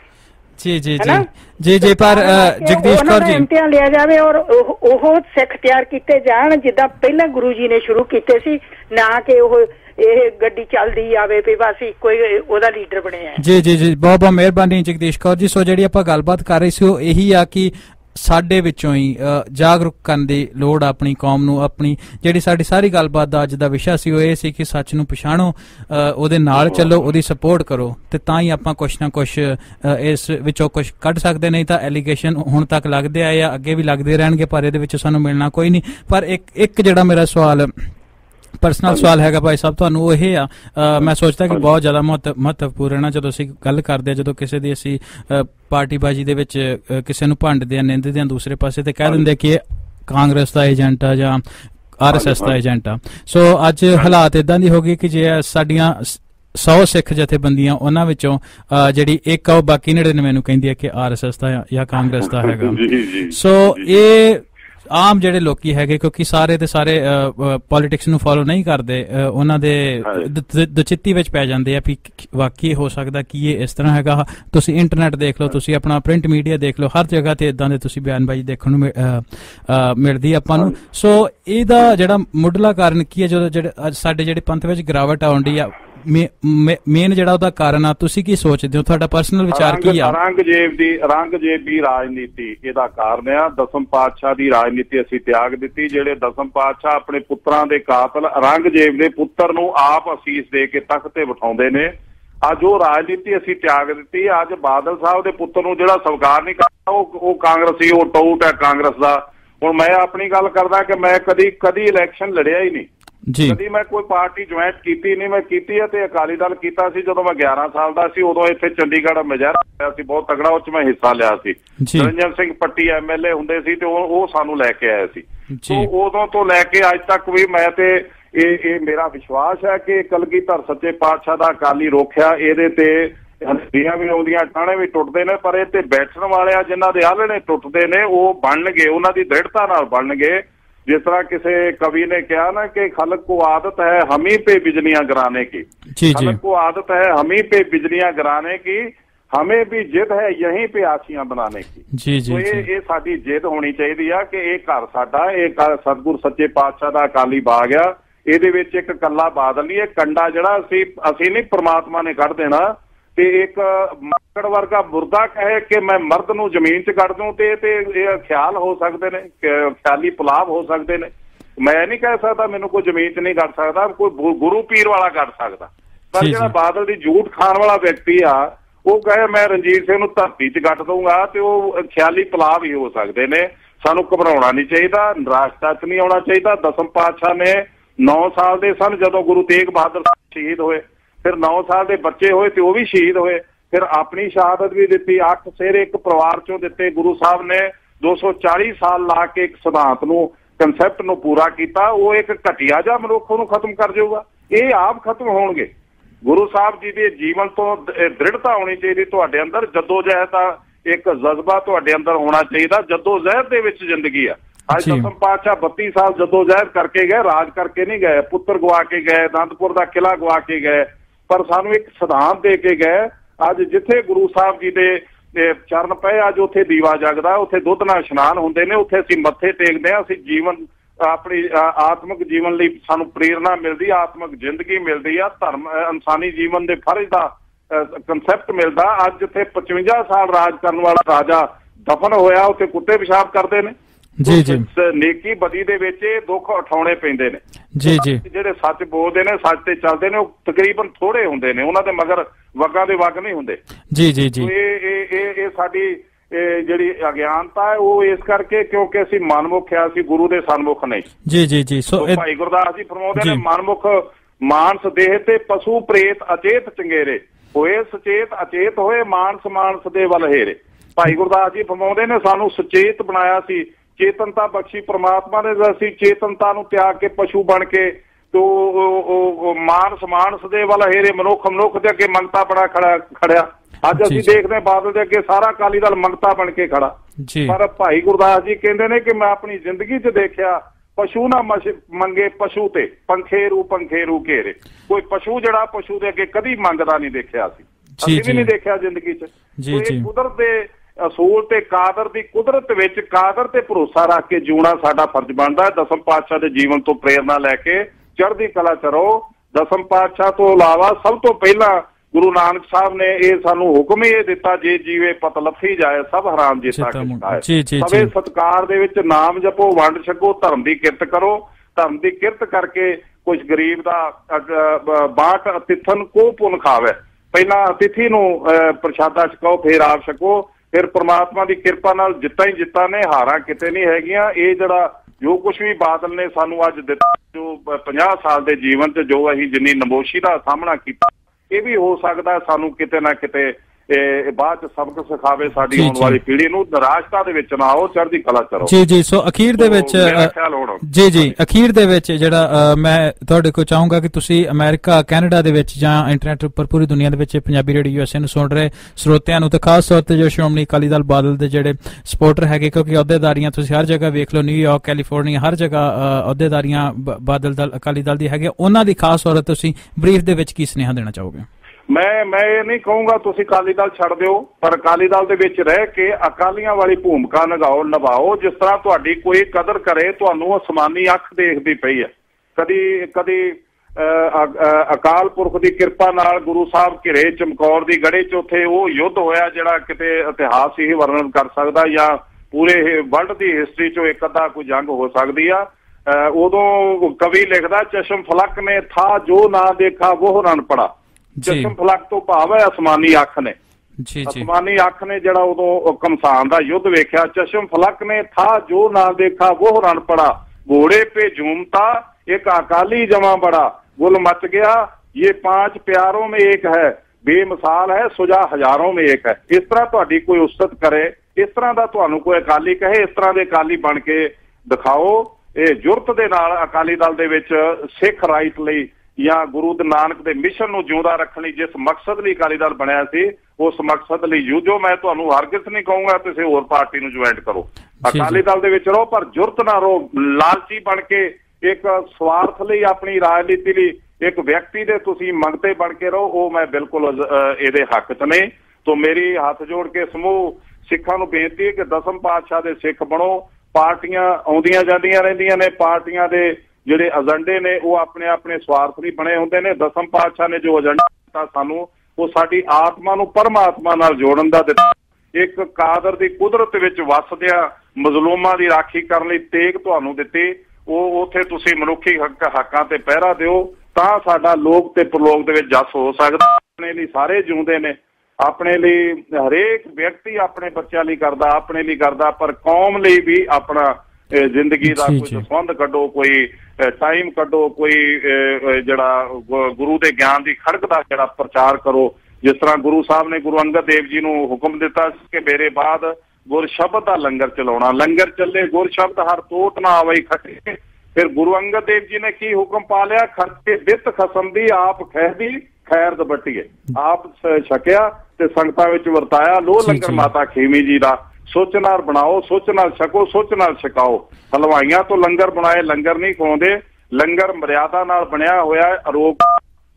ਜੀ ਜੀ ਜੀ? ਜੀ ਜੀ ਪਰ ਜਗਦੀਸ਼ ਕੌਰ ਜੀ। ਇਮਤਿਹਾਨ ਲਿਆ ਜਾਵੇ ਔਰ ਉਹ ਸਿੱਖ ਤਿਆਰ ਕੀਤੇ ਜਾਣ ਜਿੱਦਾਂ ਪਹਿਲਾਂ ਗੁਰੂ ਜੀ ਨੇ ਸ਼ੁਰੂ ਕੀਤੇ ਸੀ ਨਾ ਕਿ ਉਹ ਇਹ ਗੱਡੀ ਚੱਲਦੀ ਆਵੇ ਵੀ ਬਸ ਇੱਕੋ ਹੀ ਉਹਦਾ ਲੀਡਰ ਬਣਿਆ। ਜੀ ਜੀ ਜੀ। ਬਹੁਤ ਬਹੁਤ ਮਿਹਰਬਾਨੀ ਜਗਦੀਸ਼ ਕੌਰ ਜੀ। ਸੋ ਜਿਹੜੀ ਆਪਾਂ ਗੱਲਬਾਤ ਕਰ ਰਹੇ ਸੀ ਉਹ ਇਹੀ ਆ ਕਿ ਸਾਡੇ ਵਿੱਚੋਂ ਹੀ ਜਾਗਰੂਕ ਕਰਨ ਦੀ ਲੋੜ ਆਪਣੀ ਕੌਮ ਨੂੰ ਆਪਣੀ ਜਿਹੜੀ ਸਾਡੀ ਸਾਰੀ ਗੱਲਬਾਤ ਦਾ ਅੱਜ ਦਾ ਵਿਸ਼ਾ ਸੀ ਉਹ ਇਹ ਸੀ ਕਿ ਸੱਚ ਨੂੰ ਪਛਾਣੋ ਉਹਦੇ ਨਾਲ ਚੱਲੋ ਉਹਦੀ ਸਪੋਰਟ ਕਰੋ ਤੇ ਤਾਂ ਹੀ ਆਪਾਂ ਕੁਛ ਨਾ ਕੁਛ ਇਸ ਵਿੱਚੋਂ ਕੁਛ ਕੱਢ ਸਕਦੇ ਨਹੀਂ ਤਾਂ ਐਲੀਗੇਸ਼ਨ ਹੁਣ ਤੱਕ ਲੱਗਦੇ ਆਏ ਆ ਅੱਗੇ ਵੀ ਲੱਗਦੇ ਰਹਿਣਗੇ ਪਰ ਇਹਦੇ ਵਿੱਚ ਸਾਨੂੰ ਮਿਲਣਾ ਕੋਈ ਨਹੀਂ। ਪਰ ਇੱਕ ਇੱਕ ਜਿਹੜਾ ਮੇਰਾ ਸਵਾਲ ਪਰਸਨਲ ਸਵਾਲ ਹੈਗਾ ਭਾਈ ਸਾਹਿਬ ਤੁਹਾਨੂੰ ਉਹ ਇਹ ਆ ਮੈਂ ਸੋਚਦਾ ਕਿ ਬਹੁਤ ਜ਼ਿਆਦਾ ਮਹੱਤਵ- ਮਹੱਤਵਪੂਰਨ ਆ ਜਦੋਂ ਅਸੀਂ ਗੱਲ ਕਰਦੇ ਆ ਜਦੋਂ ਕਿਸੇ ਦੀ ਅਸੀਂ ਅ, ਪਾਰਟੀਬਾਜ਼ੀ ਦੇ ਵਿੱਚ ਕਿਸੇ ਨੂੰ ਭੰਡਦੇ ਆ ਨਿੰਦਦੇ ਆ ਦੂਸਰੇ ਪਾਸੇ ਤੇ ਕਹਿ ਦਿੰਦੇ ਕਿ ਕਾਂਗਰਸ ਦਾ ਏਜੰਟ ਆ ਜਾਂ ਆਰਐਸਐਸ ਦਾ ਏਜੰਟ ਆ। ਸੋ ਅੱਜ ਹਾਲਾਤ ਇਦਾਂ ਦੀ ਹੋ ਗਈ ਕਿ ਜੇ ਸਾਡੀਆਂ 100 ਸਿੱਖ ਜਥੇਬੰਦੀਆਂ ਉਹਨਾਂ ਵਿੱਚੋਂ ਜਿਹੜੀ ਇੱਕ ਆ ਉਹ ਬਾਕੀ 99 ਨੂੰ ਕਹਿੰਦੀ ਹੈ ਕਿ ਆਰਐਸਐਸ ਦਾ ਜਾਂ ਕਾਂਗਰਸ ਦਾ <laughs> ਹੈਗਾ। ਸੋ ਇਹ ਆਮ ਜਿਹੜੇ ਲੋਕੀ ਹੈਗੇ ਕਿਉਂਕਿ ਸਾਰੇ ਤੇ ਸਾਰੇ ਪੋਲਿਟਿਕਸ ਨੂੰ ਫੋਲੋ ਨਹੀਂ ਕਰਦੇ ਉਹਨਾਂ ਦੇ ਦ- ਦ- ਦਚਿੱਤੀ ਵਿੱਚ ਪੈ ਜਾਂਦੇ ਆ ਵੀ ਕ- ਵਾਕਈ ਹੋ ਸਕਦਾ ਕਿ ਇਹ ਇਸ ਤਰ੍ਹਾਂ ਹੈਗਾ। ਤੁਸੀਂ ਇੰਟਰਨੈਟ ਦੇਖ ਲਓ ਤੁਸੀਂ ਆਪਣਾ ਪ੍ਰਿੰਟ ਮੀਡੀਆ ਦੇਖ ਲਓ ਹਰ ਜਗ੍ਹਾ ਤੇ ਇਦਾਂ ਦੇ ਤੁਸੀਂ ਬਿਆਨਬਾਜ਼ੀ ਦੇਖਣ ਨੂੰ ਮਿਲਦੀ ਆਪਾਂ ਨੂੰ। ਸੋ ਇਹਦਾ ਜਿਹੜਾ ਮੁੱਢਲਾ ਕਾਰਨ ਕੀ ਹੈ ਜਦੋਂ ਜਿਹੜੇ ਸਾਡੇ ਜਿਹੜੇ ਪੰਥ ਵਿੱਚ ਗਿਰਾਵਟ ਆਉਂਦੀ ਆ ਮੇਨ ਜਿਹੜਾ ਉਹਦਾ ਕਾਰਨ ਆ ਤੁਸੀਂ ਕੀ ਸੋਚਦੇ ਹੋ? ਤੁਹਾਡਾ ਪਰਸਨਲ ਵਿਚਾਰ ਕੀ ਆ? ਔਰੰਗਜ਼ੇਬ ਦੀ ਔਰੰਗਜ਼ੇਬ ਦੀ ਰਾਜਨੀਤੀ ਇਹਦਾ ਕਾਰਨ ਆ। ਦਸਮ ਪਾਤਸ਼ਾਹ ਦੀ ਰਾਜਨੀਤੀ ਅਸੀਂ ਤਿਆਗ ਦਿੱਤੀ ਜਿਹੜੇ ਦਸਮ ਪਾਤਸ਼ਾਹ ਆਪਣੇ ਪੁੱਤਰਾਂ ਦੇ ਕਾਤਲ ਔਰੰਗਜ਼ੇਬ ਦੇ ਪੁੱਤਰ ਨੂੰ ਆਪ ਅਸੀਸ ਦੇ ਕੇ ਤਖਤ ਤੇ ਬਿਠਾਉਂਦੇ ਨੇ। ਅੱਜ ਉਹ ਰਾਜਨੀਤੀ ਅਸੀਂ ਤਿਆਗ ਦਿੱਤੀ ਅੱਜ ਬਾਦਲ ਸਾਹਿਬ ਦੇ ਪੁੱਤਰ ਨੂੰ ਜਿਹੜਾ ਸਵੀਕਾਰ ਨਹੀਂ ਕਰਦਾ ਉਹ ਉਹ ਕਾਂਗਰਸੀ ਉਹ ਟਊਟ ਹੈ ਕਾਂਗਰਸ ਦਾ। ਹੁਣ ਮੈਂ ਆਪਣੀ ਗੱਲ ਕਰਦਾ ਕਿ ਮੈਂ ਕਦੀ ਕਦੀ ਇਲੈਕਸ਼ਨ ਲੜਿਆ ਹੀ ਨਹੀਂ। ਕਦੀ ਮੈਂ ਕੋਈ ਪਾਰਟੀ ਜੁਆਇਨ ਕੀਤੀ ਨਹੀਂ ਮੈਂ ਕੀਤੀ ਹੈ ਤੇ ਅਕਾਲੀ ਦਲ ਕੀਤਾ ਸੀ ਜਦੋਂ ਮੈਂ 11 ਸਾਲ ਦਾ ਸੀ ਉਦੋਂ ਇੱਥੇ ਚੰਡੀਗੜ੍ਹ ਮਜਰਾ ਹੋਇਆ ਸੀ ਬਹੁਤ ਤਗੜਾ ਉਹ ਚ ਮੈਂ ਹਿੱਸਾ ਲਿਆ ਸੀ। ਜੀ। ਰੰਜਨ ਸਿੰਘ ਪੱਟੀ ਐਮਐਲਏ ਹੁੰਦੇ ਸੀ ਤੇ ਉਹ ਸਾਨੂੰ ਲੈ ਕੇ ਆਏ ਸੀ। ਤੋਂ ਉਦੋਂ ਤੋਂ ਲੈ ਕੇ ਅੱਜ ਤੱਕ ਵੀ ਮੈਂ ਤੇ ਇਹ ਇਹ ਮੇਰਾ ਵਿਸ਼ਵਾਸ ਹੈ ਕਿ ਕਲਗੀਧਰ ਸੱਚੇ ਪਾਤਸ਼ਾਹ ਦਾ ਅਕਾਲੀ ਰੋਖਿਆ ਇਹਦੇ ਤੇ ਹੰਦੀਆਂ ਵੀ ਆਉਂਦੀਆਂ ਟਾਣੇ ਵੀ ਟੁੱਟਦੇ ਨੇ ਪਰ ਇਹ ਤੇ ਬੈਠਣ ਵਾਲਿਆ ਜਿਨ੍ਹਾਂ ਦੇ ਆਲਣੇ ਟੁੱਟਦੇ ਨੇ ਉਹ ਬਣਨਗੇ ਉਹਨਾਂ ਦੀ ਦ੍ਰਿੜਤਾ ਨਾਲ ਬਣਨਗੇ। जिस तरह किसी कवि ने कहा ना कि खलक को आदत है हम ही पे बिजलियां गिराने की जी जी खलक को आदत है हम ही पे बिजलियां गिराने की हमें भी जिद है यहीं पे आशियां बनाने की ਜੀ ਸੋ ਜੀ ਇਹ ਜੀ ਇਹ ਸਾਡੀ ਜਿੱਦ ਹੋਣੀ ਚਾਹੀਦੀ ਆ ਕਿ ਇਹ ਘਰ ਸਾਡਾ ਇਹ ਘਰ ਸਤਿਗੁਰ ਸੱਚੇ ਪਾਤਸ਼ਾਹ ਦਾ ਅਕਾਲੀ ਬਾਗ ਆ ਇਹਦੇ ਵਿੱਚ ਇੱਕ ਕੱਲਾ ਬਾਦਲ ਨਹੀਂ ਇਹ ਕੰਡਾ ਜਿਹੜਾ ਅਸੀਂ ਅਸੀਂ ਨਹੀਂ ਪ੍ਰਮਾਤਮਾ ਨੇ ਕੱਢ ਦੇਣਾ ਤੇ ਇੱਕ ਮੱਕੜ ਵਰਗਾ ਮੁਰਦਾ ਕਹੇ ਕਿ ਮੈਂ ਮਰਦ ਨੂੰ ਜ਼ਮੀਨ 'ਚ ਕੱਢ ਦੂੰ ਤੇ ਤੇ ਇਹ ਖਿਆਲ ਹੋ ਸਕਦੇ ਨੇ ਕਿ ਖਿਆਲੀ ਪੁਲਾਵ ਹੋ ਸਕਦੇ ਨੇ। ਮੈਂ ਨਹੀਂ ਕਹਿ ਸਕਦਾ ਮੈਨੂੰ ਕੋਈ ਜ਼ਮੀਨ 'ਚ ਨਹੀਂ ਕੱਢ ਸਕਦਾ ਕੋਈ ਗੁਰੂ ਪੀਰ ਵਾਲਾ ਕੱਢ ਸਕਦਾ। ਪਰ ਜਿਹੜਾ। ਬਾਦਲ ਦੀ ਝੂਠ ਖਾਣ ਵਾਲਾ ਵਿਅਕਤੀ ਆ ਉਹ ਕਹੇ ਮੈਂ ਰਣਜੀਤ ਸਿੰਘ ਨੂੰ ਧਰਤੀ 'ਚ ਕੱਟ ਦਊਂਗਾ ਤੇ ਉਹ ਖਿਆਲੀ ਪਲਾਵ ਹੀ ਹੋ ਸਕਦੇ ਨੇ। ਸਾਨੂੰ ਘਬਰਾਉਣਾ ਨਹੀਂ ਚਾਹੀਦਾ ਨਿਰਾਸ਼ਤਾ 'ਚ ਨਹੀਂ ਆਉਣਾ ਚਾਹੀਦਾ। ਦਸਮ ਪਾਤਸ਼ਾਹ ਨੇ 9 ਸਾਲ ਦੇ ਸਨ ਜਦੋਂ ਗੁਰੂ ਤੇਗ ਬਹਾਦਰ ਸਾਹਿਬ ਸ਼ਹੀਦ ਹੋਏ। ਫਿਰ 9 ਸਾਲ ਦੇ ਬੱਚੇ ਹੋਏ ਤੇ ਉਹ ਵੀ ਸ਼ਹੀਦ ਹੋਏ। ਫਿਰ ਆਪਣੀ ਸ਼ਹਾਦਤ ਵੀ ਦਿੱਤੀ ਅੱਠ ਸਿਰ ਇੱਕ ਪਰਿਵਾਰ ਚੋਂ ਦਿੱਤੇ। ਗੁਰੂ ਸਾਹਿਬ ਨੇ 240 ਸਾਲ ਲਾ ਕੇ ਇੱਕ ਸਿਧਾਂਤ ਨੂੰ ਕਨਸੈਪਟ ਨੂੰ ਪੂਰਾ ਕੀਤਾ। ਉਹ ਇੱਕ ਘਟਿਆ ਜਿਹਾ ਮਨੁੱਖ ਨੂੰ ਖਤਮ ਕਰ ਜਾਊਗਾ। ਇਹ ਆਪ ਖਤਮ ਹੋਣਗੇ। ਗੁਰੂ ਸਾਹਿਬ ਜੀ ਦੇ ਜੀਵਨ ਤੋਂ ਦ੍ਰਿੜਤਾ ਹੋਣੀ ਚਾਹੀਦੀ ਤੁਹਾਡੇ ਅੰਦਰ। ਜੱਦੋ ਜਹਿਦ ਦਾ ਇੱਕ ਜਜ਼ਬਾ ਤੁਹਾਡੇ ਅੰਦਰ ਹੋਣਾ ਚਾਹੀਦਾ। ਜਦੋਂ ਜ਼ਹਿਰ ਦੇ ਵਿੱਚ ਜ਼ਿੰਦਗੀ ਆ। ਅੱਜ ਜੀ। ਦਸਮ ਪਾਤਸ਼ਾਹ 32 ਸਾਲ ਜਦੋਂ ਜ਼ਹਿਰ ਕਰਕੇ ਗਏ ਰਾਜ ਕਰਕੇ ਨਹੀਂ ਗਏ। ਪੁੱਤਰ ਗਵਾ ਕੇ ਗਏ ਅਨੰਦਪੁਰ ਦਾ ਕਿਲਾ ਗਵਾ ਕੇ ਗਏ। ਪਰ ਸਾਨੂੰ ਇੱਕ ਸਿਧਾਂਤ ਦੇ ਕੇ ਗਏ ਅੱਜ ਜਿੱਥੇ ਗੁਰੂ ਸਾਹਿਬ ਜੀ ਦੇ ਚਰਨ ਪਏ ਅੱਜ ਉੱਥੇ ਦੀਵਾ ਜਗਦਾ ਉੱਥੇ ਦੁੱਧ ਨਾਲ ਇਸ਼ਨਾਨ ਹੁੰਦੇ ਨੇ ਉੱਥੇ ਅਸੀਂ ਮੱਥੇ ਟੇਕਦੇ ਹਾਂ ਅਸੀਂ ਜੀਵਨ ਆਪਣੀ ਅ, ਆਤਮਿਕ ਜੀਵਨ ਲਈ ਸਾਨੂੰ ਪ੍ਰੇਰਣਾ ਮਿਲਦੀ ਆ ਆਤਮਿਕ ਜ਼ਿੰਦਗੀ ਮਿਲਦੀ ਆ ਧਰਮ ਇਨਸਾਨੀ ਜੀਵਨ ਦੇ ਫਰਜ਼ ਦਾ ਕਨਸੈਪਟ ਮਿਲਦਾ। ਅੱਜ ਜਿੱਥੇ 55 ਸਾਲ ਰਾਜ ਕਰਨ ਵਾਲਾ ਰਾਜਾ ਦਫਨ ਹੋਇਆ ਉੱਥੇ ਕੁੱਤੇ ਪਿਸ਼ਾਬ ਕਰਦੇ ਨੇ। ਜੀ ਜੀ। ਨੇਕੀ ਬਦੀ ਦੇ ਵਿੱਚ ਇਹ ਦੁੱਖ ਉਠਾਉਣੇ ਪੈਂਦੇ ਨੇ। ਜੀ ਜੀ। ਜਿਹੜੇ ਸੱਚ ਬੋਲਦੇ ਨੇ ਸੱਚ ਤੇ ਚੱਲਦੇ ਨੇ ਉਹ ਤਕਰੀਬਨ ਥੋੜੇ ਹੁੰਦੇ ਨੇ। ਉਹਨਾਂ ਦੇ ਮਗਰ ਵਗਾਂ ਦੇ ਵਗ ਨਹੀਂ ਹੁੰਦੇ। ਜੀ ਜੀ ਜੀ। ਇਹ ਇਹ ਇਹ ਇਹ ਸਾਡੀ ਜਿਹੜੀ ਅਗਿਆਨਤਾ ਹੈ ਉਹ ਇਸ ਕਰਕੇ ਕਿਉਂਕਿ ਅਸੀਂ ਮਨਮੁਖ ਆ ਅਸੀਂ ਗੁਰੂ ਦੇ ਸਨਮੁਖ ਨਹੀਂ। ਜੀ ਜੀ ਜੀ। ਸੋ ਭਾਈ ਗੁਰਦਾਸ ਜੀ ਫਰਮਾਉਂਦੇ ਨੇ। ਮਨਮੁਖ ਮਾਨਸ ਦੇਹ ਤੇ ਪਸ਼ੂ ਪ੍ਰੇਤ ਅਚੇਤ ਚੰਗੇਰੇ। ਹੋਏ ਸਚੇਤ ਅਚੇਤ ਹੋਏ ਮਾਨਸ ਮਾਨਸ ਦੇ ਵੱਲ ਹੇਰੇ ਭਾਈ ਗੁਰਦਾਸ ਜੀ ਫਰਮਾਉਂਦੇ ਨੇ ਸਾਨੂੰ ਸੁਚੇਤ ਬਣਾਇਆ ਸੀ। ਚੇਤਨਤਾ ਬਖਸ਼ੀ ਪ੍ਰਮਾਤਮਾ ਨੇ ਅਸੀਂ ਚੇਤਨਤਾ ਨੂੰ ਤਿਆਗ ਕੇ ਪਸ਼ੂ ਬਣ ਕੇ ਤੋ ਉਹ- ਉਹ ਉਹ ਮਾਨਸ ਮਾਨਸ ਦੇ ਵੱਲ ਹੇਰੇ ਮਨੁੱਖ ਮਨੁੱਖ ਦੇ ਅੱਗੇ ਮੰਗਤਾ ਬਣਾ ਖੜਾ ਖੜਿਆ ਅੱਜ ਅਸੀਂ। ਦੇਖਦੇ ਹਾਂ ਬਾਦਲ ਦੇ ਅੱਗੇ ਸਾਰਾ ਅਕਾਲੀ ਦਲ ਮੰਗਤਾ ਬਣ ਕੇ ਖੜਾ ਪਰ ਭਾਈ ਗੁਰਦਾਸ ਜੀ ਕਹਿੰਦੇ ਨੇ ਕਿ ਮੈਂ ਆਪਣੀ ਜ਼ਿੰਦਗੀ 'ਚ ਦੇਖਿਆ ਪਸ਼ੂ ਨਾ ਮੰਗੇ ਪਸ਼ੂ ਤੇ ਪੰਖੇ ਰੂ ਪੰਖੇ ਰੂ ਘੇਰੇ ਕੋਈ ਪਸ਼ੂ ਜਿਹੜਾ ਪਸ਼ੂ ਦੇ ਅੱਗੇ ਕਦੀ ਮੰਗਦਾ ਨਹੀਂ ਦੇਖਿਆ ਸੀ ਅਸੀਂ ਵੀ। ਨਹੀਂ ਦੇਖਿਆ ਜ਼ਿੰਦਗੀ 'ਚ ਜੀ। ਕੁਦਰਤ ਦੇ ਅਸੂਲ ਤੇ ਕਾਦਰ ਦੀ ਕੁਦਰਤ ਵਿੱਚ ਕਾਦਰ ਤੇ ਭਰੋਸਾ ਰੱਖ ਕੇ ਜਿਉਣਾ ਸਾਡਾ ਫਰਜ਼ ਬਣਦਾ ਹੈ। ਦਸਮ ਪਾਤਸ਼ਾਹ ਦੇ ਜੀਵਨ ਤੋਂ ਪ੍ਰੇਰਣਾ ਲੈ ਕੇ ਚੜ੍ਹਦੀ ਕਲਾ ਰਹੋ। ਦਸਮ ਪਾਤਸ਼ਾਹ ਤੋਂ ਇਲਾਵਾ ਸਭ ਤੋਂ ਪਹਿਲਾਂ ਗੁਰੂ ਨਾਨਕ ਸਾਹਿਬ ਨੇ ਇਹ ਸਾਨੂੰ ਹੁਕਮ ਹੀ ਇਹ ਦਿੱਤਾ ਜੇ ਜੀਵੇ ਪਤ ਲੱਥੀ ਜਾਏ ਸਭ ਹਰਾਮ ਜੀਤਾ। ਕੀਤਾ ਹੈ। ਜੀ, ਜੀ, ਜੀ। ਸਤਕਾਰ ਦੇ ਵਿੱਚ ਨਾਮ ਜਪੋ ਵੰਡ ਛਕੋ ਧਰਮ ਦੀ ਕਿਰਤ ਕਰੋ। ਧਰਮ ਦੀ ਕਿਰਤ ਕਰਕੇ ਕੁਝ ਗਰੀਬ ਦਾ ਬਾਟ ਅਤਿਥਨ ਕੋ ਪੁਨ ਖਾਵੇ। ਪਹਿਲਾਂ ਅਤਿਥੀ ਨੂੰ ਪ੍ਰਸ਼ਾਦਾ ਛਕਾਓ ਫਿਰ ਆਪ ਛਕੋ। ਫਿਰ ਪ੍ਰਮਾਤਮਾ ਦੀ ਕਿਰਪਾ ਨਾਲ ਜਿੱਤਾਂ ਹੀ ਜਿੱਤਾਂ ਨੇ, ਹਾਰਾਂ ਕਿਤੇ ਨਹੀਂ ਹੈਗੀਆਂ। ਇਹ ਜਿਹੜਾ ਜੋ ਕੁਝ ਵੀ ਬਾਦਲ ਨੇ ਸਾਨੂੰ ਅੱਜ ਦਿੱਤਾ, ਜੋ ਪ- 50 ਸਾਲ ਦੇ ਜੀਵਨ 'ਚ ਜੋ ਅਸੀਂ ਜਿੰਨੀ ਨਮੋਸ਼ੀ ਦਾ ਸਾਹਮਣਾ ਕੀਤਾ, ਇਹ ਵੀ ਹੋ ਸਕਦਾ ਸਾਨੂੰ ਕਿਤੇ ਨਾ ਕਿਤੇ ਇਹ ਬਾਅਦ ਚ ਸਬਕ ਸਿਖਾਵੇ ਸਾਡੀ ਆਉਣ। ਵਾਲੀ ਪੀੜ੍ਹੀ ਨੂੰ ਨਿਰਾਸ਼ਤਾ ਦੇ ਵਿੱਚ ਨਾ ਆਓ ਚੜ੍ਹਦੀ ਕਲਾ ਚ ਰਹੋ। ਜੀ ਜੀ ਸੋ ਅਖੀਰ ਦੇ ਵਿੱਚ ਜੀ ਜੀ ਅਖੀਰ ਦੇ ਵਿੱਚ ਜਿਹੜਾ ਮੈਂ ਤੁਹਾਡੇ ਕੋਲ ਚਾਹੂੰਗਾ ਕਿ ਤੁਸੀਂ ਅਮਰੀਕਾ ਕੈਨੇਡਾ ਦੇ ਵਿੱਚ ਜਾਂ ਇੰਟਰਨੈਟ ਉੱਪਰ ਪੂਰੀ ਦੁਨੀਆ ਦੇ ਵਿੱਚ ਪੰਜਾਬੀ ਰੇਡੀਓ ਯੂਐਸਏ ਨੂੰ ਸੁਣ ਰਹੇ ਸਰੋਤਿਆਂ ਨੂੰ ਤੇ ਖਾਸ ਤੌਰ ਤੇ ਜੋ ਸ਼੍ਰੋਮਣੀ ਅਕਾਲੀ ਦਲ ਬਾਦਲ ਦੇ ਜਿਹੜੇ ਸਪੋਰਟਰ ਹੈਗੇ ਕਿਉਂਕਿ ਅਹੁਦੇਦਾਰੀਆਂ ਤੁਸੀਂ ਹਰ ਜਗ੍ਹਾ ਵੇਖ ਲਓ ਨਿਊਯਾਰਕ ਕੈਲੀਫੋਰਨੀਆ ਹਰ ਜਗ੍ਹਾ ਅਹੁਦੇਦਾਰੀਆਂ ਬਾਦਲ ਦਲ ਅਕਾਲੀ ਦਲ ਦੀ ਹੈਗੇ ਉਹਨਾਂ ਦੀ ਖਾਸ ਤੌਰ ਤੇ ਤੁਸੀਂ ਬਰੀਫ ਦੇ ਵਿੱਚ ਕੀ ਸੁਨੇਹਾ ਦੇਣਾ ਚਾਹੋਗੇ? ਮੈਂ ਮੈਂ ਇਹ ਨਹੀਂ ਕਹੂੰਗਾ ਤੁਸੀਂ ਅਕਾਲੀ ਦਲ ਛੱਡ ਦਿਓ ਪਰ ਅਕਾਲੀ ਦਲ ਦੇ ਵਿੱਚ ਰਹਿ ਕੇ ਅਕਾਲੀਆਂ ਵਾਲੀ ਭੂਮਿਕਾ ਨਿਭਾਓ ਨਿਭਾਓ ਜਿਸ ਤਰ੍ਹਾਂ ਤੁਹਾਡੀ ਕੋਈ ਕਦਰ ਕਰੇ ਤੁਹਾਨੂੰ ਅਸਮਾਨੀ ਅੱਖ ਦੇਖਦੀ ਪਈ ਹੈ। ਕਦੀ ਕਦੀ ਅਹ, ਅਕਾਲ ਪੁਰਖ ਦੀ ਕਿਰਪਾ ਨਾਲ ਗੁਰੂ ਸਾਹਿਬ ਘਿਰੇ ਚਮਕੌਰ ਦੀ ਗੜੇ 'ਚ ਉੱਥੇ ਉਹ ਯੁੱਧ ਹੋਇਆ ਜਿਹੜਾ ਕਿਤੇ ਇਤਿਹਾਸ ਹੀ ਵਰਣਨ ਕਰ ਸਕਦਾ ਜਾਂ ਪੂਰੇ ਵਰਲਡ ਦੀ ਹਿਸਟਰੀ 'ਚੋਂ ਇੱਕ ਅੱਧਾ ਕੋਈ ਜੰਗ ਹੋ ਸਕਦੀ ਆ। ਉਦੋਂ ਕਵੀ ਲਿਖਦਾ ਚਸ਼ਮ ਫਲਕ ਨੇ ਥਾ ਜੋ ਨਾ ਦੇਖਾ ਉਹ ਰਨ ਪੜਾ ਜਿਸਮ ਫਲਕ ਤੋਂ ਭਾਵ ਹੈ ਅਸਮਾਨੀ ਅੱਖ ਨੇ। ਜੀ ਜੀ। ਅਸਮਾਨੀ ਅੱਖ ਨੇ ਜਿਹੜਾ ਉਦੋਂ ਕਮਸਾਨ ਦਾ ਯੁੱਧ ਵੇਖਿਆ ਚਸ਼ਮ ਫਲਕ ਨੇ ਥਾ ਜੋ ਨਾ ਦੇਖਾ ਉਹ ਰਣ ਪੜਾ। ਘੋੜੇ ਪੇ ਝੂਮਤਾ ਇੱਕ ਅਕਾਲੀ ਜਮਾ ਬੜਾ। ਗੁਲ ਮਚ ਗਿਆ ਇਹ ਪੰਜ ਪਿਆਰੋਂ ਮੇ ਇੱਕ ਹੈ ਬੇਮਿਸਾਲ ਹੈ ਸੁਜਾ ਹਜ਼ਾਰੋਂ ਮੇ ਇੱਕ ਹੈ। ਇਸ ਤਰ੍ਹਾਂ ਤੁਹਾਡੀ ਕੋਈ ਉਸਤਤ ਕਰੇ ਇਸ ਤਰ੍ਹਾਂ ਦਾ ਤੁਹਾਨੂੰ ਕੋਈ ਅਕਾਲੀ ਕਹੇ ਇਸ ਤਰ੍ਹਾਂ ਦੇ ਅਕਾਲੀ ਬਣ ਕੇ ਦਿਖਾਓ। ਇਹ ਜੁਰਤ ਦੇ ਨਾਲ ਅਕਾਲੀ ਦਲ ਦੇ ਵਿੱਚ ਸਿੱਖ ਰਾਈਟ ਲਈ ਜਾਂ ਗੁਰੂ ਦੇ ਨਾਨਕ ਦੇ ਮਿਸ਼ਨ ਨੂੰ ਜਿਉਂਦਾ ਰੱਖਣ ਲਈ ਜਿਸ ਮਕਸਦ ਲਈ ਅਕਾਲੀ ਦਲ ਬਣਿਆ ਸੀ ਉਸ ਮਕਸਦ ਲਈ ਜੂਝੋ ਮੈਂ ਤੁਹਾਨੂੰ ਹਰਗਿਜ਼ ਨਹੀਂ ਕਹੂੰਗਾ ਕਿਸੇ ਹੋਰ ਪਾਰਟੀ ਨੂੰ ਜੁਆਇਨ ਕਰੋ। ਅਕਾਲੀ ਦਲ ਦੇ ਵਿੱਚ ਰਹੋ ਪਰ ਜੁਰਤ ਨਾ ਰਹੋ ਲਾਲਚੀ ਬਣ ਕੇ ਇੱਕ ਸਵਾਰਥ ਲਈ ਆਪਣੀ ਰਾਜਨੀਤੀ ਲਈ ਇੱਕ ਵਿਅਕਤੀ ਦੇ ਤੁਸੀਂ ਮੰਗਤੇ ਬਣ ਕੇ ਰਹੋ ਉਹ ਮੈਂ ਬਿਲਕੁਲ ਇਹਦੇ ਹੱਕ 'ਚ ਨਹੀਂ। ਤੋਂ ਮੇਰੀ ਹੱਥ ਜੋੜ ਕੇ ਸਮੂਹ ਸਿੱਖਾਂ ਨੂੰ ਬੇਨਤੀ ਹੈ ਕਿ ਦਸਮ ਪਾਤਸ਼ਾਹ ਦੇ ਸਿੱਖ ਬਣੋ। ਪਾਰਟੀਆਂ ਆਉਂਦੀਆਂ ਜਾਂਦੀਆਂ ਰਹਿੰਦੀਆਂ ਨੇ ਪਾਰਟੀਆਂ ਦੇ ਜਿਹੜੇ ਏਜੰਡੇ ਨੇ, ਉਹ ਆਪਣੇ ਆਪਣੇ ਸਵਾਰਥ ਲਈ ਬਣੇ ਹੁੰਦੇ ਨੇ। ਦਸਮ ਪਾਤਸ਼ਾਹ ਨੇ ਜੋ ਏਜੰਡਾ ਦਿੱਤਾ ਸਾਨੂੰ, ਉਹ ਸਾਡੀ ਆਤਮਾ ਨੂੰ ਪਰਮਾਤਮਾ ਨਾਲ ਜੋੜਨ ਦਾ ਦਿੱਤਾ। ਇੱਕ ਕਾਦਰ ਦੀ ਕੁਦਰਤ ਵਿੱਚ ਵਸਦਿਆਂ ਮਜ਼ਲੂਮਾਂ ਦੀ ਰਾਖੀ ਕਰਨ ਲਈ ਤੇਗ ਤੁਹਾਨੂੰ ਦਿੱਤੀ। ਉਹ ਉਥੇ ਤੁਸੀਂ ਮਨੁੱਖੀ ਹੱਕ ਹੱਕਾਂ ਤੇ ਪਹਿਰਾ ਦਿਓ, ਤਾਂ ਸਾਡਾ ਲੋਕ ਤੇ ਪ੍ਰਲੋਕ ਦੇ ਵਿੱਚ ਜਸ ਹੋ ਸਕਦਾ। ਆਪਣੇ ਲਈ ਸਾਰੇ ਜਿਉਂਦੇ ਨੇ। ਆਪਣੇ ਲਈ ਹਰੇਕ ਵਿਅਕਤੀ ਆਪਣੇ ਬੱਚਿਆਂ ਲਈ ਕਰਦਾ, ਆਪਣੇ ਲਈ ਕਰਦਾ, ਪਰ ਕੌਮ ਲਈ ਵੀ ਆਪਣਾ ਜ਼ਿੰਦਗੀ ਦਾ ਕੋਈ। ਸੰਬੰਧ ਕੱਢੋ ਕੋਈ ਟਾਈਮ ਕੱਢੋ ਕੋਈ ਜਿਹੜਾ ਗੁਰੂ ਦੇ ਗਿਆਨ ਦੀ ਖੜਕ ਦਾ ਜਿਹੜਾ ਪ੍ਰਚਾਰ ਕਰੋ। ਜਿਸ ਤਰ੍ਹਾਂ ਗੁਰੂ ਸਾਹਿਬ ਨੇ ਗੁਰੂ ਅੰਗਦ ਦੇਵ ਜੀ ਨੂੰ ਹੁਕਮ ਦਿੱਤਾ ਸੀ ਕਿ ਮੇਰੇ ਬਾਅਦ ਗੁਰ ਸ਼ਬਦ ਦਾ ਲੰਗਰ ਚਲਾਉਣਾ। ਲੰਗਰ ਚੱਲੇ ਗੁਰ ਸ਼ਬਦ ਹਰ ਤੋਟ ਨਾ ਆਵੇ ਖੱਟੇ। ਫਿਰ ਗੁਰੂ ਅੰਗਦ ਦੇਵ ਜੀ ਨੇ ਕੀ ਹੁਕਮ ਪਾ ਲਿਆ? ਖਰਚੇ ਵਿੱਤ ਖਸਮ ਦੀ ਆਪ ਖਹਿਦੀ ਖੈਰ ਦਬਟੀਏ। ਆਪ ਛਕਿਆ ਤੇ ਸੰਗਤਾਂ ਵਿੱਚ ਵਰਤਾਇਆ। ਲੋ ਲੰਗਰ। ਮਾਤਾ ਖੀਵੀ ਜੀ ਦਾ। ਸੋਚ ਨਾਲ ਬਣਾਓ ਸੋਚ ਨਾਲ ਛਕੋ ਸੋਚ ਨਾਲ ਛਕਾਓ। ਹਲਵਾਈਆਂ ਤੋਂ ਲੰਗਰ ਬਣਾਏ ਲੰਗਰ ਨਹੀਂ ਖਵਾਉਂਦੇ। ਲੰਗਰ ਮਰਿਆਦਾ ਨਾਲ ਬਣਿਆ ਹੋਇਆ ਹੈ, ਅਰੋਗ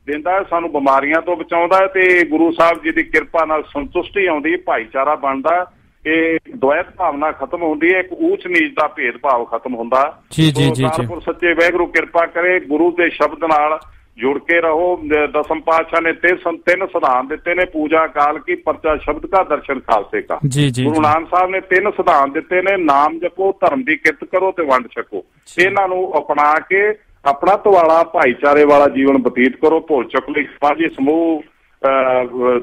ਦਿੰਦਾ ਹੈ ਸਾਨੂੰ ਬਿਮਾਰੀਆਂ ਤੋਂ ਬਚਾਉਂਦਾ ਹੈ ਤੇ ਗੁਰੂ ਸਾਹਿਬ ਜੀ ਦੀ ਕਿਰਪਾ ਨਾਲ ਸੰਤੁਸ਼ਟੀ ਆਉਂਦੀ ਹੈ ਭਾਈਚਾਰਾ ਬਣਦਾ ਇਹ ਦੁਆਇਤ ਭਾਵਨਾ ਖਤਮ ਹੁੰਦੀ ਹੈ ਇੱਕ ਊਚ ਨੀਚ ਦਾ ਭੇਦਭਾਵ ਖਤਮ ਹੁੰਦਾ ਜੀ, ਜੀ, ਜੀ। ਅਕਾਲ ਸੱਚੇ ਵਾਹਿਗੁਰੂ ਕਿਰਪਾ ਕਰੇ ਗੁਰੂ ਦੇ ਸ਼ਬਦ ਨਾਲ ਜੁੜ ਕੇ ਰਹੋ। ਦਸਮ ਪਾਤਸ਼ਾਹ ਨੇ ਤੇ ਸੰ- ਤਿੰਨ ਸਿਧਾਂਤ ਦਿੱਤੇ ਨੇ ਪੂਜਾ ਕਾਲ ਕੀ ਪਰਚਾ ਸ਼ਬਦ ਕਾ ਦਰਸ਼ਨ ਖਾਲਸੇ ਜੀ, ਗੁਰੂ। ਨਾਨਕ ਸਾਹਿਬ ਨੇ ਤਿੰਨ ਸਿਧਾਂਤ ਦਿੱਤੇ ਨੇ ਨਾਮ ਜਪੋ ਧਰਮ ਦੀ ਕਿਰਤ ਕਰੋ ਤੇ ਵੰਡ ਛਕੋ। ਇਹਨਾਂ ਨੂੰ ਅਪਣਾ ਕੇ ਆਪਣਾ ਤਵਾਲਾ ਭਾਈਚਾਰੇ ਵਾਲਾ ਜੀਵਨ ਬਤੀਤ ਕਰੋ ਭੁੱਲ ਚੁੱਕ। ਲਈ ਸਮਾਜੀ ਸਮੂਹ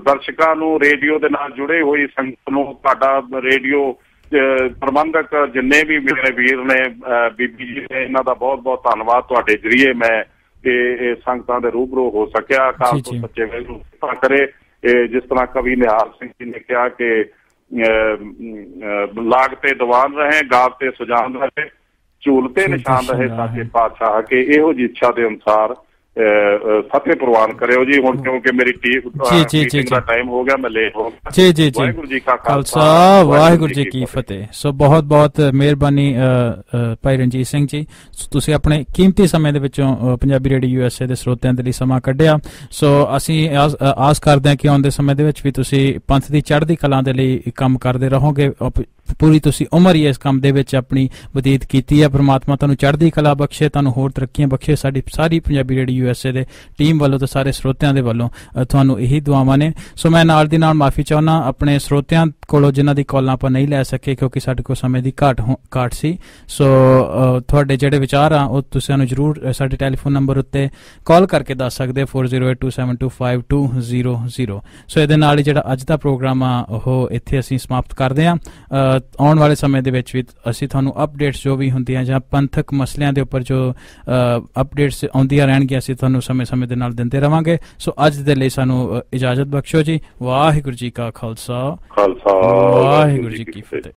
ਦਰਸ਼ਕਾਂ ਨੂੰ ਰੇਡੀਓ ਦੇ ਨਾਲ ਜੁੜੇ ਹੋਈ ਸੰਗਤ ਨੂੰ ਤੁਹਾਡਾ ਰੇਡੀਓ ਪ੍ਰਬੰਧਕ ਜਿੰਨੇ ਵੀ ਮੇਰੇ ਵੀਰ ਨੇ ਬੀਬੀ ਜੀ ਨੇ ਇਹਨਾਂ ਦਾ ਬਹੁਤ ਬਹੁਤ ਧੰਨਵਾਦ ਤੁਹਾਡੇ ਜਰੀਏ ਮੈਂ ਇਹ ਸੰਗਤਾਂ ਦੇ ਰੂਬਰੂ ਹੋ ਸਕਿਆ ਕਾਲ ਤੋਂ ਸੱਚੇ ਵਾਹਿਗੁਰੂ ਕਿਰਪਾ ਕਰੇ ਇਹ ਜਿਸ ਤਰ੍ਹਾਂ ਕਵੀ ਨਿਹਾਲ ਸਿੰਘ ਜੀ ਨੇ ਕਿਹਾ ਕਿ ਲਾਗ ਤੇ ਦੀਵਾਨ ਰਹੇ ਗਾਵ ਤੇ ਸੁਜਾਨ ਰਹੇ ਝੂਲਤੇ ਨਿਸ਼ਾਨ ਰਹੇ ਸਾਚੇ ਪਾਤਸ਼ਾਹ ਕੇ ਇਹੋ ਜੀ ਇੱਛਾ ਦੇ ਅਨੁਸਾਰ ਫਤਿਹ ਪ੍ਰਵਾਨ ਕਰਿਓ ਜੀ ਹੁਣ ਕਿਉਂਕਿ ਮੇਰੀ ਟੀਮ ਦਾ ਟਾਈਮ ਹੋ ਗਿਆ ਮੈਂ ਲੇਟ ਹੋ ਗਿਆ। ਜੀ ਜੀ ਜੀ। ਵਾਹਿਗੁਰੂ ਜੀ ਕਾ ਖਾਲਸਾ ਵਾਹਿਗੁਰੂ ਜੀ ਕੀ ਫਤਿਹ। ਸੋ ਬਹੁਤ ਬਹੁਤ ਮਿਹਰਬਾਨੀ ਭਾਈ ਰਣਜੀਤ ਸਿੰਘ ਜੀ। ਤੁਸੀਂ ਆਪਣੇ ਕੀਮਤੀ ਸਮੇਂ ਦੇ ਵਿੱਚੋਂ ਪੰਜਾਬੀ ਰੇਡੀਓ ਯੂਐਸਏ ਦੇ ਸਰੋਤਿਆਂ ਦੇ ਲਈ ਸਮਾਂ ਕੱਢਿਆ। ਸੋ ਅਸੀਂ ਆਸ ਕਰਦੇ ਹਾਂ ਕਿ ਆਉਂਦੇ ਸਮੇਂ ਦੇ ਵਿੱਚ ਵੀ ਤੁਸੀਂ ਪੰਥ ਦੀ ਚੜ੍ਹਦੀ ਕਲਾ ਦੇ ਲਈ ਕੰਮ ਕਰਦੇ ਰਹੋਗੇ। ਪੂਰੀ ਤੁਸੀਂ ਉਮਰ ਹੀ ਇਸ ਕੰਮ ਦੇ ਵਿੱਚ ਆਪਣੀ ਬਤੀਤ ਕੀਤੀ ਹੈ। ਪ੍ਰਮਾਤਮਾ ਤੁਹਾਨੂੰ ਚੜ੍ਹਦੀ ਕਲਾ ਬਖਸ਼ੇ ਤੁਹਾਨੂੰ ਹੋਰ ਤਰੱਕੀਆਂ ਬਖਸ਼ੇ। ਸਾਡੀ ਸਾਰੀ ਪੰਜਾਬੀ ਰੇਡੀਓ ਯੂਐਸਏ ਦੇ ਟੀਮ ਵੱਲੋਂ ਤੇ ਸਾਰੇ ਸਰੋਤਿਆਂ ਦੇ ਵੱਲੋਂ ਤੁਹਾਨੂੰ ਇਹੀ ਦੁਆਵਾਂ ਨੇ। ਸੋ ਮੈਂ ਨਾਲ ਦੀ ਨਾਲ ਮਾਫੀ ਚਾਹੁੰਦਾ ਆਪਣੇ ਸਰੋਤਿਆਂ ਕੋਲੋਂ ਜਿਨ੍ਹਾਂ ਦੀ ਕਾਲਾਂ ਆਪਾਂ ਨਹੀਂ ਲੈ ਸਕੇ ਕਿਉਂਕਿ ਸਾਡੇ ਕੋਲ ਸਮੇਂ ਦੀ ਘਾਟ ਹੋ- ਘਾਟ ਸੀ। ਸੋ ਅ, ਤੁਹਾਡੇ ਜਿਹੜੇ ਵਿਚਾਰ ਆ ਉਹ ਤੁਸੀਂ ਸਾਨੂੰ ਜਰੂਰ ਸਾਡੇ ਟੈਲੀਫੋਨ ਨੰਬਰ ਉੱਤੇ ਕਾਲ ਕਰਕੇ ਦੱਸ ਸਕਦੇ 4082725200 ਸੋ ਇਹਦੇ ਨਾਲ ਹੀ ਜਿਹੜਾ ਅੱਜ ਦਾ ਪ੍ਰੋਗਰਾਮ ਆ ਉਹ ਇੱਥੇ ਅਸੀਂ ਸਮਾਪਤ ਕਰਦੇ ਹਾਂ। ਆਉਣ ਵਾਲੇ ਸਮੇਂ ਦੇ ਵਿੱਚ ਵੀ ਅਸੀਂ ਤੁਹਾਨੂੰ ਅਪਡੇਟਸ ਜੋ ਵੀ ਹੁੰਦੀਆਂ ਜਾਂ ਪੰਥਕ ਮਸਲਿਆਂ ਦੇ ਉੱਪਰ ਜੋ ਅਪਡੇਟਸ ਆਉਂਦੀਆਂ ਰਹਿਣਗੀਆਂ ਅਸੀਂ ਤੁਹਾਨੂੰ ਸਮੇਂ-ਸਮੇਂ ਦੇ ਨਾਲ ਦਿੰਦੇ ਰਵਾਂਗੇ। ਸੋ ਅੱਜ ਦੇ ਲਈ ਸਾਨੂੰ ਇਜਾਜ਼ਤ ਬਖਸ਼ੋ ਜੀ। ਵਾਹਿਗੁਰੂ ਜੀ ਕਾ ਖਾਲਸਾ। ਖਾਲਸਾ। ਵਾਹਿਗੁਰੂ ਜੀ ਕੀ ਫਤਿਹ।